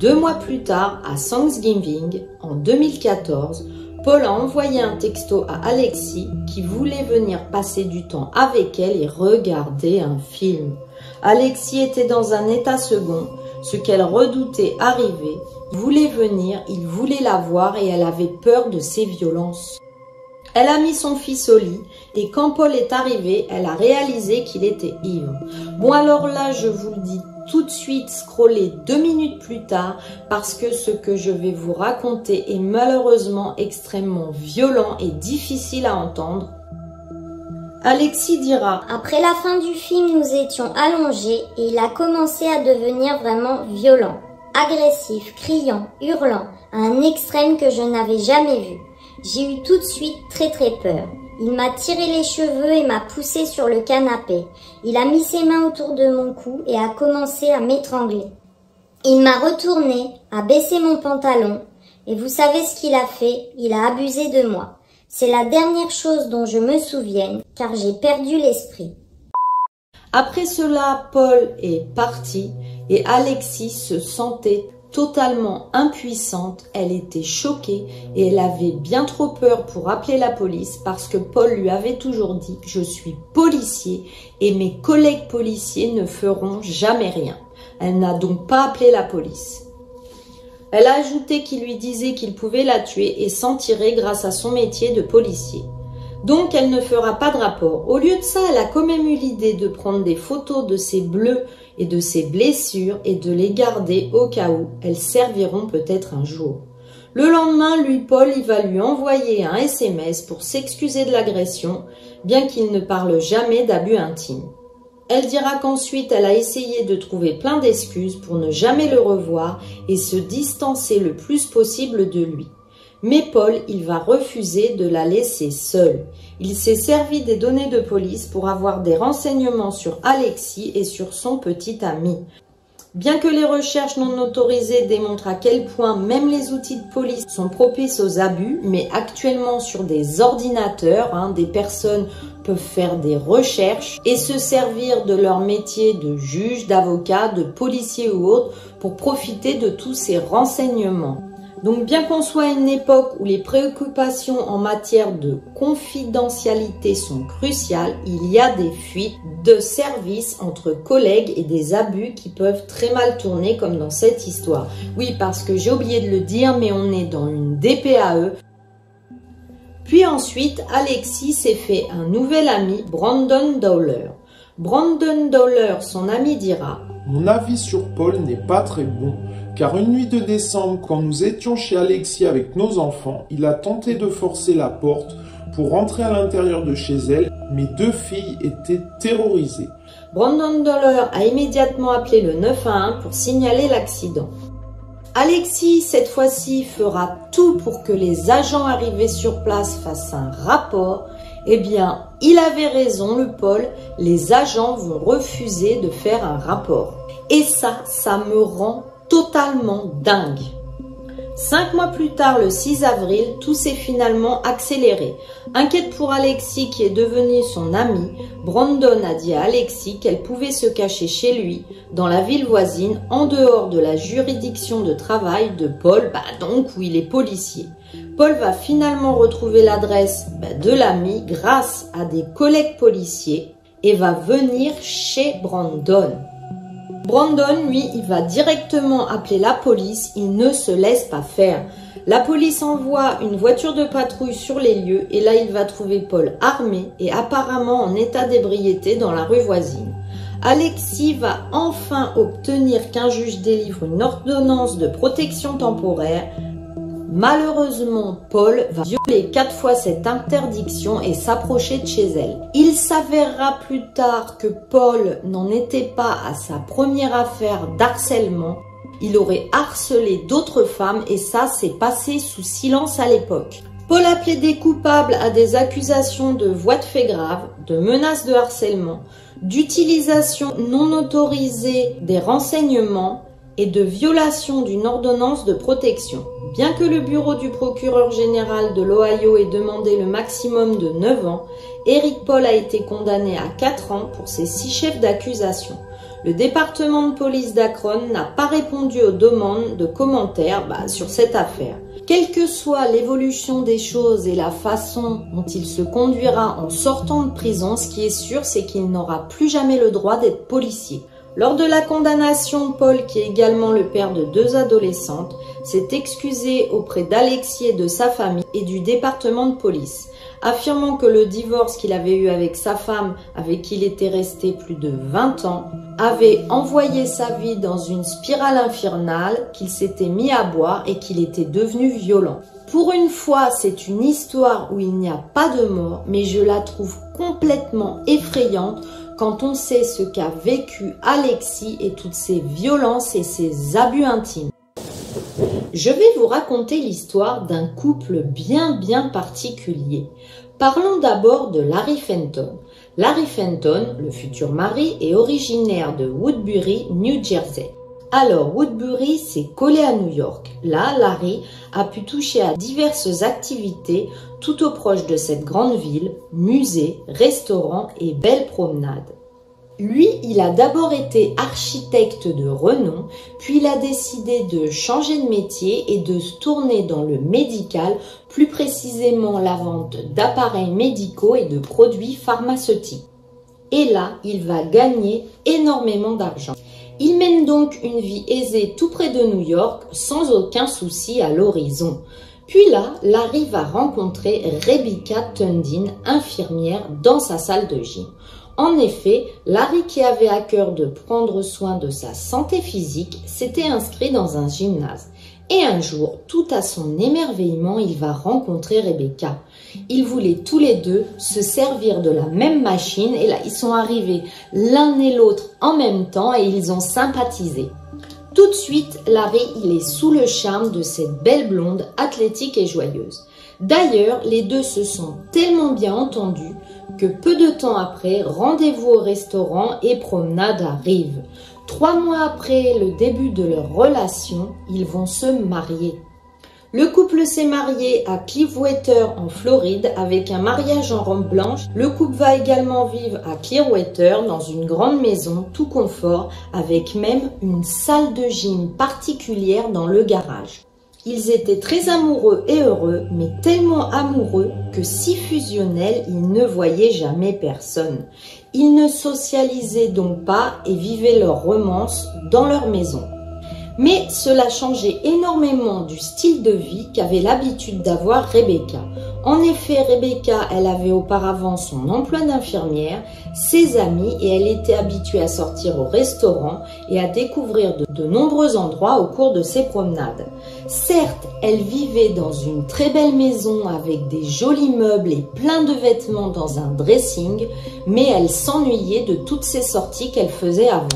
Deux mois plus tard, à Thanksgiving, en 2014, Paul a envoyé un texto à Alexis qui voulait venir passer du temps avec elle et regarder un film. Alexis était dans un état second, ce qu'elle redoutait arriver, voulait venir, il voulait la voir et elle avait peur de ses violences. Elle a mis son fils au lit et quand Paul est arrivé, elle a réalisé qu'il était ivre. Bon alors là, je vous le dis tout de suite scroller deux minutes plus tard parce que ce que je vais vous raconter est malheureusement extrêmement violent et difficile à entendre. Alexis dira Après la fin du film, nous étions allongés et il a commencé à devenir vraiment violent, agressif, criant, hurlant, à un extrême que je n'avais jamais vu. J'ai eu tout de suite très très peur. Il m'a tiré les cheveux et m'a poussé sur le canapé. Il a mis ses mains autour de mon cou et a commencé à m'étrangler. Il m'a retourné, a baissé mon pantalon, et vous savez ce qu'il a fait, il a abusé de moi. C'est la dernière chose dont je me souvienne, car j'ai perdu l'esprit. Après cela, Paul est parti et Alexis se sentait Totalement impuissante, elle était choquée et elle avait bien trop peur pour appeler la police parce que Paul lui avait toujours dit je suis policier et mes collègues policiers ne feront jamais rien. Elle n'a donc pas appelé la police. Elle a ajouté qu'il lui disait qu'il pouvait la tuer et s'en tirer grâce à son métier de policier. Donc elle ne fera pas de rapport. Au lieu de ça, elle a quand même eu l'idée de prendre des photos de ses bleus et de ses blessures et de les garder au cas où elles serviront peut-être un jour. Le lendemain, lui, Paul, il va lui envoyer un SMS pour s'excuser de l'agression, bien qu'il ne parle jamais d'abus intime. Elle dira qu'ensuite elle a essayé de trouver plein d'excuses pour ne jamais le revoir et se distancer le plus possible de lui. Mais Paul, il va refuser de la laisser seule. Il s'est servi des données de police pour avoir des renseignements sur Alexis et sur son petit ami. Bien que les recherches non autorisées démontrent à quel point même les outils de police sont propices aux abus, mais actuellement sur des ordinateurs, hein, des personnes peuvent faire des recherches et se servir de leur métier de juge, d'avocat, de policier ou autre pour profiter de tous ces renseignements. Donc bien qu'on soit à une époque où les préoccupations en matière de confidentialité sont cruciales, il y a des fuites de services entre collègues et des abus qui peuvent très mal tourner comme dans cette histoire. Oui, parce que j'ai oublié de le dire, mais on est dans une DPAE. Puis ensuite, Alexis s'est fait un nouvel ami, Brandon Dowler. Brandon Dowler, son ami, dira Mon avis sur Paul n'est pas très bon car une nuit de décembre, quand nous étions chez Alexis avec nos enfants, il a tenté de forcer la porte pour rentrer à l'intérieur de chez elle. Mes deux filles étaient terrorisées. Brandon Dollar a immédiatement appelé le 911 pour signaler l'accident. Alexis, cette fois-ci, fera tout pour que les agents arrivés sur place fassent un rapport. Eh bien, il avait raison, le Paul, les agents vont refuser de faire un rapport. Et ça, ça me rend totalement dingue. Cinq mois plus tard, le 6 avril, tout s'est finalement accéléré. Inquiète pour Alexis qui est devenu son ami, Brandon a dit à Alexis qu'elle pouvait se cacher chez lui, dans la ville voisine, en dehors de la juridiction de travail de Paul, bah donc où il est policier. Paul va finalement retrouver l'adresse bah, de l'ami grâce à des collègues policiers et va venir chez Brandon. Brandon, lui, il va directement appeler la police, il ne se laisse pas faire. La police envoie une voiture de patrouille sur les lieux et là il va trouver Paul armé et apparemment en état d'ébriété dans la rue voisine. Alexis va enfin obtenir qu'un juge délivre une ordonnance de protection temporaire Malheureusement, Paul va violer quatre fois cette interdiction et s'approcher de chez elle. Il s'avérera plus tard que Paul n'en était pas à sa première affaire d'harcèlement. Il aurait harcelé d'autres femmes et ça s'est passé sous silence à l'époque. Paul a plaidé coupable à des accusations de voies de fait grave, de menaces de harcèlement, d'utilisation non autorisée des renseignements et de violation d'une ordonnance de protection. Bien que le bureau du procureur général de l'Ohio ait demandé le maximum de 9 ans, Eric Paul a été condamné à 4 ans pour ses 6 chefs d'accusation. Le département de police d'Akron n'a pas répondu aux demandes de commentaires bah, sur cette affaire. Quelle que soit l'évolution des choses et la façon dont il se conduira en sortant de prison, ce qui est sûr, c'est qu'il n'aura plus jamais le droit d'être policier. Lors de la condamnation, Paul, qui est également le père de deux adolescentes, s'est excusé auprès d'Alexis et de sa famille et du département de police, affirmant que le divorce qu'il avait eu avec sa femme, avec qui il était resté plus de 20 ans, avait envoyé sa vie dans une spirale infernale, qu'il s'était mis à boire et qu'il était devenu violent. Pour une fois, c'est une histoire où il n'y a pas de mort, mais je la trouve complètement effrayante quand on sait ce qu'a vécu Alexis et toutes ses violences et ses abus intimes. Je vais vous raconter l'histoire d'un couple bien bien particulier. Parlons d'abord de Larry Fenton. Larry Fenton, le futur mari, est originaire de Woodbury, New Jersey. Alors Woodbury s'est collé à New York. Là, Larry a pu toucher à diverses activités tout au proche de cette grande ville, musées, restaurants et belles promenades. Lui, il a d'abord été architecte de renom, puis il a décidé de changer de métier et de se tourner dans le médical, plus précisément la vente d'appareils médicaux et de produits pharmaceutiques. Et là, il va gagner énormément d'argent. Il mène donc une vie aisée tout près de New York sans aucun souci à l'horizon. Puis là, Larry va rencontrer Rebecca Tundin, infirmière, dans sa salle de gym. En effet, Larry qui avait à cœur de prendre soin de sa santé physique s'était inscrit dans un gymnase. Et un jour, tout à son émerveillement, il va rencontrer Rebecca. Ils voulaient tous les deux se servir de la même machine et là, ils sont arrivés l'un et l'autre en même temps et ils ont sympathisé. Tout de suite, Larry, il est sous le charme de cette belle blonde athlétique et joyeuse. D'ailleurs, les deux se sont tellement bien entendus que peu de temps après, rendez-vous au restaurant et promenade arrive. Trois mois après le début de leur relation, ils vont se marier. Le couple s'est marié à Clearwater en Floride avec un mariage en robe blanche. Le couple va également vivre à Clearwater dans une grande maison tout confort avec même une salle de gym particulière dans le garage. Ils étaient très amoureux et heureux, mais tellement amoureux que si fusionnels, ils ne voyaient jamais personne. Ils ne socialisaient donc pas et vivaient leur romance dans leur maison. Mais cela changeait énormément du style de vie qu'avait l'habitude d'avoir Rebecca. En effet, Rebecca, elle avait auparavant son emploi d'infirmière, ses amis et elle était habituée à sortir au restaurant et à découvrir de, nombreux endroits au cours de ses promenades. Certes, elle vivait dans une très belle maison avec des jolis meubles et plein de vêtements dans un dressing, mais elle s'ennuyait de toutes ces sorties qu'elle faisait avant.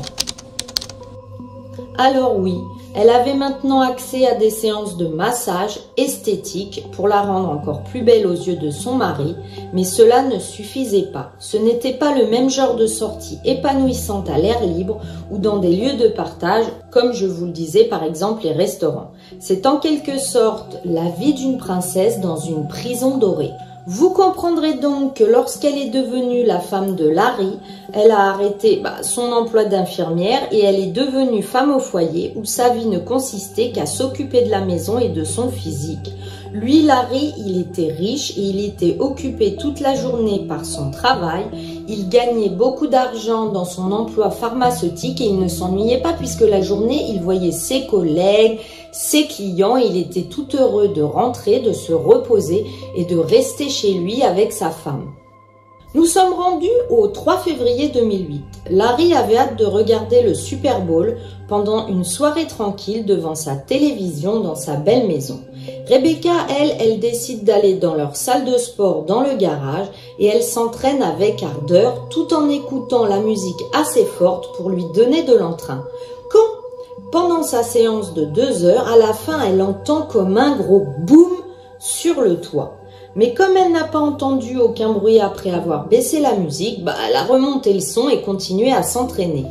Alors oui, elle avait maintenant accès à des séances de massage esthétique pour la rendre encore plus belle aux yeux de son mari, mais cela ne suffisait pas. Ce n'était pas le même genre de sortie épanouissante à l'air libre ou dans des lieux de partage, comme je vous le disais par exemple les restaurants. C'est en quelque sorte la vie d'une princesse dans une prison dorée. Vous comprendrez donc que lorsqu'elle est devenue la femme de Larry, elle a arrêté bah, son emploi d'infirmière et elle est devenue femme au foyer où sa vie ne consistait qu'à s'occuper de la maison et de son physique. Lui, Larry, il était riche et il était occupé toute la journée par son travail. Il gagnait beaucoup d'argent dans son emploi pharmaceutique et il ne s'ennuyait pas puisque la journée, il voyait ses collègues, ses clients il était tout heureux de rentrer, de se reposer et de rester chez lui avec sa femme. Nous sommes rendus au 3 février 2008. Larry avait hâte de regarder le Super Bowl pendant une soirée tranquille devant sa télévision dans sa belle maison. Rebecca, elle, elle décide d'aller dans leur salle de sport dans le garage et elle s'entraîne avec ardeur tout en écoutant la musique assez forte pour lui donner de l'entrain. Quand, pendant sa séance de deux heures, à la fin, elle entend comme un gros boum sur le toit. Mais comme elle n'a pas entendu aucun bruit après avoir baissé la musique, bah, elle a remonté le son et continué à s'entraîner.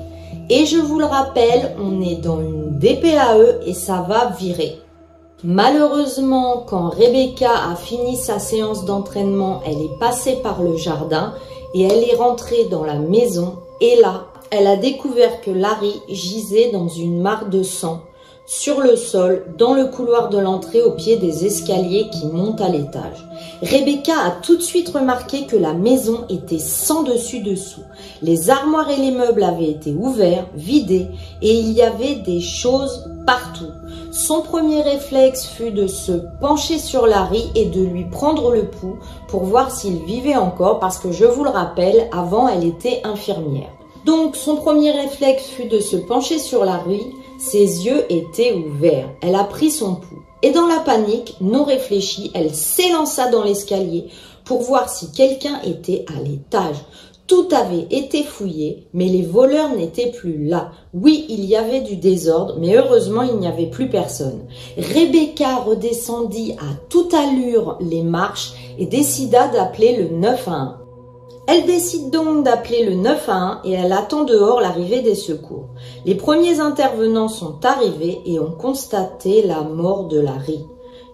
Et je vous le rappelle, on est dans une DPAE et ça va virer. Malheureusement, quand Rebecca a fini sa séance d'entraînement, elle est passée par le jardin et elle est rentrée dans la maison. Et là, elle a découvert que Larry gisait dans une mare de sang sur le sol, dans le couloir de l'entrée au pied des escaliers qui montent à l'étage. Rebecca a tout de suite remarqué que la maison était sans dessus dessous. Les armoires et les meubles avaient été ouverts, vidés, et il y avait des choses partout. Son premier réflexe fut de se pencher sur Larry et de lui prendre le pouls pour voir s'il vivait encore parce que je vous le rappelle, avant elle était infirmière. Donc son premier réflexe fut de se pencher sur Larry, ses yeux étaient ouverts. Elle a pris son pouls. Et dans la panique, non réfléchie, elle s'élança dans l'escalier pour voir si quelqu'un était à l'étage. Tout avait été fouillé, mais les voleurs n'étaient plus là. Oui, il y avait du désordre, mais heureusement il n'y avait plus personne. Rebecca redescendit à toute allure les marches et décida d'appeler le 911. Elle décide donc d'appeler le 911 et elle attend dehors l'arrivée des secours. Les premiers intervenants sont arrivés et ont constaté la mort de Larry.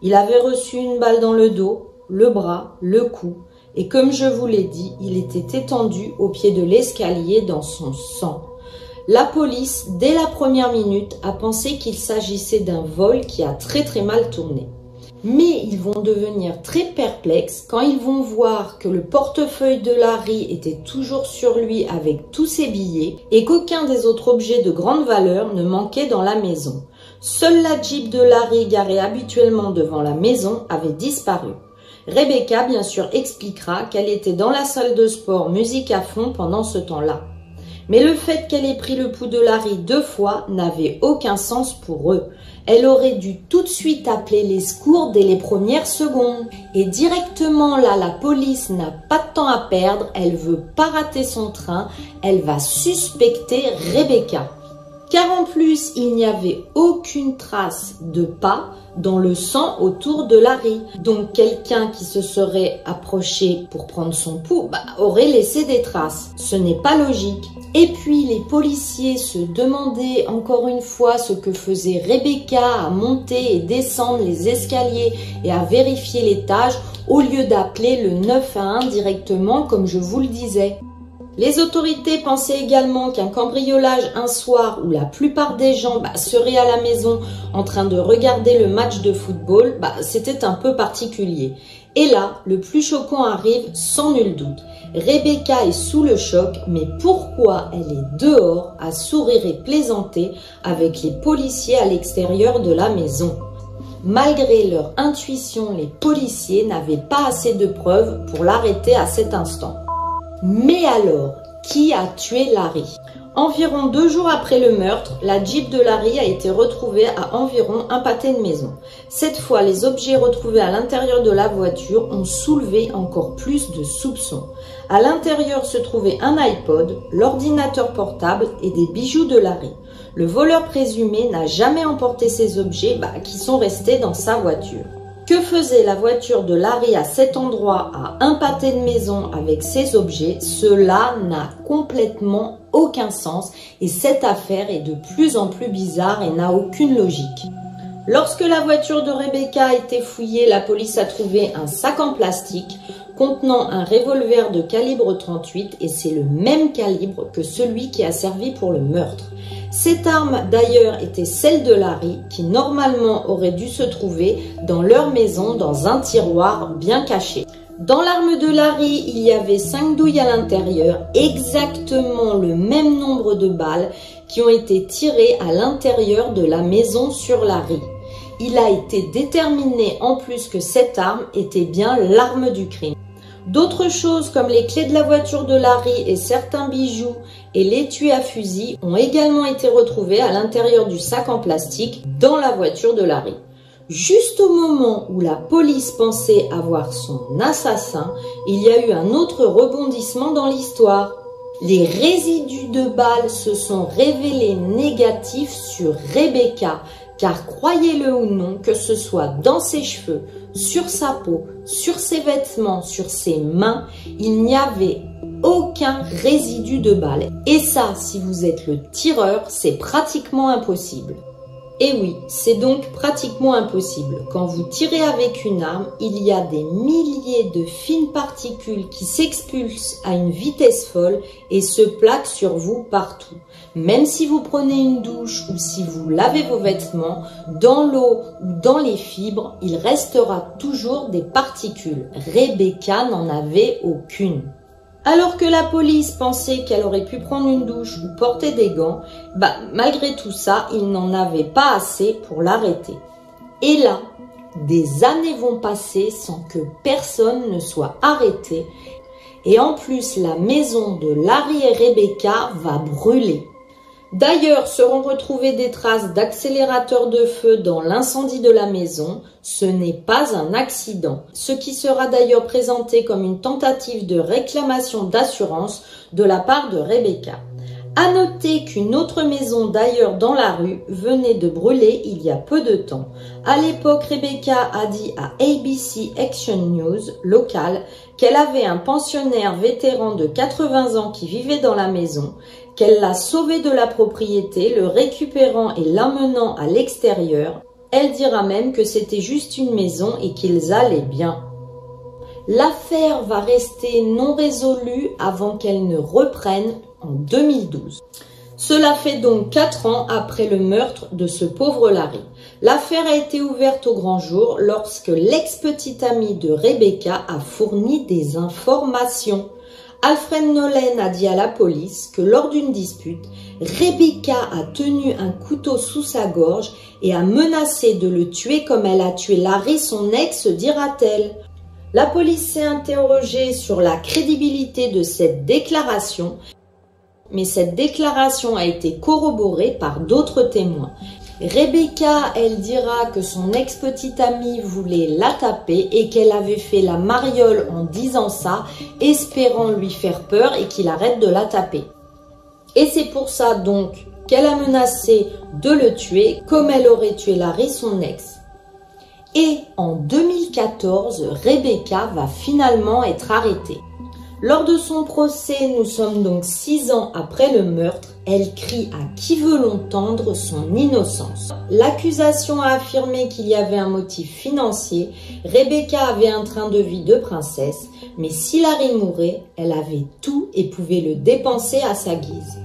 Il avait reçu une balle dans le dos, le bras, le cou, et comme je vous l'ai dit, il était étendu au pied de l'escalier dans son sang. La police, dès la première minute, a pensé qu'il s'agissait d'un vol qui a très très mal tourné mais ils vont devenir très perplexes quand ils vont voir que le portefeuille de Larry était toujours sur lui avec tous ses billets et qu'aucun des autres objets de grande valeur ne manquait dans la maison. Seule la Jeep de Larry garée habituellement devant la maison avait disparu. Rebecca, bien sûr, expliquera qu'elle était dans la salle de sport musique à fond pendant ce temps-là. Mais le fait qu'elle ait pris le pouls de Larry deux fois n'avait aucun sens pour eux. Elle aurait dû tout de suite appeler les secours dès les premières secondes. Et directement là, la police n'a pas de temps à perdre, elle veut pas rater son train, elle va suspecter Rebecca. Car en plus, il n'y avait aucune trace de pas dans le sang autour de Larry. Donc quelqu'un qui se serait approché pour prendre son pouls bah, aurait laissé des traces. Ce n'est pas logique. Et puis les policiers se demandaient encore une fois ce que faisait Rebecca à monter et descendre les escaliers et à vérifier l'étage au lieu d'appeler le 9 à 1 directement comme je vous le disais. Les autorités pensaient également qu'un cambriolage un soir où la plupart des gens bah, seraient à la maison en train de regarder le match de football, bah, c'était un peu particulier. Et là, le plus choquant arrive sans nul doute. Rebecca est sous le choc, mais pourquoi elle est dehors à sourire et plaisanter avec les policiers à l'extérieur de la maison? Malgré leur intuition, les policiers n'avaient pas assez de preuves pour l'arrêter à cet instant. Mais alors, qui a tué Larry? Environ deux jours après le meurtre, la Jeep de Larry a été retrouvée à environ un pâté de maison. Cette fois, les objets retrouvés à l'intérieur de la voiture ont soulevé encore plus de soupçons. À l'intérieur se trouvait un iPod, l'ordinateur portable et des bijoux de Larry. Le voleur présumé n'a jamais emporté ces objets bah, qui sont restés dans sa voiture. Que faisait la voiture de Larry à cet endroit, à un pâté de maison avec ses objets Cela n'a complètement aucun sens et cette affaire est de plus en plus bizarre et n'a aucune logique. Lorsque la voiture de Rebecca a été fouillée, la police a trouvé un sac en plastique contenant un revolver de calibre 38 et c'est le même calibre que celui qui a servi pour le meurtre. Cette arme d'ailleurs était celle de Larry qui normalement aurait dû se trouver dans leur maison dans un tiroir bien caché. Dans l'arme de Larry, il y avait cinq douilles à l'intérieur, exactement le même nombre de balles qui ont été tirées à l'intérieur de la maison sur Larry. Il a été déterminé en plus que cette arme était bien l'arme du crime. D'autres choses comme les clés de la voiture de Larry et certains bijoux et l'étui à fusil ont également été retrouvés à l'intérieur du sac en plastique dans la voiture de Larry. Juste au moment où la police pensait avoir son assassin, il y a eu un autre rebondissement dans l'histoire. Les résidus de balles se sont révélés négatifs sur Rebecca, car croyez-le ou non, que ce soit dans ses cheveux, sur sa peau, sur ses vêtements, sur ses mains, il n'y avait aucun résidu de balle. Et ça, si vous êtes le tireur, c'est pratiquement impossible. Et oui, c'est donc pratiquement impossible. Quand vous tirez avec une arme, il y a des milliers de fines particules qui s'expulsent à une vitesse folle et se plaquent sur vous partout. Même si vous prenez une douche ou si vous lavez vos vêtements, dans l'eau ou dans les fibres, il restera toujours des particules. Rebecca n'en avait aucune. Alors que la police pensait qu'elle aurait pu prendre une douche ou porter des gants, bah, malgré tout ça, ils n'en avaient pas assez pour l'arrêter. Et là, des années vont passer sans que personne ne soit arrêté. Et en plus, la maison de Larry et Rebecca va brûler. D'ailleurs, seront retrouvées des traces d'accélérateur de feu dans l'incendie de la maison. Ce n'est pas un accident, ce qui sera d'ailleurs présenté comme une tentative de réclamation d'assurance de la part de Rebecca. À noter qu'une autre maison d'ailleurs dans la rue venait de brûler il y a peu de temps. À l'époque, Rebecca a dit à ABC Action News local qu'elle avait un pensionnaire vétéran de 80 ans qui vivait dans la maison qu'elle l'a sauvé de la propriété, le récupérant et l'amenant à l'extérieur. Elle dira même que c'était juste une maison et qu'ils allaient bien. L'affaire va rester non résolue avant qu'elle ne reprenne en 2012. Cela fait donc 4 ans après le meurtre de ce pauvre Larry. L'affaire a été ouverte au grand jour lorsque l'ex-petite amie de Rebecca a fourni des informations. Alfred Nolan a dit à la police que lors d'une dispute, Rebecca a tenu un couteau sous sa gorge et a menacé de le tuer comme elle a tué Larry, son ex, dira-t-elle. La police s'est interrogée sur la crédibilité de cette déclaration, mais cette déclaration a été corroborée par d'autres témoins. Rebecca, elle dira que son ex-petite amie voulait la taper et qu'elle avait fait la mariole en disant ça, espérant lui faire peur et qu'il arrête de la taper. Et c'est pour ça donc qu'elle a menacé de le tuer comme elle aurait tué Larry, son ex. Et en 2014, Rebecca va finalement être arrêtée. Lors de son procès, nous sommes donc six ans après le meurtre, elle crie à qui veut l'entendre son innocence. L'accusation a affirmé qu'il y avait un motif financier, Rebecca avait un train de vie de princesse, mais si Larry mourait, elle avait tout et pouvait le dépenser à sa guise.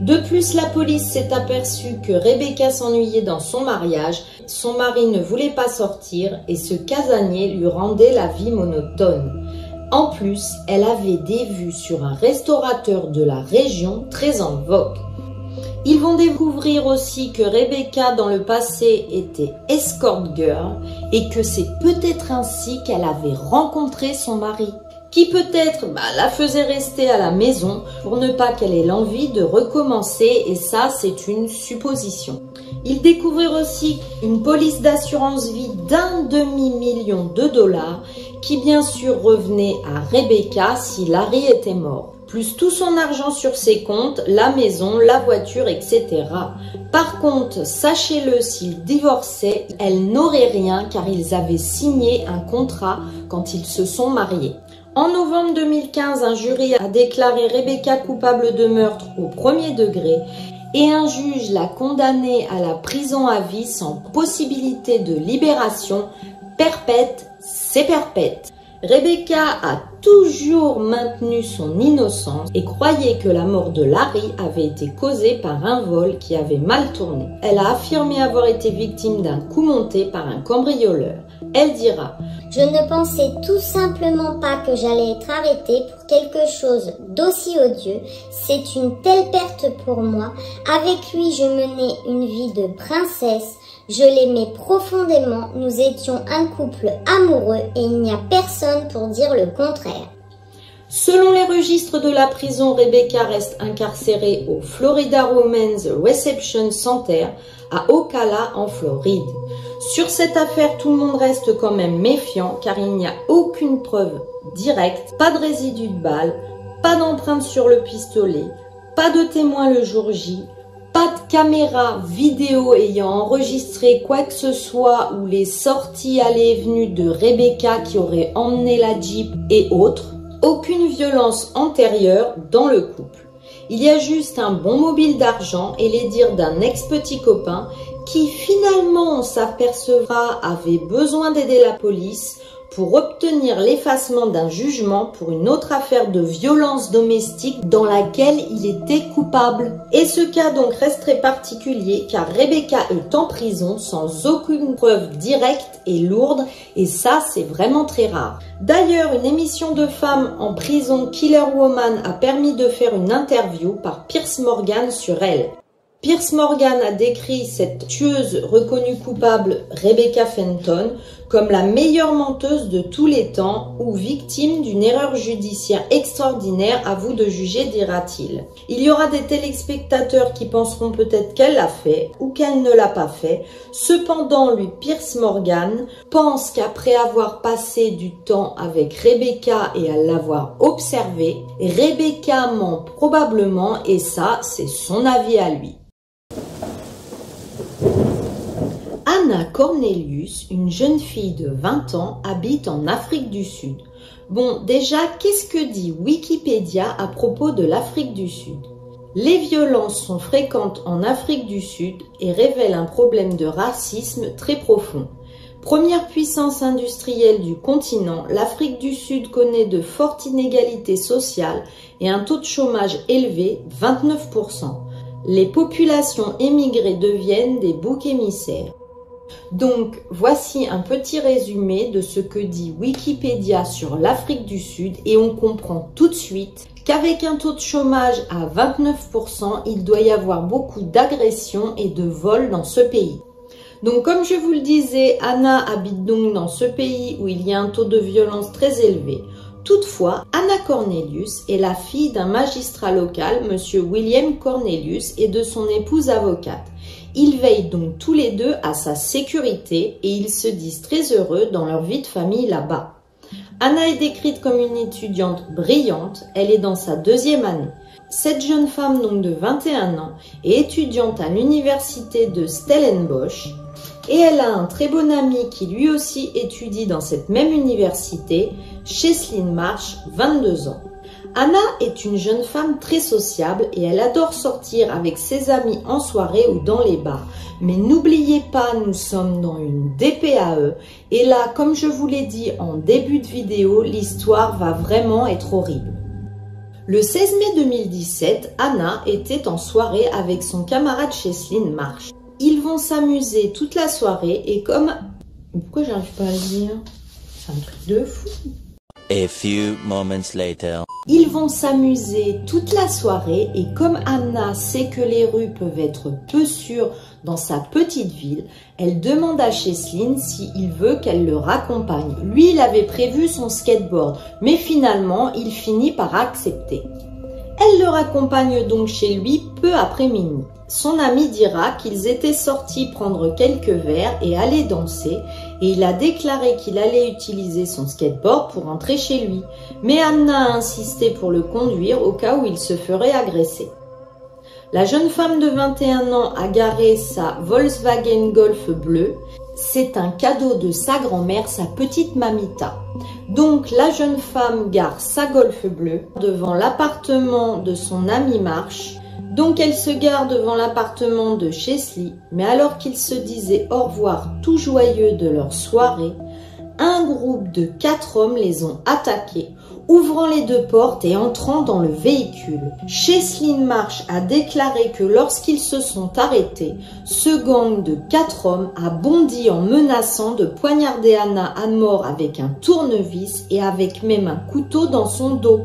De plus, la police s'est aperçue que Rebecca s'ennuyait dans son mariage, son mari ne voulait pas sortir et ce casanier lui rendait la vie monotone. En plus, elle avait des vues sur un restaurateur de la région très en vogue. Ils vont découvrir aussi que Rebecca dans le passé était escort girl et que c'est peut-être ainsi qu'elle avait rencontré son mari qui peut-être bah, la faisait rester à la maison pour ne pas qu'elle ait l'envie de recommencer et ça c'est une supposition. Ils découvrirent aussi une police d'assurance vie d'un demi-million de dollars qui bien sûr revenait à Rebecca si Larry était mort. Plus tout son argent sur ses comptes, la maison, la voiture, etc. Par contre, sachez-le, s'ils divorçaient, elle n'aurait rien car ils avaient signé un contrat quand ils se sont mariés. En novembre 2015, un jury a déclaré Rebecca coupable de meurtre au premier degré et un juge l'a condamnée à la prison à vie sans possibilité de libération perpète, c'est perpète. Rebecca a toujours maintenu son innocence et croyait que la mort de Larry avait été causée par un vol qui avait mal tourné. Elle a affirmé avoir été victime d'un coup monté par un cambrioleur. Elle dira Je ne pensais tout simplement pas que j'allais être arrêtée pour quelque chose d'aussi odieux. C'est une telle perte pour moi. Avec lui, je menais une vie de princesse. Je l'aimais profondément, nous étions un couple amoureux et il n'y a personne pour dire le contraire. Selon les registres de la prison, Rebecca reste incarcérée au Florida Women's Reception Center à Ocala en Floride. Sur cette affaire, tout le monde reste quand même méfiant car il n'y a aucune preuve directe, pas de résidus de balles, pas d'empreinte sur le pistolet, pas de témoin le jour J, pas de caméra vidéo ayant enregistré quoi que ce soit ou les sorties allées et venues de Rebecca qui aurait emmené la Jeep et autres. Aucune violence antérieure dans le couple. Il y a juste un bon mobile d'argent et les dires d'un ex-petit copain qui finalement on s'apercevra avait besoin d'aider la police pour obtenir l'effacement d'un jugement pour une autre affaire de violence domestique dans laquelle il était coupable. Et ce cas donc reste très particulier car Rebecca est en prison sans aucune preuve directe et lourde et ça c'est vraiment très rare. D'ailleurs, une émission de femmes en prison Killer Woman a permis de faire une interview par Pierce Morgan sur elle. Pierce Morgan a décrit cette tueuse reconnue coupable, Rebecca Fenton, comme la meilleure menteuse de tous les temps ou victime d'une erreur judiciaire extraordinaire, à vous de juger, dira-t-il. Il y aura des téléspectateurs qui penseront peut-être qu'elle l'a fait ou qu'elle ne l'a pas fait. Cependant, lui, Pierce Morgan, pense qu'après avoir passé du temps avec Rebecca et à l'avoir observée, Rebecca ment probablement et ça, c'est son avis à lui. Anna Cornelius, une jeune fille de 20 ans, habite en Afrique du Sud. Bon, déjà, qu'est-ce que dit Wikipédia à propos de l'Afrique du Sud? Les violences sont fréquentes en Afrique du Sud et révèlent un problème de racisme très profond. Première puissance industrielle du continent, l'Afrique du Sud connaît de fortes inégalités sociales et un taux de chômage élevé, 29%. Les populations émigrées deviennent des boucs émissaires. Donc, voici un petit résumé de ce que dit Wikipédia sur l'Afrique du Sud et on comprend tout de suite qu'avec un taux de chômage à 29%, il doit y avoir beaucoup d'agressions et de vols dans ce pays. Donc, comme je vous le disais, Anna habite donc dans ce pays où il y a un taux de violence très élevé. Toutefois, Anna Cornelius est la fille d'un magistrat local, monsieur William Cornelius, et de son épouse avocate. Ils veillent donc tous les deux à sa sécurité et ils se disent très heureux dans leur vie de famille là-bas. Anna est décrite comme une étudiante brillante, elle est dans sa deuxième année. Cette jeune femme donc de 21 ans est étudiante à l'université de Stellenbosch Et elle a un très bon ami qui lui aussi étudie dans cette même université, Cheslin Marsh, 22 ans. Anna est une jeune femme très sociable et elle adore sortir avec ses amis en soirée ou dans les bars. Mais n'oubliez pas, nous sommes dans une DPAE et là, comme je vous l'ai dit en début de vidéo, l'histoire va vraiment être horrible. Le 16 mai 2017, Anna était en soirée avec son camarade Cheslin Marsh. Ils vont s'amuser toute la soirée et comme... Pourquoi j'arrive pas à le dire? C'est un truc de fou. A few moments later. Ils vont s'amuser toute la soirée et comme Anna sait que les rues peuvent être peu sûres dans sa petite ville, elle demande à Cheslin s'il veut qu'elle le raccompagne. Lui, il avait prévu son skateboard, mais finalement, il finit par accepter. Elle le raccompagne donc chez lui peu après minuit. Son ami dira qu'ils étaient sortis prendre quelques verres et aller danser et il a déclaré qu'il allait utiliser son skateboard pour rentrer chez lui. Mais Anna a insisté pour le conduire au cas où il se ferait agresser. La jeune femme de 21 ans a garé sa Volkswagen Golf bleue. C'est un cadeau de sa grand-mère, sa petite mamita. Donc la jeune femme gare sa Golf bleue devant l'appartement de son ami Marche donc elle se gare devant l'appartement de Chesley, mais alors qu'ils se disaient au revoir tout joyeux de leur soirée, un groupe de quatre hommes les ont attaqués, ouvrant les deux portes et entrant dans le véhicule. Cheslin Marsh a déclaré que lorsqu'ils se sont arrêtés, ce gang de quatre hommes a bondi en menaçant de poignarder Anna à mort avec un tournevis et avec même un couteau dans son dos.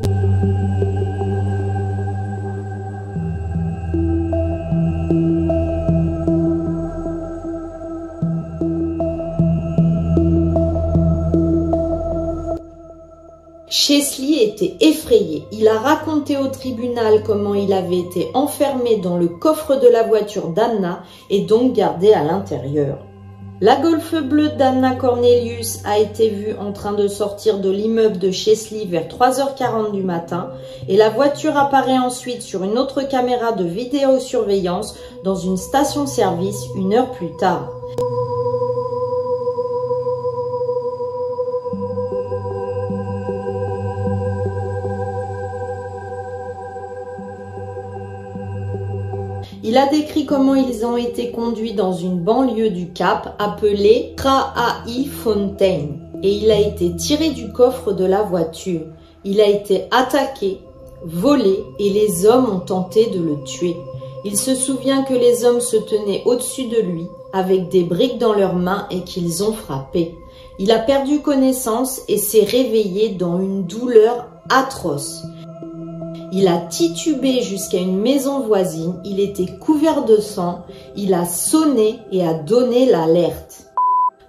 Chesley était effrayé. Il a raconté au tribunal comment il avait été enfermé dans le coffre de la voiture d'Anna et donc gardé à l'intérieur. La Golf bleue d'Anna Cornelius a été vue en train de sortir de l'immeuble de Chesley vers 3h40 du matin et la voiture apparaît ensuite sur une autre caméra de vidéosurveillance dans une station-service une heure plus tard. Il a décrit comment ils ont été conduits dans une banlieue du Cap appelée Kraai Fontaine et il a été tiré du coffre de la voiture. Il a été attaqué, volé et les hommes ont tenté de le tuer. Il se souvient que les hommes se tenaient au-dessus de lui avec des briques dans leurs mains et qu'ils ont frappé. Il a perdu connaissance et s'est réveillé dans une douleur atroce. Il a titubé jusqu'à une maison voisine, il était couvert de sang, il a sonné et a donné l'alerte.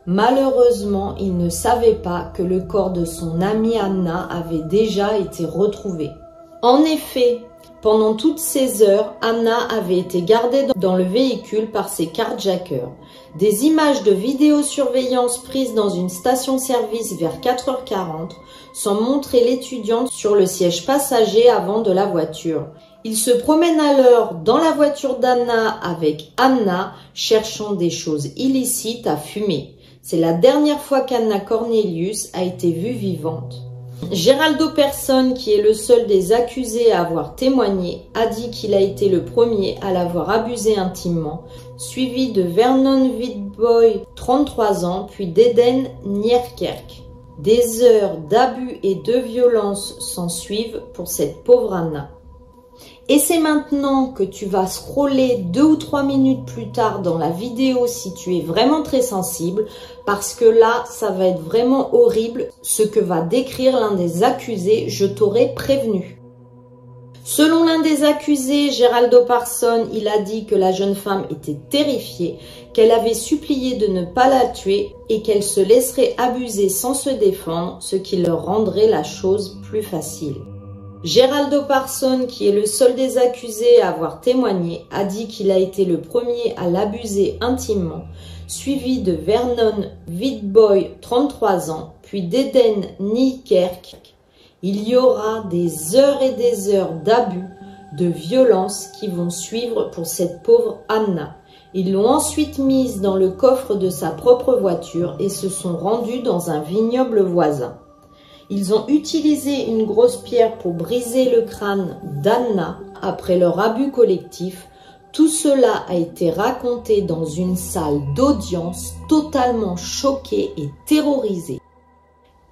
Malheureusement, il ne savait pas que le corps de son amie Anna avait déjà été retrouvé. En effet, pendant toutes ces heures, Anna avait été gardée dans le véhicule par ses carjackers. Des images de vidéosurveillance prises dans une station-service vers 4h40 sont montrées l'étudiante sur le siège passager avant de la voiture. Il se promène alors dans la voiture d'Anna avec Anna, cherchant des choses illicites à fumer. C'est la dernière fois qu'Anna Cornelius a été vue vivante. Geraldo Persson, qui est le seul des accusés à avoir témoigné, a dit qu'il a été le premier à l'avoir abusé intimement, suivi de Vernon Vidboy, 33 ans, puis d'Eden Nierkerk. Des heures d'abus et de violence s'en suivent pour cette pauvre Anna. Et c'est maintenant que tu vas scroller deux ou trois minutes plus tard dans la vidéo si tu es vraiment très sensible parce que là, ça va être vraiment horrible ce que va décrire l'un des accusés, je t'aurais prévenu. Selon l'un des accusés, Geraldo Parson, il a dit que la jeune femme était terrifiée, qu'elle avait supplié de ne pas la tuer et qu'elle se laisserait abuser sans se défendre, ce qui leur rendrait la chose plus facile. Geraldo Parson, qui est le seul des accusés à avoir témoigné, a dit qu'il a été le premier à l'abuser intimement, suivi de Vernon Vidboy, 33 ans, puis d'Eden Niekerk. Il y aura des heures et des heures d'abus, de violence qui vont suivre pour cette pauvre Anna. Ils l'ont ensuite mise dans le coffre de sa propre voiture et se sont rendus dans un vignoble voisin. Ils ont utilisé une grosse pierre pour briser le crâne d'Anna après leur abus collectif. Tout cela a été raconté dans une salle d'audience totalement choquée et terrorisée.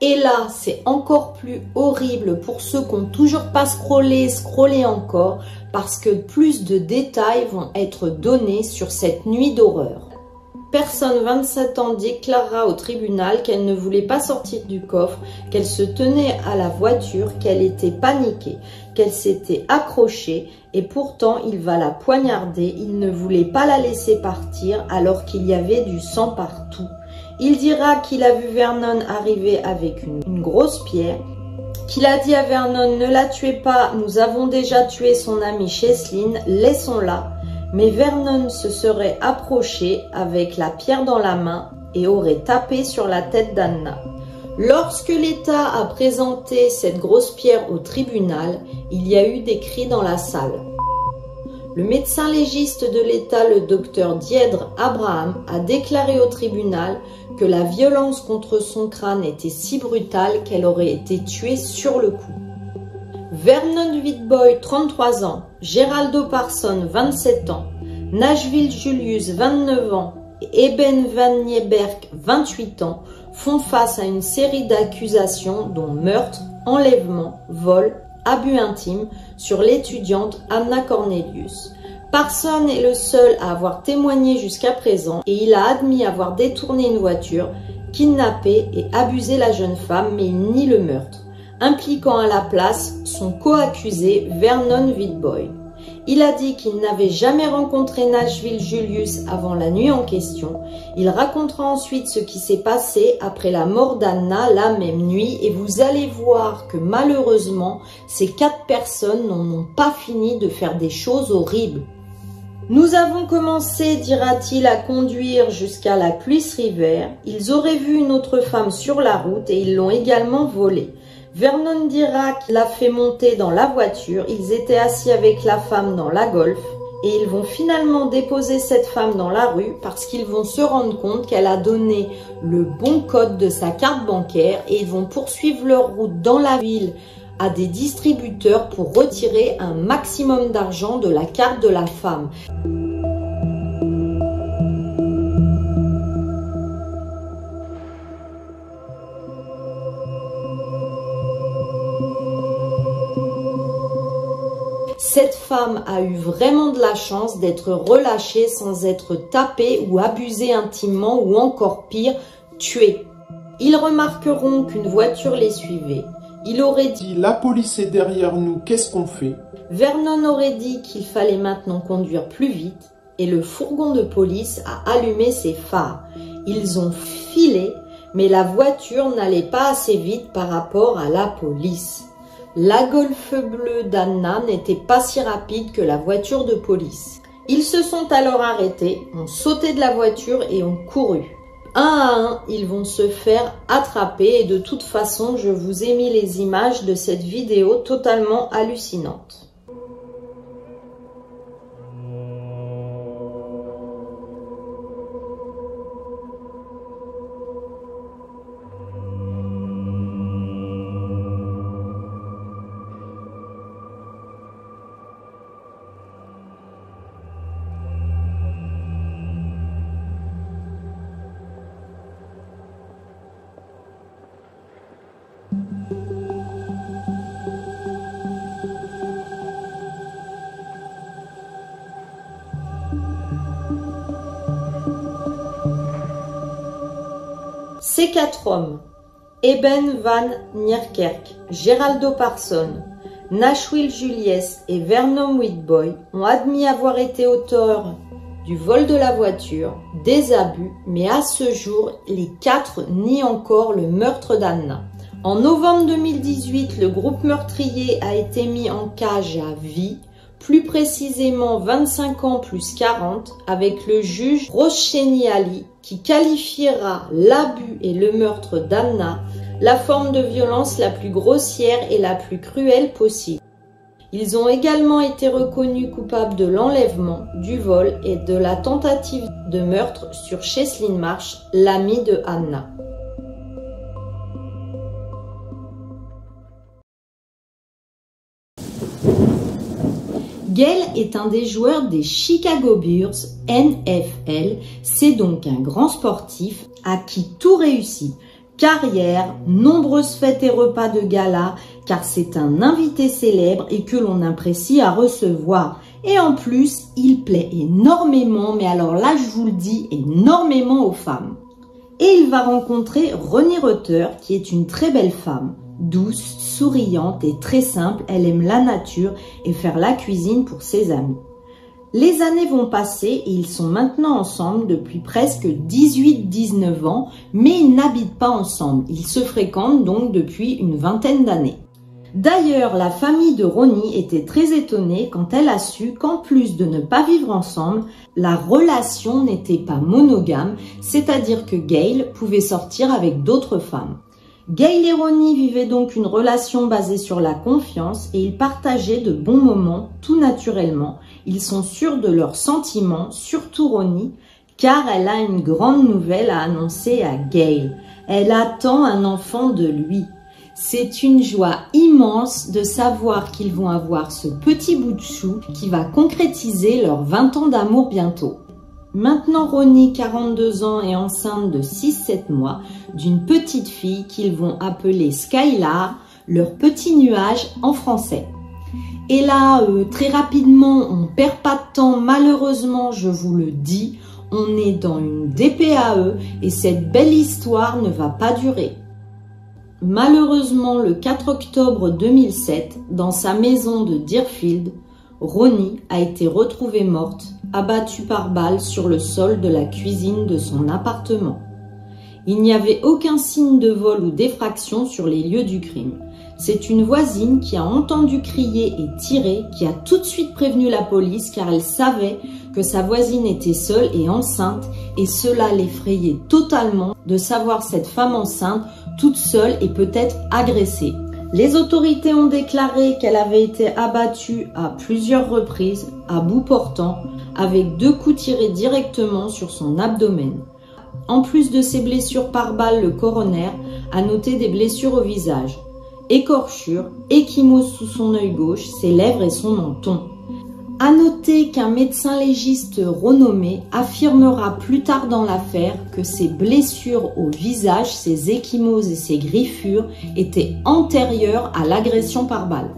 Et là, c'est encore plus horrible pour ceux qui n'ont toujours pas scrollé, scrollé encore, parce que plus de détails vont être donnés sur cette nuit d'horreur. Personne 27 ans déclarera au tribunal qu'elle ne voulait pas sortir du coffre, qu'elle se tenait à la voiture, qu'elle était paniquée, qu'elle s'était accrochée et pourtant il va la poignarder, il ne voulait pas la laisser partir alors qu'il y avait du sang partout. Il dira qu'il a vu Vernon arriver avec une, grosse pierre, qu'il a dit à Vernon ne la tuez pas, nous avons déjà tué son ami Cheslin, laissons-la. Mais Vernon se serait approché avec la pierre dans la main et aurait tapé sur la tête d'Anna. Lorsque l'État a présenté cette grosse pierre au tribunal, il y a eu des cris dans la salle. Le médecin légiste de l'État, le docteur Diedre Abraham, a déclaré au tribunal que la violence contre son crâne était si brutale qu'elle aurait été tuée sur le coup. Vernon Whitboy, 33 ans, Geraldo Parson, 27 ans, Nashville Julius, 29 ans, et Eben Van Nieberg, 28 ans, font face à une série d'accusations dont meurtre, enlèvement, vol, abus intime sur l'étudiante Anna Cornelius. Parson est le seul à avoir témoigné jusqu'à présent et il a admis avoir détourné une voiture, kidnappé et abusé la jeune femme mais il nie le meurtre, impliquant à la place son co-accusé Vernon Whitboy. Il a dit qu'il n'avait jamais rencontré Nashville Julius avant la nuit en question. Il racontera ensuite ce qui s'est passé après la mort d'Anna la même nuit et vous allez voir que malheureusement, ces quatre personnes n'en ont pas fini de faire des choses horribles. Nous avons commencé, dira-t-il, à conduire jusqu'à la Cluisse River. Ils auraient vu une autre femme sur la route et ils l'ont également volée. Vernon dira qu'il l'a fait monter dans la voiture. Ils étaient assis avec la femme dans la Golf et ils vont finalement déposer cette femme dans la rue parce qu'ils vont se rendre compte qu'elle a donné le bon code de sa carte bancaire et ils vont poursuivre leur route dans la ville à des distributeurs pour retirer un maximum d'argent de la carte de la femme. Cette femme a eu vraiment de la chance d'être relâchée sans être tapée ou abusée intimement ou encore pire, tuée. Ils remarqueront qu'une voiture les suivait. Il aurait dit La police est derrière nous, qu'est-ce qu'on fait? Vernon aurait dit qu'il fallait maintenant conduire plus vite et le fourgon de police a allumé ses phares. Ils ont filé, mais la voiture n'allait pas assez vite par rapport à la police. La Golf bleue d'Anna n'était pas si rapide que la voiture de police. Ils se sont alors arrêtés, ont sauté de la voiture et ont couru. Un à un, ils vont se faire attraper et de toute façon, je vous ai mis les images de cette vidéo totalement hallucinante. Quatre hommes, Eben van Nierkerk, Geraldo Parson, Nashville Julius et Vernon Whitboy, ont admis avoir été auteurs du vol de la voiture, des abus, mais à ce jour, les quatre nient encore le meurtre d'Anna. En novembre 2018, le groupe meurtrier a été mis en cage à vie, plus précisément 25 ans plus 40, avec le juge Rosheni Ali, qui qualifiera l'abus et le meurtre d'Anna la forme de violence la plus grossière et la plus cruelle possible. Ils ont également été reconnus coupables de l'enlèvement, du vol et de la tentative de meurtre sur Cheslin Marsh, l'amie de Anna. Gail est un des joueurs des Chicago Bears NFL. C'est donc un grand sportif à qui tout réussit. Carrière, nombreuses fêtes et repas de gala, car c'est un invité célèbre et que l'on apprécie à recevoir. Et en plus, il plaît énormément, mais alors là je vous le dis, énormément aux femmes. Et il va rencontrer Ronnie Rutter, qui est une très belle femme douce, souriante et très simple, elle aime la nature et faire la cuisine pour ses amis. Les années vont passer et ils sont maintenant ensemble depuis presque 18-19 ans, mais ils n'habitent pas ensemble. Ils se fréquentent donc depuis une vingtaine d'années. D'ailleurs, la famille de Ronnie était très étonnée quand elle a su qu'en plus de ne pas vivre ensemble, la relation n'était pas monogame, c'est-à-dire que Gail pouvait sortir avec d'autres femmes. Gail et Ronnie vivaient donc une relation basée sur la confiance et ils partageaient de bons moments tout naturellement. Ils sont sûrs de leurs sentiments, surtout Ronnie, car elle a une grande nouvelle à annoncer à Gail. Elle attend un enfant de lui. C'est une joie immense de savoir qu'ils vont avoir ce petit bout de chou qui va concrétiser leurs 20 ans d'amour bientôt. Maintenant, Ronnie, 42 ans, est enceinte de 6-7 mois d'une petite fille qu'ils vont appeler Skylar, leur petit nuage en français. Et là, euh, très rapidement, on perd pas de temps, malheureusement, je vous le dis, on est dans une DPAE et cette belle histoire ne va pas durer. Malheureusement, le 4 octobre 2007, dans sa maison de Deerfield, Ronnie a été retrouvée morte, abattue par balle sur le sol de la cuisine de son appartement. Il n'y avait aucun signe de vol ou d'effraction sur les lieux du crime. C'est une voisine qui a entendu crier et tirer qui a tout de suite prévenu la police car elle savait que sa voisine était seule et enceinte et cela l'effrayait totalement de savoir cette femme enceinte toute seule et peut-être agressée. Les autorités ont déclaré qu'elle avait été abattue à plusieurs reprises, à bout portant, avec deux coups tirés directement sur son abdomen. En plus de ses blessures par balle, le coroner a noté des blessures au visage, écorchures, échymose sous son œil gauche, ses lèvres et son menton. À noter qu'un médecin légiste renommé affirmera plus tard dans l'affaire que ses blessures au visage, ses échymoses et ses griffures étaient antérieures à l'agression par balle.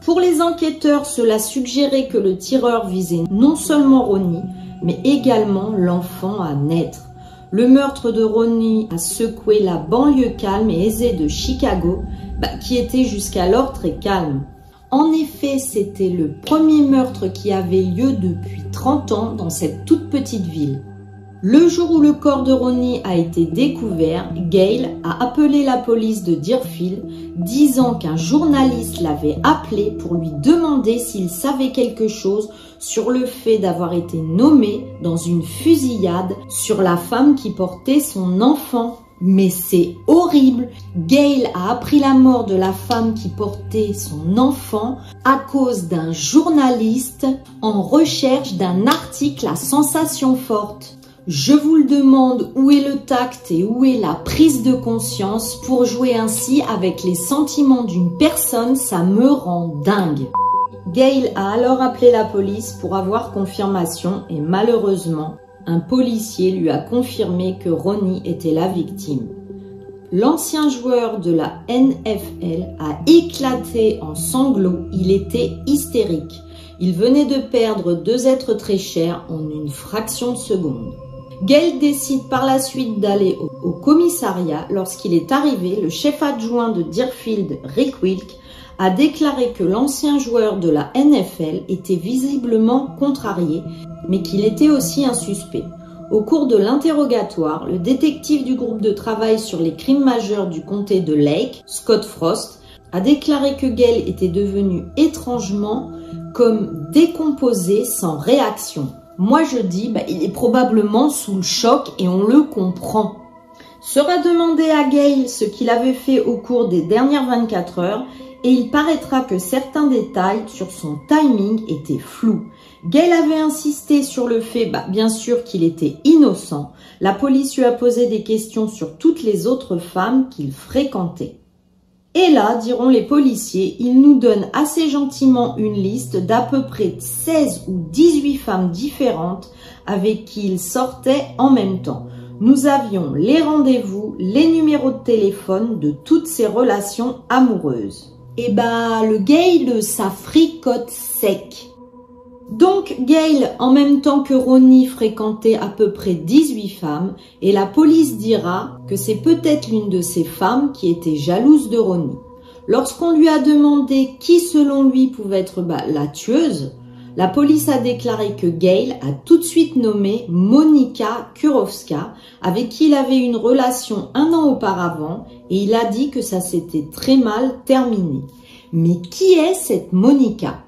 Pour les enquêteurs, cela suggérait que le tireur visait non seulement Ronnie, mais également l'enfant à naître. Le meurtre de Ronnie a secoué la banlieue calme et aisée de Chicago, bah, qui était jusqu'alors très calme. En effet, c'était le premier meurtre qui avait lieu depuis 30 ans dans cette toute petite ville. Le jour où le corps de Ronnie a été découvert, Gail a appelé la police de Deerfield, disant qu'un journaliste l'avait appelé pour lui demander s'il savait quelque chose sur le fait d'avoir été nommé dans une fusillade sur la femme qui portait son enfant. Mais c'est horrible. Gail a appris la mort de la femme qui portait son enfant à cause d'un journaliste en recherche d'un article à sensation forte. Je vous le demande, où est le tact et où est la prise de conscience pour jouer ainsi avec les sentiments d'une personne, ça me rend dingue. Gail a alors appelé la police pour avoir confirmation et malheureusement, un policier lui a confirmé que Ronnie était la victime. L'ancien joueur de la NFL a éclaté en sanglots, il était hystérique. Il venait de perdre deux êtres très chers en une fraction de seconde. Gail décide par la suite d'aller au, au, commissariat. Lorsqu'il est arrivé, le chef adjoint de Deerfield, Rick Wilk, a déclaré que l'ancien joueur de la NFL était visiblement contrarié, mais qu'il était aussi un suspect. Au cours de l'interrogatoire, le détective du groupe de travail sur les crimes majeurs du comté de Lake, Scott Frost, a déclaré que Gail était devenu étrangement comme décomposé sans réaction. Moi je dis, bah, il est probablement sous le choc et on le comprend. Sera demandé à Gail ce qu'il avait fait au cours des dernières 24 heures et il paraîtra que certains détails sur son timing étaient flous. Gail avait insisté sur le fait, bah, bien sûr, qu'il était innocent. La police lui a posé des questions sur toutes les autres femmes qu'il fréquentait. Et là, diront les policiers, il nous donne assez gentiment une liste d'à peu près 16 ou 18 femmes différentes avec qui il sortait en même temps. Nous avions les rendez-vous, les numéros de téléphone de toutes ces relations amoureuses. Et bah, le Gail, ça fricote sec. Donc Gail, en même temps que Ronnie, fréquentait à peu près 18 femmes et la police dira que c'est peut-être l'une de ces femmes qui était jalouse de Ronnie. Lorsqu'on lui a demandé qui selon lui pouvait être bah, la tueuse, la police a déclaré que Gail a tout de suite nommé Monika Kurowska, avec qui il avait une relation un an auparavant, et il a dit que ça s'était très mal terminé. Mais qui est cette Monika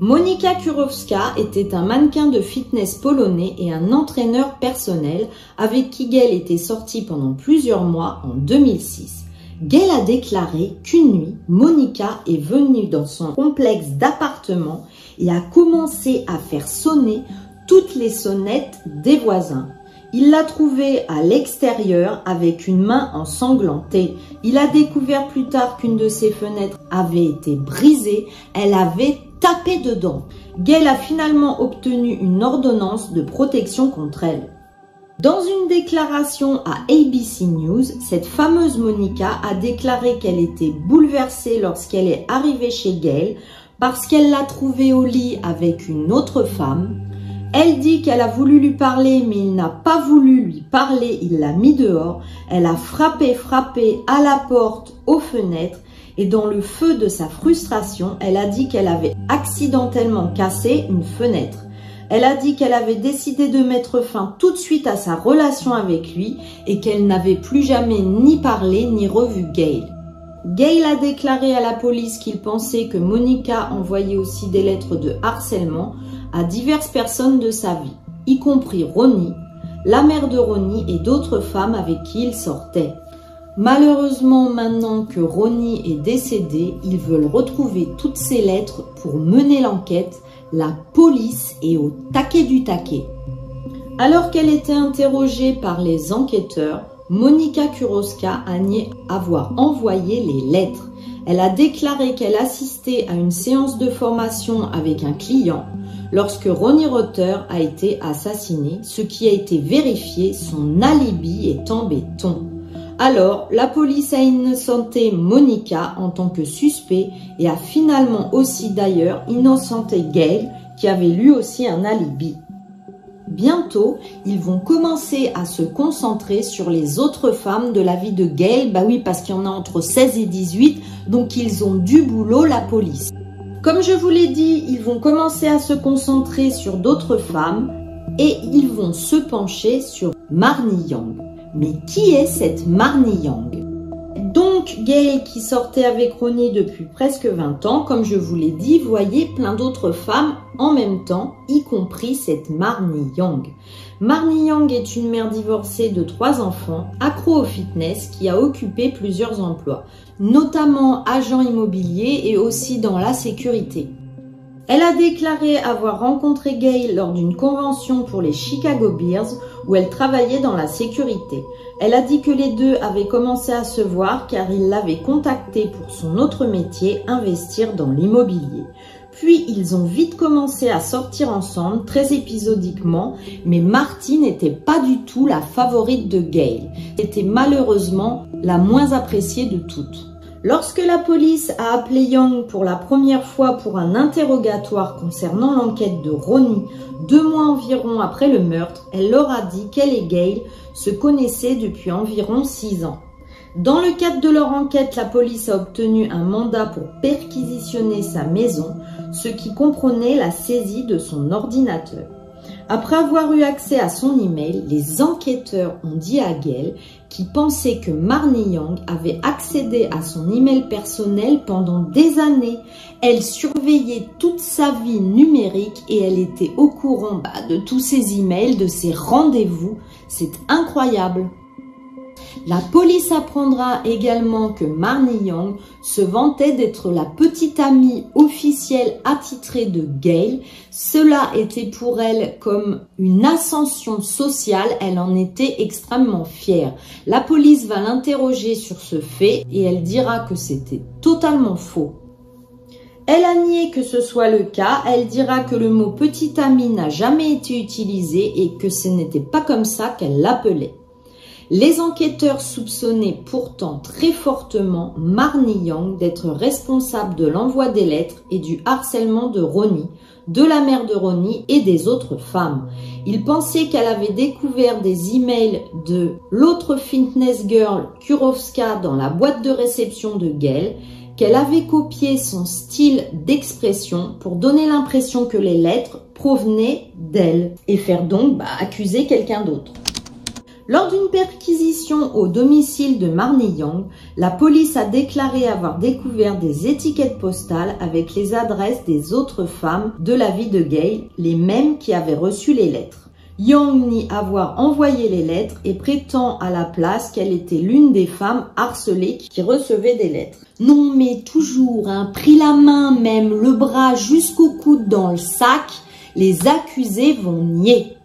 Monika Kurowska était un mannequin de fitness polonais et un entraîneur personnel avec qui Gail était sortie pendant plusieurs mois en 2006. Gail a déclaré qu'une nuit, Monika est venue dans son complexe d'appartements et a commencé à faire sonner toutes les sonnettes des voisins. Il l'a trouvée à l'extérieur avec une main ensanglantée. Il a découvert plus tard qu'une de ses fenêtres avait été brisée. Elle avait tapé dedans. Gail a finalement obtenu une ordonnance de protection contre elle. Dans une déclaration à ABC News, cette fameuse Monica a déclaré qu'elle était bouleversée lorsqu'elle est arrivée chez Gail parce qu'elle l'a trouvé au lit avec une autre femme. Elle dit qu'elle a voulu lui parler mais il n'a pas voulu lui parler, il l'a mis dehors. Elle a frappé, frappé à la porte, aux fenêtres et dans le feu de sa frustration, elle a dit qu'elle avait accidentellement cassé une fenêtre. Elle a dit qu'elle avait décidé de mettre fin tout de suite à sa relation avec lui et qu'elle n'avait plus jamais ni parlé ni revu Gail. Gail a déclaré à la police qu'il pensait que Monica envoyait aussi des lettres de harcèlement à diverses personnes de sa vie, y compris Ronnie, la mère de Ronnie et d'autres femmes avec qui il sortait. Malheureusement, maintenant que Ronnie est décédé, ils veulent retrouver toutes ces lettres pour mener l'enquête. La police est au taquet du taquet. Alors qu'elle était interrogée par les enquêteurs, Monica Kuroska a nié avoir envoyé les lettres. Elle a déclaré qu'elle assistait à une séance de formation avec un client lorsque Ronnie Rotter a été assassiné, ce qui a été vérifié, son alibi est en béton. Alors, la police a innocenté Monica en tant que suspect et a finalement aussi d'ailleurs innocenté Gail qui avait lui aussi un alibi. Bientôt, ils vont commencer à se concentrer sur les autres femmes de la vie de Gail. Bah oui, parce qu'il y en a entre 16 et 18, donc ils ont du boulot, la police. Comme je vous l'ai dit, ils vont commencer à se concentrer sur d'autres femmes et ils vont se pencher sur Marnie Young. Mais qui est cette Marnie Yang? Donc, Gail, qui sortait avec Ronnie depuis presque 20 ans, comme je vous l'ai dit, voyait plein d'autres femmes en même temps, y compris cette Marnie Yang. Marnie Yang est une mère divorcée de trois enfants, accro au fitness, qui a occupé plusieurs emplois, notamment agent immobilier et aussi dans la sécurité. Elle a déclaré avoir rencontré Gail lors d'une convention pour les Chicago Bears où elle travaillait dans la sécurité. Elle a dit que les deux avaient commencé à se voir car il l'avait contactée pour son autre métier, investir dans l'immobilier. Puis ils ont vite commencé à sortir ensemble, très épisodiquement, mais Marty n'était pas du tout la favorite de Gail. C'était malheureusement la moins appréciée de toutes. Lorsque la police a appelé Young pour la première fois pour un interrogatoire concernant l'enquête de Ronnie, deux mois environ après le meurtre, elle leur a dit qu'elle et Gail se connaissaient depuis environ six ans. Dans le cadre de leur enquête, la police a obtenu un mandat pour perquisitionner sa maison, ce qui comprenait la saisie de son ordinateur. Après avoir eu accès à son email, les enquêteurs ont dit à Gail qui pensait que Marnie Young avait accédé à son email personnel pendant des années. Elle surveillait toute sa vie numérique et elle était au courant bah, de tous ses emails, de ses rendez-vous. C'est incroyable. La police apprendra également que Marnie Young se vantait d'être la petite amie officielle attitrée de Gail. Cela était pour elle comme une ascension sociale, elle en était extrêmement fière. La police va l'interroger sur ce fait et elle dira que c'était totalement faux. Elle a nié que ce soit le cas, elle dira que le mot petit ami n'a jamais été utilisé et que ce n'était pas comme ça qu'elle l'appelait. Les enquêteurs soupçonnaient pourtant très fortement Marnie Young d'être responsable de l'envoi des lettres et du harcèlement de Ronnie, de la mère de Ronnie et des autres femmes. Ils pensaient qu'elle avait découvert des emails de l'autre fitness girl Kurovska dans la boîte de réception de Gail qu'elle avait copié son style d'expression pour donner l'impression que les lettres provenaient d'elle et faire donc bah, accuser quelqu'un d'autre. Lors d'une perquisition au domicile de Marnie Young, la police a déclaré avoir découvert des étiquettes postales avec les adresses des autres femmes de la vie de Gail, les mêmes qui avaient reçu les lettres. Young nie avoir envoyé les lettres et prétend à la place qu'elle était l'une des femmes harcelées qui recevaient des lettres. Non mais toujours, hein, pris la main même, le bras jusqu'au coude dans le sac, les accusés vont nier.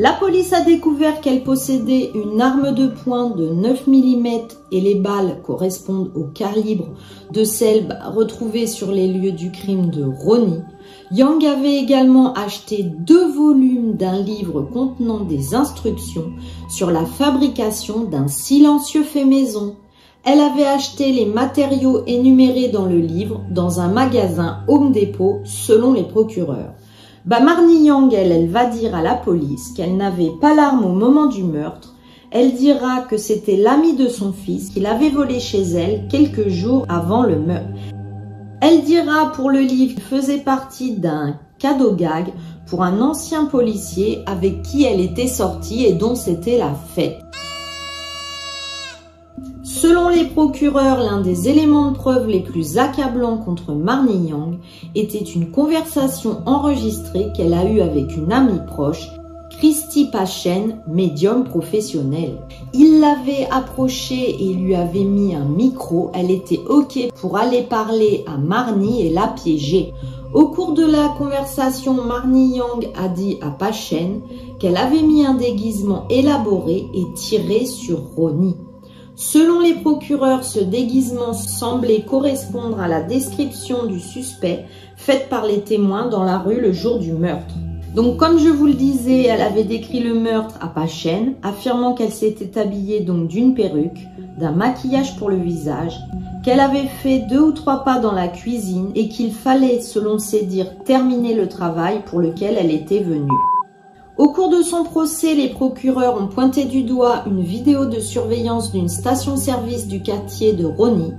La police a découvert qu'elle possédait une arme de poing de 9 mm et les balles correspondent au calibre de celles retrouvées sur les lieux du crime de Ronnie. Young avait également acheté deux volumes d'un livre contenant des instructions sur la fabrication d'un silencieux fait maison. Elle avait acheté les matériaux énumérés dans le livre dans un magasin Home Depot selon les procureurs. Bah Marnie Young, elle, elle va dire à la police qu'elle n'avait pas l'arme au moment du meurtre. Elle dira que c'était l'ami de son fils qu'il avait volé chez elle quelques jours avant le meurtre. Elle dira pour le livre qu'il faisait partie d'un cadeau gag pour un ancien policier avec qui elle était sortie et dont c'était la fête. Selon les procureurs, l'un des éléments de preuve les plus accablants contre Marnie Yang était une conversation enregistrée qu'elle a eue avec une amie proche Christy Pachen, médium professionnel. Il l'avait approchée et lui avait mis un micro. Elle était OK pour aller parler à Marnie et la piéger. Au cours de la conversation, Marnie Yang a dit à Pachen qu'elle avait mis un déguisement élaboré et tiré sur Ronnie. Selon les procureurs, ce déguisement semblait correspondre à la description du suspect faite par les témoins dans la rue le jour du meurtre. Donc, comme je vous le disais, elle avait décrit le meurtre à Pachen, affirmant qu'elle s'était habillée donc d'une perruque, d'un maquillage pour le visage, qu'elle avait fait deux ou trois pas dans la cuisine et qu'il fallait, selon ses dires, terminer le travail pour lequel elle était venue. Au cours de son procès, les procureurs ont pointé du doigt une vidéo de surveillance d'une station-service du quartier de Rony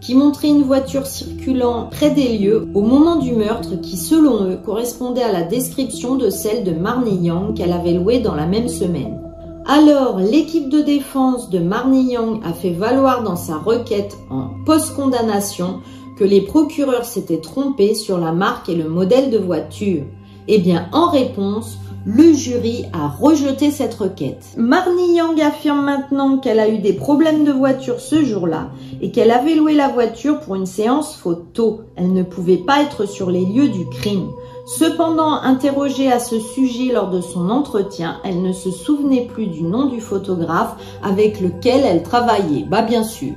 qui montrait une voiture circulant près des lieux au moment du meurtre qui, selon eux, correspondait à la description de celle de Marnie Young qu'elle avait louée dans la même semaine. Alors, l'équipe de défense de Marnie Young a fait valoir dans sa requête en post-condamnation que les procureurs s'étaient trompés sur la marque et le modèle de voiture. Eh bien, en réponse, le jury a rejeté cette requête. Marnie Yang affirme maintenant qu'elle a eu des problèmes de voiture ce jour-là et qu'elle avait loué la voiture pour une séance photo. Elle ne pouvait pas être sur les lieux du crime. Cependant, interrogée à ce sujet lors de son entretien, elle ne se souvenait plus du nom du photographe avec lequel elle travaillait. Bah bien sûr.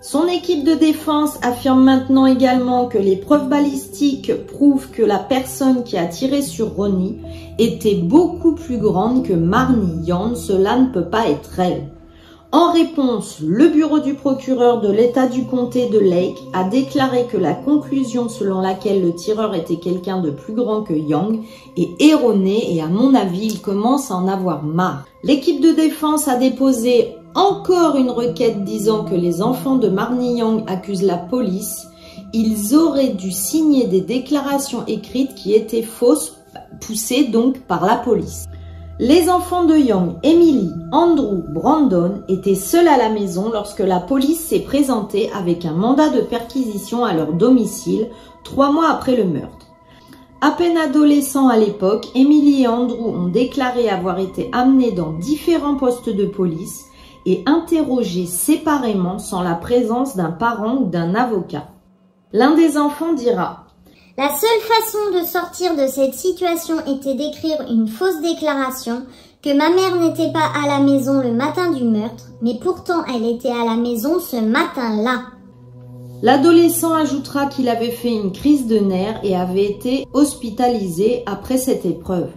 Son équipe de défense affirme maintenant également que les preuves balistiques prouvent que la personne qui a tiré sur Ronnie était beaucoup plus grande que Marnie Yan. Cela ne peut pas être elle. En réponse, le bureau du procureur de l'État du comté de Lake a déclaré que la conclusion selon laquelle le tireur était quelqu'un de plus grand que Young est erronée et à mon avis, il commence à en avoir marre. L'équipe de défense a déposé encore une requête disant que les enfants de Marnie Young accusent la police. Ils auraient dû signer des déclarations écrites qui étaient fausses, poussées donc par la police. Les enfants de Young, Emily, Andrew, Brandon étaient seuls à la maison lorsque la police s'est présentée avec un mandat de perquisition à leur domicile trois mois après le meurtre. À peine adolescents à l'époque, Emily et Andrew ont déclaré avoir été amenés dans différents postes de police et interrogés séparément sans la présence d'un parent ou d'un avocat. L'un des enfants dira La seule façon de sortir de cette situation était d'écrire une fausse déclaration que ma mère n'était pas à la maison le matin du meurtre, mais pourtant elle était à la maison ce matin-là. L'adolescent ajoutera qu'il avait fait une crise de nerfs et avait été hospitalisé après cette épreuve.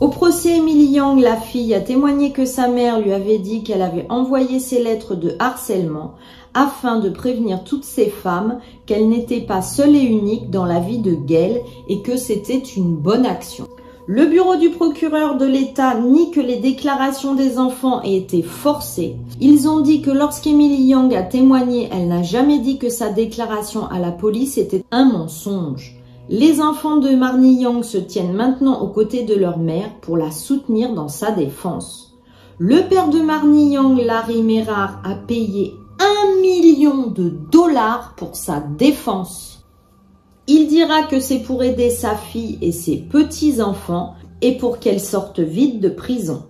Au procès, Emily Yang, la fille, a témoigné que sa mère lui avait dit qu'elle avait envoyé ses lettres de harcèlement afin de prévenir toutes ces femmes qu'elle n'était pas seule et unique dans la vie de Gail et que c'était une bonne action. Le bureau du procureur de l'État nie que les déclarations des enfants aient été forcées. Ils ont dit que lorsqu'Emily Young a témoigné, elle n'a jamais dit que sa déclaration à la police était un mensonge. Les enfants de Marnie Young se tiennent maintenant aux côtés de leur mère pour la soutenir dans sa défense. Le père de Marnie Young, Larry Merard, a payé un million de dollars pour sa défense. Il dira que c'est pour aider sa fille et ses petits-enfants et pour qu'elle sorte vite de prison.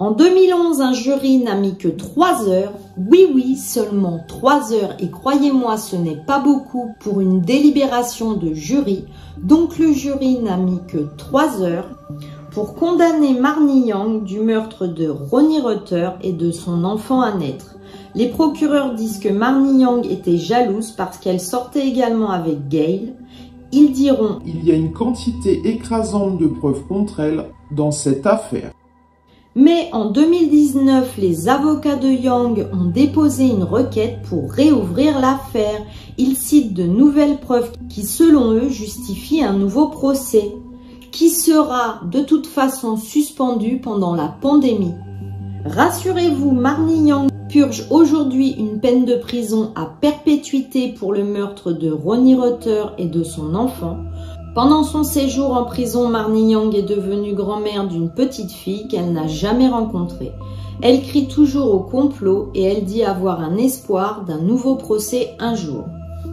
En 2011, un jury n'a mis que trois heures. Oui, oui, seulement trois heures. Et croyez-moi, ce n'est pas beaucoup pour une délibération de jury. Donc le jury n'a mis que trois heures pour condamner Marnie Yang du meurtre de Ronnie Rutter et de son enfant à naître. Les procureurs disent que Marnie Yang était jalouse parce qu'elle sortait également avec Gail. Ils diront Il y a une quantité écrasante de preuves contre elle dans cette affaire. Mais en 2019, les avocats de Yang ont déposé une requête pour réouvrir l'affaire. Ils citent de nouvelles preuves qui, selon eux, justifient un nouveau procès, qui sera de toute façon suspendu pendant la pandémie. Rassurez-vous, Marnie Yang purge aujourd'hui une peine de prison à perpétuité pour le meurtre de Ronnie Rutter et de son enfant. Pendant son séjour en prison, Marnie Young est devenue grand-mère d'une petite fille qu'elle n'a jamais rencontrée. Elle crie toujours au complot et elle dit avoir un espoir d'un nouveau procès un jour.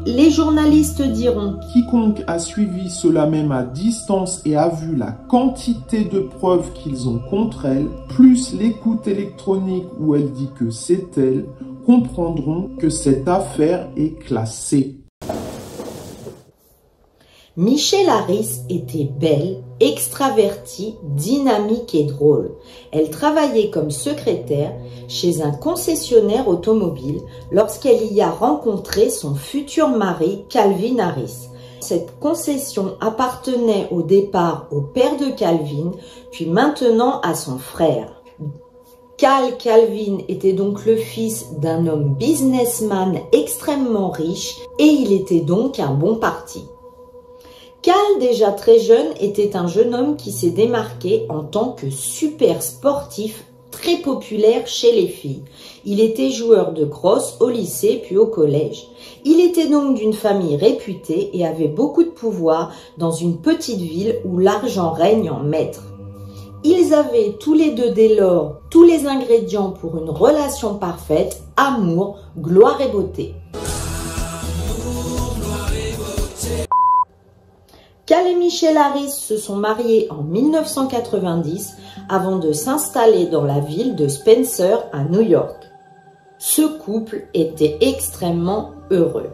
Les journalistes diront Quiconque a suivi cela même à distance et a vu la quantité de preuves qu'ils ont contre elle, plus l'écoute électronique où elle dit que c'est elle, comprendront que cette affaire est classée. Michelle Harris était belle, extravertie, dynamique et drôle. Elle travaillait comme secrétaire chez un concessionnaire automobile lorsqu'elle y a rencontré son futur mari Calvin Harris. Cette concession appartenait au départ au père de Calvin, puis maintenant à son frère. Cal Calvin était donc le fils d'un homme businessman extrêmement riche et il était donc un bon parti. Cal, déjà très jeune, était un jeune homme qui s'est démarqué en tant que super sportif très populaire chez les filles. Il était joueur de crosse au lycée puis au collège. Il était donc d'une famille réputée et avait beaucoup de pouvoir dans une petite ville où l'argent règne en maître. Ils avaient tous les deux dès lors tous les ingrédients pour une relation parfaite, amour, gloire et beauté. Cal et Michel Harris se sont mariés en 1990 avant de s'installer dans la ville de Spencer à New York. Ce couple était extrêmement heureux.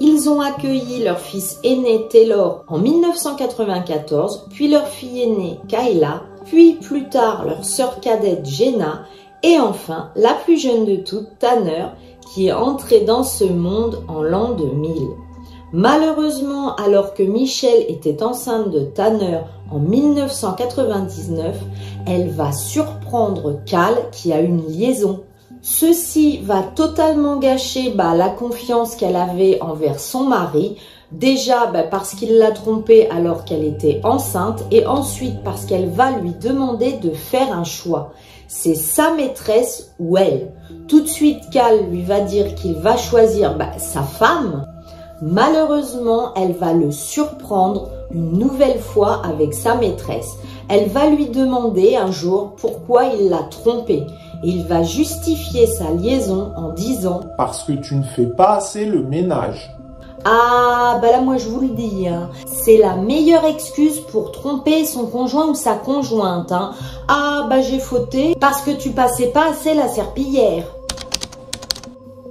Ils ont accueilli leur fils aîné Taylor en 1994, puis leur fille aînée Kayla, puis plus tard leur sœur cadette Jenna, et enfin la plus jeune de toutes, Tanner, qui est entrée dans ce monde en l'an 2000. Malheureusement, alors que Michelle était enceinte de Tanner en 1999, elle va surprendre Cal qui a une liaison. Ceci va totalement gâcher bah, la confiance qu'elle avait envers son mari, déjà bah, parce qu'il l'a trompée alors qu'elle était enceinte et ensuite parce qu'elle va lui demander de faire un choix. C'est sa maîtresse ou elle. Tout de suite, Cal lui va dire qu'il va choisir bah, sa femme. Malheureusement, elle va le surprendre une nouvelle fois avec sa maîtresse. Elle va lui demander un jour pourquoi il l'a trompée. Il va justifier sa liaison en disant Parce que tu ne fais pas assez le ménage. Ah, bah là, moi, je vous le dis, hein. c'est la meilleure excuse pour tromper son conjoint ou sa conjointe. Hein. Ah, bah j'ai fauté parce que tu passais pas assez la serpillière.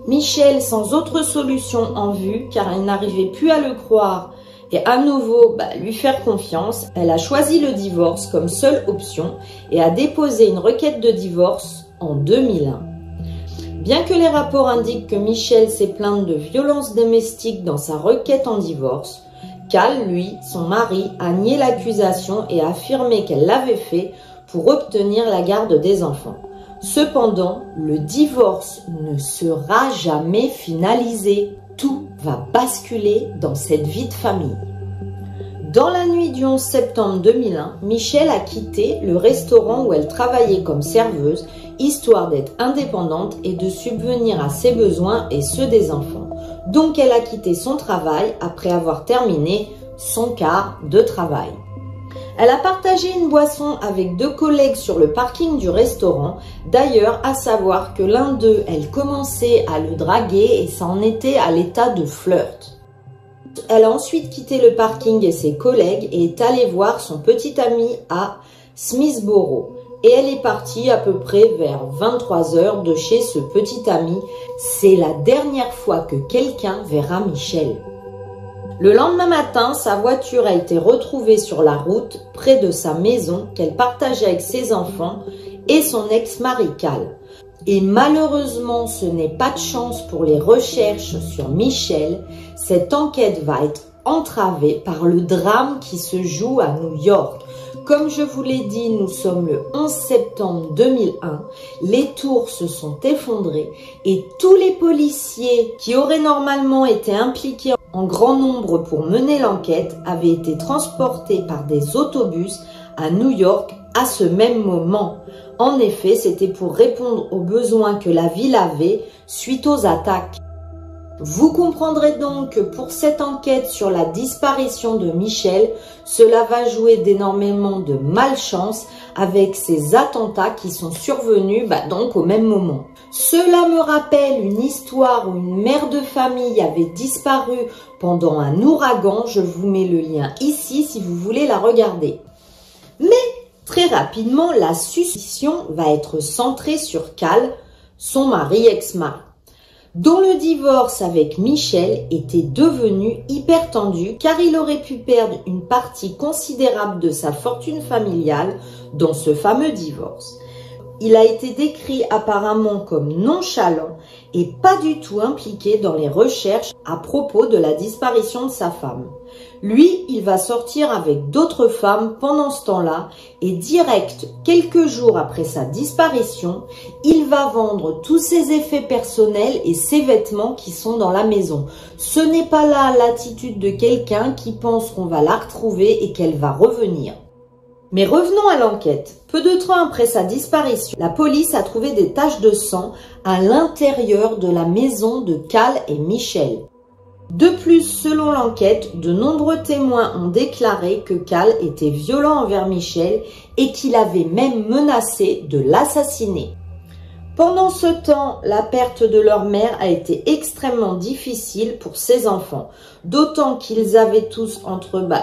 Michel, sans autre solution en vue, car elle n'arrivait plus à le croire et à nouveau bah, lui faire confiance, elle a choisi le divorce comme seule option et a déposé une requête de divorce en 2001. Bien que les rapports indiquent que Michel s'est plainte de violences domestiques dans sa requête en divorce, Cal, lui, son mari, a nié l'accusation et a affirmé qu'elle l'avait fait pour obtenir la garde des enfants. Cependant, le divorce ne sera jamais finalisé. Tout va basculer dans cette vie de famille. Dans la nuit du 11 septembre 2001, Michelle a quitté le restaurant où elle travaillait comme serveuse, histoire d'être indépendante et de subvenir à ses besoins et ceux des enfants. Donc elle a quitté son travail après avoir terminé son quart de travail. Elle a partagé une boisson avec deux collègues sur le parking du restaurant. D'ailleurs, à savoir que l'un d'eux, elle commençait à le draguer et ça en était à l'état de flirt. Elle a ensuite quitté le parking et ses collègues et est allée voir son petit ami à Smithboro. Et elle est partie à peu près vers 23 heures de chez ce petit ami. C'est la dernière fois que quelqu'un verra Michel. Le lendemain matin, sa voiture a été retrouvée sur la route près de sa maison qu'elle partageait avec ses enfants et son ex-mari Cal. Et malheureusement, ce n'est pas de chance pour les recherches sur Michel. Cette enquête va être entravée par le drame qui se joue à New York. Comme je vous l'ai dit, nous sommes le 11 septembre 2001. Les tours se sont effondrées et tous les policiers qui auraient normalement été impliqués en grand nombre pour mener l'enquête avaient été transportés par des autobus à New York à ce même moment. En effet, c'était pour répondre aux besoins que la ville avait suite aux attaques. Vous comprendrez donc que pour cette enquête sur la disparition de Michel, cela va jouer d'énormément de malchance avec ces attentats qui sont survenus bah, donc au même moment. Cela me rappelle une histoire où une mère de famille avait disparu pendant un ouragan. Je vous mets le lien ici si vous voulez la regarder. Mais très rapidement, la suspicion va être centrée sur Cal, son mari ex-mari dont le divorce avec Michel était devenu hyper tendu car il aurait pu perdre une partie considérable de sa fortune familiale dans ce fameux divorce. Il a été décrit apparemment comme nonchalant et pas du tout impliqué dans les recherches à propos de la disparition de sa femme. Lui, il va sortir avec d'autres femmes pendant ce temps-là et direct, quelques jours après sa disparition, il va vendre tous ses effets personnels et ses vêtements qui sont dans la maison. Ce n'est pas là l'attitude de quelqu'un qui pense qu'on va la retrouver et qu'elle va revenir. Mais revenons à l'enquête. Peu de temps après sa disparition, la police a trouvé des taches de sang à l'intérieur de la maison de Cal et Michel. De plus, selon l'enquête, de nombreux témoins ont déclaré que Cal était violent envers Michel et qu'il avait même menacé de l'assassiner. Pendant ce temps, la perte de leur mère a été extrêmement difficile pour ses enfants, d'autant qu'ils avaient tous entre 2 bah,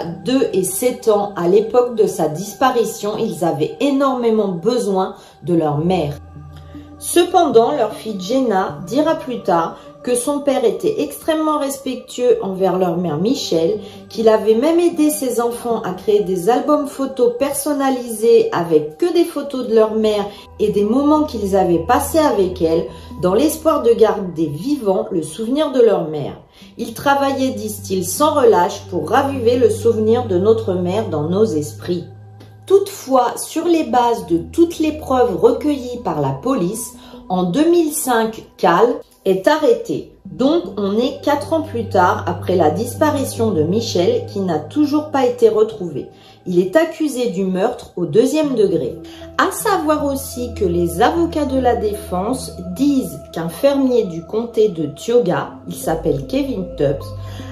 et 7 ans à l'époque de sa disparition, ils avaient énormément besoin de leur mère. Cependant, leur fille Jenna dira plus tard que son père était extrêmement respectueux envers leur mère Michel, qu'il avait même aidé ses enfants à créer des albums photos personnalisés avec que des photos de leur mère et des moments qu'ils avaient passés avec elle, dans l'espoir de garder vivant le souvenir de leur mère. Ils travaillaient, disent-ils, sans relâche pour raviver le souvenir de notre mère dans nos esprits. Toutefois, sur les bases de toutes les preuves recueillies par la police, en 2005, Cal est arrêté. Donc on est quatre ans plus tard après la disparition de Michel qui n'a toujours pas été retrouvé. Il est accusé du meurtre au deuxième degré. À savoir aussi que les avocats de la défense disent qu'un fermier du comté de Tioga, il s'appelle Kevin Tubbs,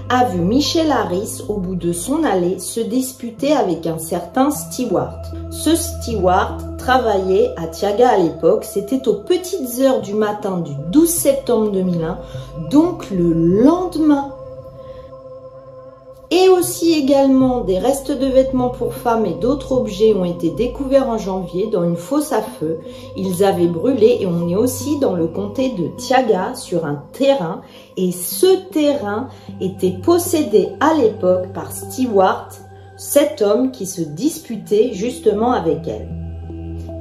a vu Michel Harris au bout de son allée se disputer avec un certain Stewart. Ce Stewart travaillait à Tiaga à l'époque, c'était aux petites heures du matin du 12 septembre 2001, donc le lendemain et aussi également des restes de vêtements pour femmes et d'autres objets ont été découverts en janvier dans une fosse à feu. Ils avaient brûlé et on est aussi dans le comté de Tiaga sur un terrain et ce terrain était possédé à l'époque par Stewart, cet homme qui se disputait justement avec elle.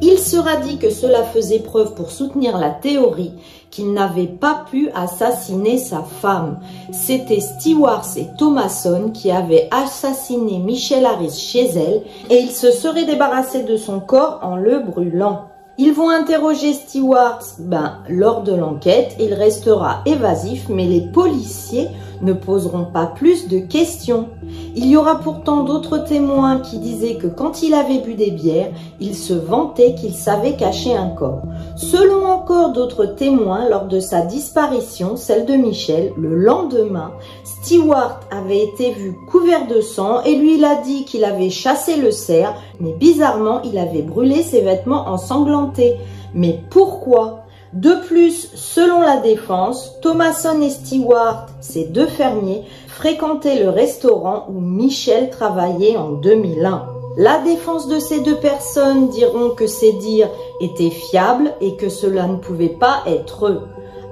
Il sera dit que cela faisait preuve pour soutenir la théorie qu'il n'avait pas pu assassiner sa femme. C'était Stewart et Thomason qui avaient assassiné Michelle Harris chez elle et ils se seraient débarrassés de son corps en le brûlant. Ils vont interroger Stewart ben, lors de l'enquête, il restera évasif, mais les policiers ne poseront pas plus de questions. Il y aura pourtant d'autres témoins qui disaient que quand il avait bu des bières, il se vantait qu'il savait cacher un corps. Selon encore d'autres témoins, lors de sa disparition, celle de Michel, le lendemain, Stewart avait été vu couvert de sang et lui il a dit qu'il avait chassé le cerf, mais bizarrement il avait brûlé ses vêtements ensanglantés. Mais pourquoi de plus, selon la défense, Thomason et Stewart, ces deux fermiers, fréquentaient le restaurant où Michel travaillait en 2001. La défense de ces deux personnes diront que ces dires étaient fiables et que cela ne pouvait pas être eux.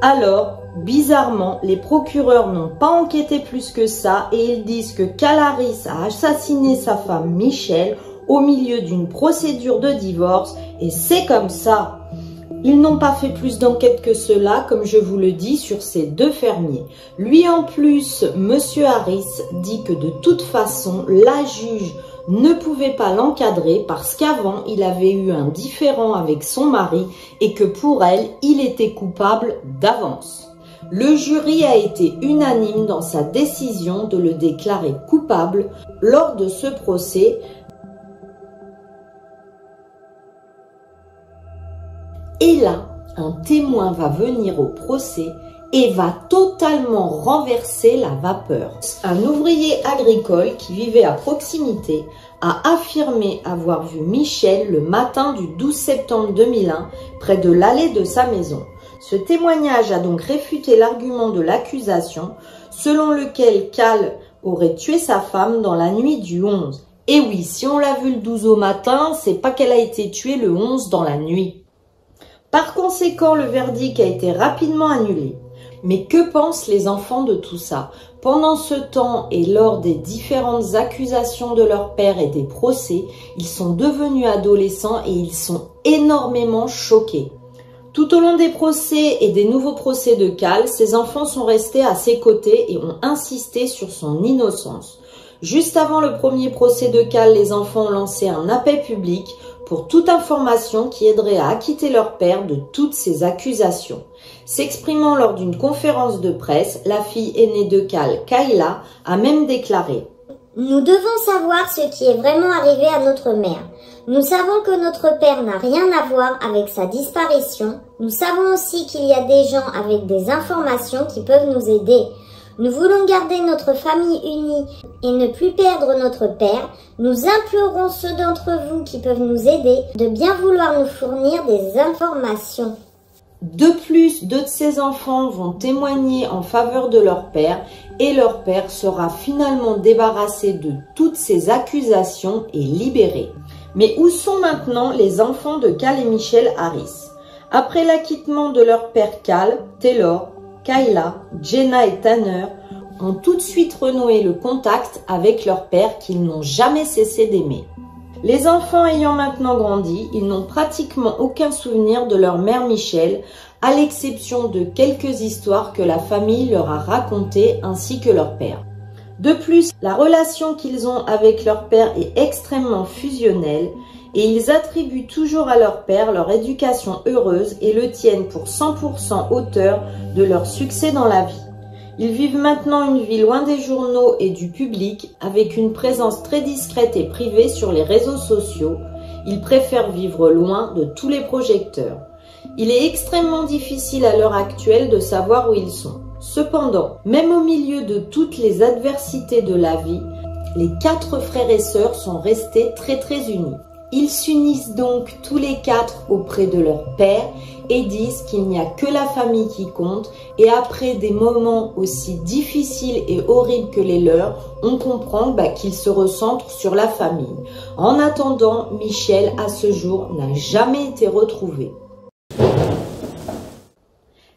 Alors, bizarrement, les procureurs n'ont pas enquêté plus que ça et ils disent que Calaris a assassiné sa femme Michel au milieu d'une procédure de divorce et c'est comme ça. Ils n'ont pas fait plus d'enquête que cela, comme je vous le dis, sur ces deux fermiers. Lui en plus, Monsieur Harris dit que de toute façon, la juge ne pouvait pas l'encadrer parce qu'avant, il avait eu un différend avec son mari et que pour elle, il était coupable d'avance. Le jury a été unanime dans sa décision de le déclarer coupable lors de ce procès Et là, un témoin va venir au procès et va totalement renverser la vapeur. Un ouvrier agricole qui vivait à proximité a affirmé avoir vu Michel le matin du 12 septembre 2001 près de l'allée de sa maison. Ce témoignage a donc réfuté l'argument de l'accusation selon lequel Cal aurait tué sa femme dans la nuit du 11. Et oui, si on l'a vu le 12 au matin, c'est pas qu'elle a été tuée le 11 dans la nuit. Par conséquent, le verdict a été rapidement annulé. Mais que pensent les enfants de tout ça? Pendant ce temps et lors des différentes accusations de leur père et des procès, ils sont devenus adolescents et ils sont énormément choqués. Tout au long des procès et des nouveaux procès de Cal, ses enfants sont restés à ses côtés et ont insisté sur son innocence. Juste avant le premier procès de Cal, les enfants ont lancé un appel public pour toute information qui aiderait à acquitter leur père de toutes ces accusations. S'exprimant lors d'une conférence de presse, la fille aînée de Cal, Kayla, a même déclaré Nous devons savoir ce qui est vraiment arrivé à notre mère. Nous savons que notre père n'a rien à voir avec sa disparition. Nous savons aussi qu'il y a des gens avec des informations qui peuvent nous aider. Nous voulons garder notre famille unie et ne plus perdre notre Père. Nous implorons ceux d'entre vous qui peuvent nous aider de bien vouloir nous fournir des informations. De plus, deux de ces enfants vont témoigner en faveur de leur père et leur père sera finalement débarrassé de toutes ces accusations et libéré. Mais où sont maintenant les enfants de Cal et Michel Harris? Après l'acquittement de leur père Cal, Taylor, Kayla, Jenna et Tanner ont tout de suite renoué le contact avec leur père qu'ils n'ont jamais cessé d'aimer. Les enfants ayant maintenant grandi, ils n'ont pratiquement aucun souvenir de leur mère Michel, à l'exception de quelques histoires que la famille leur a racontées ainsi que leur père. De plus, la relation qu'ils ont avec leur père est extrêmement fusionnelle et ils attribuent toujours à leur père leur éducation heureuse et le tiennent pour 100% auteur de leur succès dans la vie. Ils vivent maintenant une vie loin des journaux et du public, avec une présence très discrète et privée sur les réseaux sociaux. Ils préfèrent vivre loin de tous les projecteurs. Il est extrêmement difficile à l'heure actuelle de savoir où ils sont. Cependant, même au milieu de toutes les adversités de la vie, les quatre frères et sœurs sont restés très très unis. Ils s'unissent donc tous les quatre auprès de leur père et disent qu'il n'y a que la famille qui compte et après des moments aussi difficiles et horribles que les leurs, on comprend bah, qu'ils se recentrent sur la famille. En attendant, Michel à ce jour n'a jamais été retrouvé.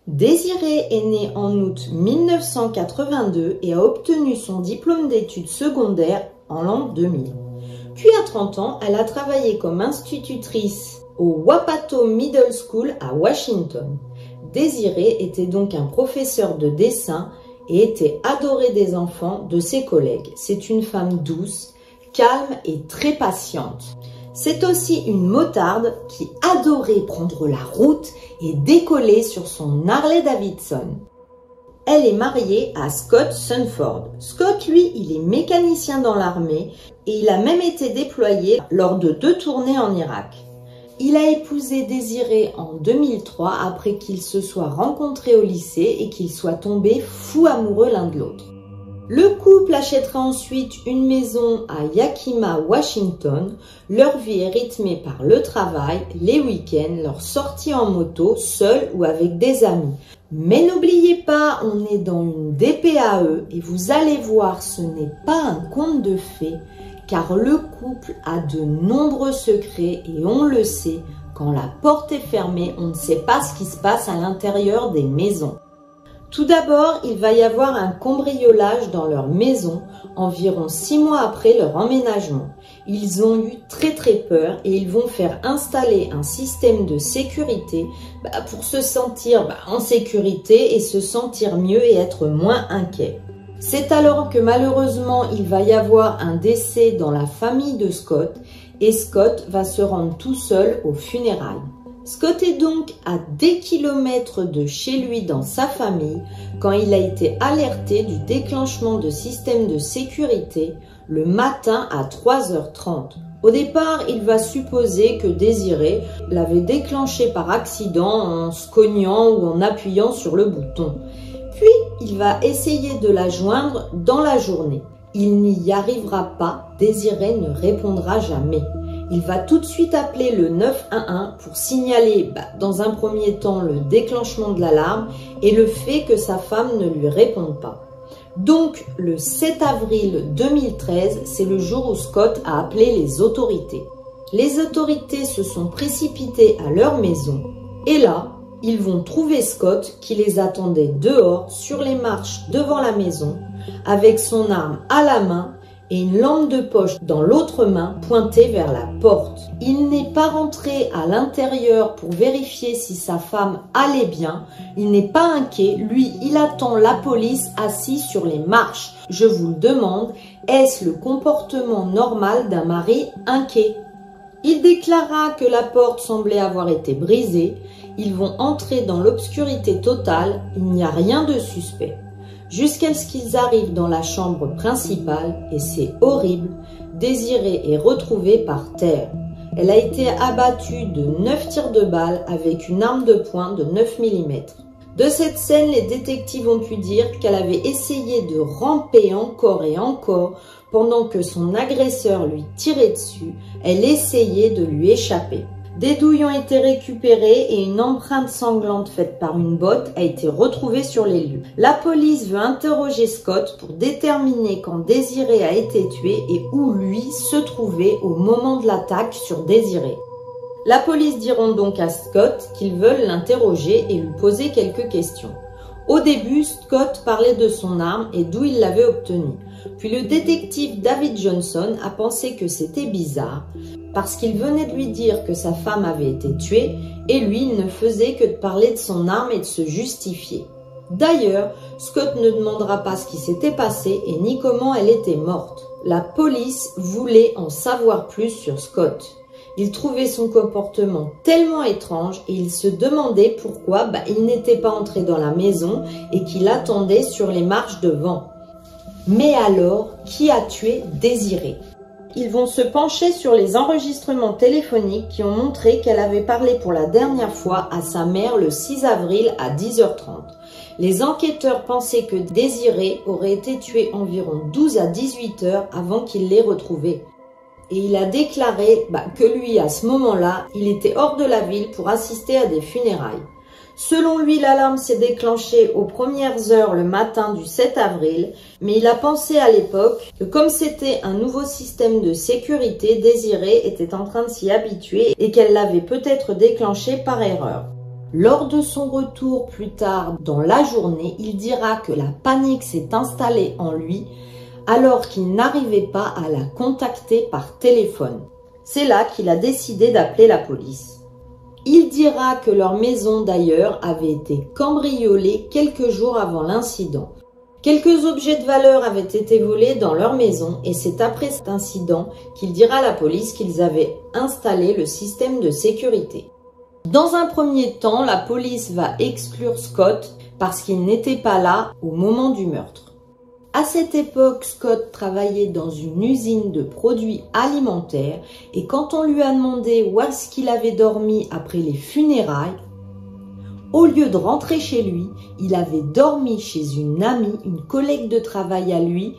Désiré est né en août 1982 et a obtenu son diplôme d'études secondaires en l'an 2000. Puis à 30 ans, elle a travaillé comme institutrice au Wapato Middle School à Washington. Désiré était donc un professeur de dessin et était adoré des enfants de ses collègues. C'est une femme douce, calme et très patiente. C'est aussi une motarde qui adorait prendre la route et décoller sur son Harley Davidson. Elle est mariée à Scott Sunford. Scott, lui, il est mécanicien dans l'armée et il a même été déployé lors de deux tournées en Irak. Il a épousé Désiré en 2003 après qu'ils se soient rencontrés au lycée et qu'ils soient tombés fous amoureux l'un de l'autre. Le couple achètera ensuite une maison à Yakima, Washington. Leur vie est rythmée par le travail, les week-ends, leurs sorties en moto, seuls ou avec des amis. Mais n'oubliez pas, on est dans une DPAE et vous allez voir, ce n'est pas un conte de fées, car le couple a de nombreux secrets et on le sait, quand la porte est fermée, on ne sait pas ce qui se passe à l'intérieur des maisons. Tout d'abord, il va y avoir un cambriolage dans leur maison environ six mois après leur emménagement. Ils ont eu très très peur et ils vont faire installer un système de sécurité bah, pour se sentir bah, en sécurité et se sentir mieux et être moins inquiet. C'est alors que malheureusement il va y avoir un décès dans la famille de Scott et Scott va se rendre tout seul aux funérailles. Scott est donc à des kilomètres de chez lui dans sa famille quand il a été alerté du déclenchement de système de sécurité le matin à 3h30. Au départ, il va supposer que Désiré l'avait déclenché par accident en se cognant ou en appuyant sur le bouton. Puis, il va essayer de la joindre dans la journée. Il n'y arrivera pas, Désiré ne répondra jamais. Il va tout de suite appeler le 911 pour signaler bah, dans un premier temps le déclenchement de l'alarme et le fait que sa femme ne lui réponde pas. Donc le 7 avril 2013, c'est le jour où Scott a appelé les autorités. Les autorités se sont précipitées à leur maison et là, ils vont trouver Scott qui les attendait dehors sur les marches devant la maison avec son arme à la main et une lampe de poche dans l'autre main pointée vers la porte. Il n'est pas rentré à l'intérieur pour vérifier si sa femme allait bien. Il n'est pas inquiet. Lui, il attend la police assis sur les marches. Je vous le demande, est-ce le comportement normal d'un mari inquiet? Il déclara que la porte semblait avoir été brisée. Ils vont entrer dans l'obscurité totale. Il n'y a rien de suspect jusqu'à ce qu'ils arrivent dans la chambre principale et c'est horrible, Désirée est retrouvée par terre. Elle a été abattue de 9 tirs de balles avec une arme de poing de 9 mm. De cette scène, les détectives ont pu dire qu'elle avait essayé de ramper encore et encore pendant que son agresseur lui tirait dessus. Elle essayait de lui échapper. Des douilles ont été récupérées et une empreinte sanglante faite par une botte a été retrouvée sur les lieux. La police veut interroger Scott pour déterminer quand Désiré a été tué et où lui se trouvait au moment de l'attaque sur Désiré. La police diront donc à Scott qu'ils veulent l'interroger et lui poser quelques questions. Au début, Scott parlait de son arme et d'où il l'avait obtenue. Puis le détective David Johnson a pensé que c'était bizarre parce qu'il venait de lui dire que sa femme avait été tuée et lui ne faisait que de parler de son arme et de se justifier. D'ailleurs, Scott ne demandera pas ce qui s'était passé et ni comment elle était morte. La police voulait en savoir plus sur Scott. Il trouvait son comportement tellement étrange et il se demandait pourquoi bah, il n'était pas entré dans la maison et qu'il attendait sur les marches devant. Mais alors, qui a tué Désiré? Ils vont se pencher sur les enregistrements téléphoniques qui ont montré qu'elle avait parlé pour la dernière fois à sa mère le 6 avril à 10h30. Les enquêteurs pensaient que Désiré aurait été tué environ 12 à 18 heures avant qu'ils l'aient retrouvée. Et il a déclaré bah, que lui, à ce moment-là, il était hors de la ville pour assister à des funérailles. Selon lui, l'alarme s'est déclenchée aux premières heures le matin du 7 avril, mais il a pensé à l'époque que comme c'était un nouveau système de sécurité, Désirée était en train de s'y habituer et qu'elle l'avait peut-être déclenché par erreur. Lors de son retour plus tard dans la journée, il dira que la panique s'est installée en lui alors qu'il n'arrivait pas à la contacter par téléphone. C'est là qu'il a décidé d'appeler la police. Il dira que leur maison d'ailleurs avait été cambriolée quelques jours avant l'incident. Quelques objets de valeur avaient été volés dans leur maison et c'est après cet incident qu'il dira à la police qu'ils avaient installé le système de sécurité. Dans un premier temps, la police va exclure Scott parce qu'il n'était pas là au moment du meurtre. À cette époque, Scott travaillait dans une usine de produits alimentaires et quand on lui a demandé où est-ce qu'il avait dormi après les funérailles, au lieu de rentrer chez lui, il avait dormi chez une amie, une collègue de travail à lui.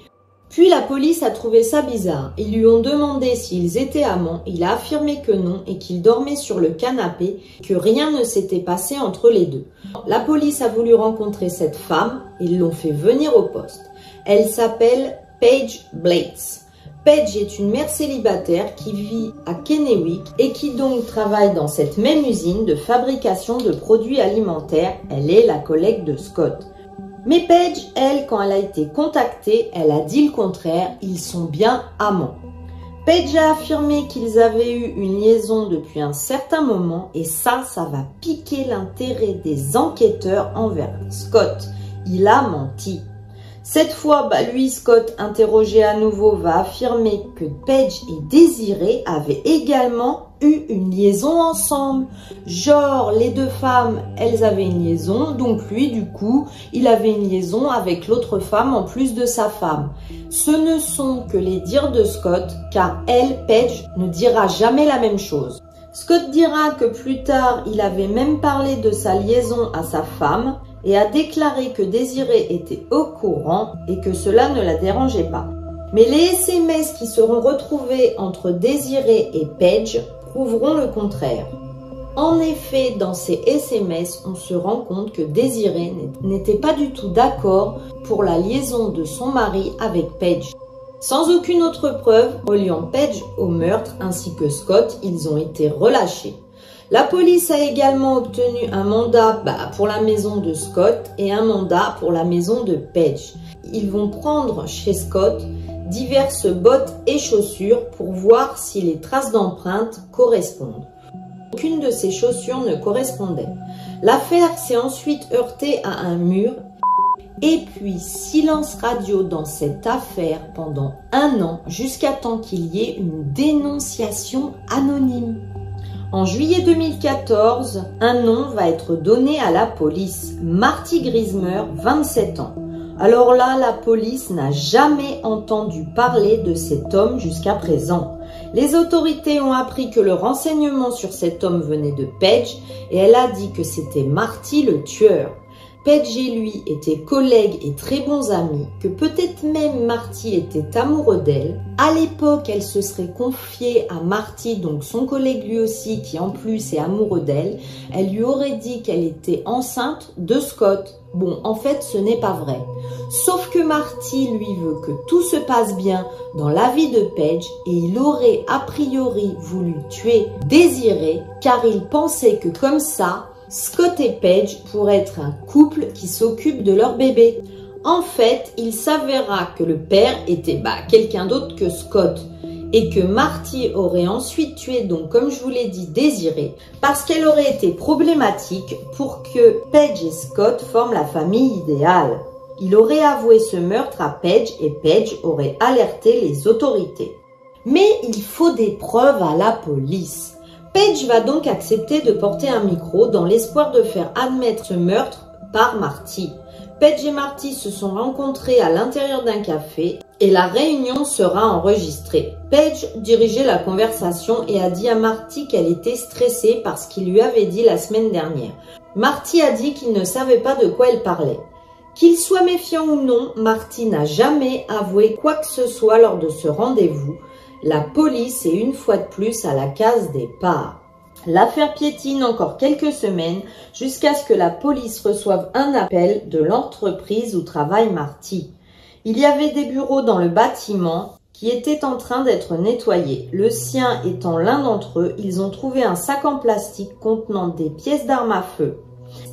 Puis la police a trouvé ça bizarre. Ils lui ont demandé s'ils étaient amants. Il a affirmé que non et qu'il dormait sur le canapé, que rien ne s'était passé entre les deux. La police a voulu rencontrer cette femme ils l'ont fait venir au poste. Elle s'appelle Paige Blades. Paige est une mère célibataire qui vit à Kennewick et qui donc travaille dans cette même usine de fabrication de produits alimentaires. Elle est la collègue de Scott. Mais Paige, elle, quand elle a été contactée, elle a dit le contraire, ils sont bien amants. Paige a affirmé qu'ils avaient eu une liaison depuis un certain moment et ça, ça va piquer l'intérêt des enquêteurs envers Scott. Il a menti. Cette fois, bah, lui, Scott, interrogé à nouveau, va affirmer que Paige et Désiré avaient également eu une liaison ensemble. Genre, les deux femmes, elles avaient une liaison, donc lui, du coup, il avait une liaison avec l'autre femme en plus de sa femme. Ce ne sont que les dires de Scott, car elle, Paige, ne dira jamais la même chose. Scott dira que plus tard, il avait même parlé de sa liaison à sa femme, et a déclaré que Désiré était au courant et que cela ne la dérangeait pas. Mais les SMS qui seront retrouvés entre Désiré et Paige prouveront le contraire. En effet, dans ces SMS, on se rend compte que Désiré n'était pas du tout d'accord pour la liaison de son mari avec Paige. Sans aucune autre preuve reliant Paige au meurtre ainsi que Scott, ils ont été relâchés. La police a également obtenu un mandat bah, pour la maison de Scott et un mandat pour la maison de Paige. Ils vont prendre chez Scott diverses bottes et chaussures pour voir si les traces d'empreintes correspondent. Aucune de ces chaussures ne correspondait. L'affaire s'est ensuite heurtée à un mur et puis silence radio dans cette affaire pendant un an jusqu'à temps qu'il y ait une dénonciation anonyme. En juillet 2014, un nom va être donné à la police. Marty Grismer, 27 ans. Alors là, la police n'a jamais entendu parler de cet homme jusqu'à présent. Les autorités ont appris que le renseignement sur cet homme venait de Page et elle a dit que c'était Marty le tueur. Page et lui étaient collègues et très bons amis, que peut-être même Marty était amoureux d'elle. À l'époque, elle se serait confiée à Marty, donc son collègue lui aussi, qui en plus est amoureux d'elle. Elle lui aurait dit qu'elle était enceinte de Scott. Bon, en fait, ce n'est pas vrai. Sauf que Marty lui veut que tout se passe bien dans la vie de Page et il aurait a priori voulu tuer Désiré car il pensait que comme ça, Scott et Paige pourraient être un couple qui s'occupe de leur bébé. En fait, il s'avéra que le père était bah, quelqu'un d'autre que Scott et que Marty aurait ensuite tué, donc comme je vous l'ai dit, Désiré, parce qu'elle aurait été problématique pour que Paige et Scott forment la famille idéale. Il aurait avoué ce meurtre à Paige et Paige aurait alerté les autorités. Mais il faut des preuves à la police. Page va donc accepter de porter un micro dans l'espoir de faire admettre ce meurtre par Marty. Page et Marty se sont rencontrés à l'intérieur d'un café et la réunion sera enregistrée. Page dirigeait la conversation et a dit à Marty qu'elle était stressée parce qu'il lui avait dit la semaine dernière. Marty a dit qu'il ne savait pas de quoi elle parlait. Qu'il soit méfiant ou non, Marty n'a jamais avoué quoi que ce soit lors de ce rendez-vous. La police est une fois de plus à la case départ. L'affaire piétine encore quelques semaines jusqu'à ce que la police reçoive un appel de l'entreprise où travaille Marty. Il y avait des bureaux dans le bâtiment qui étaient en train d'être nettoyés. Le sien étant l'un d'entre eux, ils ont trouvé un sac en plastique contenant des pièces d'armes à feu,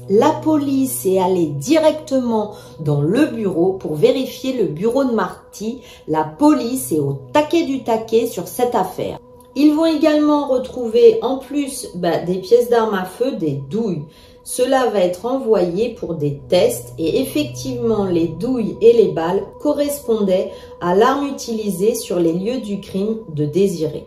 la police est allée directement dans le bureau pour vérifier le bureau de Marty. La police est au taquet du taquet sur cette affaire. Ils vont également retrouver en plus bah, des pièces d'armes à feu, des douilles. Cela va être envoyé pour des tests et effectivement les douilles et les balles correspondaient à l'arme utilisée sur les lieux du crime de Désiré.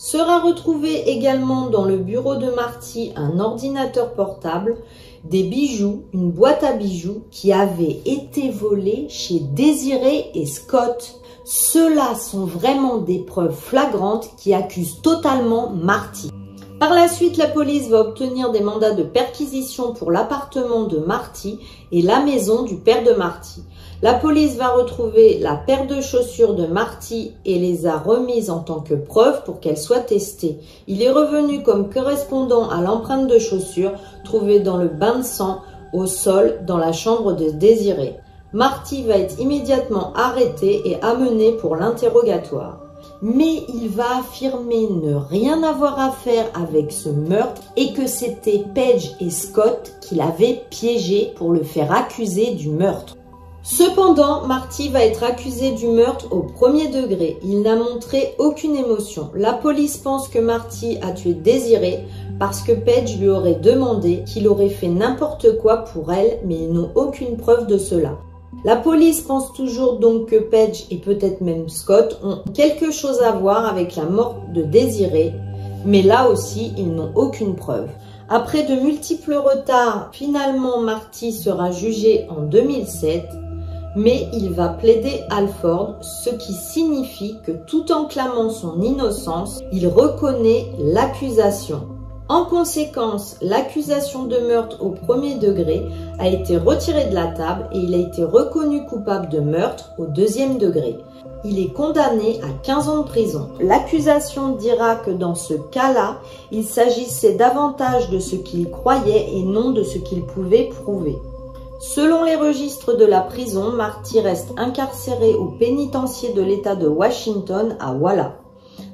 Sera retrouvé également dans le bureau de Marty un ordinateur portable des bijoux, une boîte à bijoux qui avait été volée chez Désiré et Scott. Ceux-là sont vraiment des preuves flagrantes qui accusent totalement Marty. Par la suite, la police va obtenir des mandats de perquisition pour l'appartement de Marty et la maison du père de Marty. La police va retrouver la paire de chaussures de Marty et les a remises en tant que preuve pour qu'elles soient testées. Il est revenu comme correspondant à l'empreinte de chaussures trouvée dans le bain de sang au sol dans la chambre de Désiré. Marty va être immédiatement arrêté et amené pour l'interrogatoire. Mais il va affirmer ne rien avoir à faire avec ce meurtre et que c'était Page et Scott qui l'avaient piégé pour le faire accuser du meurtre. Cependant, Marty va être accusé du meurtre au premier degré. Il n'a montré aucune émotion. La police pense que Marty a tué Désiré parce que Paige lui aurait demandé qu'il aurait fait n'importe quoi pour elle, mais ils n'ont aucune preuve de cela. La police pense toujours donc que Paige et peut-être même Scott ont quelque chose à voir avec la mort de Désiré, mais là aussi ils n'ont aucune preuve. Après de multiples retards, finalement Marty sera jugé en 2007 mais il va plaider Alford, ce qui signifie que tout en clamant son innocence, il reconnaît l'accusation. En conséquence, l'accusation de meurtre au premier degré a été retirée de la table et il a été reconnu coupable de meurtre au deuxième degré. Il est condamné à 15 ans de prison. L'accusation dira que dans ce cas-là, il s'agissait davantage de ce qu'il croyait et non de ce qu'il pouvait prouver. Selon les registres de la prison, Marty reste incarcéré au pénitencier de l'État de Washington à Walla.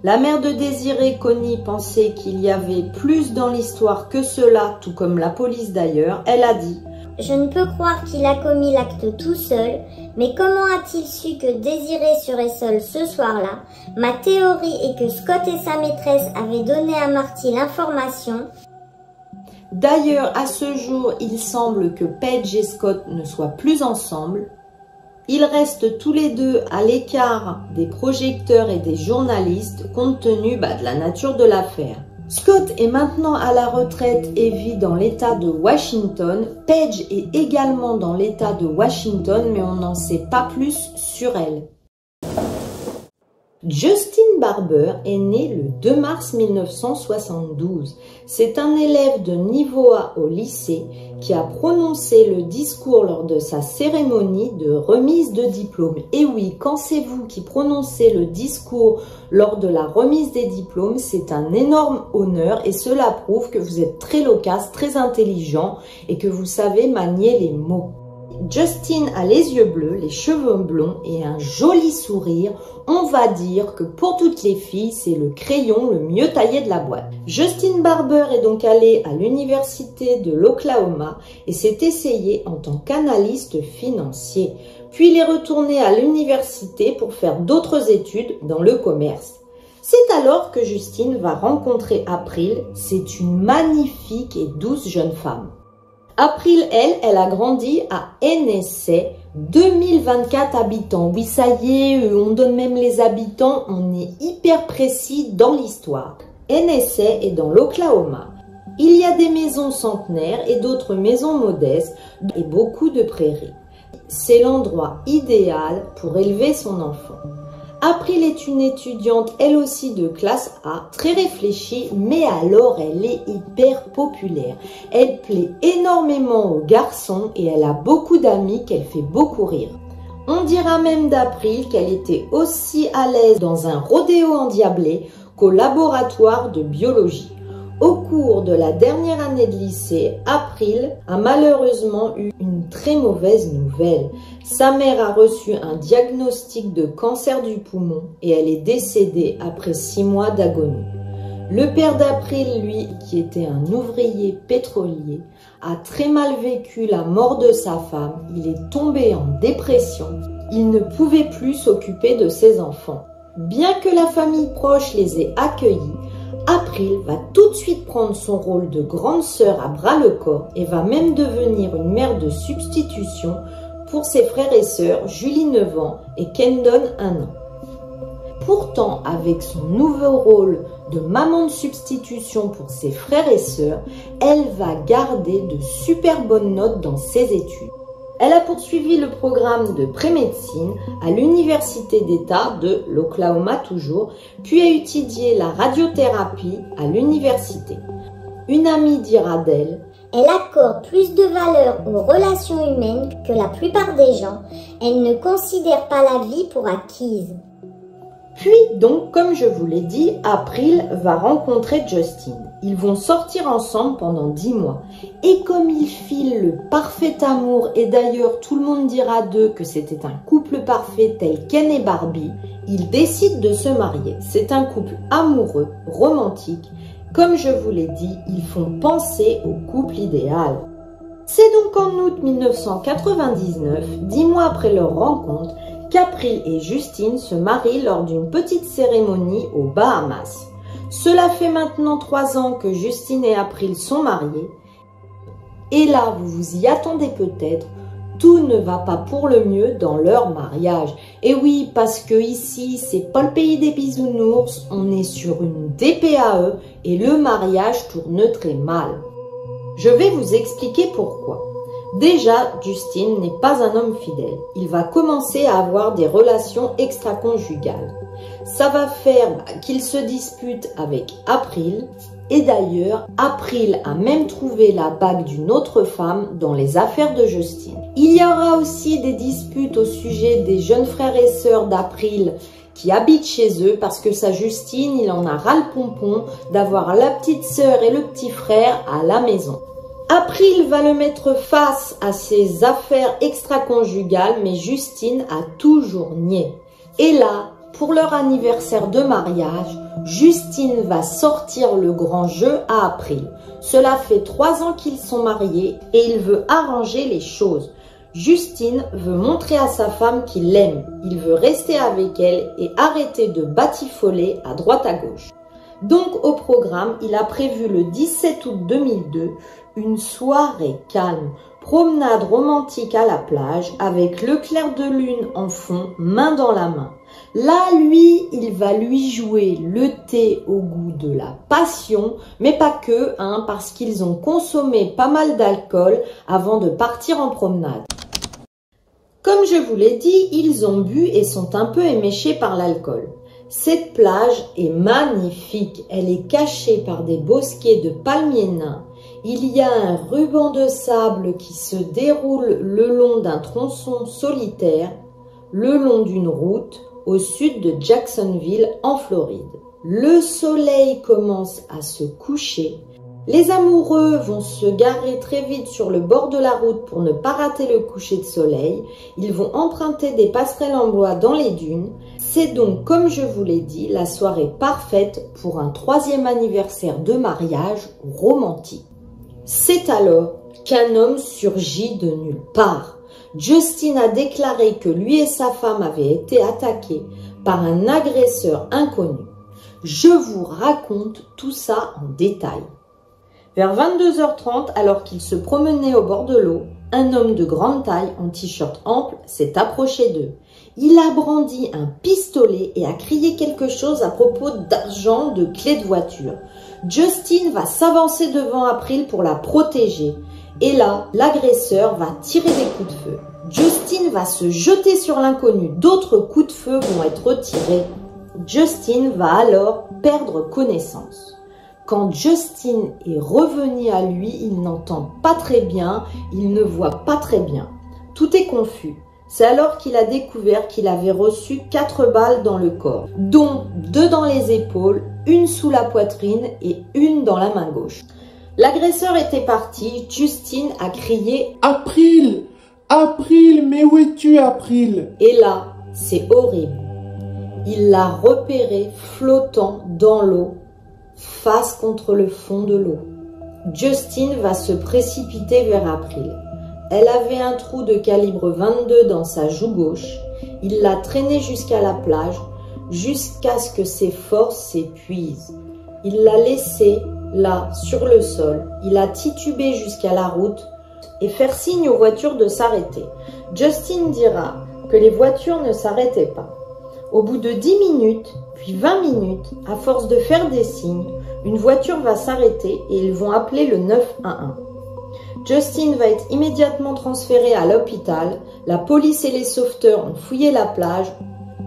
La mère de Désiré Connie pensait qu'il y avait plus dans l'histoire que cela, tout comme la police d'ailleurs. Elle a dit Je ne peux croire qu'il a commis l'acte tout seul, mais comment a-t-il su que Désiré serait seul ce soir-là? Ma théorie est que Scott et sa maîtresse avaient donné à Marty l'information D'ailleurs, à ce jour, il semble que Paige et Scott ne soient plus ensemble. Ils restent tous les deux à l'écart des projecteurs et des journalistes compte tenu bah, de la nature de l'affaire. Scott est maintenant à la retraite et vit dans l'état de Washington. Paige est également dans l'état de Washington, mais on n'en sait pas plus sur elle. Barber est né le 2 mars 1972. C'est un élève de niveau A au lycée qui a prononcé le discours lors de sa cérémonie de remise de diplôme. Et oui, quand c'est vous qui prononcez le discours lors de la remise des diplômes, c'est un énorme honneur et cela prouve que vous êtes très loquace, très intelligent et que vous savez manier les mots. Justin a les yeux bleus, les cheveux blonds et un joli sourire. On va dire que pour toutes les filles, c'est le crayon le mieux taillé de la boîte. Justin Barber est donc allé à l'université de l'Oklahoma et s'est essayé en tant qu'analyste financier. Puis il est retourné à l'université pour faire d'autres études dans le commerce. C'est alors que Justine va rencontrer April. C'est une magnifique et douce jeune femme. April, elle, elle a grandi à NSA, 2024 habitants. Oui, ça y est, on donne même les habitants, on est hyper précis dans l'histoire. NSA est dans l'Oklahoma. Il y a des maisons centenaires et d'autres maisons modestes et beaucoup de prairies. C'est l'endroit idéal pour élever son enfant. April est une étudiante, elle aussi de classe A, très réfléchie, mais alors elle est hyper populaire. Elle plaît énormément aux garçons et elle a beaucoup d'amis qu'elle fait beaucoup rire. On dira même d'April qu'elle était aussi à l'aise dans un rodéo endiablé qu'au laboratoire de biologie. Au cours de la dernière année de lycée, April a malheureusement eu une très mauvaise nouvelle. Sa mère a reçu un diagnostic de cancer du poumon et elle est décédée après six mois d'agonie. Le père d'April, lui, qui était un ouvrier pétrolier, a très mal vécu la mort de sa femme. Il est tombé en dépression. Il ne pouvait plus s'occuper de ses enfants. Bien que la famille proche les ait accueillis, April va tout de suite prendre son rôle de grande sœur à bras le corps et va même devenir une mère de substitution pour ses frères et sœurs Julie 9 ans et Kendon 1 an. Pourtant, avec son nouveau rôle de maman de substitution pour ses frères et sœurs, elle va garder de super bonnes notes dans ses études. Elle a poursuivi le programme de pré-médecine à l'Université d'État de l'Oklahoma toujours, puis a étudié la radiothérapie à l'université. Une amie dira d'elle Elle accorde plus de valeur aux relations humaines que la plupart des gens. Elle ne considère pas la vie pour acquise. Puis donc, comme je vous l'ai dit, April va rencontrer Justin. Ils vont sortir ensemble pendant dix mois. Et comme ils filent le parfait amour, et d'ailleurs tout le monde dira d'eux que c'était un couple parfait tel Ken et Barbie, ils décident de se marier. C'est un couple amoureux, romantique. Comme je vous l'ai dit, ils font penser au couple idéal. C'est donc en août 1999, dix mois après leur rencontre, qu'April et Justine se marient lors d'une petite cérémonie aux Bahamas. Cela fait maintenant trois ans que Justine et April sont mariés. Et là, vous vous y attendez peut-être, tout ne va pas pour le mieux dans leur mariage. Et oui, parce que ici, c'est pas le pays des bisounours, on est sur une DPAE et le mariage tourne très mal. Je vais vous expliquer pourquoi. Déjà, Justine n'est pas un homme fidèle. Il va commencer à avoir des relations extra-conjugales. Ça va faire qu'il se dispute avec April. Et d'ailleurs, April a même trouvé la bague d'une autre femme dans les affaires de Justine. Il y aura aussi des disputes au sujet des jeunes frères et sœurs d'April qui habitent chez eux parce que sa Justine, il en a ras le pompon d'avoir la petite sœur et le petit frère à la maison. April va le mettre face à ses affaires extra-conjugales, mais Justine a toujours nié. Et là, pour leur anniversaire de mariage, Justine va sortir le grand jeu à April. Cela fait trois ans qu'ils sont mariés et il veut arranger les choses. Justine veut montrer à sa femme qu'il l'aime. Il veut rester avec elle et arrêter de batifoler à droite à gauche. Donc au programme, il a prévu le 17 août 2002 une soirée calme, promenade romantique à la plage avec le clair de lune en fond, main dans la main. Là, lui, il va lui jouer le thé au goût de la passion, mais pas que, hein, parce qu'ils ont consommé pas mal d'alcool avant de partir en promenade. Comme je vous l'ai dit, ils ont bu et sont un peu éméchés par l'alcool. Cette plage est magnifique, elle est cachée par des bosquets de palmiers nains il y a un ruban de sable qui se déroule le long d'un tronçon solitaire, le long d'une route au sud de Jacksonville en Floride. Le soleil commence à se coucher. Les amoureux vont se garer très vite sur le bord de la route pour ne pas rater le coucher de soleil. Ils vont emprunter des passerelles en bois dans les dunes. C'est donc, comme je vous l'ai dit, la soirée parfaite pour un troisième anniversaire de mariage romantique. C'est alors qu'un homme surgit de nulle part. Justin a déclaré que lui et sa femme avaient été attaqués par un agresseur inconnu. Je vous raconte tout ça en détail. Vers 22h30, alors qu'il se promenait au bord de l'eau, un homme de grande taille en t-shirt ample s'est approché d'eux. Il a brandi un pistolet et a crié quelque chose à propos d'argent, de clés de voiture. Justin va s'avancer devant April pour la protéger. Et là, l'agresseur va tirer des coups de feu. Justin va se jeter sur l'inconnu. D'autres coups de feu vont être tirés. Justin va alors perdre connaissance. Quand Justin est revenu à lui, il n'entend pas très bien, il ne voit pas très bien. Tout est confus. C'est alors qu'il a découvert qu'il avait reçu quatre balles dans le corps, dont deux dans les épaules, une sous la poitrine et une dans la main gauche. L'agresseur était parti, Justine a crié April April, mais où es-tu, April? Et là, c'est horrible. Il l'a repéré flottant dans l'eau, face contre le fond de l'eau. Justine va se précipiter vers April. Elle avait un trou de calibre 22 dans sa joue gauche. Il l'a traînée jusqu'à la plage, jusqu'à ce que ses forces s'épuisent. Il l'a laissée là, sur le sol. Il a titubé jusqu'à la route et faire signe aux voitures de s'arrêter. Justin dira que les voitures ne s'arrêtaient pas. Au bout de 10 minutes, puis 20 minutes, à force de faire des signes, une voiture va s'arrêter et ils vont appeler le 911. Justin va être immédiatement transféré à l'hôpital. La police et les sauveteurs ont fouillé la plage.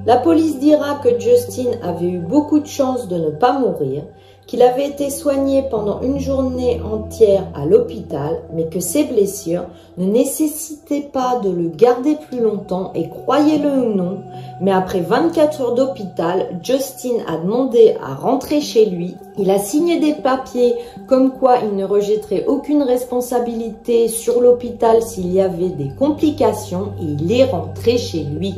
La police dira que Justin avait eu beaucoup de chance de ne pas mourir, qu'il avait été soigné pendant une journée entière à l'hôpital, mais que ses blessures ne nécessitaient pas de le garder plus longtemps et croyez-le ou non, mais après 24 heures d'hôpital, Justin a demandé à rentrer chez lui. Il a signé des papiers comme quoi il ne rejetterait aucune responsabilité sur l'hôpital s'il y avait des complications et il est rentré chez lui.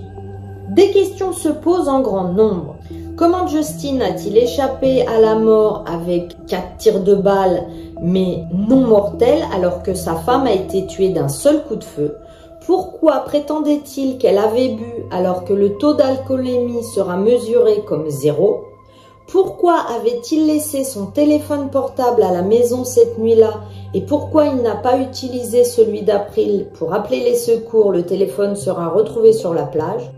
Des questions se posent en grand nombre. Comment Justin a-t-il échappé à la mort avec quatre tirs de balle mais non mortels alors que sa femme a été tuée d'un seul coup de feu? Pourquoi prétendait-il qu'elle avait bu alors que le taux d'alcoolémie sera mesuré comme zéro? Pourquoi avait-il laissé son téléphone portable à la maison cette nuit-là? Et pourquoi il n'a pas utilisé celui d'April pour appeler les secours? Le téléphone sera retrouvé sur la plage.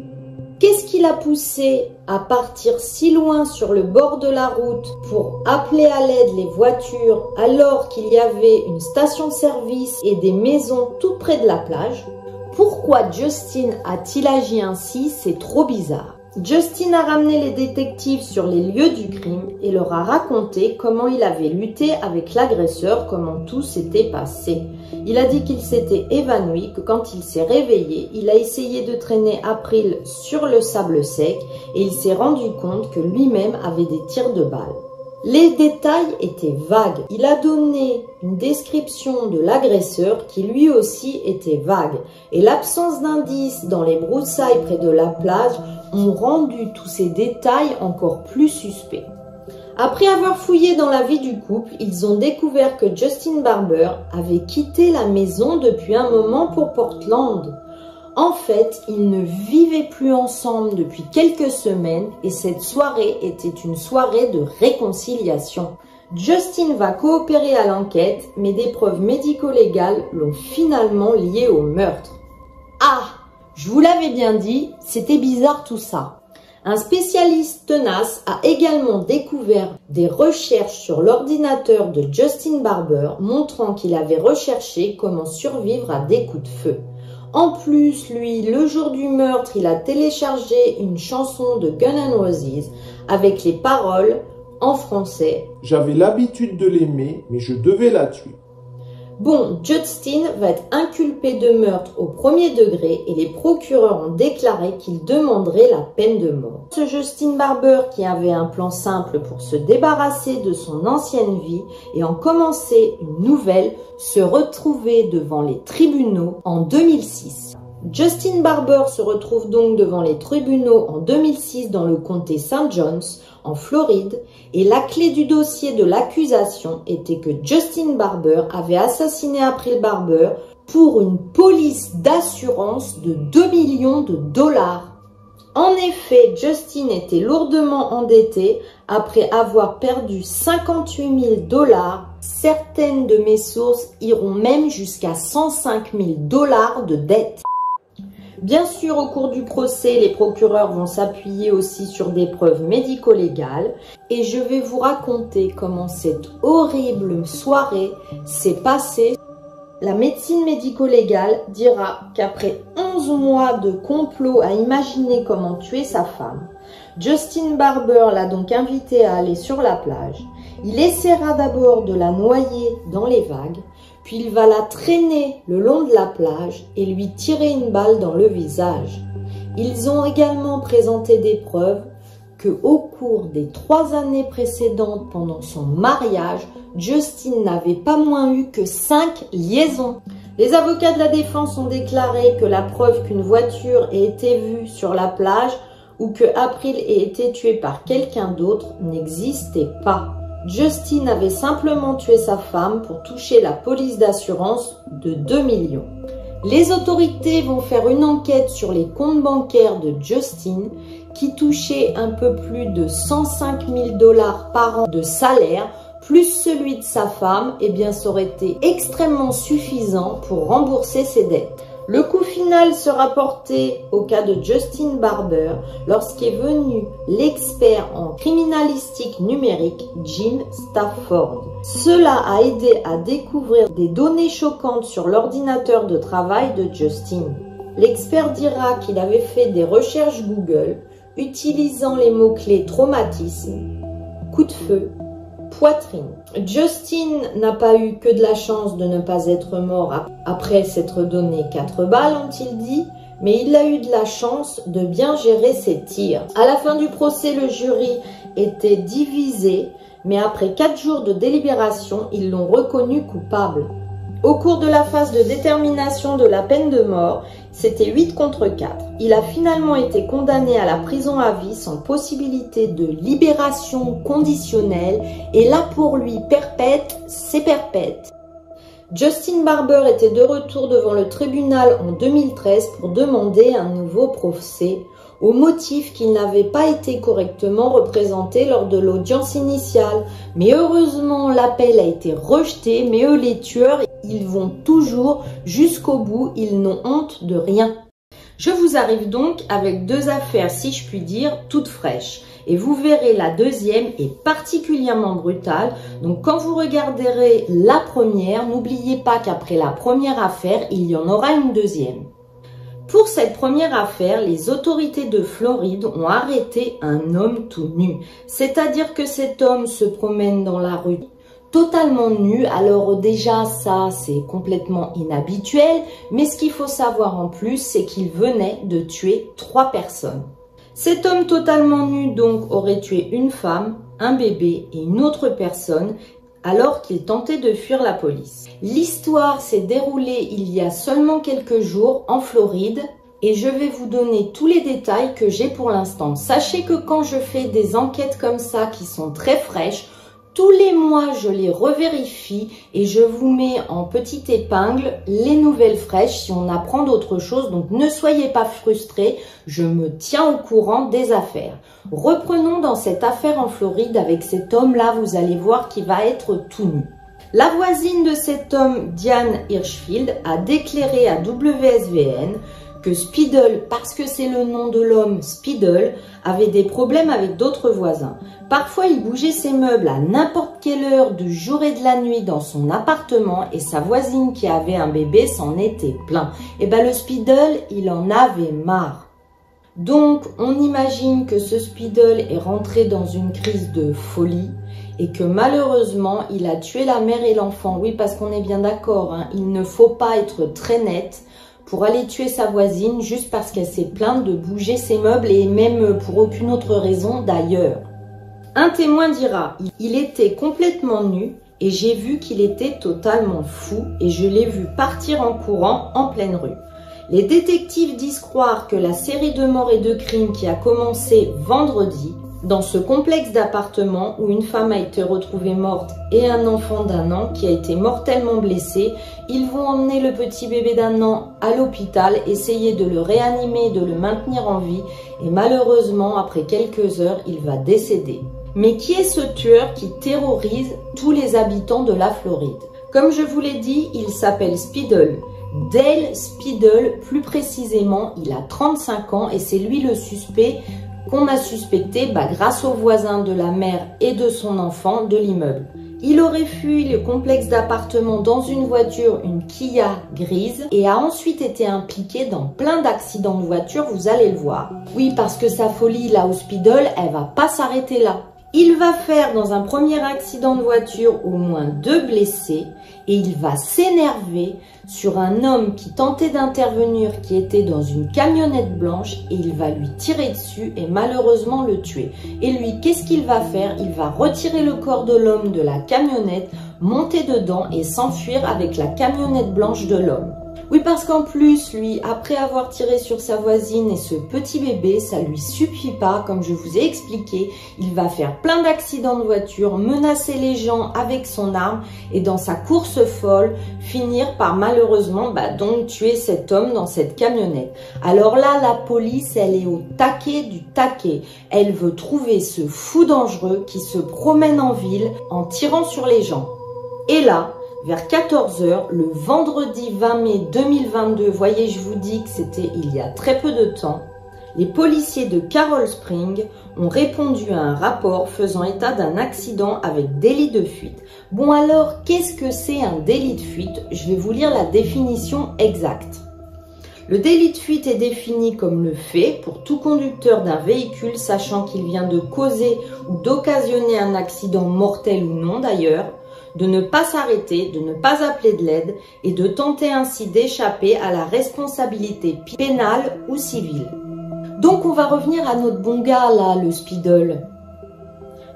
Qu'est-ce qui l'a poussé à partir si loin sur le bord de la route pour appeler à l'aide les voitures alors qu'il y avait une station-service et des maisons tout près de la plage? Pourquoi Justin a-t-il agi ainsi? C'est trop bizarre. Justin a ramené les détectives sur les lieux du crime et leur a raconté comment il avait lutté avec l'agresseur, comment tout s'était passé. Il a dit qu'il s'était évanoui, que quand il s'est réveillé, il a essayé de traîner April sur le sable sec et il s'est rendu compte que lui-même avait des tirs de balles. Les détails étaient vagues. Il a donné une description de l'agresseur qui lui aussi était vague. Et l'absence d'indices dans les broussailles près de la plage ont rendu tous ces détails encore plus suspects. Après avoir fouillé dans la vie du couple, ils ont découvert que Justin Barber avait quitté la maison depuis un moment pour Portland. En fait, ils ne vivaient plus ensemble depuis quelques semaines et cette soirée était une soirée de réconciliation. Justin va coopérer à l'enquête, mais des preuves médico-légales l'ont finalement lié au meurtre. Ah Je vous l'avais bien dit, c'était bizarre tout ça. Un spécialiste tenace a également découvert des recherches sur l'ordinateur de Justin Barber montrant qu'il avait recherché comment survivre à des coups de feu. En plus, lui, le jour du meurtre, il a téléchargé une chanson de Gun N' Roses avec les paroles en français. J'avais l'habitude de l'aimer, mais je devais la tuer. Bon, Justin va être inculpé de meurtre au premier degré et les procureurs ont déclaré qu'il demanderait la peine de mort. Ce Justin Barber qui avait un plan simple pour se débarrasser de son ancienne vie et en commencer une nouvelle se retrouvait devant les tribunaux en 2006. Justin Barber se retrouve donc devant les tribunaux en 2006 dans le comté St. John's, en Floride, et la clé du dossier de l'accusation était que Justin Barber avait assassiné April Barber pour une police d'assurance de 2 millions de dollars. En effet, Justin était lourdement endetté après avoir perdu 58 000 dollars. Certaines de mes sources iront même jusqu'à 105 000 dollars de dette. Bien sûr, au cours du procès, les procureurs vont s'appuyer aussi sur des preuves médico-légales et je vais vous raconter comment cette horrible soirée s'est passée. la médecine médico-légale dira qu'après 11 mois de complot à imaginer comment tuer sa femme, Justin Barber l'a donc invité à aller sur la plage. Il essaiera d'abord de la noyer dans les vagues, il va la traîner le long de la plage et lui tirer une balle dans le visage. Ils ont également présenté des preuves que au cours des trois années précédentes pendant son mariage, Justin n'avait pas moins eu que cinq liaisons. Les avocats de la défense ont déclaré que la preuve qu'une voiture ait été vue sur la plage ou que April ait été tué par quelqu'un d'autre n'existait pas. Justin avait simplement tué sa femme pour toucher la police d'assurance de 2 millions. Les autorités vont faire une enquête sur les comptes bancaires de Justin qui touchait un peu plus de 105 000 dollars par an de salaire plus celui de sa femme, eh bien ça aurait été extrêmement suffisant pour rembourser ses dettes. Le coût final sera porté au cas de Justin Barber lorsqu'est venu l'expert en criminalistique numérique Jim Stafford. Cela a aidé à découvrir des données choquantes sur l'ordinateur de travail de Justin. L'expert dira qu'il avait fait des recherches Google utilisant les mots-clés traumatisme, coup de feu, poitrine. Justin n'a pas eu que de la chance de ne pas être mort après s'être donné quatre balles, ont-ils dit, mais il a eu de la chance de bien gérer ses tirs. À la fin du procès, le jury était divisé, mais après quatre jours de délibération, ils l'ont reconnu coupable. Au cours de la phase de détermination de la peine de mort, c'était 8 contre 4. Il a finalement été condamné à la prison à vie sans possibilité de libération conditionnelle et là pour lui perpète, c'est perpète. Justin Barber était de retour devant le tribunal en 2013 pour demander un nouveau procès au motif qu'il n'avait pas été correctement représenté lors de l'audience initiale. Mais heureusement, l'appel a été rejeté, mais eux, les tueurs, ils vont toujours jusqu'au bout, ils n'ont honte de rien. Je vous arrive donc avec deux affaires, si je puis dire, toutes fraîches. Et vous verrez la deuxième est particulièrement brutale. Donc quand vous regarderez la première, n'oubliez pas qu'après la première affaire, il y en aura une deuxième. Pour cette première affaire, les autorités de Floride ont arrêté un homme tout nu. C'est-à-dire que cet homme se promène dans la rue totalement nu. Alors déjà ça c'est complètement inhabituel, mais ce qu'il faut savoir en plus c'est qu'il venait de tuer trois personnes. Cet homme totalement nu donc aurait tué une femme, un bébé et une autre personne alors qu'il tentait de fuir la police. L'histoire s'est déroulée il y a seulement quelques jours en Floride et je vais vous donner tous les détails que j'ai pour l'instant. Sachez que quand je fais des enquêtes comme ça qui sont très fraîches, tous les mois, je les revérifie et je vous mets en petite épingle les nouvelles fraîches si on apprend d'autres choses. Donc ne soyez pas frustrés, je me tiens au courant des affaires. Reprenons dans cette affaire en Floride avec cet homme-là, vous allez voir qu'il va être tout nu. La voisine de cet homme, Diane Hirschfield, a déclaré à WSVN que Speedle, parce que c'est le nom de l'homme Speedle, avait des problèmes avec d'autres voisins. Parfois, il bougeait ses meubles à n'importe quelle heure du jour et de la nuit dans son appartement et sa voisine qui avait un bébé s'en était plein. Et eh ben le Speedle, il en avait marre. Donc, on imagine que ce Speedle est rentré dans une crise de folie et que malheureusement, il a tué la mère et l'enfant. Oui, parce qu'on est bien d'accord, hein, il ne faut pas être très net pour aller tuer sa voisine juste parce qu'elle s'est plainte de bouger ses meubles et même pour aucune autre raison d'ailleurs. Un témoin dira, il était complètement nu et j'ai vu qu'il était totalement fou et je l'ai vu partir en courant en pleine rue. Les détectives disent croire que la série de morts et de crimes qui a commencé vendredi dans ce complexe d'appartements où une femme a été retrouvée morte et un enfant d'un an qui a été mortellement blessé, ils vont emmener le petit bébé d'un an à l'hôpital, essayer de le réanimer, de le maintenir en vie et malheureusement après quelques heures il va décéder. Mais qui est ce tueur qui terrorise tous les habitants de la Floride? Comme je vous l'ai dit, il s'appelle Speedle. Dale Speedle, plus précisément, il a 35 ans et c'est lui le suspect qu'on a suspecté bah, grâce aux voisins de la mère et de son enfant de l'immeuble. Il aurait fui le complexe d'appartements dans une voiture, une Kia grise, et a ensuite été impliqué dans plein d'accidents de voiture, vous allez le voir. Oui, parce que sa folie là au Speedle, elle va pas s'arrêter là. Il va faire dans un premier accident de voiture au moins deux blessés et il va s'énerver sur un homme qui tentait d'intervenir qui était dans une camionnette blanche et il va lui tirer dessus et malheureusement le tuer. Et lui, qu'est-ce qu'il va faire? Il va retirer le corps de l'homme de la camionnette, monter dedans et s'enfuir avec la camionnette blanche de l'homme. Oui, parce qu'en plus, lui, après avoir tiré sur sa voisine et ce petit bébé, ça lui suffit pas, comme je vous ai expliqué. Il va faire plein d'accidents de voiture, menacer les gens avec son arme et dans sa course folle, finir par malheureusement, bah, donc tuer cet homme dans cette camionnette. Alors là, la police, elle est au taquet du taquet. Elle veut trouver ce fou dangereux qui se promène en ville en tirant sur les gens. Et là, vers 14h, le vendredi 20 mai 2022, voyez, je vous dis que c'était il y a très peu de temps, les policiers de Carol Spring ont répondu à un rapport faisant état d'un accident avec délit de fuite. Bon alors, qu'est-ce que c'est un délit de fuite? Je vais vous lire la définition exacte. Le délit de fuite est défini comme le fait pour tout conducteur d'un véhicule sachant qu'il vient de causer ou d'occasionner un accident mortel ou non d'ailleurs, de ne pas s'arrêter, de ne pas appeler de l'aide et de tenter ainsi d'échapper à la responsabilité pénale ou civile. Donc on va revenir à notre bon gars là, le Speedle.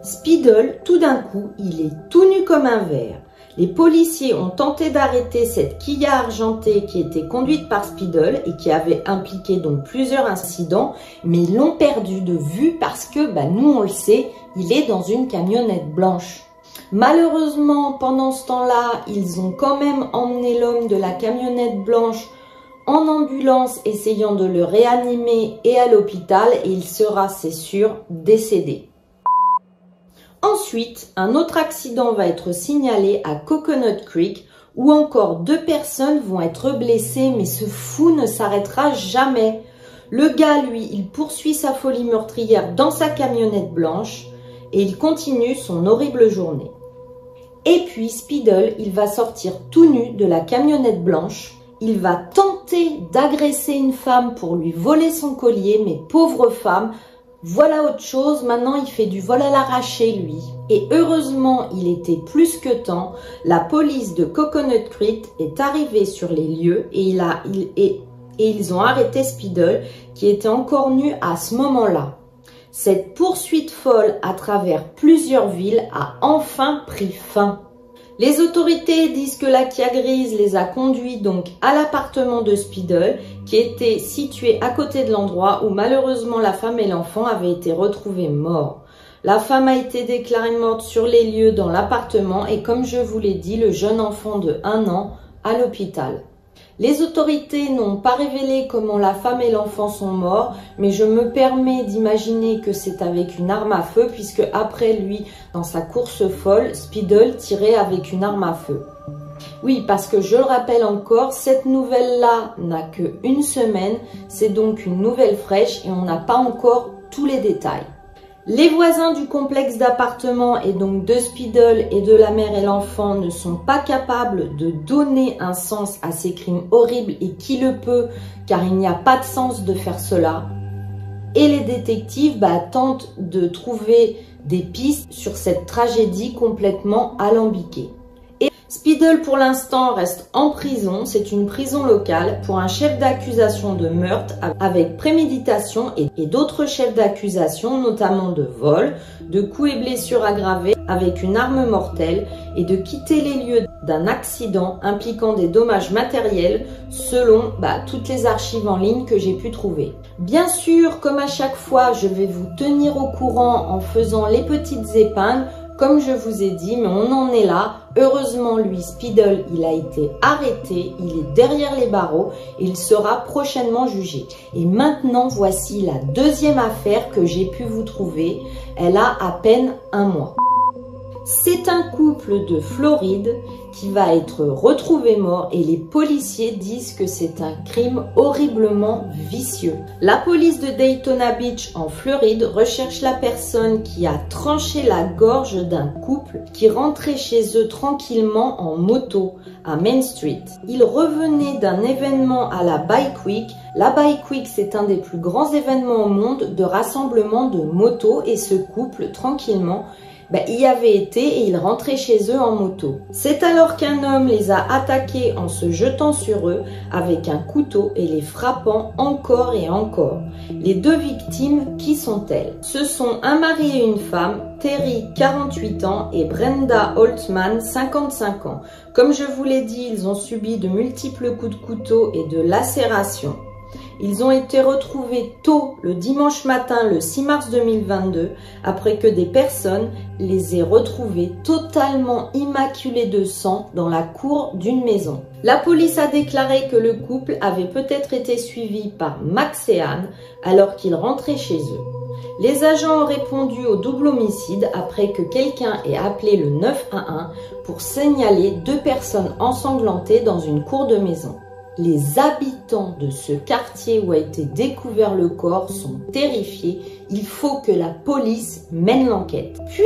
Speedle, tout d'un coup, il est tout nu comme un verre. Les policiers ont tenté d'arrêter cette Kia argentée qui était conduite par Speedle et qui avait impliqué donc plusieurs incidents, mais ils l'ont perdu de vue parce que, bah, nous on le sait, il est dans une camionnette blanche. Malheureusement, pendant ce temps-là, ils ont quand même emmené l'homme de la camionnette blanche en ambulance essayant de le réanimer et à l'hôpital et il sera, c'est sûr, décédé. Ensuite, un autre accident va être signalé à Coconut Creek où encore deux personnes vont être blessées mais ce fou ne s'arrêtera jamais. Le gars, lui, il poursuit sa folie meurtrière dans sa camionnette blanche et il continue son horrible journée. Et puis Speedle, il va sortir tout nu de la camionnette blanche. Il va tenter d'agresser une femme pour lui voler son collier, mais pauvre femme, voilà autre chose, maintenant il fait du vol à l'arraché lui. Et heureusement, il était plus que temps, la police de Coconut Creek est arrivée sur les lieux et, ils ont arrêté Speedle qui était encore nu à ce moment-là. Cette poursuite folle à travers plusieurs villes a enfin pris fin. Les autorités disent que la Kia grise les a conduits donc à l'appartement de Speedle qui était situé à côté de l'endroit où malheureusement la femme et l'enfant avaient été retrouvés morts. La femme a été déclarée morte sur les lieux dans l'appartement et comme je vous l'ai dit, le jeune enfant de 1 an à l'hôpital. Les autorités n'ont pas révélé comment la femme et l'enfant sont morts, mais je me permets d'imaginer que c'est avec une arme à feu, puisque après lui, dans sa course folle, Speedle tirait avec une arme à feu. Oui, parce que je le rappelle encore, cette nouvelle-là n'a que une semaine, c'est donc une nouvelle fraîche et on n'a pas encore tous les détails. Les voisins du complexe d'appartements et donc de Speedle et de la mère et l'enfant ne sont pas capables de donner un sens à ces crimes horribles et qui le peut car il n'y a pas de sens de faire cela. Et les détectives bah, tentent de trouver des pistes sur cette tragédie complètement alambiquée. Speedle pour l'instant reste en prison, c'est une prison locale pour un chef d'accusation de meurtre avec préméditation et, d'autres chefs d'accusation notamment de vol, de coups et blessures aggravées avec une arme mortelle et de quitter les lieux d'un accident impliquant des dommages matériels selon bah, toutes les archives en ligne que j'ai pu trouver. Bien sûr, comme à chaque fois, je vais vous tenir au courant en faisant les petites épingles comme je vous ai dit, mais on en est là. Heureusement, lui, Speedle, il a été arrêté, il est derrière les barreaux il sera prochainement jugé. Et maintenant, voici la deuxième affaire que j'ai pu vous trouver. Elle a à peine un mois. C'est un couple de Floride qui va être retrouvé mort et les policiers disent que c'est un crime horriblement vicieux. La police de Daytona Beach en Floride recherche la personne qui a tranché la gorge d'un couple qui rentrait chez eux tranquillement en moto à Main Street. Ils revenaient d'un événement à la Bike Week. La Bike Week, c'est un des plus grands événements au monde de rassemblement de motos et ce couple tranquillement ben, y avait été et ils rentraient chez eux en moto. C'est alors qu'un homme les a attaqués en se jetant sur eux avec un couteau et les frappant encore et encore. Les deux victimes, qui sont-elles? Ce sont un mari et une femme, Terry, 48 ans, et Brenda Holtman, 55 ans. Comme je vous l'ai dit, ils ont subi de multiples coups de couteau et de lacérations. Ils ont été retrouvés tôt le dimanche matin le 6 mars 2022 après que des personnes les aient retrouvés totalement immaculés de sang dans la cour d'une maison. La police a déclaré que le couple avait peut-être été suivi par Max et Anne alors qu'ils rentraient chez eux. Les agents ont répondu au double homicide après que quelqu'un ait appelé le 911 pour signaler deux personnes ensanglantées dans une cour de maison. Les habitants de ce quartier où a été découvert le corps sont terrifiés. Il faut que la police mène l'enquête. Puis,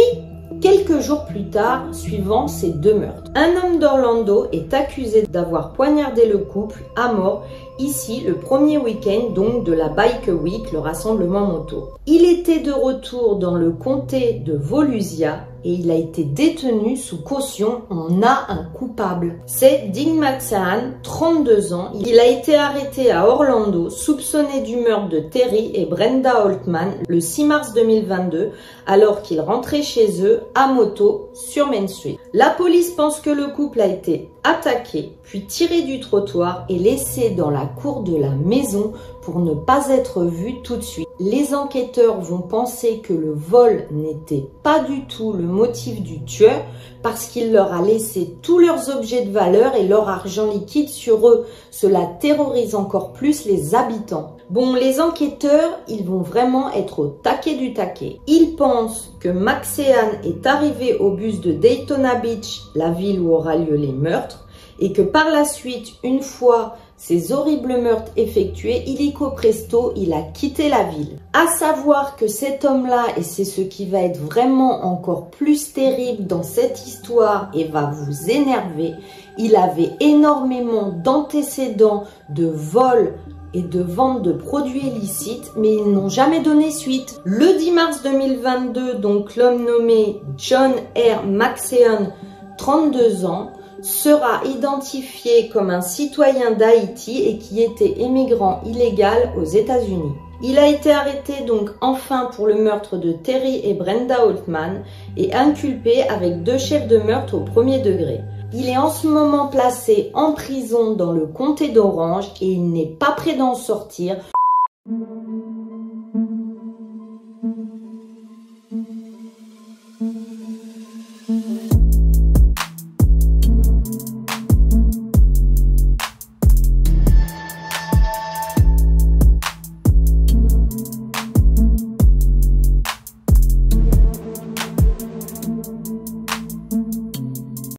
quelques jours plus tard, suivant ces deux meurtres, un homme d'Orlando est accusé d'avoir poignardé le couple à mort ici le premier week-end donc de la Bike Week, le rassemblement moto. Il était de retour dans le comté de Volusia et il a été détenu sous caution. On a un coupable. C'est Dean Maxan, 32 ans. Il a été arrêté à Orlando, soupçonné du meurtre de Terry et Brenda Holtman le 6 mars 2022, alors qu'il rentrait chez eux à moto sur Main Street. La police pense que le couple a été attaqué, puis tiré du trottoir et laissé dans la cour de la maison pour ne pas être vu tout de suite. Les enquêteurs vont penser que le vol n'était pas du tout le motif du tueur parce qu'il leur a laissé tous leurs objets de valeur et leur argent liquide sur eux. Cela terrorise encore plus les habitants. Bon, les enquêteurs, ils vont vraiment être au taquet du taquet. Ils pensent que Maxéane est arrivé au bus de Daytona Beach, la ville où aura lieu les meurtres, et que par la suite, une fois ces horribles meurtres effectués, illico presto, il a quitté la ville. À savoir que cet homme-là, et c'est ce qui va être vraiment encore plus terrible dans cette histoire et va vous énerver, il avait énormément d'antécédents de vols, et de vente de produits illicites, mais ils n'ont jamais donné suite. Le 10 mars 2022, donc l'homme nommé John R. Maxeon, 32 ans, sera identifié comme un citoyen d'Haïti et qui était émigrant illégal aux États-Unis. Il a été arrêté donc enfin pour le meurtre de Terry et Brenda Holtman et inculpé avec deux chefs de meurtre au premier degré. Il est en ce moment placé en prison dans le comté d'Orange et il n'est pas prêt d'en sortir.